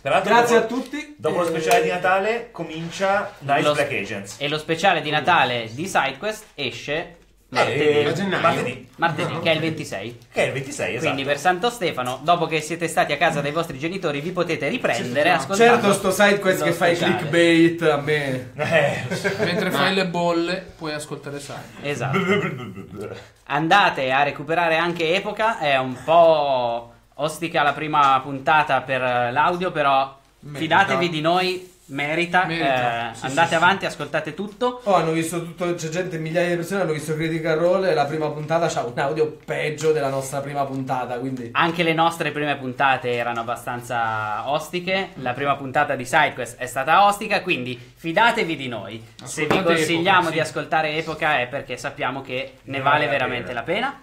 [SPEAKER 6] Peraltro,
[SPEAKER 3] Grazie a
[SPEAKER 6] dopo,
[SPEAKER 3] tutti.
[SPEAKER 6] Dopo lo
[SPEAKER 3] Eh,
[SPEAKER 6] speciale di Natale comincia Nice
[SPEAKER 1] Lo-
[SPEAKER 6] Black Agents.
[SPEAKER 1] e lo speciale di Natale di SideQuest esce martedì,
[SPEAKER 6] Eh,
[SPEAKER 8] a gennaio.
[SPEAKER 6] martedì,
[SPEAKER 1] martedì, che è il 26.
[SPEAKER 6] che è il 26, esatto.
[SPEAKER 1] Quindi per Santo Stefano, dopo che siete stati a casa dai vostri genitori, vi potete riprendere ascoltando.
[SPEAKER 3] Certo, sto side quest che fa i
[SPEAKER 1] speciale.
[SPEAKER 3] clickbait a me.
[SPEAKER 6] Eh,
[SPEAKER 7] Mentre fai le bolle, puoi ascoltare Sai.
[SPEAKER 1] Esatto. Andate a recuperare anche Epoca, è un po' ostica la prima puntata per eh, l'audio, però
[SPEAKER 5] Merita.
[SPEAKER 1] fidatevi di noi, merita.
[SPEAKER 7] Merita,
[SPEAKER 1] eh,
[SPEAKER 7] sì,
[SPEAKER 1] andate
[SPEAKER 7] sì,
[SPEAKER 1] avanti, ascoltate tutto.
[SPEAKER 3] Oh, hanno visto tutto, c'è gente, migliaia di persone hanno visto Critical Role e la prima puntata c'ha un audio peggio della nostra prima puntata, quindi...
[SPEAKER 1] Anche le nostre prime puntate erano abbastanza ostiche. La prima puntata di SideQuest è stata ostica, quindi fidatevi di noi. Se vi consigliamo
[SPEAKER 7] Epoca,
[SPEAKER 1] di
[SPEAKER 7] sì.
[SPEAKER 1] ascoltare Epoca è perché sappiamo che ne
[SPEAKER 6] Ne
[SPEAKER 1] vale
[SPEAKER 6] vale la
[SPEAKER 1] veramente
[SPEAKER 6] pena.
[SPEAKER 1] la pena.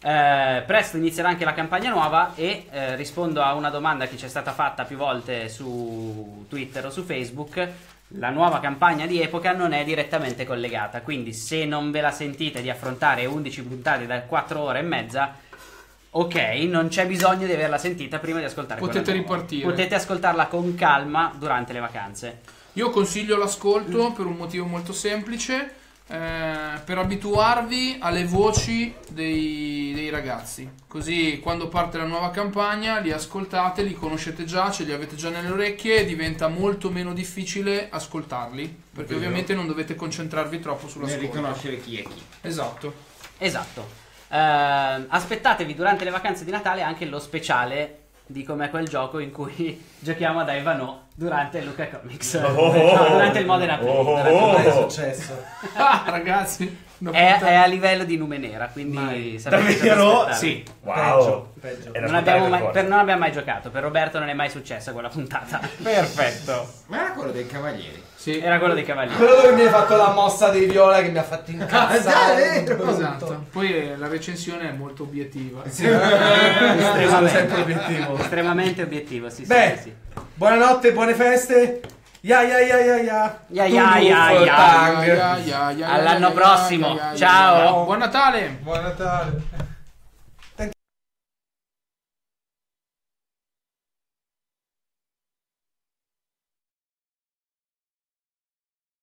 [SPEAKER 1] Eh, presto inizierà anche la campagna nuova e eh, rispondo a una domanda che ci è stata fatta più volte su Twitter o su Facebook. La nuova campagna di Epoca non è direttamente collegata, quindi se non ve la sentite di affrontare 11 puntate da 4 ore e mezza, ok, non c'è bisogno di averla sentita prima di ascoltare
[SPEAKER 7] Potete
[SPEAKER 1] quella nuova.
[SPEAKER 7] ripartire.
[SPEAKER 1] Potete ascoltarla con calma durante le vacanze.
[SPEAKER 7] Io consiglio l'ascolto per un motivo molto semplice, eh, per abituarvi alle voci dei, dei ragazzi. Così quando parte la nuova campagna li ascoltate, li conoscete già, ce li avete già nelle orecchie e diventa molto meno difficile ascoltarli. Perché
[SPEAKER 8] Vero.
[SPEAKER 7] ovviamente non dovete concentrarvi troppo
[SPEAKER 8] Nel
[SPEAKER 7] sull'ascolto.
[SPEAKER 8] riconoscere chi è chi.
[SPEAKER 7] Esatto.
[SPEAKER 1] Esatto. Eh, aspettatevi durante le vacanze di Natale anche lo speciale di com'è quel gioco in cui giochiamo ad Ivano durante il Luca Comics.
[SPEAKER 6] Oh.
[SPEAKER 1] No, durante il Modena Play.
[SPEAKER 6] Oh.
[SPEAKER 1] Modena
[SPEAKER 3] è
[SPEAKER 6] Oh.
[SPEAKER 3] successo.
[SPEAKER 7] Ah, ragazzi.
[SPEAKER 1] È, è a livello di Numenera, quindi
[SPEAKER 6] Davvero? Sì. Wow.
[SPEAKER 3] Peggio, peggio.
[SPEAKER 1] Non abbiamo, mai, per- non abbiamo mai giocato, per Roberto non è mai successa quella puntata.
[SPEAKER 2] Perfetto.
[SPEAKER 8] Ma era quello dei cavalieri.
[SPEAKER 7] Sì.
[SPEAKER 1] Era quello dei cavalieri.
[SPEAKER 3] Quello dove mi hai fatto la mossa dei viola che mi ha fatto incazzare. brutto.
[SPEAKER 7] Esatto. Poi eh, la recensione è molto obiettiva.
[SPEAKER 3] Sì, estremamente obiettivo.
[SPEAKER 1] Estremamente obiettivo, sì, sì,
[SPEAKER 3] Beh,
[SPEAKER 1] sì, sì.
[SPEAKER 3] buonanotte, buone feste. Ya ya ya ya ya.
[SPEAKER 1] Ya, ya, ya, ya. All'anno prossimo. Ciao.
[SPEAKER 7] Buon Natale!
[SPEAKER 5] Buon Natale.